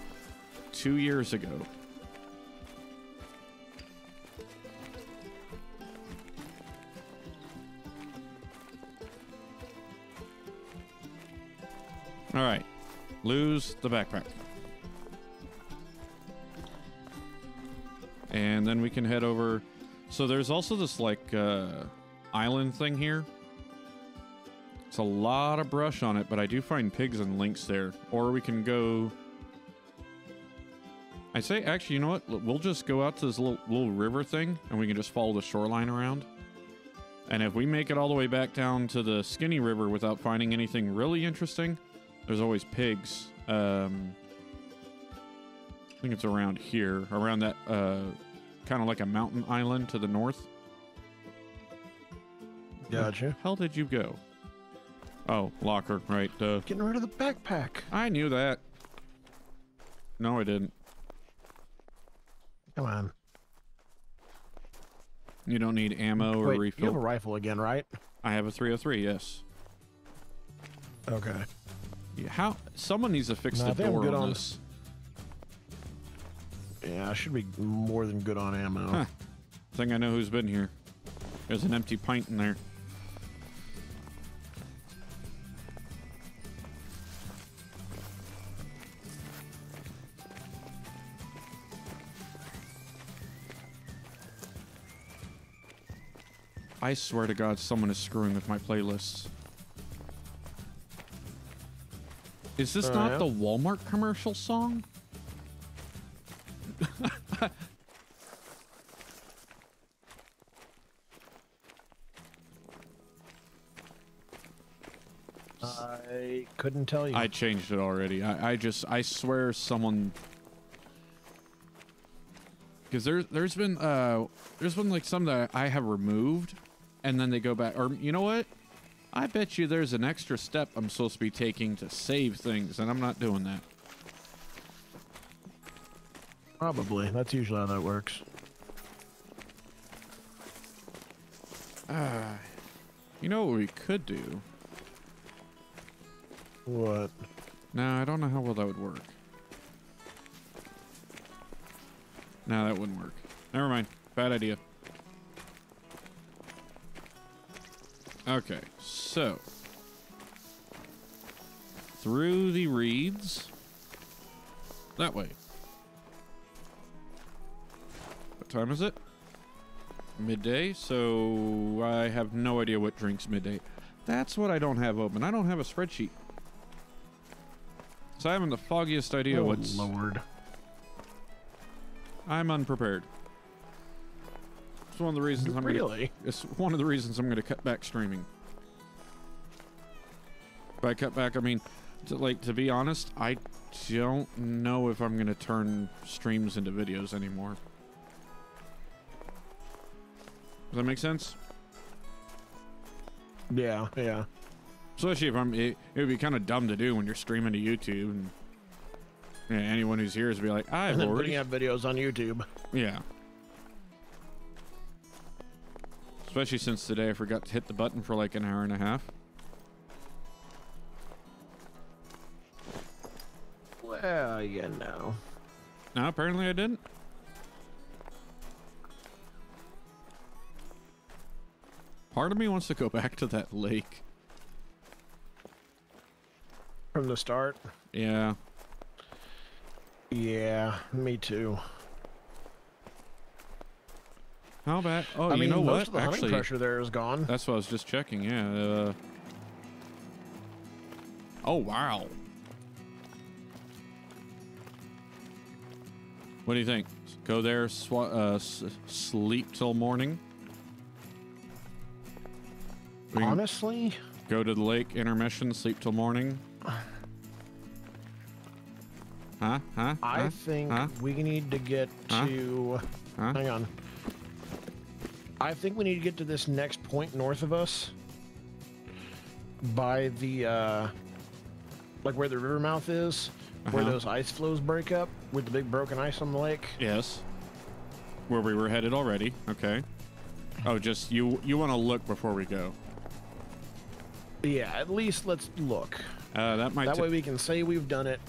two years ago. All right. Lose the backpack. And then we can head over. So there's also this like uh, island thing here. It's a lot of brush on it, but I do find pigs and lynx there. Or we can go. I say, actually, you know what? We'll just go out to this little little river thing, and we can just follow the shoreline around. And if we make it all the way back down to the skinny river without finding anything really interesting, there's always pigs. Um, think it's around here, around that uh, kind of like a mountain island to the north. Gotcha. Hell, did you go? Oh, locker, right? Uh, Getting rid of the backpack. I knew that. No, I didn't. Come on. You don't need ammo or Wait, refill. you have a rifle again, right? I have a 303. Yes. Okay. Yeah, How? Someone needs to fix No, the think I'm door good on on- this. Yeah, I should be more than good on ammo. Huh. I think I know who's been here. There's an empty pint in there. I swear to God, someone is screwing with my playlists. Is this Oh, not yeah? the Walmart commercial song? I couldn't tell you. I changed it already. I, I just I swear someone because there there's been uh there's been like some that I have removed and then they go back or you know what? I bet you there's an extra step I'm supposed to be taking to save things and I'm not doing that. Probably. That's usually how that works. Ah, you know what we could do? What? No, I don't know how well that would work. No, that wouldn't work. Never mind. Bad idea. Okay, so through the reeds that way. Time is it? Midday, so I have no idea what drinks midday. That's what I don't have open. I don't have a spreadsheet. So I haven't the foggiest idea oh, what's. Lord. I'm unprepared. It's one of the reasons I'm gonna. Really? It's one of the reasons I'm gonna cut back streaming. By cut back, I mean, to, like to be honest, I don't know if I'm gonna turn streams into videos anymore. Does that make sense? Yeah, yeah. Especially if I'm, it, it would be kind of dumb to do when you're streaming to YouTube, and yeah, anyone who's here is be like, I've And then already, putting out videos on YouTube. yeah. Especially since today I forgot to hit the button for like an hour and a half. Well, you know. No, apparently I didn't. Part of me wants to go back to that lake. From the start. Yeah. Yeah, me too. How about? Oh, I you mean, know what? of the hunting Actually, pressure there is gone. that's what I was just checking. Yeah. Uh, oh wow. What do you think? Go there, uh, s- sleep till morning. We Honestly, go to the lake, intermission, sleep till morning. Huh? Huh? I huh? think Huh? we need to get to. Huh? Hang on. I think we need to get to this next point north of us. By the, uh, like where the river mouth is, where Uh-huh. those ice flows break up with the big broken ice on the lake. Yes. Where we were headed already. Okay. Oh, just you you want to look before we go. Yeah, at least let's look. Uh, that might That way we can say we've done it.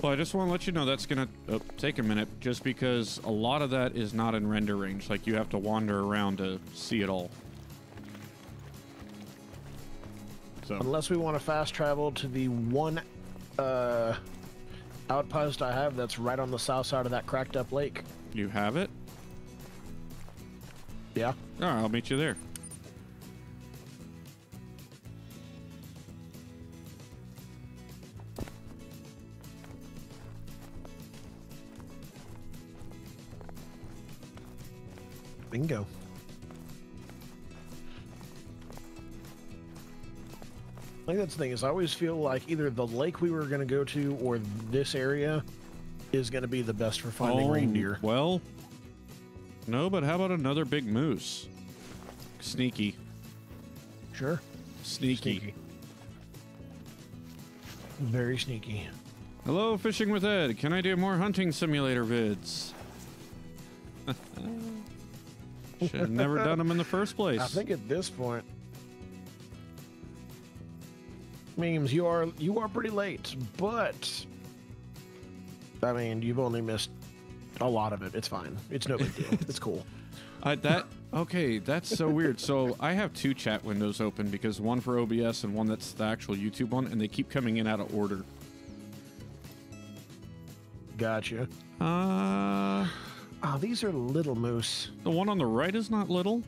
Well, I just want to let you know that's going to uh, take a minute just because a lot of that is not in render range. Like you have to wander around to see it all. So, Unless we want to fast travel to the one uh, outpost I have that's right on the south side of that cracked up lake. you have it? Yeah. All right, I'll meet you there. Bingo. I think that's the thing is I always feel like either the lake we were going to go to or this area is going to be the best for finding Oh, reindeer. Well, no, but how about another big moose? Sneaky. Sure. Sneaky. Sneaky. Very sneaky. Hello, Fishing with Ed. Can I do more hunting simulator vids? Should have never done them in the first place. I think at this point, memes you are you are pretty late, but I mean you've only missed a lot of it. It's fine. It's no big deal. it's cool. I, that okay, that's so weird. So I have two chat windows open because one for OBS and one that's the actual YouTube one, and they keep coming in out of order. Gotcha. Uh, Oh, these are little moose. the one on the right is not little.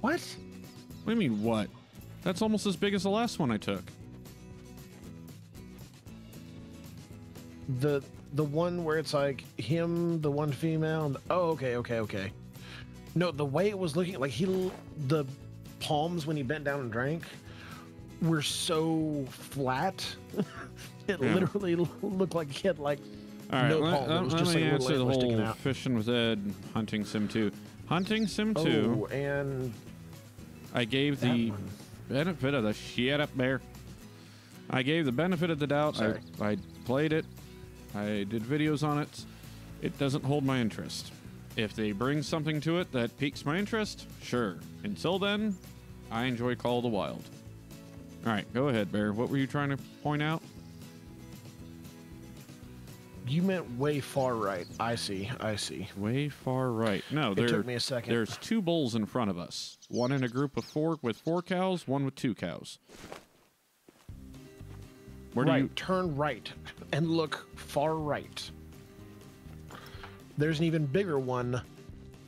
What? What do you mean what? That's almost as big as the last one I took. The the one where it's like him, the one female. And, oh, okay, okay, okay. No, the way it was looking like he the palms when he bent down and drank were so flat. it Yeah. literally looked like he had like All right, no let, palm. It let- was let just me like a little answer the whole fishing with Ed hunting sim 2. Hunting sim 2, Oh, and I gave the one. benefit of the shit up there. I gave the benefit of the doubt. I, I played it. I did videos on it. It doesn't hold my interest. If they bring something to it that piques my interest, sure. Until then, I enjoy Call of the Wild. All right, go ahead, Bear. What were you trying to point out? You meant way far right. I see. I see. Way far right. No, It there, took me a second. there's two bulls in front of us. One in a group of four with four cows, one with two cows. Where do right. you Turn right and look far right. There's an even bigger one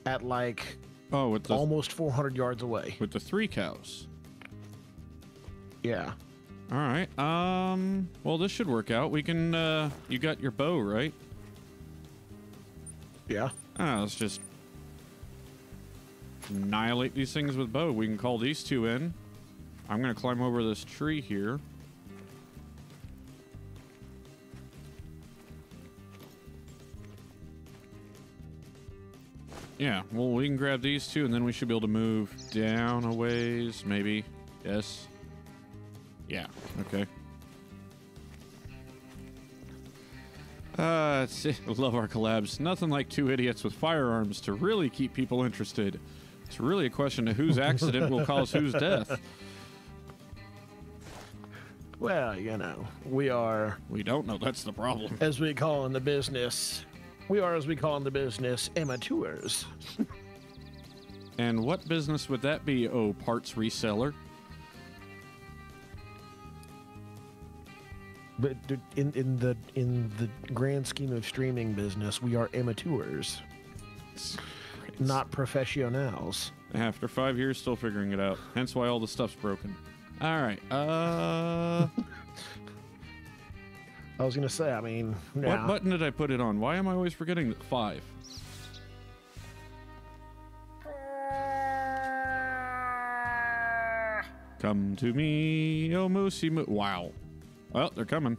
at like Oh, with the almost 400 yards away. with the three cows. Yeah. All right. Um. Well, this should work out. We can. Uh. You got your bow, right? Yeah. Ah, let's just annihilate these things with bow. We can call these two in. I'm gonna climb over this tree here. Yeah, well, we can grab these two, and then we should be able to move down a ways, maybe. Yes. Yeah, okay. Uh, it's, I love our collabs. Nothing like two idiots with firearms to really keep people interested. It's really a question of whose accident will cause whose death. Well, you know, we are, We don't know. That's the problem. as we call in the business, we are, as we call in the business, amateurs. And what business would that be? Oh, parts reseller. But in, in the in the grand scheme of streaming business, we are amateurs, not professionals. After five years, still figuring it out. Hence why all the stuff's broken. All right. Uh, I was gonna say, I mean, what button did I put it on? Why am I always forgetting that five? Come to me, oh moosey moo. Wow. Well, they're coming.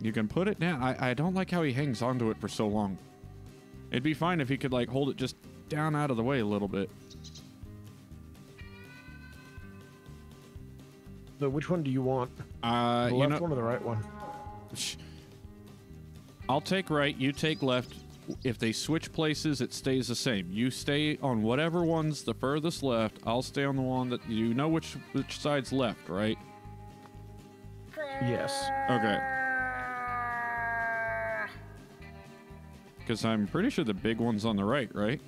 You can put it down. I, I don't like how he hangs onto it for so long. It'd be fine if he could like hold it just down out of the way a little bit. So which one do you want? Uh, The you left know, one or the right one? I'll take right, you take left. If they switch places, it stays the same. You stay on whatever one's the furthest left. I'll stay on the one that you know which which side's left, right? Yes. Okay. Because I'm pretty sure the big one's on the right, right?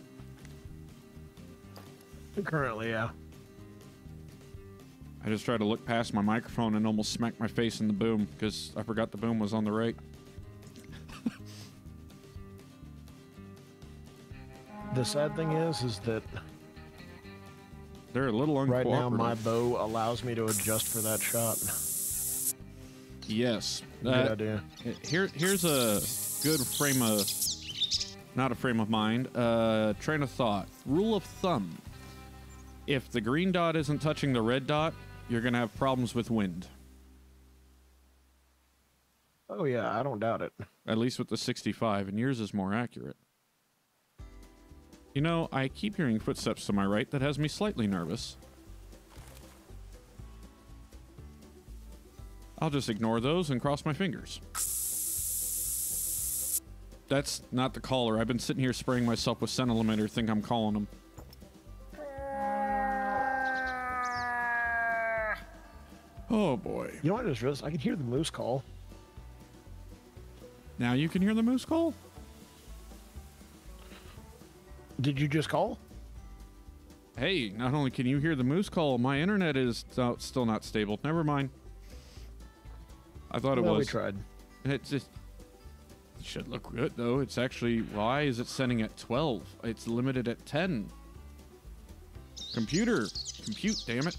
Currently, yeah. I just tried to look past my microphone and almost smacked my face in the boom because I forgot the boom was on the right. the sad thing is, is that they're a little uncooperative. Right now, my bow allows me to adjust for that shot. Yes. Good Uh, idea. here, here's a good frame of, not a frame of mind, uh, train of thought. Rule of thumb: if the green dot isn't touching the red dot, you're gonna have problems with wind. Oh yeah, I don't doubt it. At least with the 65, and yours is more accurate. You know, I keep hearing footsteps to my right that has me slightly nervous. I'll just ignore those and cross my fingers. That's not the caller. I've been sitting here spraying myself with scent eliminator, think I'm calling him. Oh boy. You know what I just realized? I can hear the moose call. Now you can hear the moose call? Did you just call? Hey, not only can you hear the moose call, my internet is oh, still not stable. Never mind. I thought it well, we was. tried. It's just. It should look good though. It's actually. Why is it setting at 12? It's limited at 10. Computer, compute, damn it.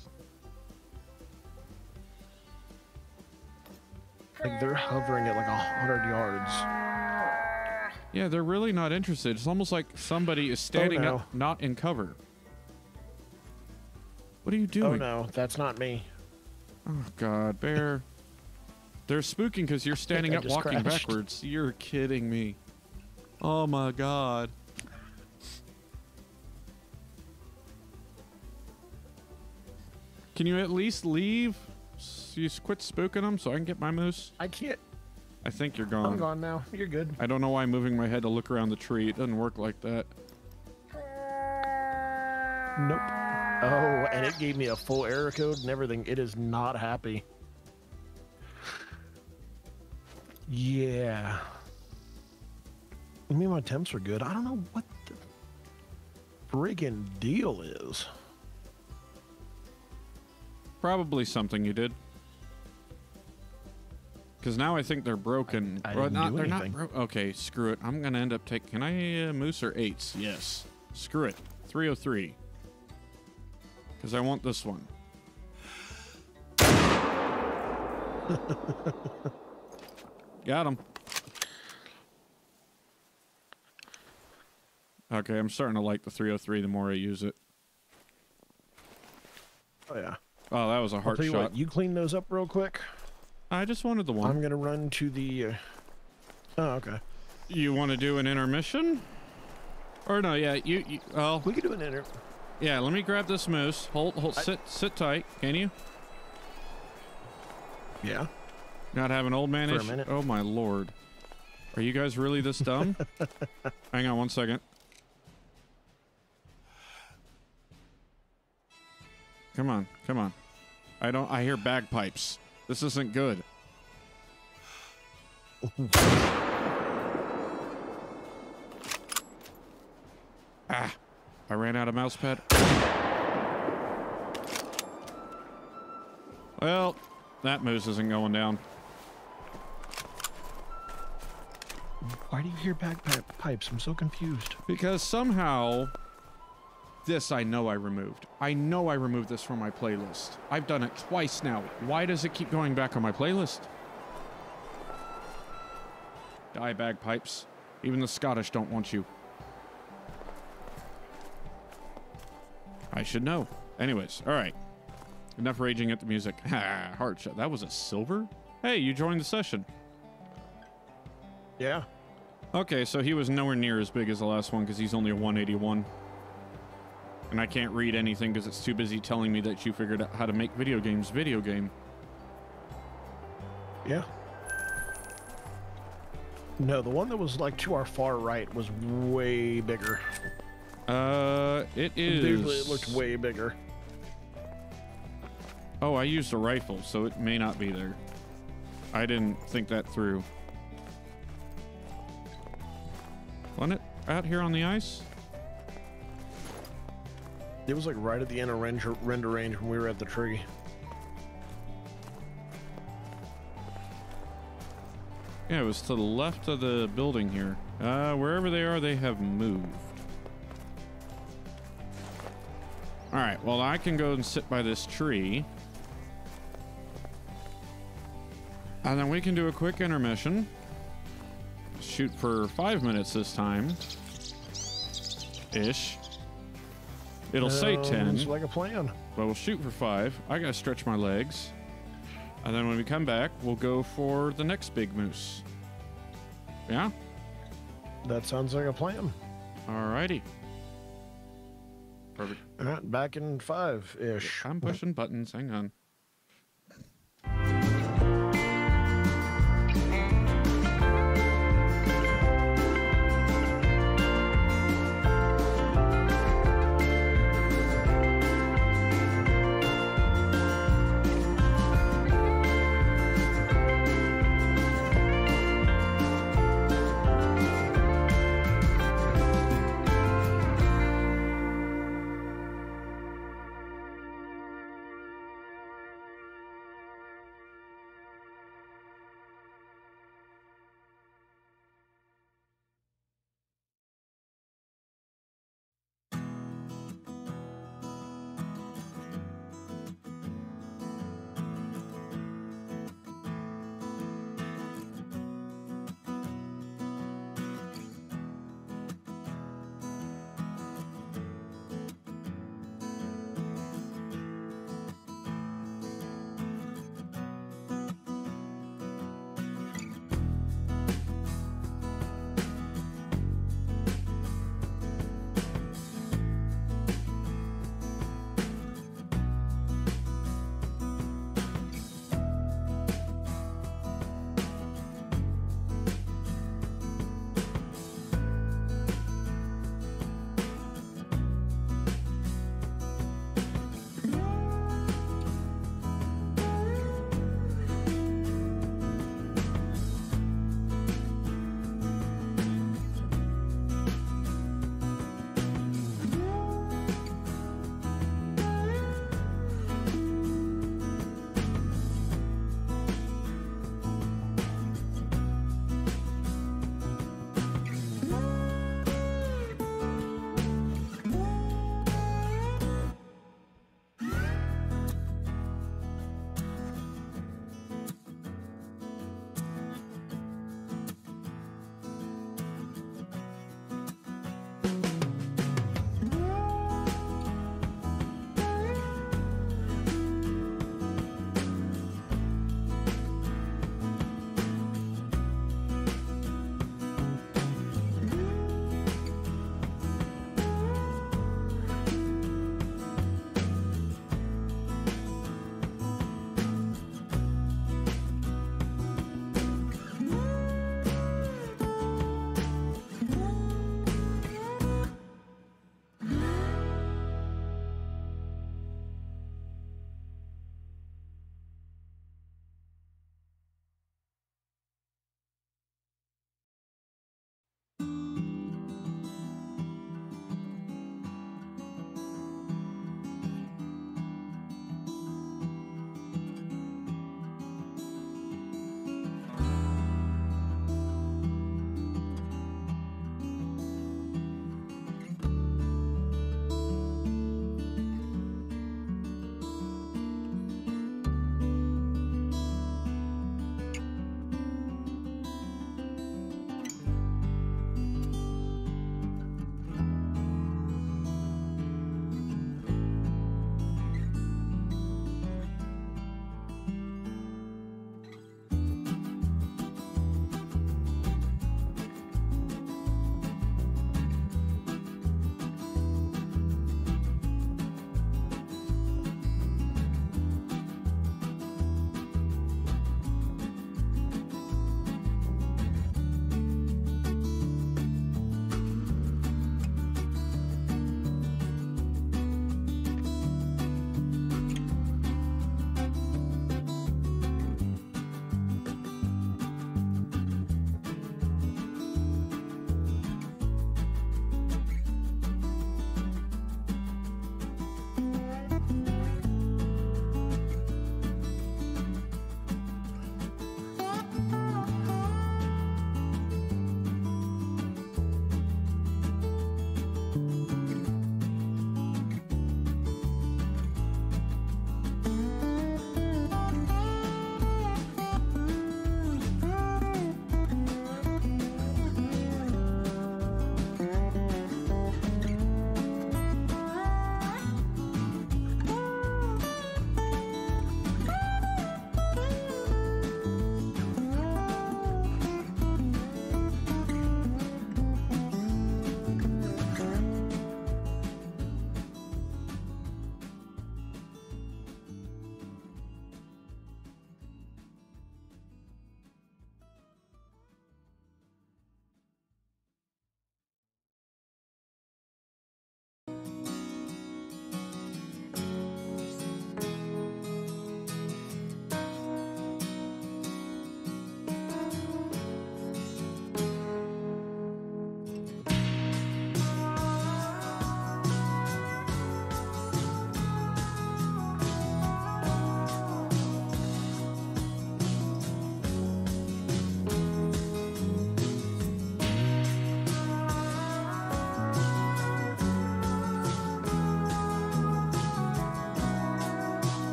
Like they're hovering at like a hundred yards. Yeah, they're really not interested. It's almost like somebody is oh, standing no. up, not in cover. What are you oh, doing? Oh no, that's not me. Oh God, Bear. They're spooking because you're standing up walking crashed. backwards. You're kidding me. Oh my God. Can you at least leave? S- You quit spooking them so I can get my moose? I can't. I think you're gone. I'm gone. gone now. You're good. I don't know why I'm moving my head to look around the tree. It doesn't work like that. Nope. Oh, and it gave me a full error code and everything. It is not happy. Yeah. I mean, my temps are good. I don't know what the friggin' deal is. Probably something you did. Because now I think they're broken. I Well, didn't not, they're anything. not. Okay, screw it. I'm gonna end up taking. Can I uh, moose or eights? Yes. Screw it. 303. Because I want this one. Got him. Okay, I'm starting to like the 303 the more I use it. Oh, yeah. Oh, that was a tell you shot. what, you clean those up real quick. I just wanted the one. I'm going to run to the. Uh... Oh, okay. You want to do an intermission? Or no, yeah, you, you well, We could do an inter. yeah, let me grab this moose. Hold hold I- sit sit tight. Can you? Yeah. Not have an old man For a issue? minute. Oh my lord. Are you guys really this dumb? Hang on one second. Come on, come on. I don't I hear bagpipes. This isn't good. ah. I ran out of mouse pad. Well, that moose isn't going down. Why do you hear bagpipes? I'm so confused. Because somehow, this I know I removed. I know I removed this from my playlist. I've done it twice now. Why does it keep going back on my playlist? Die bagpipes. Even the Scottish don't want you. I should know. Anyways, all right. Enough raging at the music. Ha, hard shot. That was a silver? Hey, you joined the session. Yeah. Okay, so he was nowhere near as big as the last one because he's only a 181. And I can't read anything because it's too busy telling me that you figured out how to make video games video game. Yeah. No, the one that was like to our far right was way bigger. Uh, it is. Visually, it looked way bigger. Oh, I used a rifle, so it may not be there. I didn't think that through. Out here on the ice? It was like right at the end of render, render range when we were at the tree. Yeah, it was to the left of the building here. Uh, wherever they are, they have moved. All right, well, I can go and sit by this tree. And then we can do a quick intermission. Shoot for five minutes this time. Ish. It'll say uh, 10, Sounds like a plan. but we'll shoot for five. I gotta stretch my legs. And then when we come back, we'll go for the next big moose. Yeah? That sounds like a plan. Alrighty. Perfect. All right, back in five ish. I'm pushing buttons. Hang on.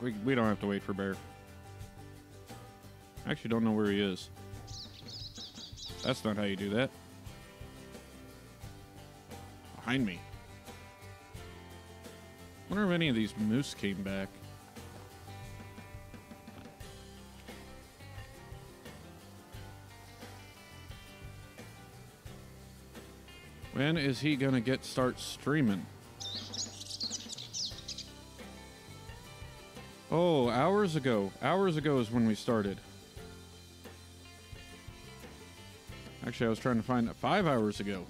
We, we don't have to wait for Bear. I actually don't know where he is. That's not how you do that. Behind me. wonder if any of these moose came back. When is he gonna get start streaming? Hours ago. Hours ago is when we started. Actually, I was trying to find it five hours ago.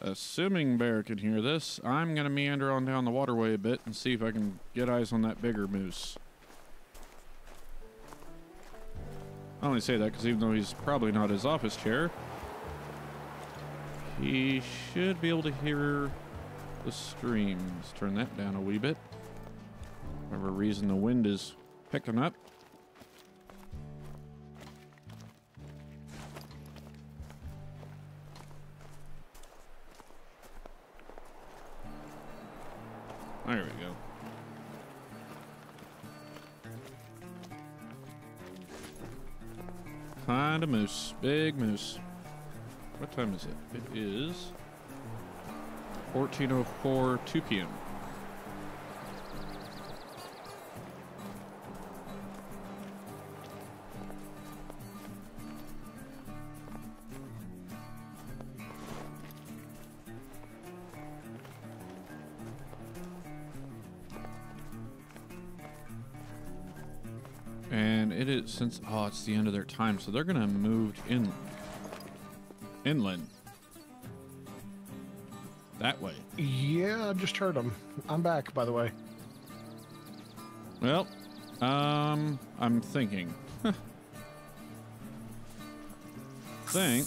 Assuming Bear can hear this, I'm going to meander on down the waterway a bit and see if I can get eyes on that bigger moose. I only say that because even though he's probably not his office chair, he should be able to hear the streams. Turn that down a wee bit. Whatever reason, the wind is picking up. There we go. Find a moose. Big moose. What time is it? It is 14.04, 2 p.m. And it is since oh it's the end of their time, so they're gonna move in inland. That way. Yeah, I just heard him. I'm back, by the way. Well, um, I'm thinking. Think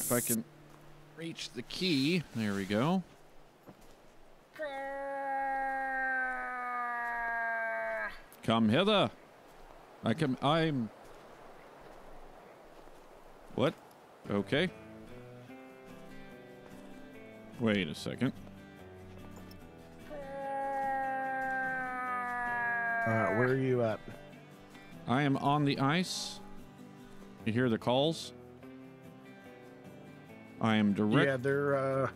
if I can reach the key. There we go. Come hither. I can. I'm. What? Okay. Wait a second. Uh, where are you at? I am on the ice. You hear the calls? I am direct. Yeah, they're. Uh...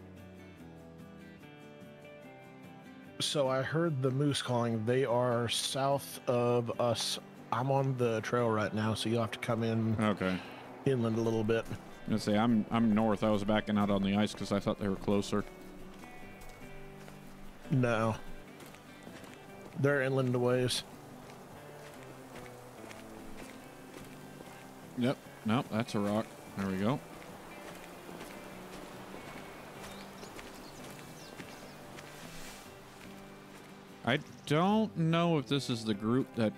So I heard the moose calling. They are south of us. I'm on the trail right now, so you'll have to come in Okay. inland a little bit. Gonna say I'm I'm north. I was backing out on the ice because I thought they were closer. No. They're inland a ways. Yep. Nope. That's a rock. There we go. I don't know if this is the group that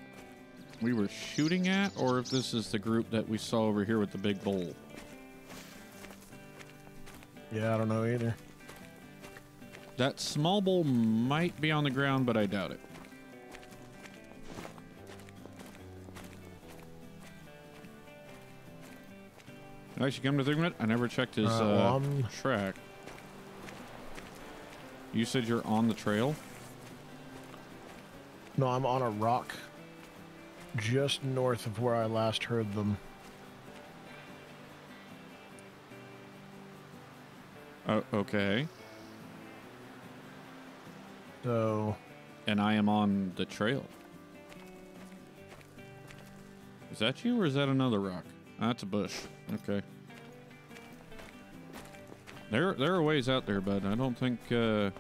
we were shooting at or if this is the group that we saw over here with the big bowl. Yeah, I don't know either. That small bowl might be on the ground, but I doubt it. Actually, come to think of it, I never checked his Uh, well, track. You said you're on the trail? No, I'm on a rock just north of where I last heard them. Oh, okay. So, And I am on the trail. Is that you or is that another rock? That's a bush. Okay. There, there are ways out there, but I don't think. Uh,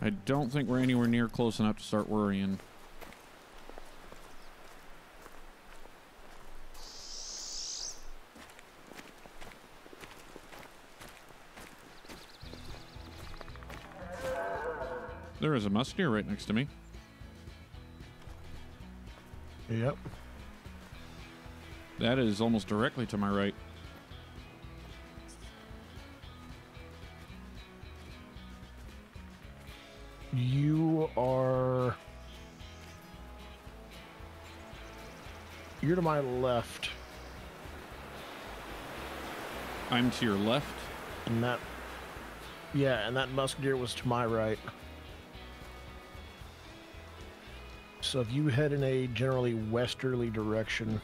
I don't think we're anywhere near close enough to start worrying. There is a musk deer right next to me. yep. That is almost directly to my right. You are. You're to my left, I'm to your left. and that. Yeah, and that musk deer was to my right. So if you head in a generally westerly direction,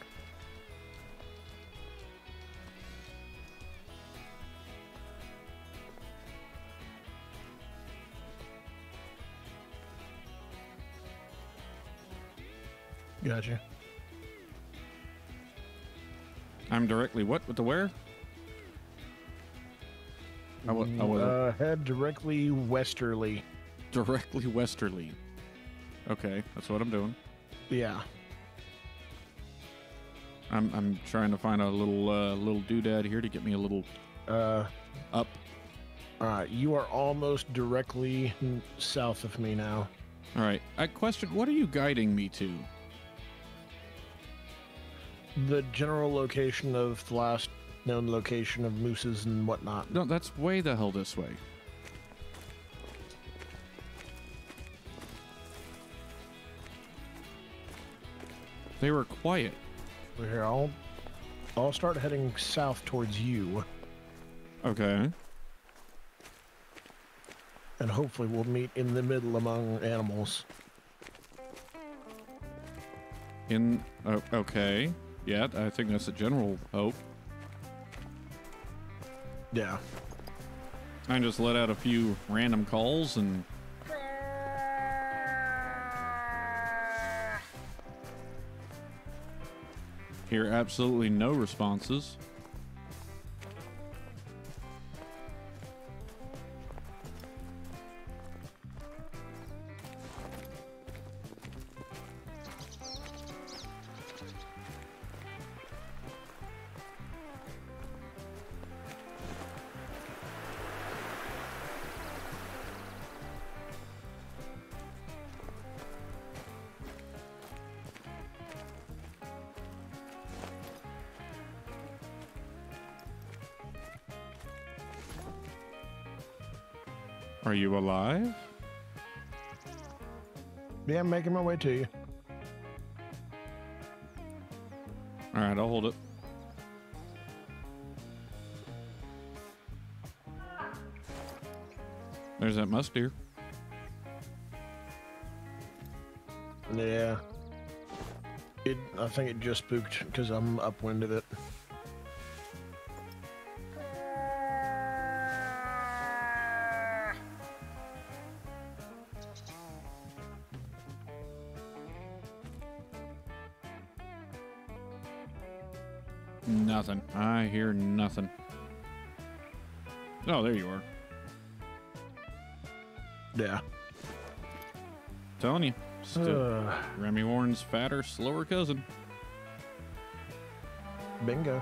Gotcha. I'm directly what with the where? I wa- I uh, head directly westerly. Directly westerly. Okay, that's what I'm doing. Yeah. I'm I'm trying to find a little uh, little doodad here to get me a little Uh, up. all right. You are almost directly n- south of me now. All right. I question. What are you guiding me to? The general location of the last known location of mooses and whatnot. No, that's way the hell this way. They were quiet. Here, I'll I'll start heading south towards you, Okay. and hopefully we'll meet in the middle among animals. In. Oh, okay. Yeah, I think that's a general hope. Yeah. I just let out a few random calls and. Hear absolutely no responses. Alive? Yeah, I'm making my way to you. All right, I'll hold it. There's that musk deer. Yeah. It. I think it just spooked because I'm upwind of it. Oh, there you are. Yeah. Telling you. Still, Uh, Remy Warren's fatter, slower cousin. bingo.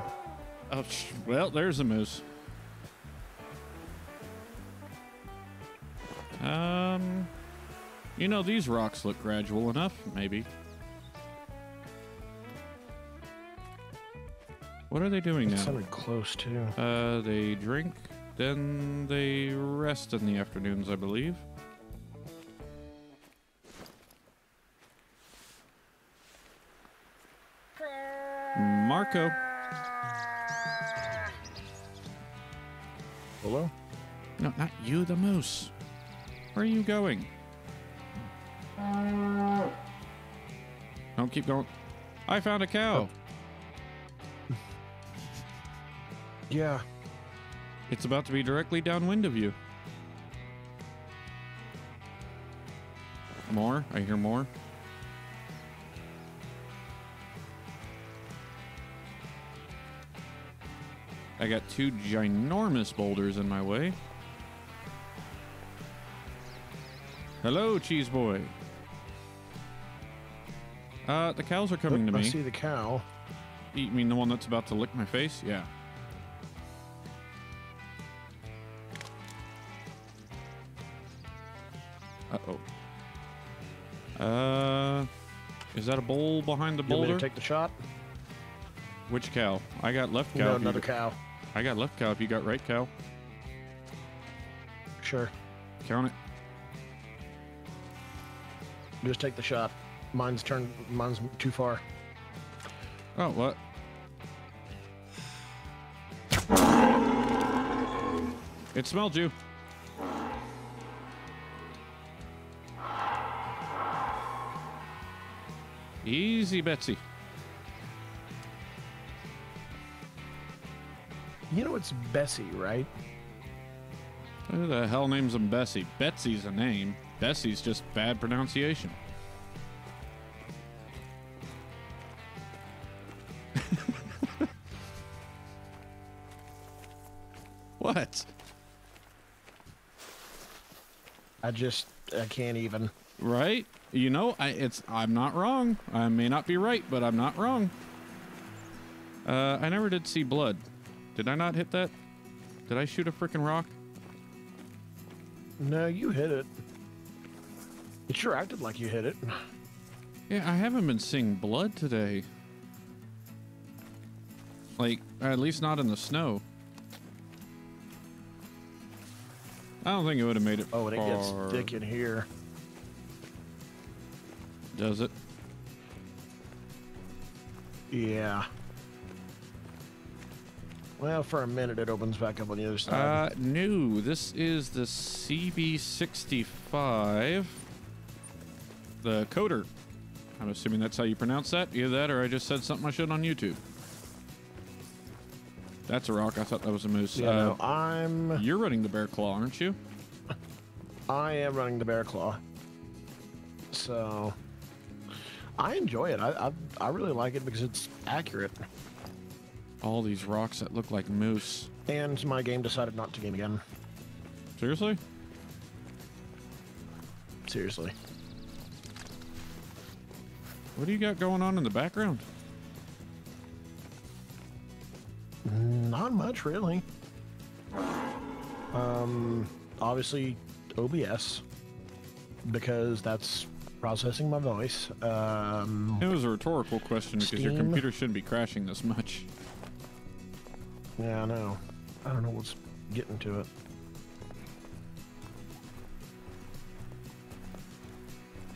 Oh, well, there's a moose. Um, you know, these rocks look gradual enough, maybe. What are they doing It now? sounded close too. Uh, they drink, then they rest in the afternoons, I believe. Marco. Hello. No, not you, the moose. Where are you going? Don't keep going. I found a cow. Yeah. It's about to be directly downwind of you. More? I hear more. I got two ginormous boulders in my way. Hello, cheese boy. Uh, the cows are coming to me. I see the cow. You mean the one that's about to lick my face? Yeah. Is that a bowl behind the You boulder? take the shot? Which cow? I got left cow. No, you another cow. I got left cow. If you got right cow, Sure. count it. Just take the shot. Mine's turned. Mine's too far. Oh, what? It smelled you. Easy, Betsy. You know it's Bessie, right? Who the hell names them Bessie? Betsy's a name. Bessie's just bad pronunciation. what? I just I can't even. Right? You know, I it's I'm not wrong. I may not be right, but I'm not wrong. Uh, I never did see blood. Did I not hit that? Did I shoot a freaking rock? No, you hit it. It sure acted like you hit it. Yeah, I haven't been seeing blood today. Like, at least not in the snow. I don't think it would have made it Oh, and it gets thick in here. Does it? Yeah. Well, for a minute it opens back up on the other side. Uh, no. This is the CB65. The coder. I'm assuming that's how you pronounce that. Either that or I just said something I should on YouTube. That's a rock. I thought that was a moose. yeah, uh, no, I'm You're running the bear claw, aren't you? I am running the bear claw. So I enjoy it. I, I I really like it because it's accurate. All these rocks that look like moose. And my game decided not to game again. Seriously? Seriously. What do you got going on in the background? Not much really. Um obviously OBS because that's processing my voice. Um It was a rhetorical question because your computer shouldn't be crashing this much. yeah, I know. I don't know what's getting to it.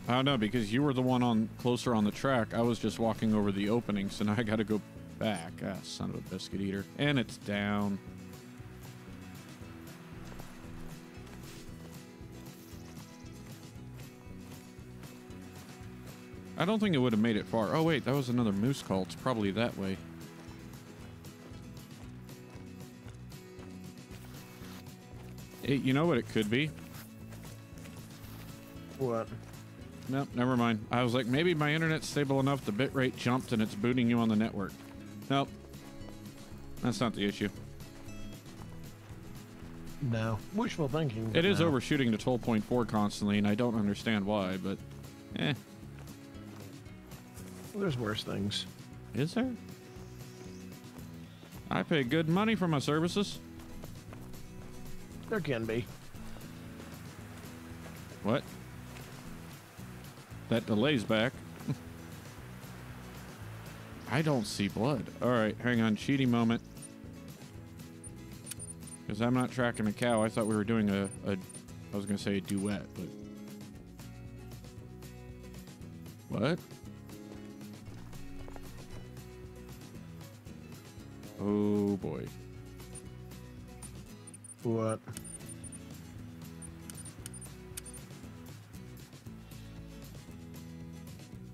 I don't know because you were the one on closer on the track. I was just walking over the opening, so now I got to go back. Ah, son of a biscuit eater. And it's down. I don't think it would have made it far. Oh wait, that was another moose call. It's probably that way. It, you know what it could be? What? Nope, never mind. I was like, maybe my internet's stable enough, the bitrate jumped and it's booting you on the network. Nope. That's not the issue. No. Wishful thinking. It is no. overshooting to 12.4 constantly, and I don't understand why, but eh. There's worse things. Is there? I pay good money for my services. There can be. What? That delay's back. I don't see blood. All right, hang on. Cheaty moment. Because I'm not tracking a cow. I thought we were doing a, a I was going to say a duet, but. What? Oh boy. What?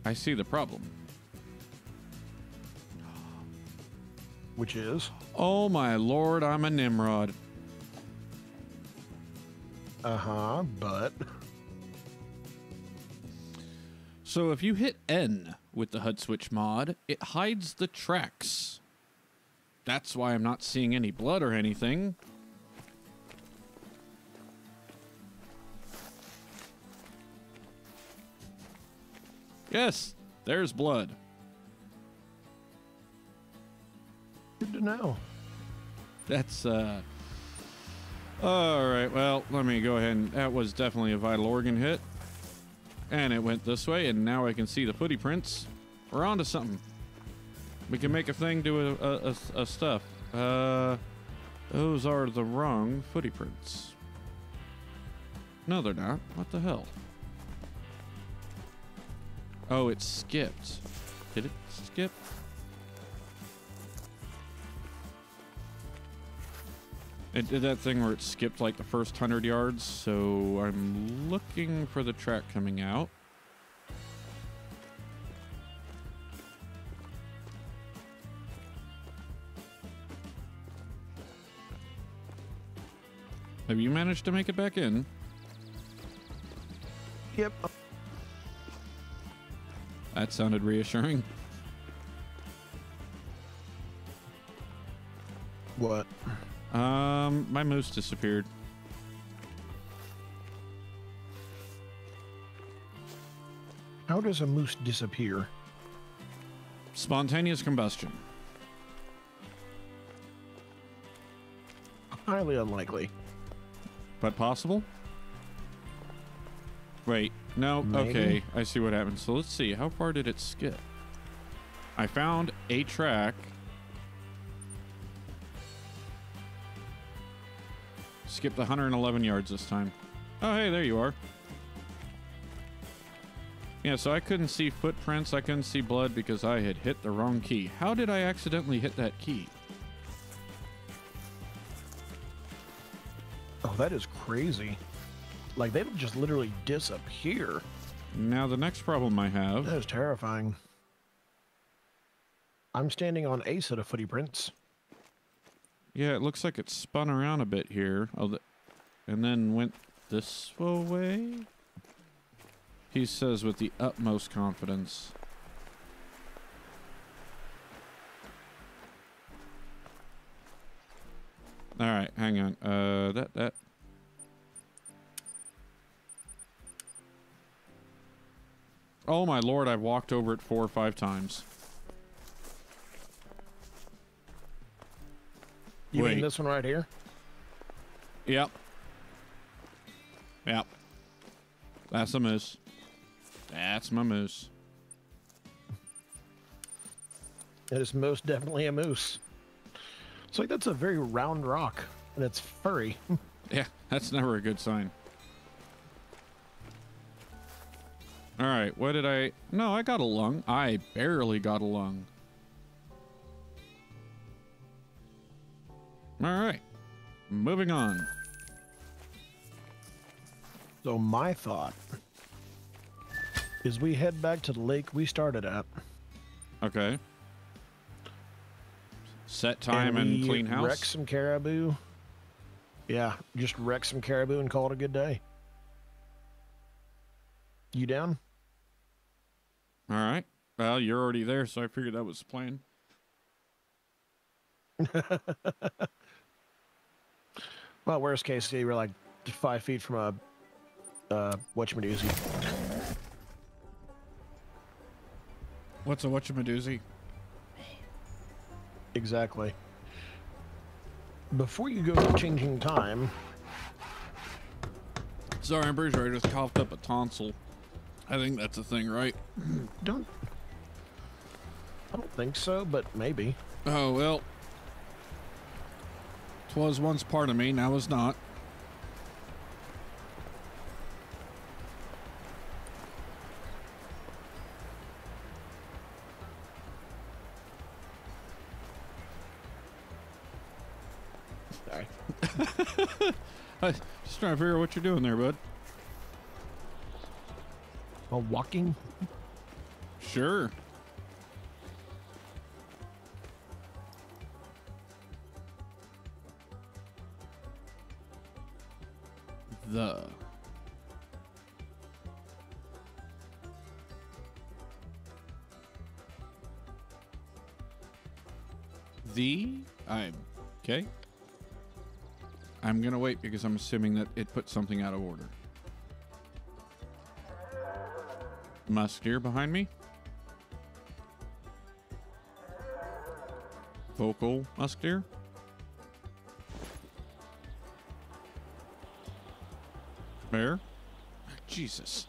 I see the problem. Which is? Oh my lord, I'm a Nimrod. Uh huh. But So if you hit N with the HUD switch mod, it hides the tracks. That's why I'm not seeing any blood or anything. Yes, there's blood. good to know. That's uh All right, well, let me go ahead and that was definitely a vital organ hit. And it went this way and now I can see the footy prints. We're on to something. We can make a thing do a, a, a, a stuff. Uh, those are the wrong footy prints. No, they're not. What the hell? Oh, it skipped. Did it skip? It did that thing where it skipped like the first hundred yards, so I'm looking for the track coming out. Have you managed to make it back in? Yep. That sounded reassuring. What? Um, my moose disappeared. How does a moose disappear? Spontaneous combustion. Highly unlikely. But possible? Wait, no, Maybe. okay, I see what happened. So let's see, how far did it skip? I found a track. Skipped 111 yards this time. Oh, hey, there you are. Yeah, so I couldn't see footprints, I couldn't see blood because I had hit the wrong key. How did I accidentally hit that key? Oh, that is crazy. Like they would just literally disappear. Now, the next problem I have. That is terrifying. I'm standing on a set of footy prints. Yeah, it looks like it spun around a bit here. Oh, the, and then went this way? He says with the utmost confidence. All right, hang on. Uh, that that. Oh my lord! I've walked over it four or five times. You Wait. mean this one right here? Yep. Yep. That's a moose. That's my moose. It is most definitely a moose. It's like that's a very round rock, and it's furry. Yeah, that's never a good sign. All right, what did I? No, I got a lung. I barely got a lung. All right, moving on. so my thought is we head back to the lake we started at. Okay. Set time and, we clean house. Wreck some caribou. Yeah, just wreck some caribou and call it a good day. You down? All right. Well, you're already there, so I figured that was the plan. Well, worst case, were like five feet from a uh, whatchamacallit. What's a whatchamadoozy? Exactly. Before you go to changing time, Sorry, I'm pretty sure I just coughed up a tonsil. I think that's a thing, right? don't. I don't think so, but maybe. Oh, well. Twas once part of me, now is not. just trying to figure out what you're doing there, bud. Well, walking. Sure. The. The. I'm. Okay. I'm gonna wait because I'm assuming that it put something out of order. Musk deer behind me. Vocal musk deer. Bear. Jesus.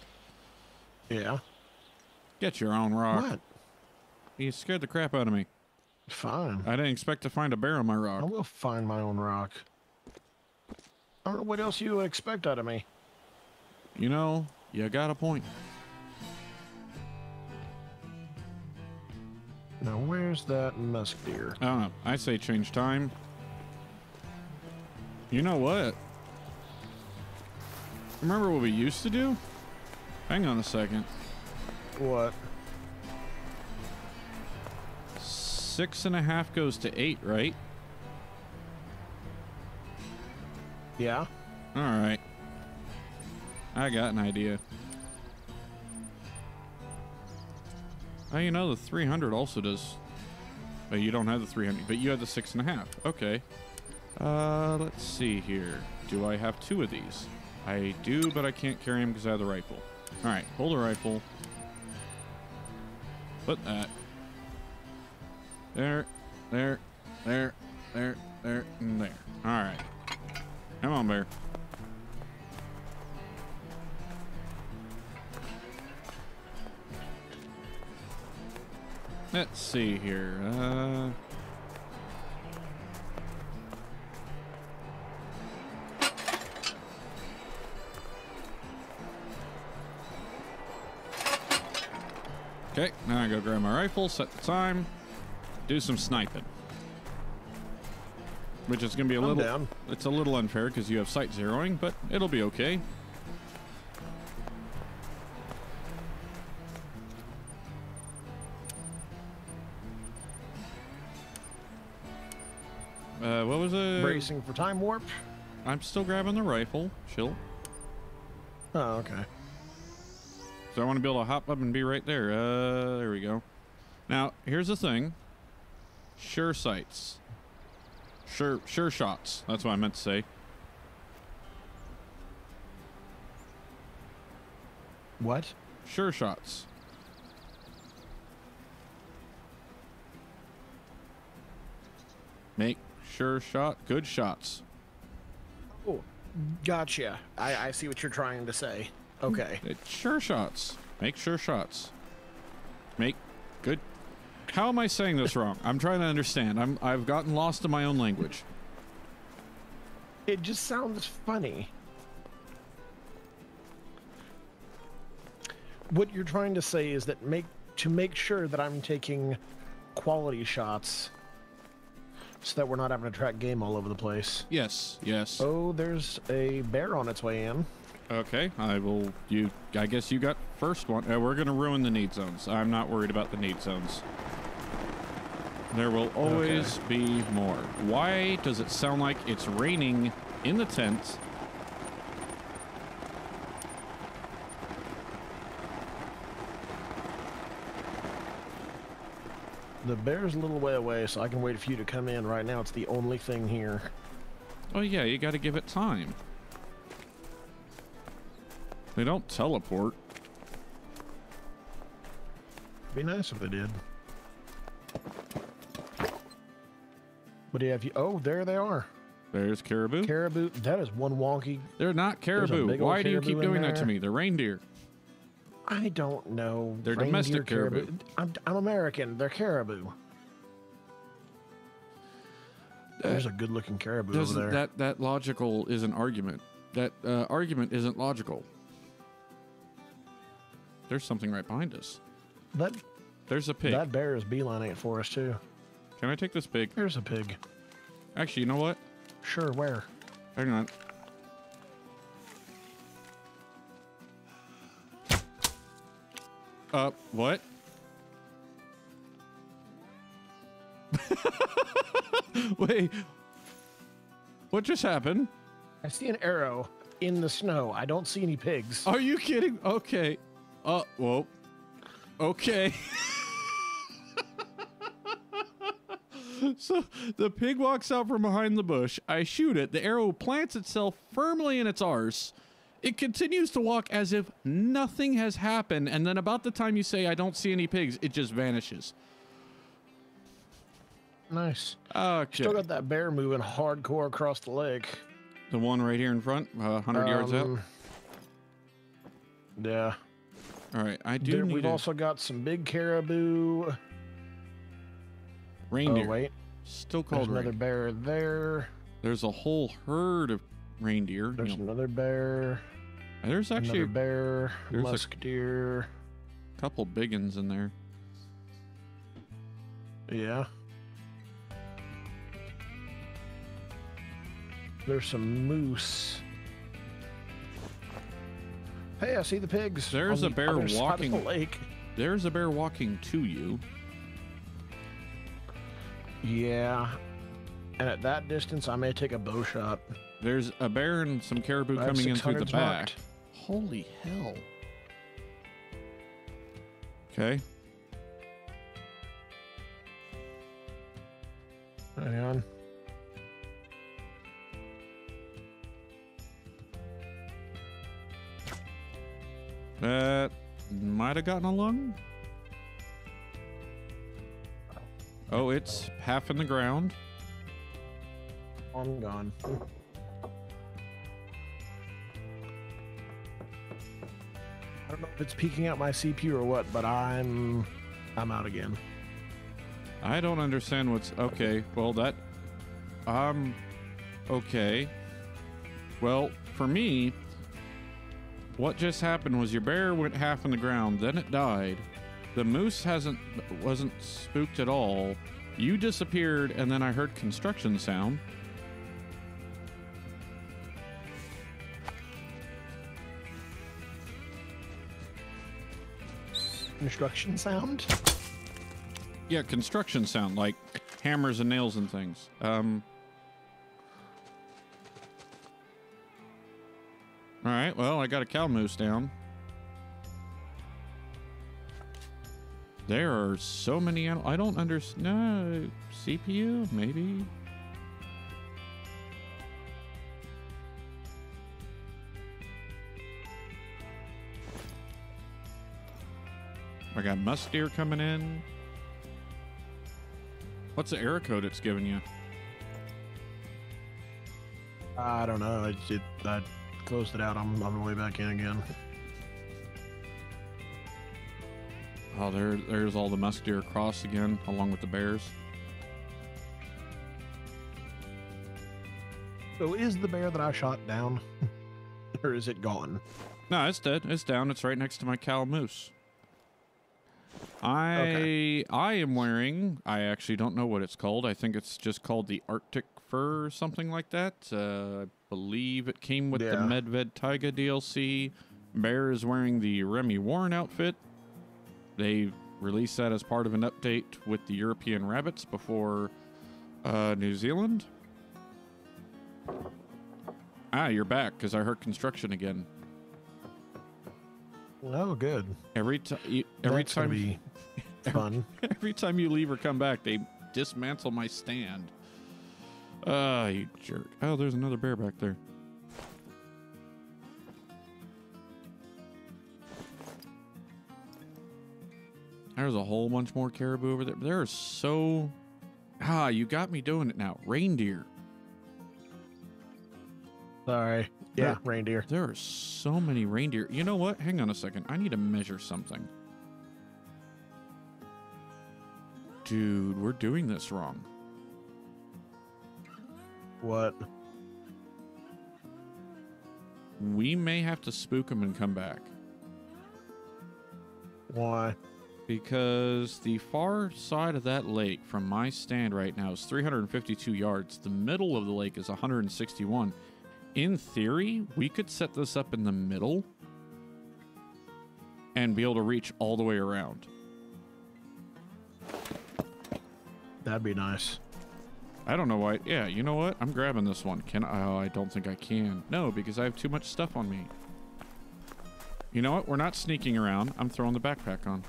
Yeah. Get your own rock. What? You scared the crap out of me. Fine. I didn't expect to find a bear on my rock. I will find my own rock. I don't know what else you expect out of me. You know, you got a point. Now, where's that musk deer? I don't know. I say change time. You know what? Remember what we used to do? Hang on a second. What? Six and a half goes to eight, right? Yeah. All right. I got an idea. Oh, you know the 300 also does. But you don't have the 300, but you have the six and a half. Okay. Uh, let's see here. Do I have two of these? I do, but I can't carry them because I have the rifle. All right, hold the rifle. Put that. There, there, there, there, there, and there. All right. Come on, bear. Let's see here. Uh, okay, now I go grab my rifle, set the time, do some sniping. Which is going to be a I'm little. down. It's a little unfair because you have sight zeroing, but it'll be okay. Uh, what was it? Bracing for time warp. I'm still grabbing the rifle. Chill. Oh, okay. So I want to be able to hop up and be right there. Uh, there we go. Now, here's the thing. Sure sights. Sure, sure shots. That's what I meant to say. What? Sure shots. Make sure shot. Good shots. Oh, gotcha. I, I see what you're trying to say. Okay. Sure shots. Make sure shots. Make good. How am I saying this wrong? I'm trying to understand. I'm I've gotten lost in my own language. It just sounds funny. What you're trying to say is that make to make sure that I'm taking quality shots so that we're not having to track game all over the place. Yes, yes. Oh, there's a bear on its way in. Okay, I will. You, I guess you got first one. Uh, we're gonna ruin the need zones. I'm not worried about the need zones. There will always be more. Why does it sound like it's raining in the tent? The bear's a little way away, so I can wait for you to come in. Right now, it's the only thing here. Oh yeah, you got to give it time. They don't teleport. Be nice if they did. What do you have? You oh, there they are. There's caribou. Caribou. That is one wonky. They're not caribou. Why do you keep caribou in doing that to me? They're reindeer. I don't know. They're Reindeer domestic caribou. I'm, I'm American. They're caribou. There's a good-looking caribou over there. that that logical is an argument? That uh, argument isn't logical. There's something right behind us. that There's a pig. that bear is beelining it for us too. Can I take this pig? There's a pig. Actually, you know what? Sure, where? Hang on. Uh, what? Wait. What just happened? I see an arrow in the snow. I don't see any pigs. Are you kidding? Okay. Uh, well. Okay. so the pig walks out from behind the bush. I shoot it. The arrow plants itself firmly in its arse. It continues to walk as if nothing has happened. And then, about the time you say, I don't see any pigs, it just vanishes. Nice. Okay. Still got that bear moving hardcore across the lake. the one right here in front, uh, 100 yards out. Um, Yeah. All right. I do There, need we've a also got some big caribou. Reindeer. Oh wait, Still there's called another bear there. There's a whole herd of reindeer. you There's know. another bear. There's actually another bear. there's a- musk deer. couple big ones in there. Yeah. There's some moose. Hey, I see the pigs. There's on a the bear other side of walking- the lake. There's a bear walking to you. Yeah. And at that distance, I may take a bow shot. There's a bear and some caribou I have coming in through the 600s back. marked. Holy hell. Okay. Hang on. That might have gotten a lung. Oh, it's half in the ground. I'm gone. I don't know if it's peeking out my CPU or what, but I'm I'm out again. I don't understand what's okay. Well, that um okay. Well, for me, what just happened was your bear went half in the ground, then it died. The moose hasn't wasn't spooked at all. You disappeared, and then I heard construction sound. Construction sound? Yeah, construction sound like hammers and nails and things. Um. All right. Well, I got a cow moose down. There are so many. I don't understand. No, CPU maybe. I got musk deer coming in. What's the error code it's giving you? I don't know. It, I closed it out. I'm on my way back in again. Oh, there, there's all the musk deer across again, along with the bears. So is the bear that I shot down, or is it gone? No, it's dead. It's down. It's right next to my cow moose. I I am wearing. I actually don't know what it's called. I think it's just called the Arctic fur or something like that. Uh, I believe it came with the Yeah. Medved Taiga DLC. Bear is wearing the Remy Warren outfit. They released that as part of an update with the European rabbits before uh, New Zealand. Ah, you're back because I heard construction again. Oh, good. Every time, every That's time, be fun. every time you leave or come back, they dismantle my stand. Ah, you jerk! Oh, there's another bear back there. There's a whole bunch more caribou over there. There are so. Ah, you got me doing it now. Reindeer. Sorry. Yeah, There- reindeer. There are so many reindeer. You know what? Hang on a second. I need to measure something. Dude, we're doing this wrong. What? We may have to spook them and come back Why? Because the far side of that lake from my stand right now is 352 yards. The middle of the lake is 161. In theory, we could set this up in the middle and be able to reach all the way around. That'd be nice. I don't know why. Yeah, you know what? I'm grabbing this one. Can I? Oh, I don't think I can. No, because I have too much stuff on me. You know what? We're not sneaking around. I'm throwing the backpack on.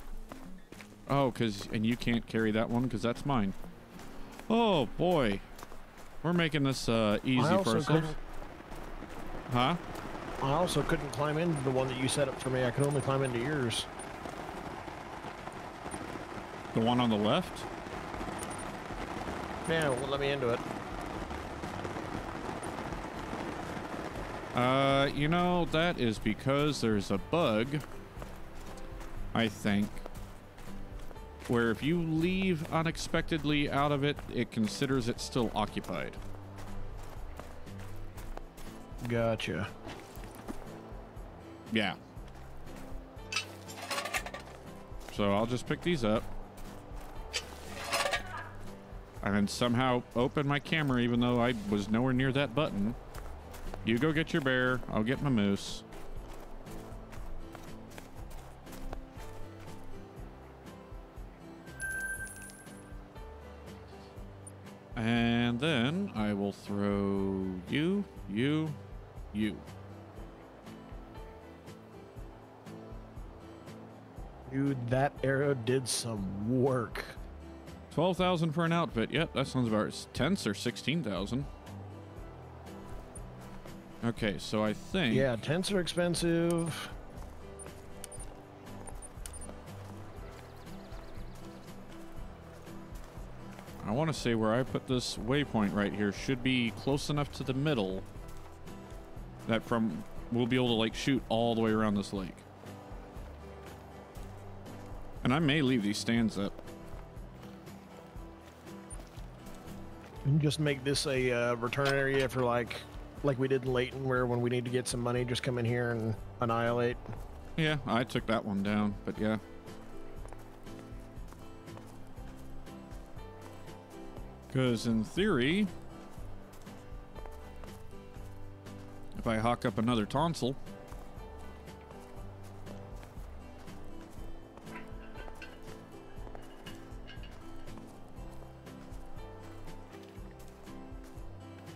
Oh, cause and you can't carry that one because that's mine. Oh boy, we're making this uh, easy for ourselves. Huh? I also couldn't climb into the one that you set up for me. I could only climb into yours. The one on the left? Yeah, well, let me into it. Uh, you know, that is because there's a bug, I think, where if you leave unexpectedly out of it, it considers it still occupied. Gotcha. Yeah. So I'll just pick these up. And then somehow open my camera even though I was nowhere near that button. You go get your bear. I'll get my moose. And then I will throw you, you, you. Dude, that arrow did some work. 12,000 for an outfit. Yep, that sounds about right. Tents or 16,000. Okay, so I think. Yeah, tents are expensive. I want to say where I put this waypoint right here should be close enough to the middle that from we'll be able to like shoot all the way around this lake. And I may leave these stands up. And just make this a uh, return area for like, like we did in Layton, where when we need to get some money, just come in here and annihilate. Yeah, I took that one down, but yeah. Because in theory, if I hawk up another tonsil,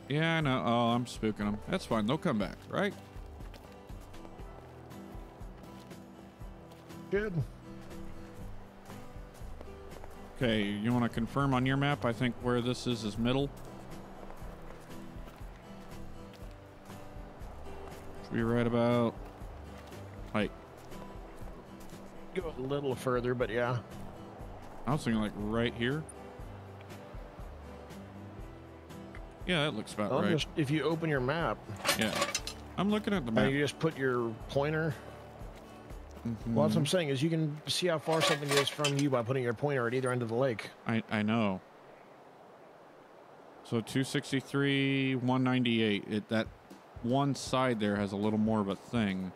Yeah, I know. Oh, I'm spooking them. That's fine. They'll come back, right? Good. Okay, you want to confirm on your map? I think where this is is middle. Should be right about like Go a little further, but yeah. I was thinking like right here. Yeah, that looks about I'll right. just if you open your map, Yeah, I'm looking at the map. and map. you just put your pointer. Mhm. Well, that's what I'm saying is you can see how far something is from you by putting your pointer at either end of the lake. I I know. So 263, 198. It that one side there has a little more of a thing.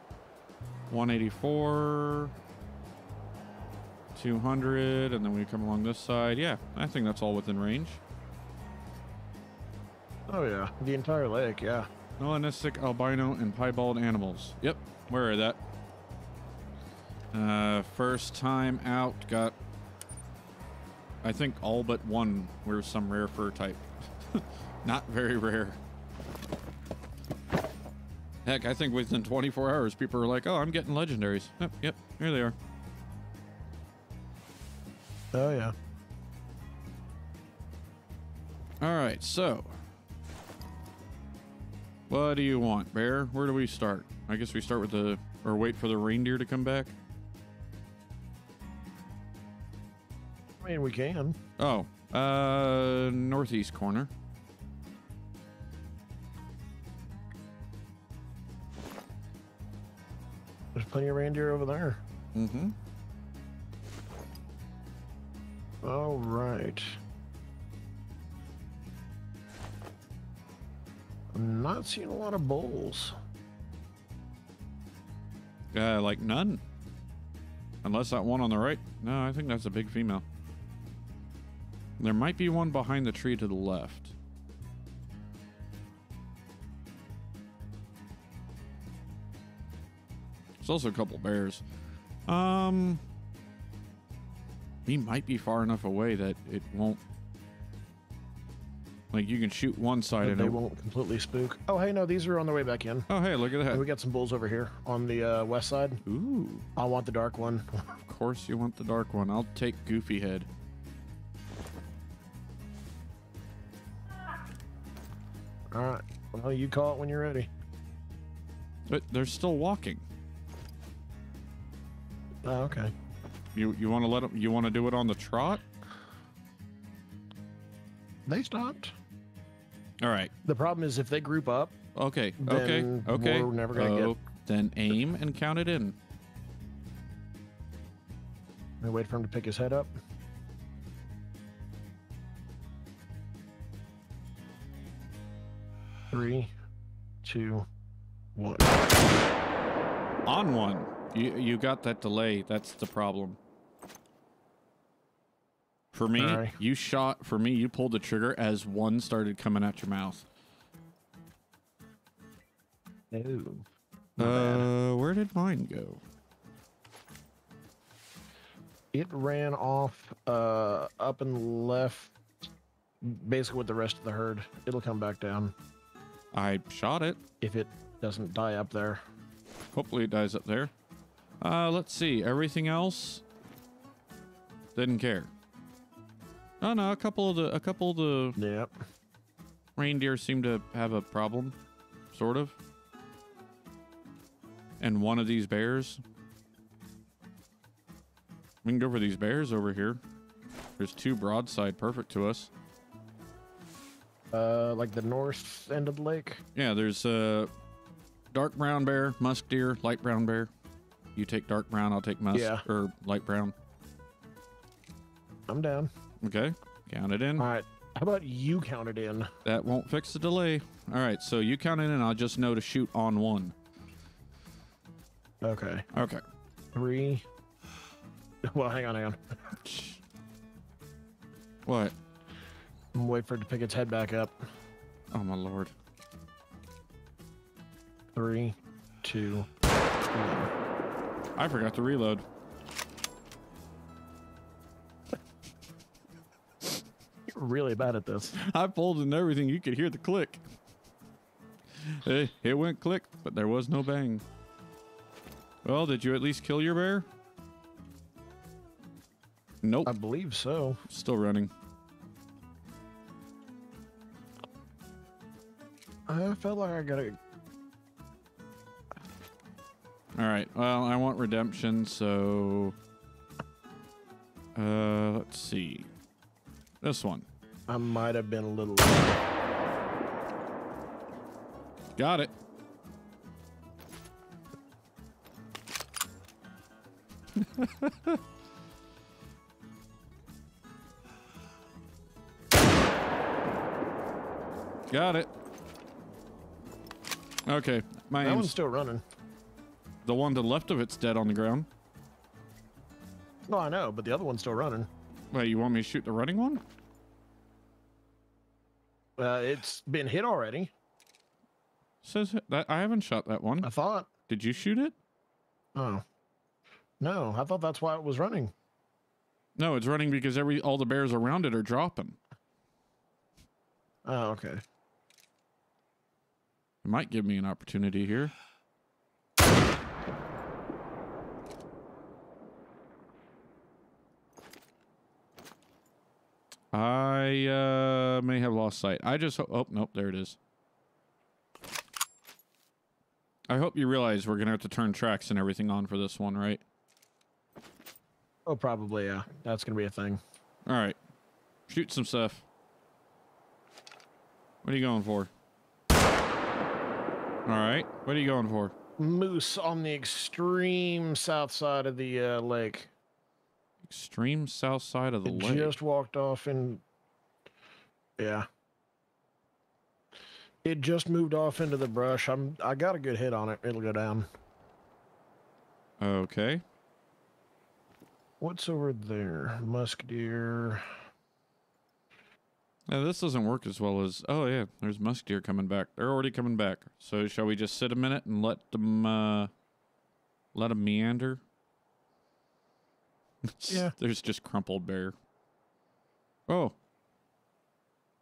184, 200, and then we come along this side. Yeah, I think that's all within range. Oh yeah, the entire lake. Yeah. Melanistic, albino, and piebald animals. Yep, where are that? Uh, first time out, got. I think all but one were some rare fur type. Not very rare. Heck, I think within 24 hours, people are like, oh, I'm getting legendaries. Yep, yep, here they are. Oh yeah. All right, so. What do you want, Bear? Where do we start? I guess we start with the. Or wait for the reindeer to come back? I mean, we can. Oh, uh, northeast corner. There's plenty of reindeer over there. Mm-hmm. All right. I'm not seeing a lot of bulls. Uh, like none. Unless that one on the right. No, I think that's a big female. There might be one behind the tree to the left. There's also a couple bears. Um, he might be far enough away that it won't. Like you can shoot one side and they it won't completely spook. Oh, hey, no, these are on their way back in. Oh, hey, look at And that. we got some bulls over here on the uh, west side. Ooh. I want the dark one. Of course you want the dark one. I'll take Goofy Head. All right. Well, you call it when you're ready. But they're still walking. Oh, okay. You you want to let them? You want to do it on the trot? They stopped. All right. The problem is if they group up, Okay. Okay. Okay. we're never gonna get- Oh, Then aim and count it in. and wait for him to pick his head up. Three, two, one. On one. You you got that delay. That's the problem. For me, Sorry. you shot. For me, you pulled the trigger as one started coming out your mouth. Oh. Uh, where did mine go? It ran off uh up and left basically with the rest of the herd. It'll come back down I shot it. if it doesn't die up there. Hopefully it dies up there. Uh, let's see. Everything else didn't care. Oh no, a couple of the a couple of the Yep. reindeer seem to have a problem, sort of. And one of these bears. We can go for these bears over here. There's two broadside perfect to us. Uh like the north end of the lake. Yeah, there's a dark brown bear, musk deer, light brown bear. You take dark brown, I'll take musk Yeah. or light brown. I'm down. Okay, count it in. All right. How about you count it in? That won't fix the delay. All right, so you count it in, and I'll just know to shoot on one. Okay. Okay. Three. Well, hang on, hang on. What? I'm wait for it to pick its head back up. Oh my lord. Three, two, one. I forgot to reload. You're really bad at this. I pulled and everything. You could hear the click. Hey, it went click, but there was no bang. Well, did you at least kill your bear? Nope. I believe so. Still running. I felt like I got a All right. Well, I want redemption, so uh, let's see. This one. I might have been a little. Got it. Got it. Okay, my That one's aim's still running. the one to the left of it's dead on the ground. No, I know, but the other one's still running. Wait, you want me to shoot the running one? Uh, it's been hit already. Says that I haven't shot that one. I thought. Did you shoot it? Oh. No, I thought that's why it was running. No, it's running because every all the bears around it are dropping. Oh, okay. It might give me an opportunity here. I uh, may have lost sight. I just oh nope, there it is. I hope you realize we're gonna have to turn tracks and everything on for this one, right? Oh, probably, yeah. That's going to be a thing. All right, shoot some stuff. What are you going for? All right, what are you going for? Moose on the extreme south side of the uh, lake. Extreme south side of the It lake. just walked off in. Yeah. It just moved off into the brush. I'm. I got a good hit on it. It'll go down. Okay. What's over there? Musk deer. Now, this doesn't work as well as. Oh yeah, there's musk deer coming back. They're already coming back. So shall we just sit a minute and let them uh, let them meander? Yeah. there's just crumpled bear. Oh.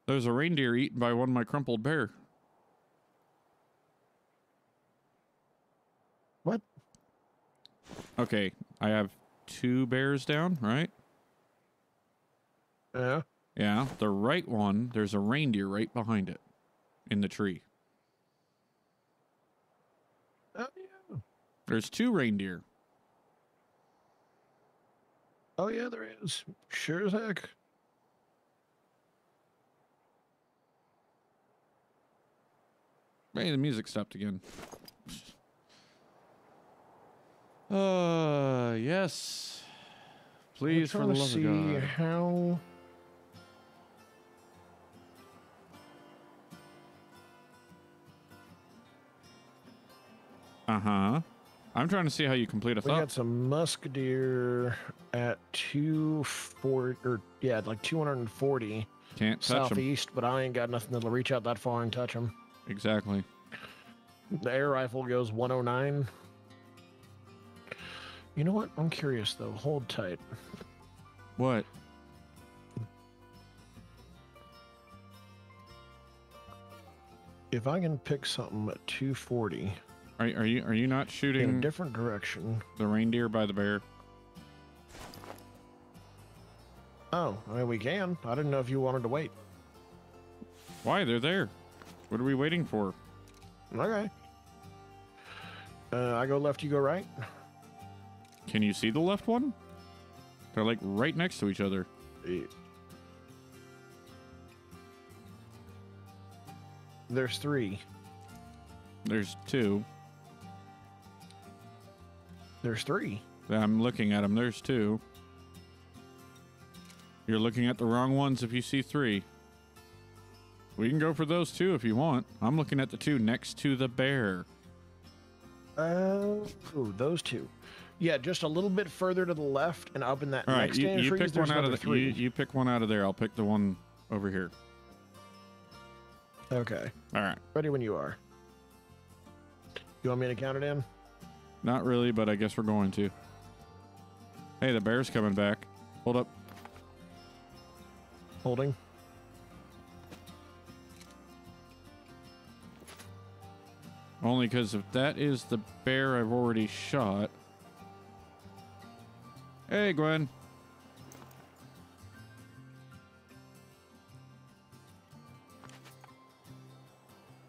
There's a reindeer eaten by one of my crumpled bear. What? Okay, I have two bears down, right? Yeah. Yeah, the right one, there's a reindeer right behind it in the tree. Oh yeah. There's two reindeer. Oh yeah, there is. Sure as heck. Hey, the music stopped again. Uh, yes. Please, for the love of God. how. Uh huh. I'm trying to see how you complete a We thought. got some musk deer at two forty, or yeah, like two hundred and forty Can't touch them. southeast, but I ain't got nothing that'll reach out that far and touch them. Exactly. The air rifle goes 109. You know what? I'm curious though. Hold tight. What? If I can pick something at 240 Are, are you are you not shooting in a different direction. the reindeer by the bear? Oh, I mean, we can. I didn't know if you wanted to wait. Why? They're there. What are we waiting for? Okay. Uh, I go left, you go right. Can you see the left one? They're like right next to each other. Eh. There's three. There's two. There's three. I'm looking at them. There's two. You're looking at the wrong ones if you see three. We can go for those two if you want. I'm looking at the two next to the bear. Oh, those two. Yeah, just a little bit further to the left and up in that All right, next you, stand you trees, pick one out of the three. you, you pick one out of there. I'll pick the one over here. Okay. All right. Ready when you are. You want me to count it in? Not really, but I guess we're going to. Hey, the bear's coming back. Hold up. Holding. Only because if that is the bear I've already shot. Hey, Gwen.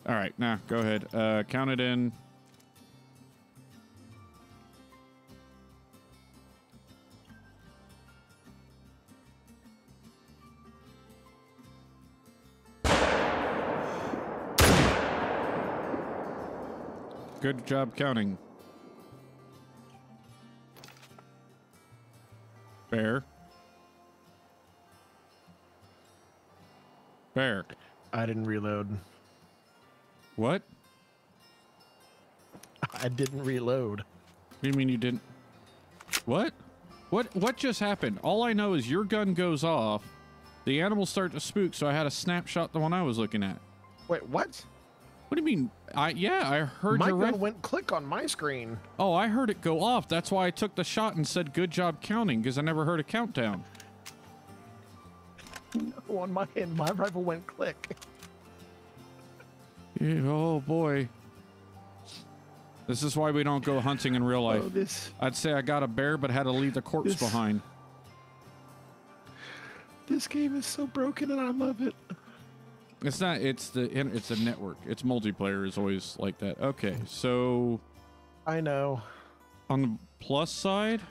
All right, now go ahead. Uh, count it in. Good job counting. Bear. Bear. I didn't reload. What? I didn't reload. What do you mean you didn't? What? What? What just happened? All I know is your gun goes off, the animals start to spook, so I had a snapshot the one I was looking at. Wait, what? What do you mean? I yeah, I heard my your gun went click on my screen. Oh, I heard it go off. That's why I took the shot and said good job counting because I never heard a countdown. No, on my end, my rifle went click. Yeah, oh boy. This is why we don't go hunting in real oh, life. Oh, this I'd say I got a bear, but had to leave the corpse This- behind. this game is so broken, and I love it. It's not. It's the. It's a network. It's multiplayer is always like that. Okay, so I know. on the plus side,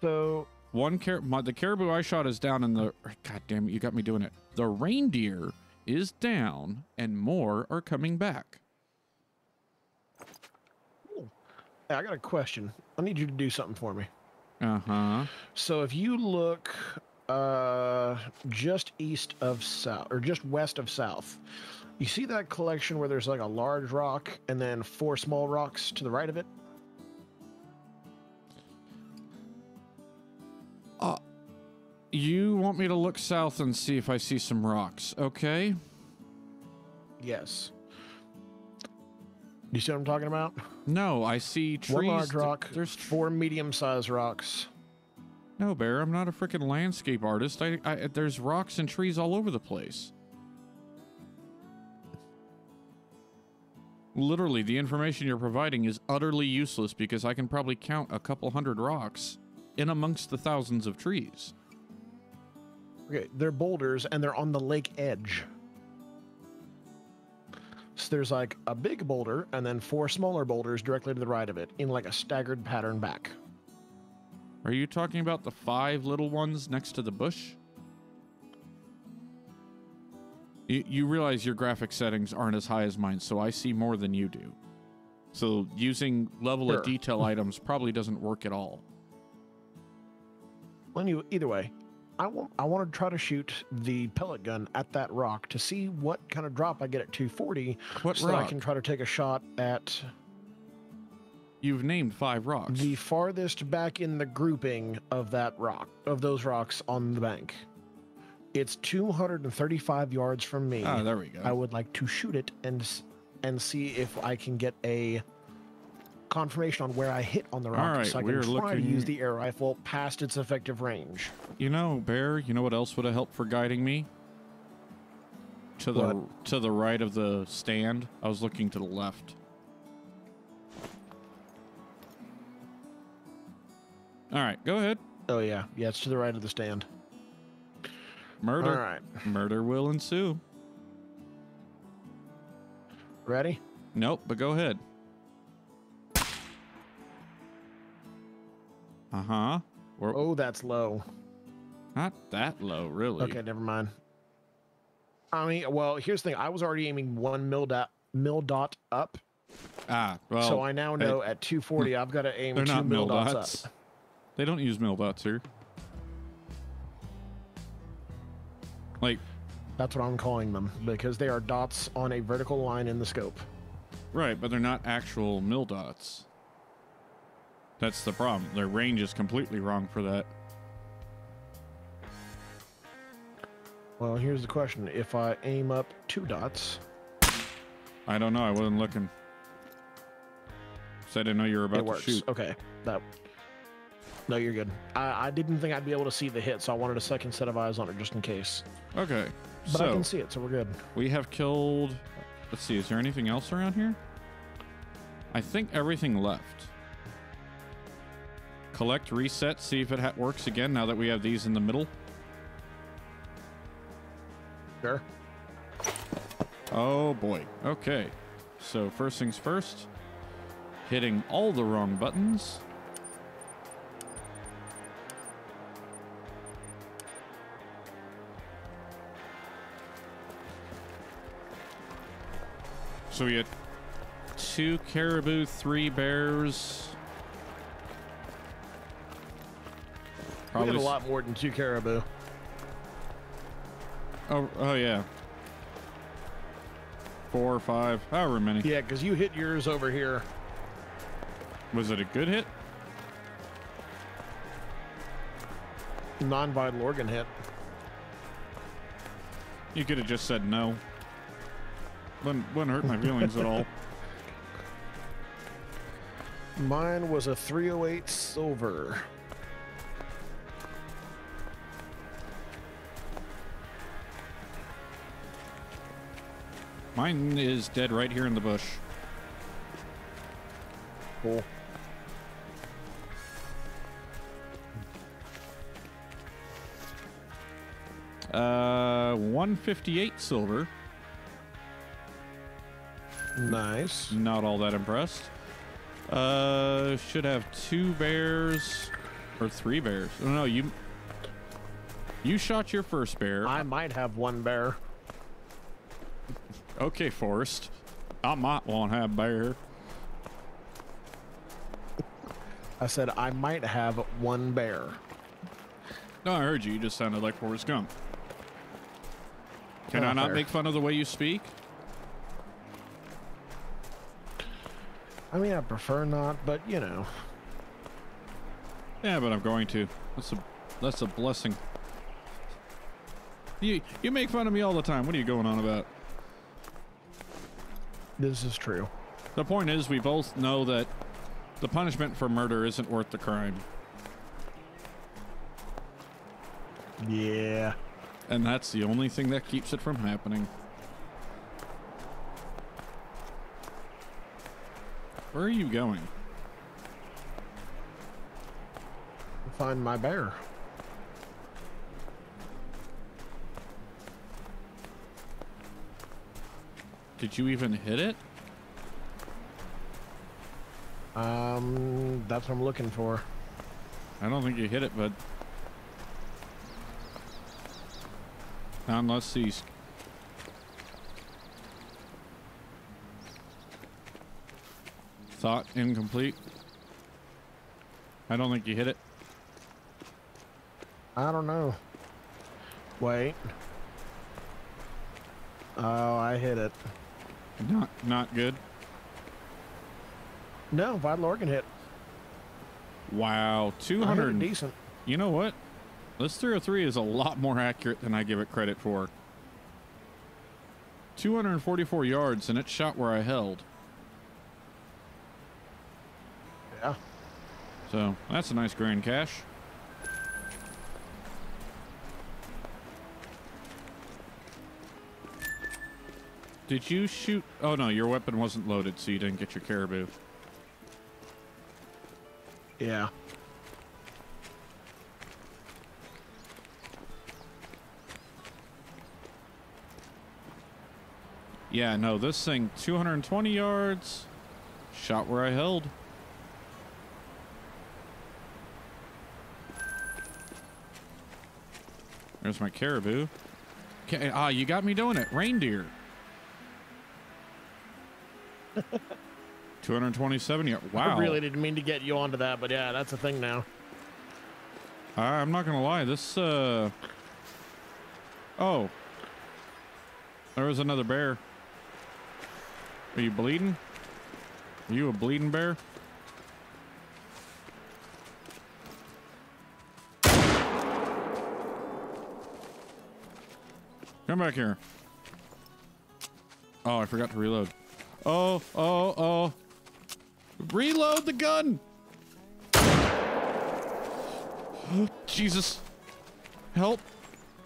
So one car. My, the caribou I shot is down, and the. God damn it! You got me doing it. The reindeer is down, and more are coming back. hey, I got a question. I need you to do something for me. Uh huh. So if you look uh just east of south or just west of south, you see that collection where there's like a large rock and then four small rocks to the right of it? Uh, you want me to look south and see if I see some rocks? Okay. Yes. You see what I'm talking about? No, I see trees. One large rock, There's four medium-sized rocks. No, Bear, I'm not a freaking landscape artist. I, I there's rocks and trees all over the place. Literally, the information you're providing is utterly useless because I can probably count a couple hundred rocks in amongst the thousands of trees. Okay, they're boulders and they're on the lake edge. So there's like a big boulder and then four smaller boulders directly to the right of it in like a staggered pattern back. Are you talking about the five little ones next to the bush? You, you realize your graphic settings aren't as high as mine, so I see more than you do. So using level Sure. of detail items probably doesn't work at all. Well, you, either way, I want I want to try to shoot the pellet gun at that rock to see what kind of drop I get at 240, What so that I can try to take a shot at You've named five rocks. the farthest back in the grouping of that rock of those rocks on the bank. It's 235 yards from me. Ah, there we go. I would like to shoot it and and see if I can get a confirmation on where I hit on the rock, right, so I we're can try to use the air rifle past its effective range. You know, Bear, you know what else would have helped for guiding me? To the What? to the right of the stand. I was looking to the left. All right, go ahead. Oh yeah, yeah, it's to the right of the stand. Murder. All right, Murder will ensue. ready? Nope, but go ahead. Uh huh. Oh, that's low. not that low, really. Okay, never mind. I mean, well, here's the thing. I was already aiming one mil dot mil dot up, Ah, well, so I now know at 240 I've got to aim two mil dots dots. up. They don't use mil dots here. Like, That's what I'm calling them because they are dots on a vertical line in the scope. right, but they're not actual mil dots. That's the problem. Their range is completely wrong for that. Well, here's the question: If I aim up two dots, I don't know. I wasn't looking. So I didn't know you were about it to works. shoot. Okay, that. No, you're good. I, I didn't think I'd be able to see the hit, so I wanted a second set of eyes on it just in case. Okay. But I can see it, so we're good. we have killed. Let's see. Is there anything else around here? I think everything left. Collect, reset, see if it ha- works again now that we have these in the middle. Sure. Oh boy. Okay. So first things first, hitting all the wrong buttons. So we had two caribou, three bears. We had a lot more than two caribou. Oh, oh yeah. Four or five, however many. Yeah, because you hit yours over here. Was it a good hit? Non-vital organ hit. You could have just said no. Wouldn't, wouldn't hurt my feelings at all. Mine was a 308 silver. Mine is dead right here in the bush. Cool. Uh, 158 silver. Nice. Not all that impressed. Uh, should have two bears or three bears. Oh, no, you you shot your first bear. I might have one bear. Okay, Forrest. I might want to have bear. I said I might have one bear. No, I heard you. You just sounded like Forrest Gump. Can Oh, I not fair. make fun of the way you speak? I mean, I prefer not, but you know. Yeah, but I'm going to. That's a that's a blessing. You you make fun of me all the time. What are you going on about? This is true. The point is, we both know that the punishment for murder isn't worth the crime, Yeah. and that's the only thing that keeps it from happening. Where are you going? Find my bear. Did you even hit it? Um, that's what I'm looking for. I don't think you hit it, but now let's Thought incomplete. I don't think you hit it. I don't know. Wait. Oh, I hit it. Not not good. No, vital organ hit. Wow, hit it decent. You know what? This 303 is a lot more accurate than I give it credit for. 244 yards, and it shot where I held. Yeah. So that's a nice grand cache. Did you shoot? Oh no, your weapon wasn't loaded, so you didn't get your caribou. Yeah. Yeah, no, this thing 220 yards, shot where I held. There's my caribou. Okay, ah, you got me doing it. Reindeer. 227 yards. Wow. I really didn't mean to get you onto that, but yeah, that's a thing now. I- I'm not gonna lie. This. uh... Oh. There was another bear. Are you bleeding? Are you a bleeding bear? Come back here. Oh, I forgot to reload. Oh, oh, oh. Reload the gun! Jesus. Help.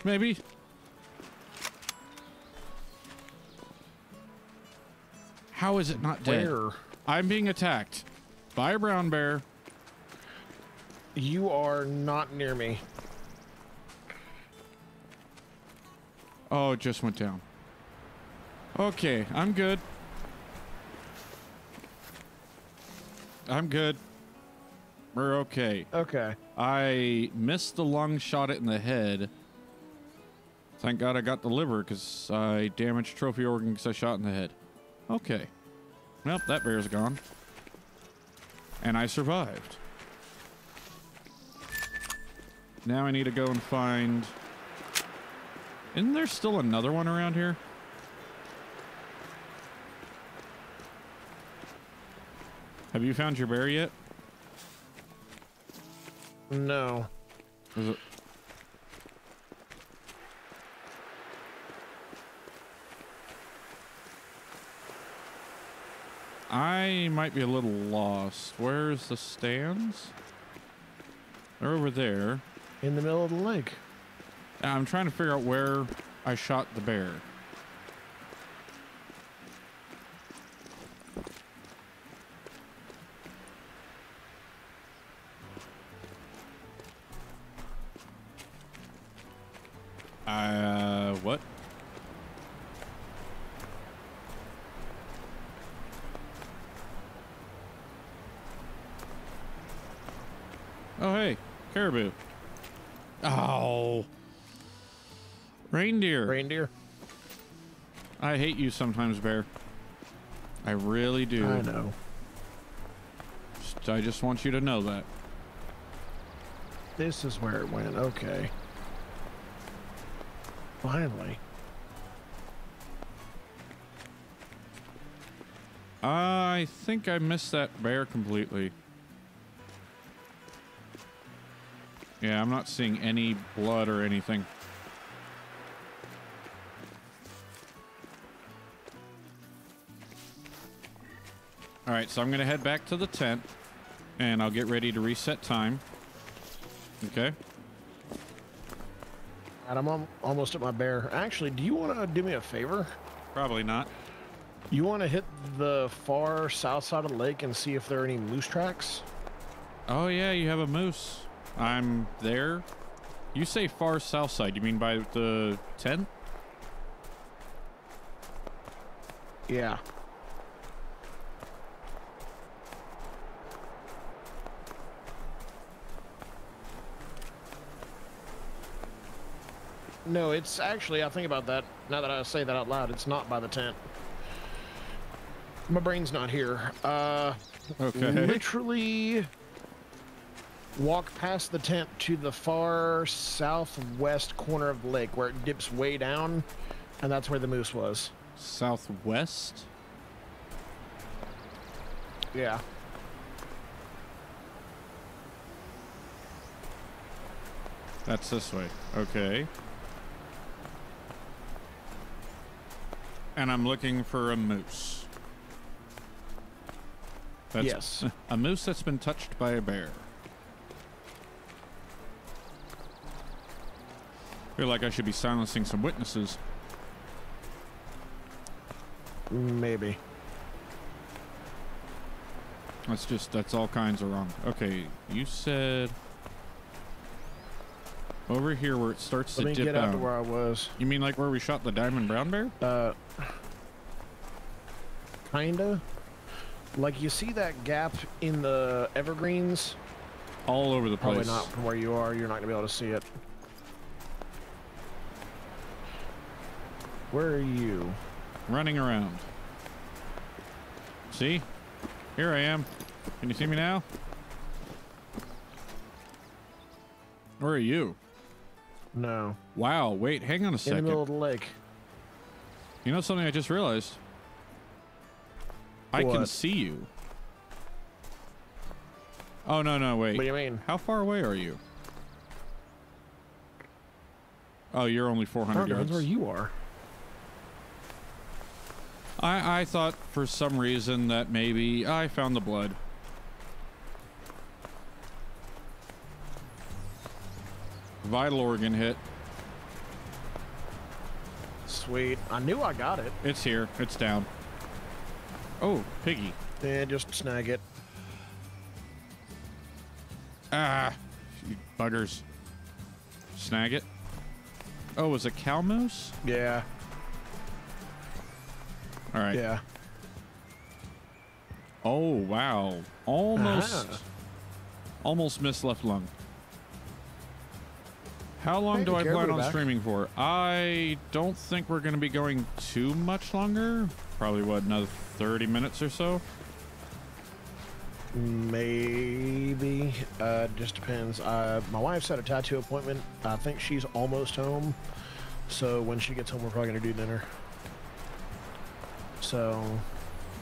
Maybe. How is it not dead? Where? I'm being attacked by a brown bear. You are not near me. Oh, it just went down. Okay, I'm good. I'm good. We're okay. Okay. I missed the lung, shot it in the head. Thank God I got the liver because I damaged trophy organ because I shot in the head. Okay. Well, that bear's gone. And I survived. Now I need to go and find. Isn't there still another one around here? Have you found your bear yet? No. Is it? I might be a little lost. Where's the stands? They're over there. In the middle of the lake. I'm trying to figure out where I shot the bear. Uh, what? Oh, hey, caribou. Oh. Reindeer. Reindeer. I hate you sometimes, Bear. I really do. I know. Just- I just want you to know that. This is where it went. Okay. Finally. I think I missed that bear completely. Yeah, I'm not seeing any blood or anything. All right, so I'm going to head back to the tent and I'll get ready to reset time. Okay. And I'm al- almost at my bear. Actually, do you want to do me a favor? Probably not. You want to hit the far south side of the lake and see if there are any moose tracks? Oh yeah, you have a moose. I'm there. You say far south side. You mean by the tent? Yeah. No, it's actually, I think about that, now that I say that out loud, it's not by the tent. My brain's not here. Uh, Okay. literally walk past the tent to the far southwest corner of the lake where it dips way down, and that's where the moose was. Southwest? Yeah. That's this way. Okay. And I'm looking for a moose. That's Yes. A moose that's been touched by a bear. feel like I should be silencing some witnesses. Maybe. That's just, that's all kinds of wrong. Okay, you said over here where it starts Let to me dip get out to where I was. You mean like where we shot the diamond brown bear? Uh, kinda. Like you see that gap in the evergreens? All over the place. Probably not from where you are. You're not gonna be able to see it. Where are you? running around. See? Here I am. Can you see me now? Where are you? No. Wow, wait, hang on a second. In the middle of the lake. You know something I just realized? I can see you. Oh, no, no, wait. What do you mean? How far away are you? Oh, you're only 400 Oh, depends yards. where you are. I, I thought for some reason that maybe I found the blood. Vital organ hit. Sweet. I knew I got it. It's here. It's down. Oh, piggy. Yeah, just snag it. Ah, you buggers. Snag it. Oh, was it cow moose? Yeah. All right. Yeah. Oh, wow. Almost. Ah. Almost missed left lung. How long do I plan on back. streaming for? I don't think we're going to be going too much longer. Probably, what, another 30 minutes or so? Maybe. Uh, just depends. Uh, my wife's had a tattoo appointment. I think she's almost home. So when she gets home, we're probably gonna do dinner. So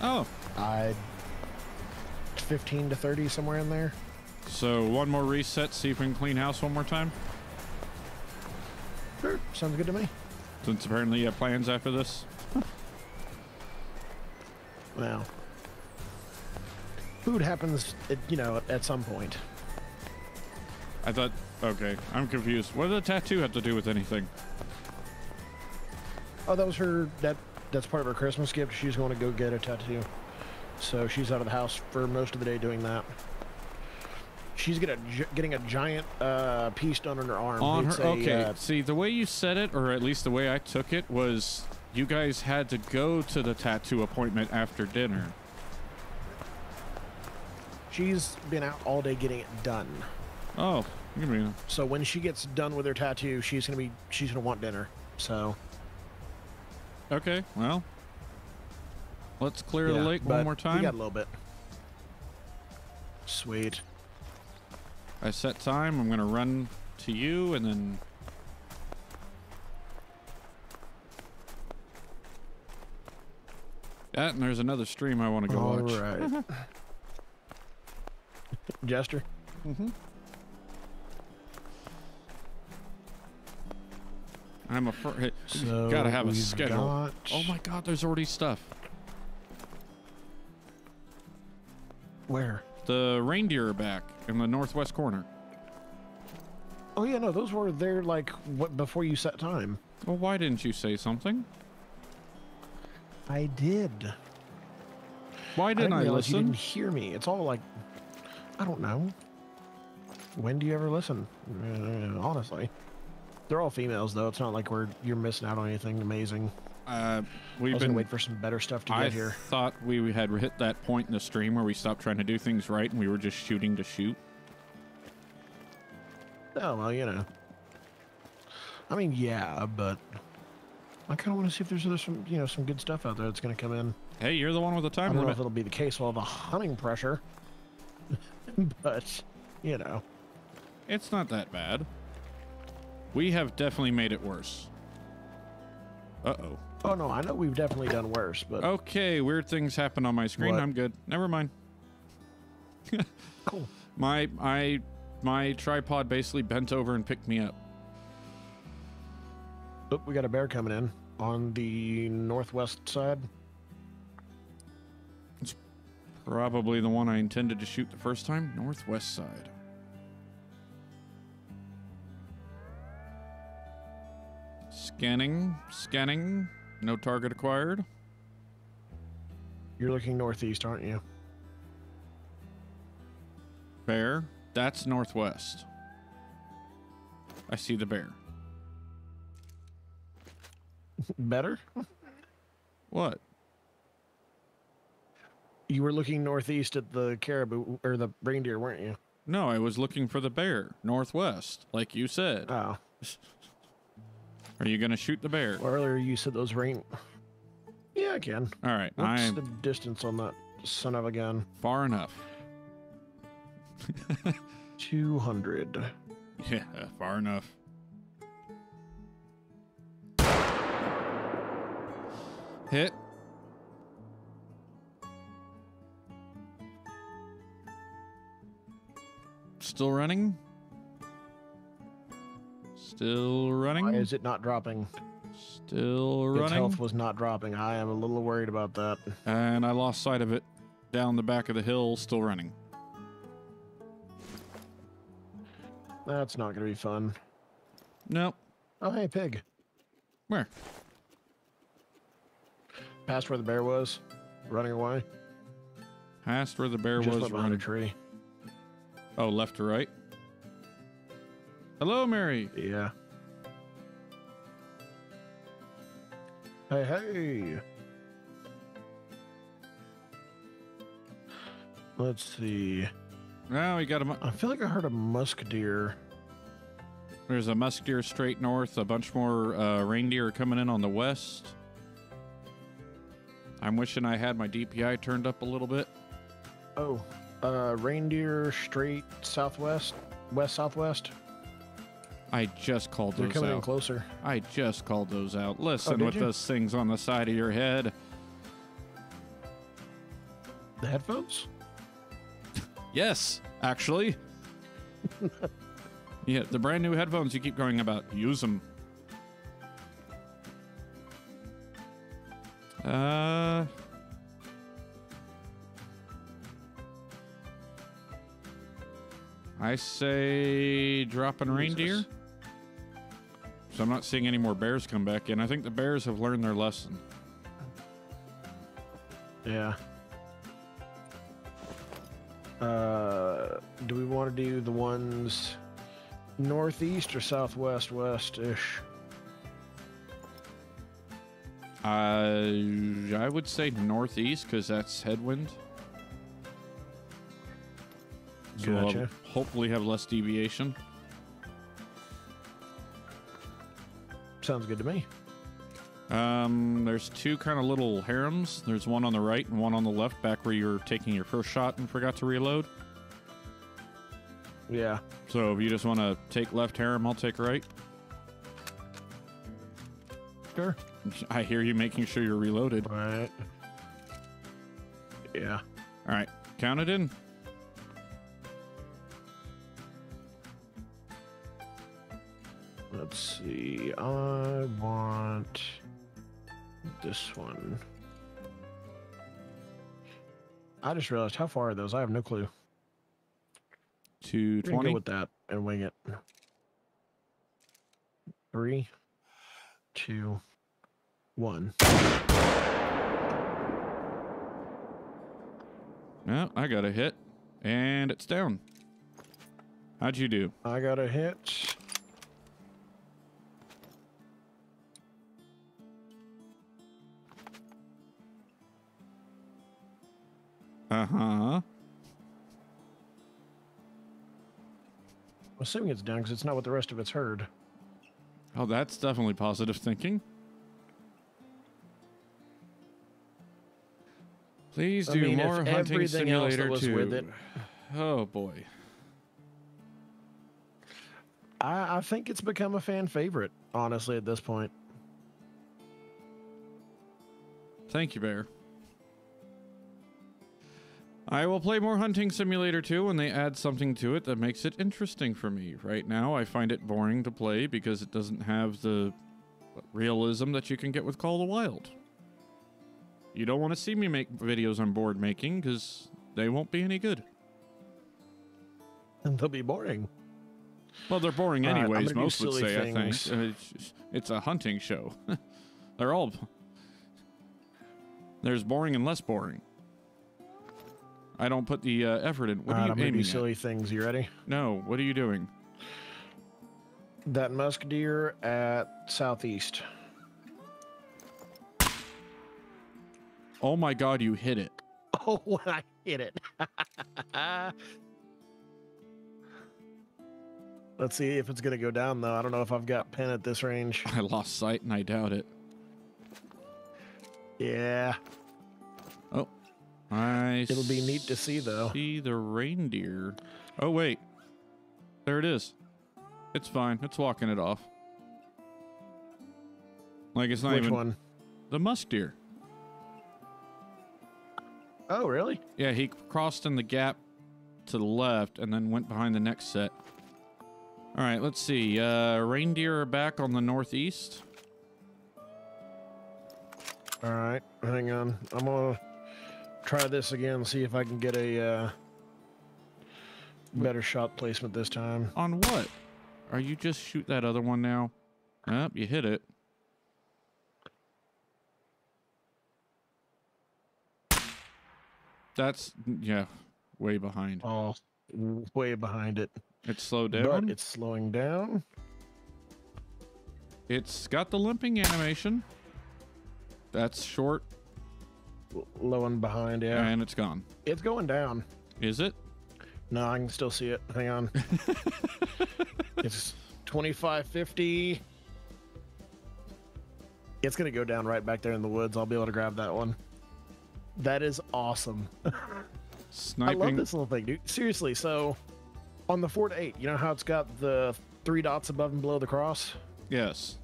Oh, I 15 to 30 somewhere in there. so one more reset, see if we can clean house one more time? Sure. Sounds good to me. Since apparently you have plans after this. Well, food happens, at, you know, at some point. I thought, okay, I'm confused. What did the tattoo have to do with anything? Oh, that was her. That that's part of her Christmas gift. She's going to go get a tattoo, so she's out of the house for most of the day doing that. She's a, getting a giant uh, piece done on her arm. On It's her, a, okay. uh, See, the way you said it, or at least the way I took it, was you guys had to go to the tattoo appointment after dinner. she's been out all day getting it done. Oh, you mean So when she gets done with her tattoo, she's gonna be she's gonna want dinner. So okay? Well, let's clear the lake one more We time. got a little bit. Sweet. I set time. I'm gonna run to you, and then that. And there's another stream I want to go All watch. right. Jester. Mm-hmm. I'm a fir- So gotta have a schedule. got- Oh my god, there's already stuff. Where? The reindeer are back in the northwest corner. Oh yeah, no, those were there like what before you set time. Well, why didn't you say something? I did. Why didn't I, realize You listen? didn't hear me. It's all like, I don't know. When do you ever listen? Uh, honestly, they're all females though. It's not like we're you're missing out on anything amazing. Uh, we've been. wait for some better stuff to I get here. thought we had hit that point in the stream where we stopped trying to do things right and we were just shooting to shoot. Oh well, you know. I mean, yeah, but I kind of want to see if there's other some you know some good stuff out there that's gonna come in. Hey, you're the one with the I time don't know if it'll be the case while the hunting pressure, but you know. It's not that bad. We have definitely made it worse. Uh oh. Oh no, I know we've definitely done worse, but Okay, weird things happen on my screen. What? I'm good. Never mind. cool. My my my tripod basically bent over and picked me up. Oh, we got a bear coming in. on the northwest side. It's probably the one I intended to shoot the first time, northwest side. Scanning, scanning. No target acquired. You're looking northeast, aren't you? Bear. That's northwest. I see the bear. Better? What? You were looking northeast at the caribou or the reindeer, weren't you? No, I was looking for the bear, northwest, like you said. Oh. Are you going to shoot the bear? Well, earlier you said those rain. Yeah, I can. All right, What's I'm the distance on that son of a gun? far enough. 200. Yeah, far enough. Hit. Still running. Still running. Why running. is it not dropping? Still running. Its health was not dropping. I am a little worried about that. And I lost sight of it down the back of the hill, still running. That's not going to be fun. Nope. Oh, hey, pig. Where? Past where the bear was, running away. Past where the bear Just was behind a tree. Oh, left to right. Hello, Mary. Yeah. Hey, hey. Let's see. Now we got a. I feel like I heard a musk deer. There's a musk deer straight north. A bunch more uh, reindeer coming in on the west. I'm wishing I had my DPI turned up a little bit. Oh, uh, reindeer straight southwest, west southwest. I just called They're those coming in out. closer. I just called those out. Listen did with you? those things on the side of your head. The headphones? Yes, actually. yeah, the brand new headphones you keep going about. Use them. Uh. I say dropping reindeer. So I'm not seeing any more bears come back in. I think the bears have learned their lesson. Yeah. Uh, do we want to do the ones northeast or southwest west ish? Uh, I would say northeast because that's headwind. So we'll Gotcha. hopefully have less deviation. Sounds good to me. Um, there's two kind of little harems. There's one on the right and one on the left, back where you're taking your first shot and forgot to reload. Yeah. So if you just want to take left harem, I'll take right. Sure. I hear you making sure you're reloaded. Right. Yeah. All right, count it in. Let's see. I want this one. I just realized how far are those? I have no clue. Two twenty. go with that and wing it. Three, two, one. No, I got a hit, and it's down. How'd you do? I got a hit. Uh huh. I'm assuming it's down because it's not what the rest of it's heard. Oh, that's definitely positive thinking. Please I do mean, more hunting everything else that simulator was 2. with it- Oh boy. I, I think it's become a fan favorite, honestly, at this point. Thank you, Bear. I will play more Hunting Simulator 2 when they add something to it that makes it interesting for me. Right now, I find it boring to play because it doesn't have the realism that you can get with Call of the Wild. You don't want to see me make videos on board making because they won't be any good. And they'll be boring. Well, they're boring All right, I'm anyways. most would say. things. I think Uh, it's, it's a hunting show. they're all. There's boring and less boring. I don't put the uh, effort in. What are right, you I'm aiming do at? silly things. You ready? No, what are you doing? That musk deer at southeast. Oh my god, you hit it. Oh, when I hit it. Let's see if it's gonna go down though. I don't know if I've got pin at this range. I lost sight and I doubt it. Yeah, I it'll be neat to see though. see the reindeer. Oh wait, there it is. It's fine. It's walking it off. Like it's not Which even one? the musk deer. Oh, really? Yeah, he crossed in the gap to the left and then went behind the next set. All right, let's see. Uh, reindeer are back on the northeast. All right, hang on. I'm gonna try this again. See if I can get a uh, better shot placement this time. On what? Are you just shoot that other one now? Yep, you hit it. That's yeah, way behind. Oh, way behind it. It's slowed But down. it's slowing down. it's got the limping animation. That's short Low and behind, yeah. and it's gone. It's going down. Is it? No, I can still see it. Hang on. it's 2550. It's going to go down right back there in the woods. I'll be able to grab that one. That is awesome. I Sniping. love this little thing, dude. Seriously, so on the Ford 8, you know how it's got the three dots above and below the cross? Yes.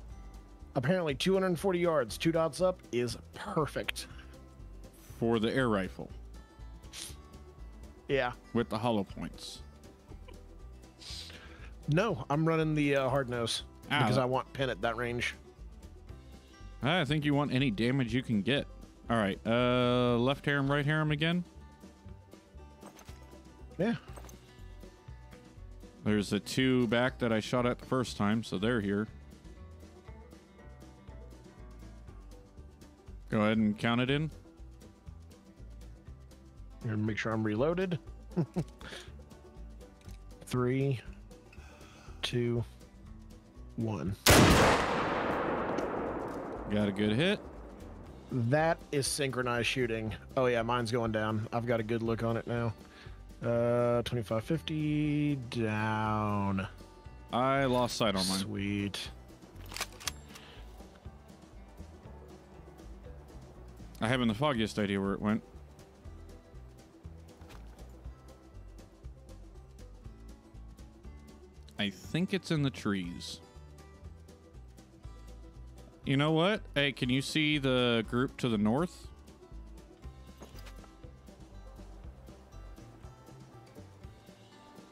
Apparently, 240 yards, two dots up is perfect. For the air rifle Yeah. with the hollow points. No, I'm running the uh, hard nose Ah, because I want pin at that range. I think you want any damage you can get. All right. Uh, left harem, right harem again. Yeah. There's the two back that I shot at the first time, so they're here. Go ahead and count it in. Gonna make sure I'm reloaded. Three, two, one. Got a good hit. That is synchronized shooting. Oh yeah, mine's going down. I've got a good look on it now. Uh, 2550 down. I lost sight on mine. Sweet. I haven't the foggiest idea where it went. I think it's in the trees. You know what? Hey, can you see the group to the north?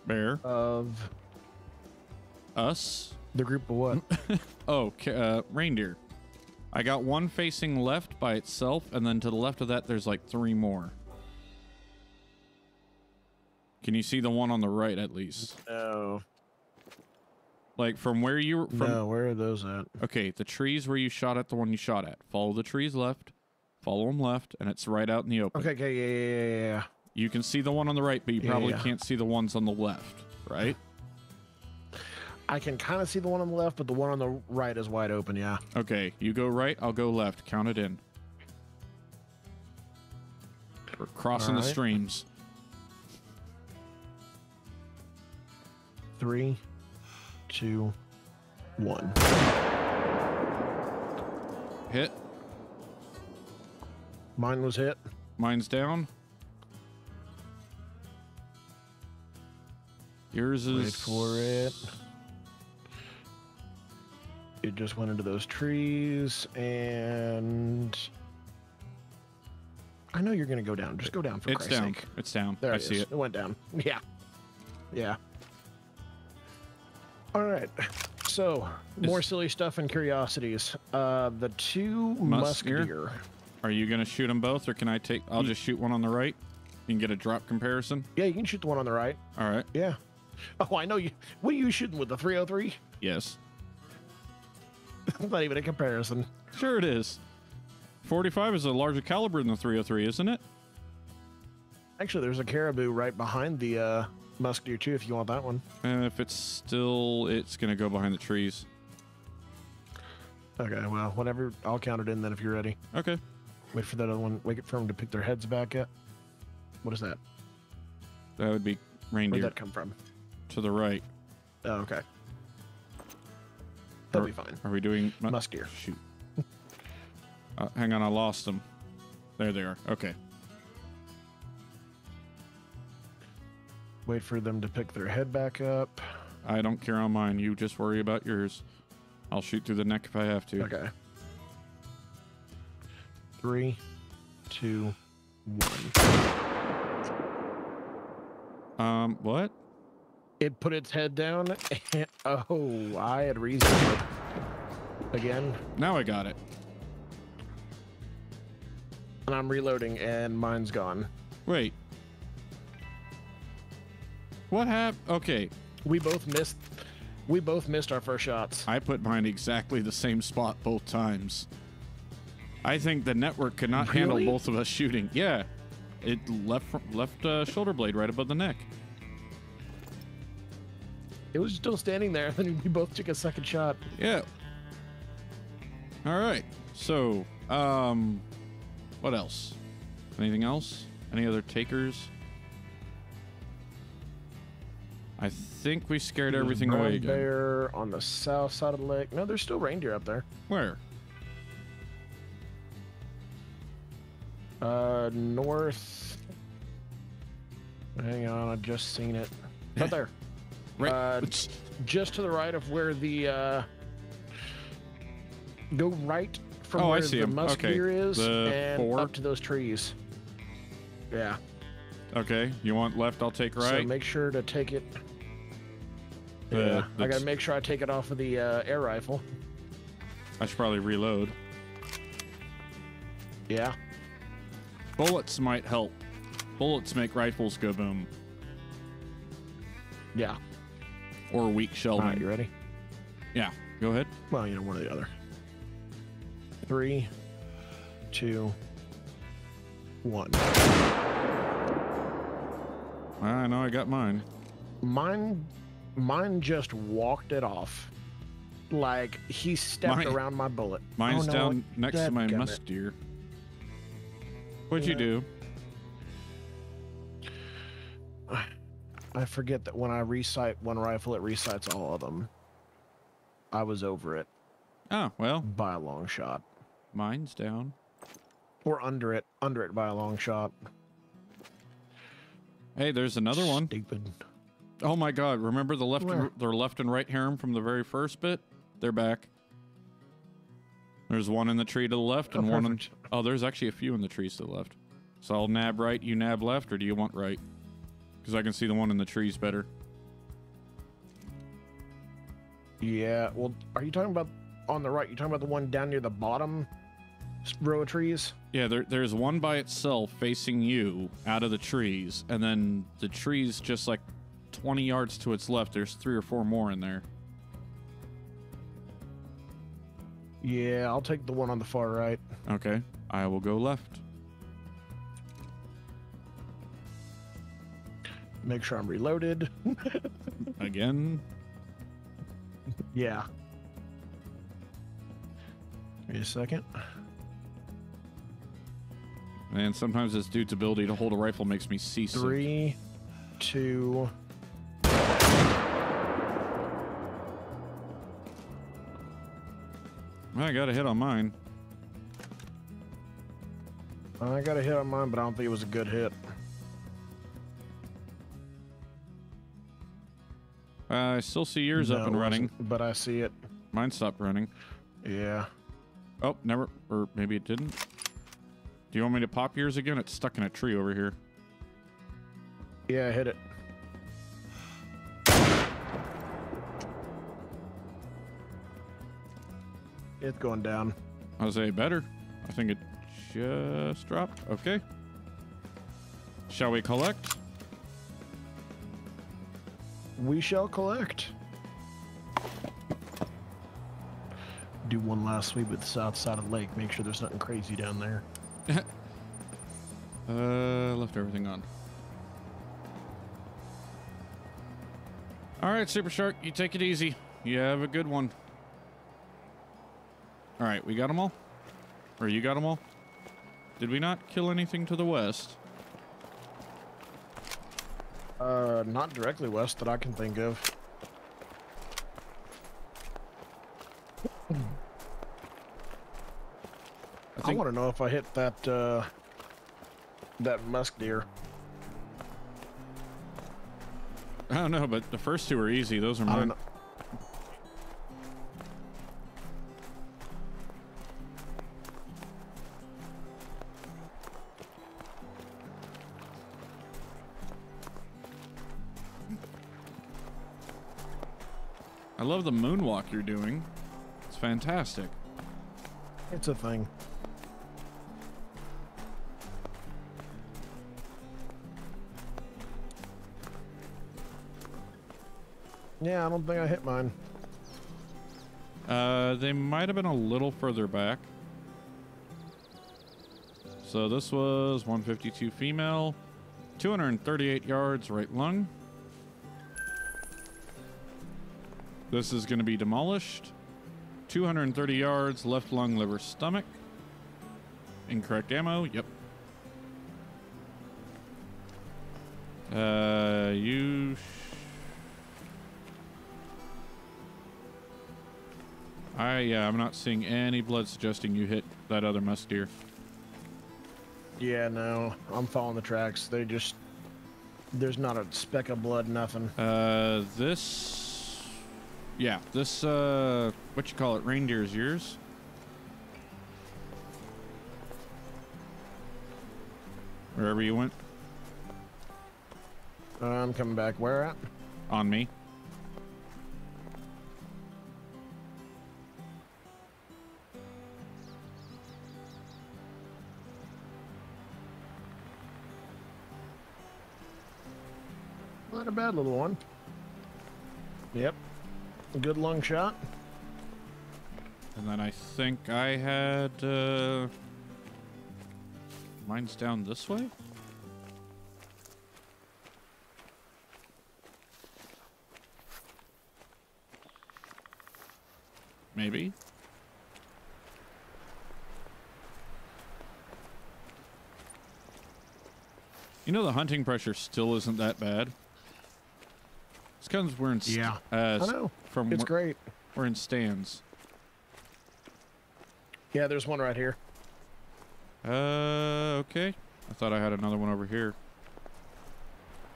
Bear. Of Us. the group of what? Oh, uh, reindeer. I got one facing left by itself, and then to the left of that, there's like three more. Can you see the one on the right at least? no. Like from where you were from? no, where are those at? Okay, the trees where you shot at the one you shot at. Follow the trees left. Follow them left, and it's right out in the open. Okay, okay, yeah, yeah, yeah, yeah, yeah. You can see the one on the right, but you probably yeah. can't see the ones on the left, right? I can kind of see the one on the left, but the one on the right is wide open. Yeah. Okay, you go right, I'll go left. Count it in. We're crossing the streams. Three, two, one. Hit. Mine was hit. Mine's down. Yours is. Wait for it. It just went into those trees, and I know you're gonna go down. Just go down for It's Christ's down. sake. It's down. There I it see is. it. It went down. Yeah, yeah. All right. So, more silly stuff and curiosities. Uh, the two Musk musk deer? deer. Are you gonna shoot them both, or can I take? I'll just shoot one on the right. You can get a drop comparison. Yeah, you can shoot the one on the right. All right. Yeah. Oh, I know you. What are you shooting with the 303? Yes. Not even a comparison. Sure it is. 45 is a larger caliber than the 303, isn't it? Actually, there's a caribou right behind the uh, musk deer too. If you want that one. And if it's still, it's gonna go behind the trees. Okay. Well, whatever. I'll count it in then if you're ready. Okay. Wait for that other one. Wait for them to pick their heads back up. What is that? That would be reindeer. Where'd that come from? to the right. Oh, okay. That'll Are- be fine. Are we doing mu- Musk deer. Shoot. uh, hang on, I lost them. There they are. Okay. Wait for them to pick their head back up. I don't care on mine. You just worry about yours. I'll shoot through the neck if I have to. Okay. Three, two, one. Um, what? It put its head down. And, oh, I had reason. Again, Now I got it. and I'm reloading, and mine's gone. Wait. What happened? Okay, We both missed. We both missed our first shots. I put mine exactly the same spot both times. I think the network could not handle both of us shooting. Yeah, it left left uh, shoulder blade right above the neck. It was still standing there, then we both took a second shot. Yeah. All right. So, um, what else? Anything else? Any other takers? I think we scared everything brown away again. Bear on the south side of the lake. No, there's still reindeer up there. Where? Uh, north. Hang on, I just seen it. Right there. Right. Uh, just to the right of where the uh go right from Oh, I where see the musk Okay. deer is The and four? up to those trees. Yeah. okay. You want left? I'll take right. So right. make sure to take it. The- yeah, I gotta make sure I take it off of the uh, air rifle. I should probably reload. Yeah. Bullets might help. Bullets make rifles go boom Yeah. or weak All shelving. right, you ready? Yeah. Go ahead. Well, you know, one or the other. Three, two, one. I know I got mine. Mine, mine just walked it off. Like he stepped Mine- around my bullet. Mine's Oh, no, down next to my dadgummit. musk deer. What'd you do? I forget that when I recite one rifle, it recites all of them. I was over it Oh, well, by a long shot, mine's down. or under it, under it by a long shot. Hey, there's another one. Stupid. Oh my god, remember the left Where? and, the left and right harem from the very first bit? They're back. There's one in the tree to the left and Oh, one in. Oh, there's actually a few in the trees to the left. So I'll nab right, you nab left, or do you want right? Because I can see the one in the trees better. Yeah. Well, are you talking about on the right? You talking about the one down near the bottom row of trees? Yeah, there, there's one by itself facing you out of the trees, and then the trees just like 20 yards to its left. There's three or four more in there. Yeah, I'll take the one on the far right. Okay, I will go left. Make sure I'm reloaded. Again. Yeah. Me a second. And sometimes this dude's ability to hold a rifle makes me seasick. Three, two. I got a hit on mine. I got a hit on mine, but I don't think it was a good hit. Uh, I still see yours No, up and running. But I see it. Mine stopped running. Yeah. Oh, never. Or maybe it didn't. Do you want me to pop yours again? It's stuck in a tree over here. Yeah, I hit it. It's going down. I'll say better. I think it just dropped. Okay. Shall we collect? We shall collect. Do one last sweep with the south side of the lake. Make sure there's nothing crazy down there. Uh, left everything on. All right, Super Shark, you take it easy. You have a good one. All right, we got them all? Or you got them all? Did we not kill anything to the west? Uh, not directly west that I can think of. I I, think want to know if I hit that uh, that musk deer. I don't know, but the first two are easy. Those are I mine. I love the moonwalk you're doing. It's fantastic. It's a thing. Yeah, I don't think I hit mine. Uh, they might have been a little further back. So this was 152 female, 238 yards right lung. This is going to be demolished. 230 yards left lung, liver, stomach. Incorrect ammo. Yep. Uh, you. Sh- I yeah, I'm not seeing any blood suggesting you hit that other musk deer. Yeah, no, I'm following the tracks. They just there's not a speck of blood, nothing. Uh, this, yeah, this uh, what you call it, reindeer's yours. Wherever you went Uh, I'm coming back. Where at? on me. Not a bad little one. Yep. Good lung shot. And then I think I had uh, mine's down this way. Maybe. You know the hunting pressure still isn't that bad. It's because we're in Yeah. uh, I know. from It's great. we're in stands. Yeah, there's one right here. Uh, okay. I thought I had another one over here.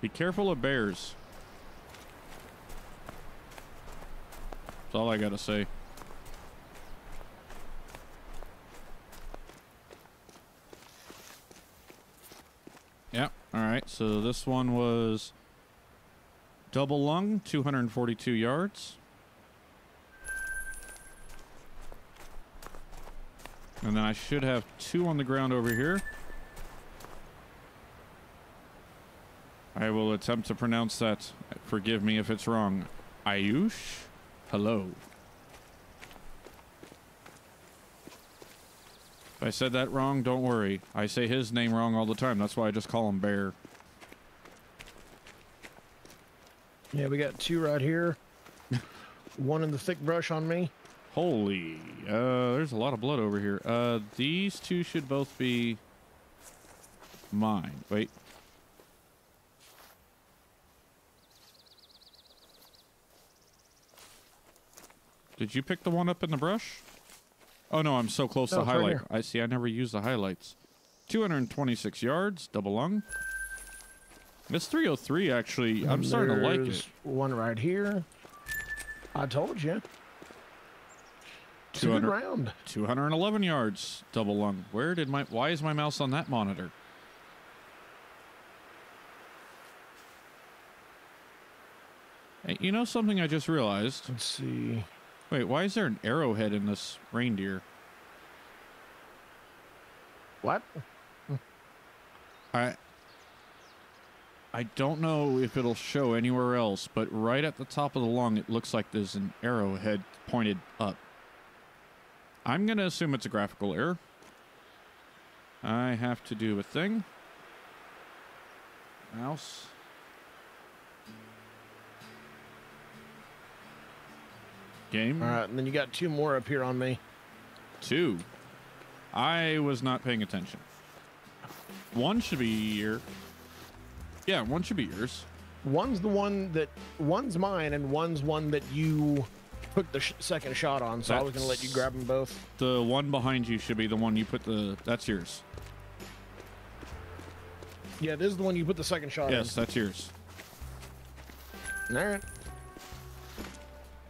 Be careful of bears. That's all I gotta say. Yeah, alright. So this one was double lung, 242 yards. And then I should have two on the ground over here. I will attempt to pronounce that. Forgive me if it's wrong. Ayush? Hello. If I said that wrong, don't worry. I say his name wrong all the time. That's why I just call him Bear. Yeah, we got two right here. one in the thick brush on me. Holy. Uh, there's a lot of blood over here. Uh, these two should both be mine. Wait. Did you pick the one up in the brush? Oh no, I'm so close No, to right highlight. here. I see. I never use the highlights. 226 yards, double lung. This 303 actually, I'm starting to like it. One right here. I told you. It's a good 200 round. 211 yards, double lung. Where did my? Why is my mouse on that monitor? Hey, you know something I just realized? Let's see. Wait, why is there an arrowhead in this reindeer? What? I I don't know if it'll show anywhere else, but right at the top of the lung, it looks like there's an arrowhead pointed up. I'm going to assume it's a graphical error. I have to do a thing. Mouse. Game. All right, and then you got two more up here on me. Two. I was not paying attention. One should be your. Yeah, one should be yours. One's the one that one's mine, and one's one that you put the sh- second shot on. So I was gonna let you grab them both. The one behind you should be the one you put the. That's yours. Yeah, this is the one you put the second shot Yes, that's yours. All right.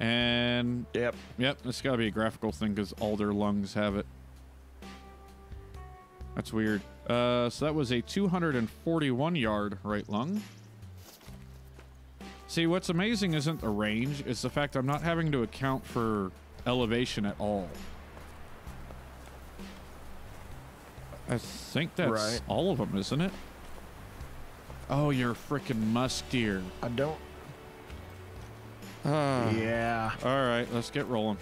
And Yep. yep, this got to be a graphical thing because all their lungs have it. That's weird. Uh, so that was a 241 yard right lung. See, what's amazing isn't the range; it's the fact I'm not having to account for elevation at all. I think that's Right. all of them, isn't it? Oh, you're a freaking musk deer. I don't. Ah. Yeah, All right, let's get rolling.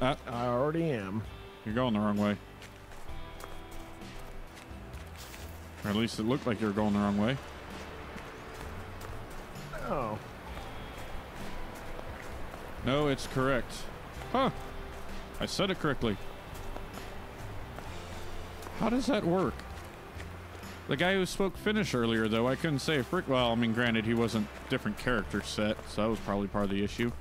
Ah, I already am. you're going the wrong way. Or at least it looked like you were going the wrong way. Oh, No, it's correct. Huh. I said it correctly. How does that work? The guy who spoke Finnish earlier, though, I couldn't say a frick. Well, I mean, granted, he wasn't different character set, so that was probably part of the issue.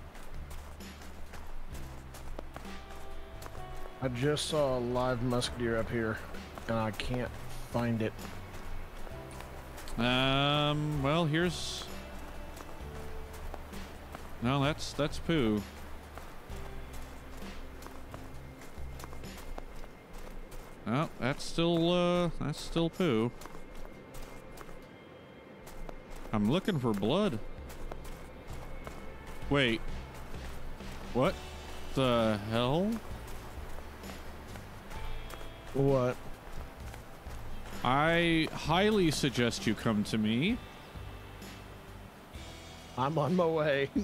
I just saw a live musk deer up here, and I can't find it. Um. Well, here's. No, that's that's poo. Oh, that's still uh, that's still poo. I'm looking for blood. Wait. What the hell? What? I highly suggest you come to me. I'm on my way.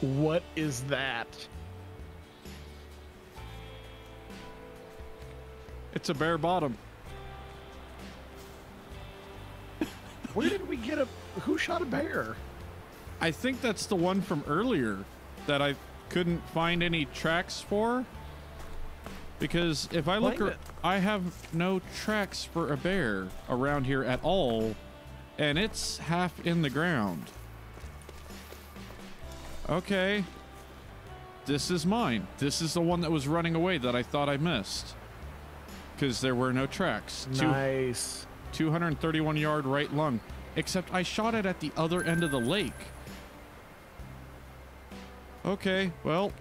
what is that? It's a bare bottom. Where did we get a? Who shot a bear? I think that's the one from earlier that I couldn't find any tracks for. Because if I look, ar- I have no tracks for a bear around here at all, and it's half in the ground. Okay. This is mine. This is the one that was running away that I thought I missed. Because there were no tracks. Two- Nice. 231 yard right lung. Except I shot it at the other end of the lake. Okay, well.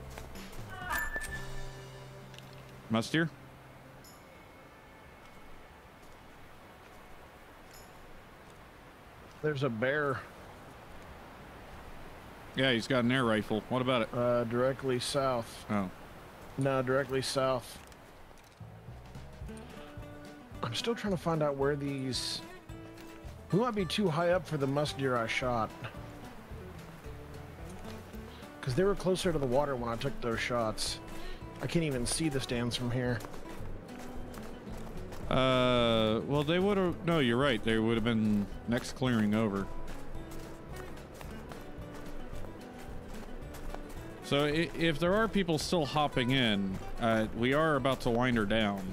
Mustier? There's a bear Yeah, he's got an air rifle. What about it? uh, directly south. Oh. No, directly south. I'm still trying to find out where these. We might be too high up for the musk deer I shot. Because they were closer to the water when I took those shots. I can't even see the stands from here. Uh, well, they would have. No, you're right. They would have been next clearing over. So if there are people still hopping in, uh, we are about to wind her down.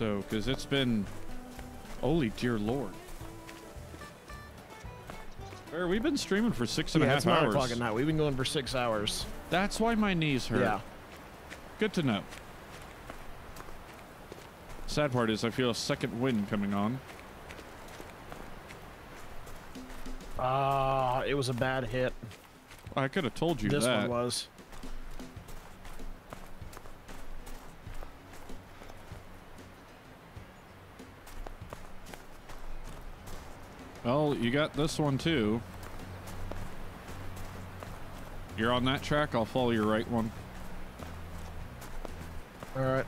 So, because it's been, holy dear lord. We've been streaming for six and a yeah, half it's nine hours. o'clock at night. We've been going for six hours. That's why my knees hurt. Yeah. Good to know. Sad part is I feel a second wind coming on. Ah, it was a bad hit. I could have told you this that. one was. Well, you got this one too. You're on that track. I'll follow your right one. All right.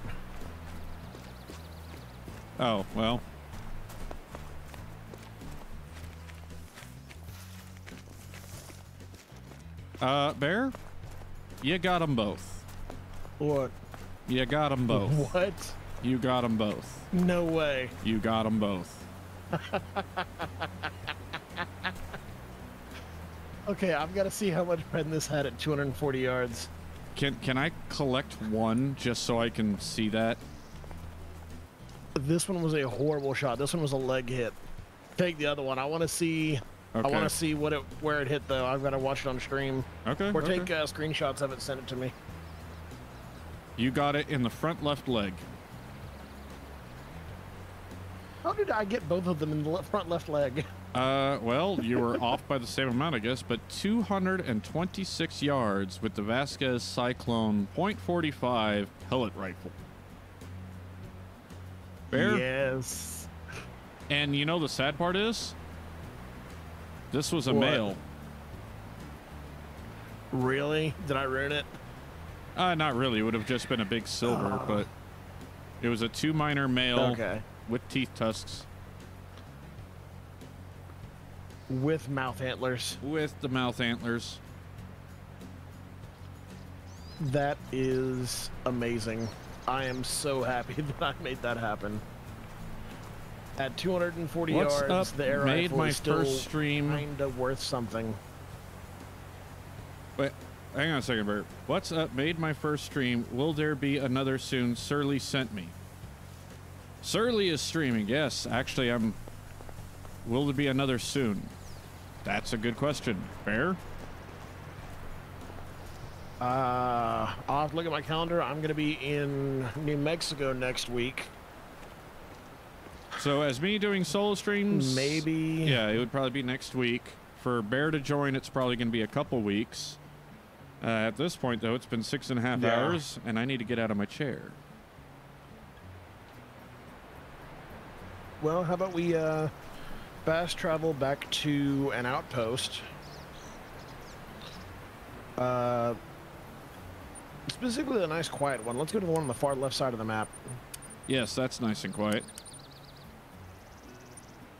Oh, well. Uh, Bear? You got them both. What? You got them both. What? You got them both. No way. You got them both. Okay, I've got to see how much pen this had at 240 yards. Can can I collect one just so I can see that? This one was a horrible shot. This one was a leg hit. Take the other one. I want to see. Okay. I want to see what it where it hit though. I've got to watch it on stream Okay. or okay. take uh, screenshots of it. Send it to me. You got it in the front left leg. How did I get both of them in the front left leg? Uh, well, you were off by the same amount, I guess, but 226 yards with the Vasquez Cyclone .45 pellet rifle. Bear. Yes. And you know the sad part is, this was a What? male. Really? Did I ruin it? Uh, not really. It would have just been a big silver, Oh. but it was a two minor male Okay. with teeth tusks With mouth antlers. with the mouth antlers. That is amazing. I am so happy that I made that happen. At 240 What's yards, up? the air Made my is still first stream. kinda worth something. Wait, hang on a second, Bert. What's up? Made my first stream. Will there be another soon? Surly sent me. Surly is streaming. Yes, actually, I'm. Will there be another soon? That's a good question. Bear? Uh, I'll have to look at my calendar. I'm going to be in New Mexico next week. So, as me doing solo streams. Maybe. Yeah, it would probably be next week. For Bear to join, it's probably going to be a couple weeks. Uh, at this point, though, it's been six and a half Yeah. hours, and I need to get out of my chair. Well, how about we uh, fast travel back to an outpost? Uh, specifically a nice quiet one. Let's go to the one on the far left side of the map. Yes, that's nice and quiet.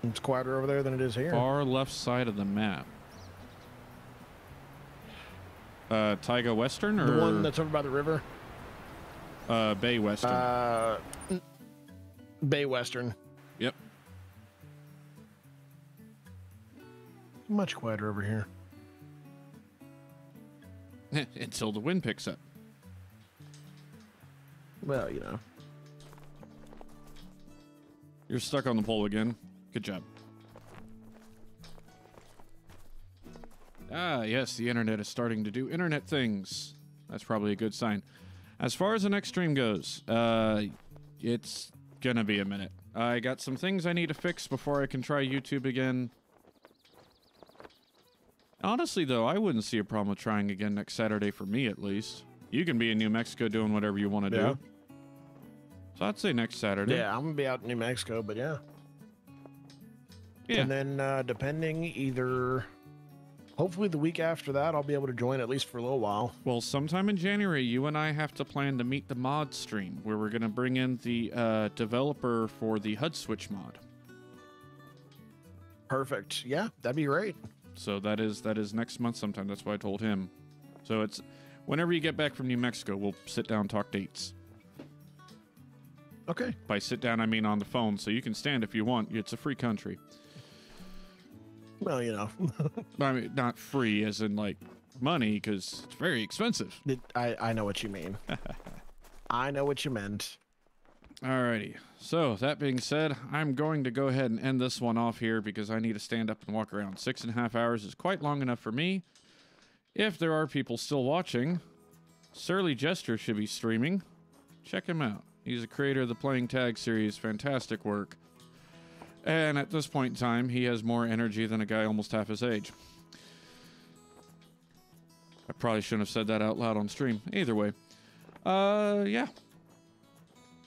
It's quieter over there than it is here. Far left side of the map. Uh, Taiga Western or the one that's over by the river. uh, Bay Western? Uh, Bay Western. Much quieter over here. Until the wind picks up. Well, you know. You're stuck on the pole again. Good job. Ah, yes, the internet is starting to do internet things. That's probably a good sign. As far as the next stream goes, uh, it's gonna be a minute. I got some things I need to fix before I can try YouTube again. Honestly, though, I wouldn't see a problem with trying again next Saturday for me, at least. You can be in New Mexico doing whatever you want to Yeah. do. So I'd say next Saturday. Yeah, I'm gonna be out in New Mexico, but yeah. Yeah. And then uh, depending either hopefully the week after that I'll be able to join at least for a little while. Well, sometime in January, you and I have to plan to meet the mod stream where we're going to bring in the uh, developer for the HUD switch mod. Perfect. Yeah, that'd be great. So that is that is next month sometime. That's why I told him. So it's whenever you get back from New Mexico, we'll sit down and talk dates. Okay. By sit down, I mean on the phone, so you can stand if you want. It's a free country. Well, you know, I mean, not free as in like money, because it's very expensive. it, I I know what you mean. I know what you meant. Alrighty. So that being said, I'm going to go ahead and end this one off here because I need to stand up and walk around. Six and a half hours is quite long enough for me. If there are people still watching, Surly Jester should be streaming. Check him out. He's a creator of the Playing Tag series. Fantastic work. And at this point in time, he has more energy than a guy almost half his age. I probably shouldn't have said that out loud on stream. Either way. Uh, yeah.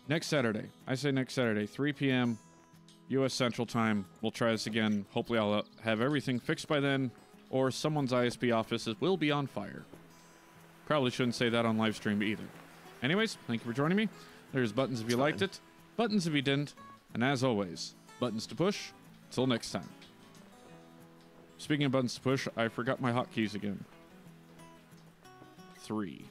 Next Saturday. I say next Saturday, 3 p.m. U.S. Central Time. We'll try this again. Hopefully, I'll uh, have everything fixed by then, or someone's ISP offices will be on fire. Probably shouldn't say that on live stream either. Anyways, thank you for joining me. There's buttons if you liked it, buttons if you didn't, and as always, buttons to push. Till next time. Speaking of buttons to push, I forgot my hotkeys again. Three.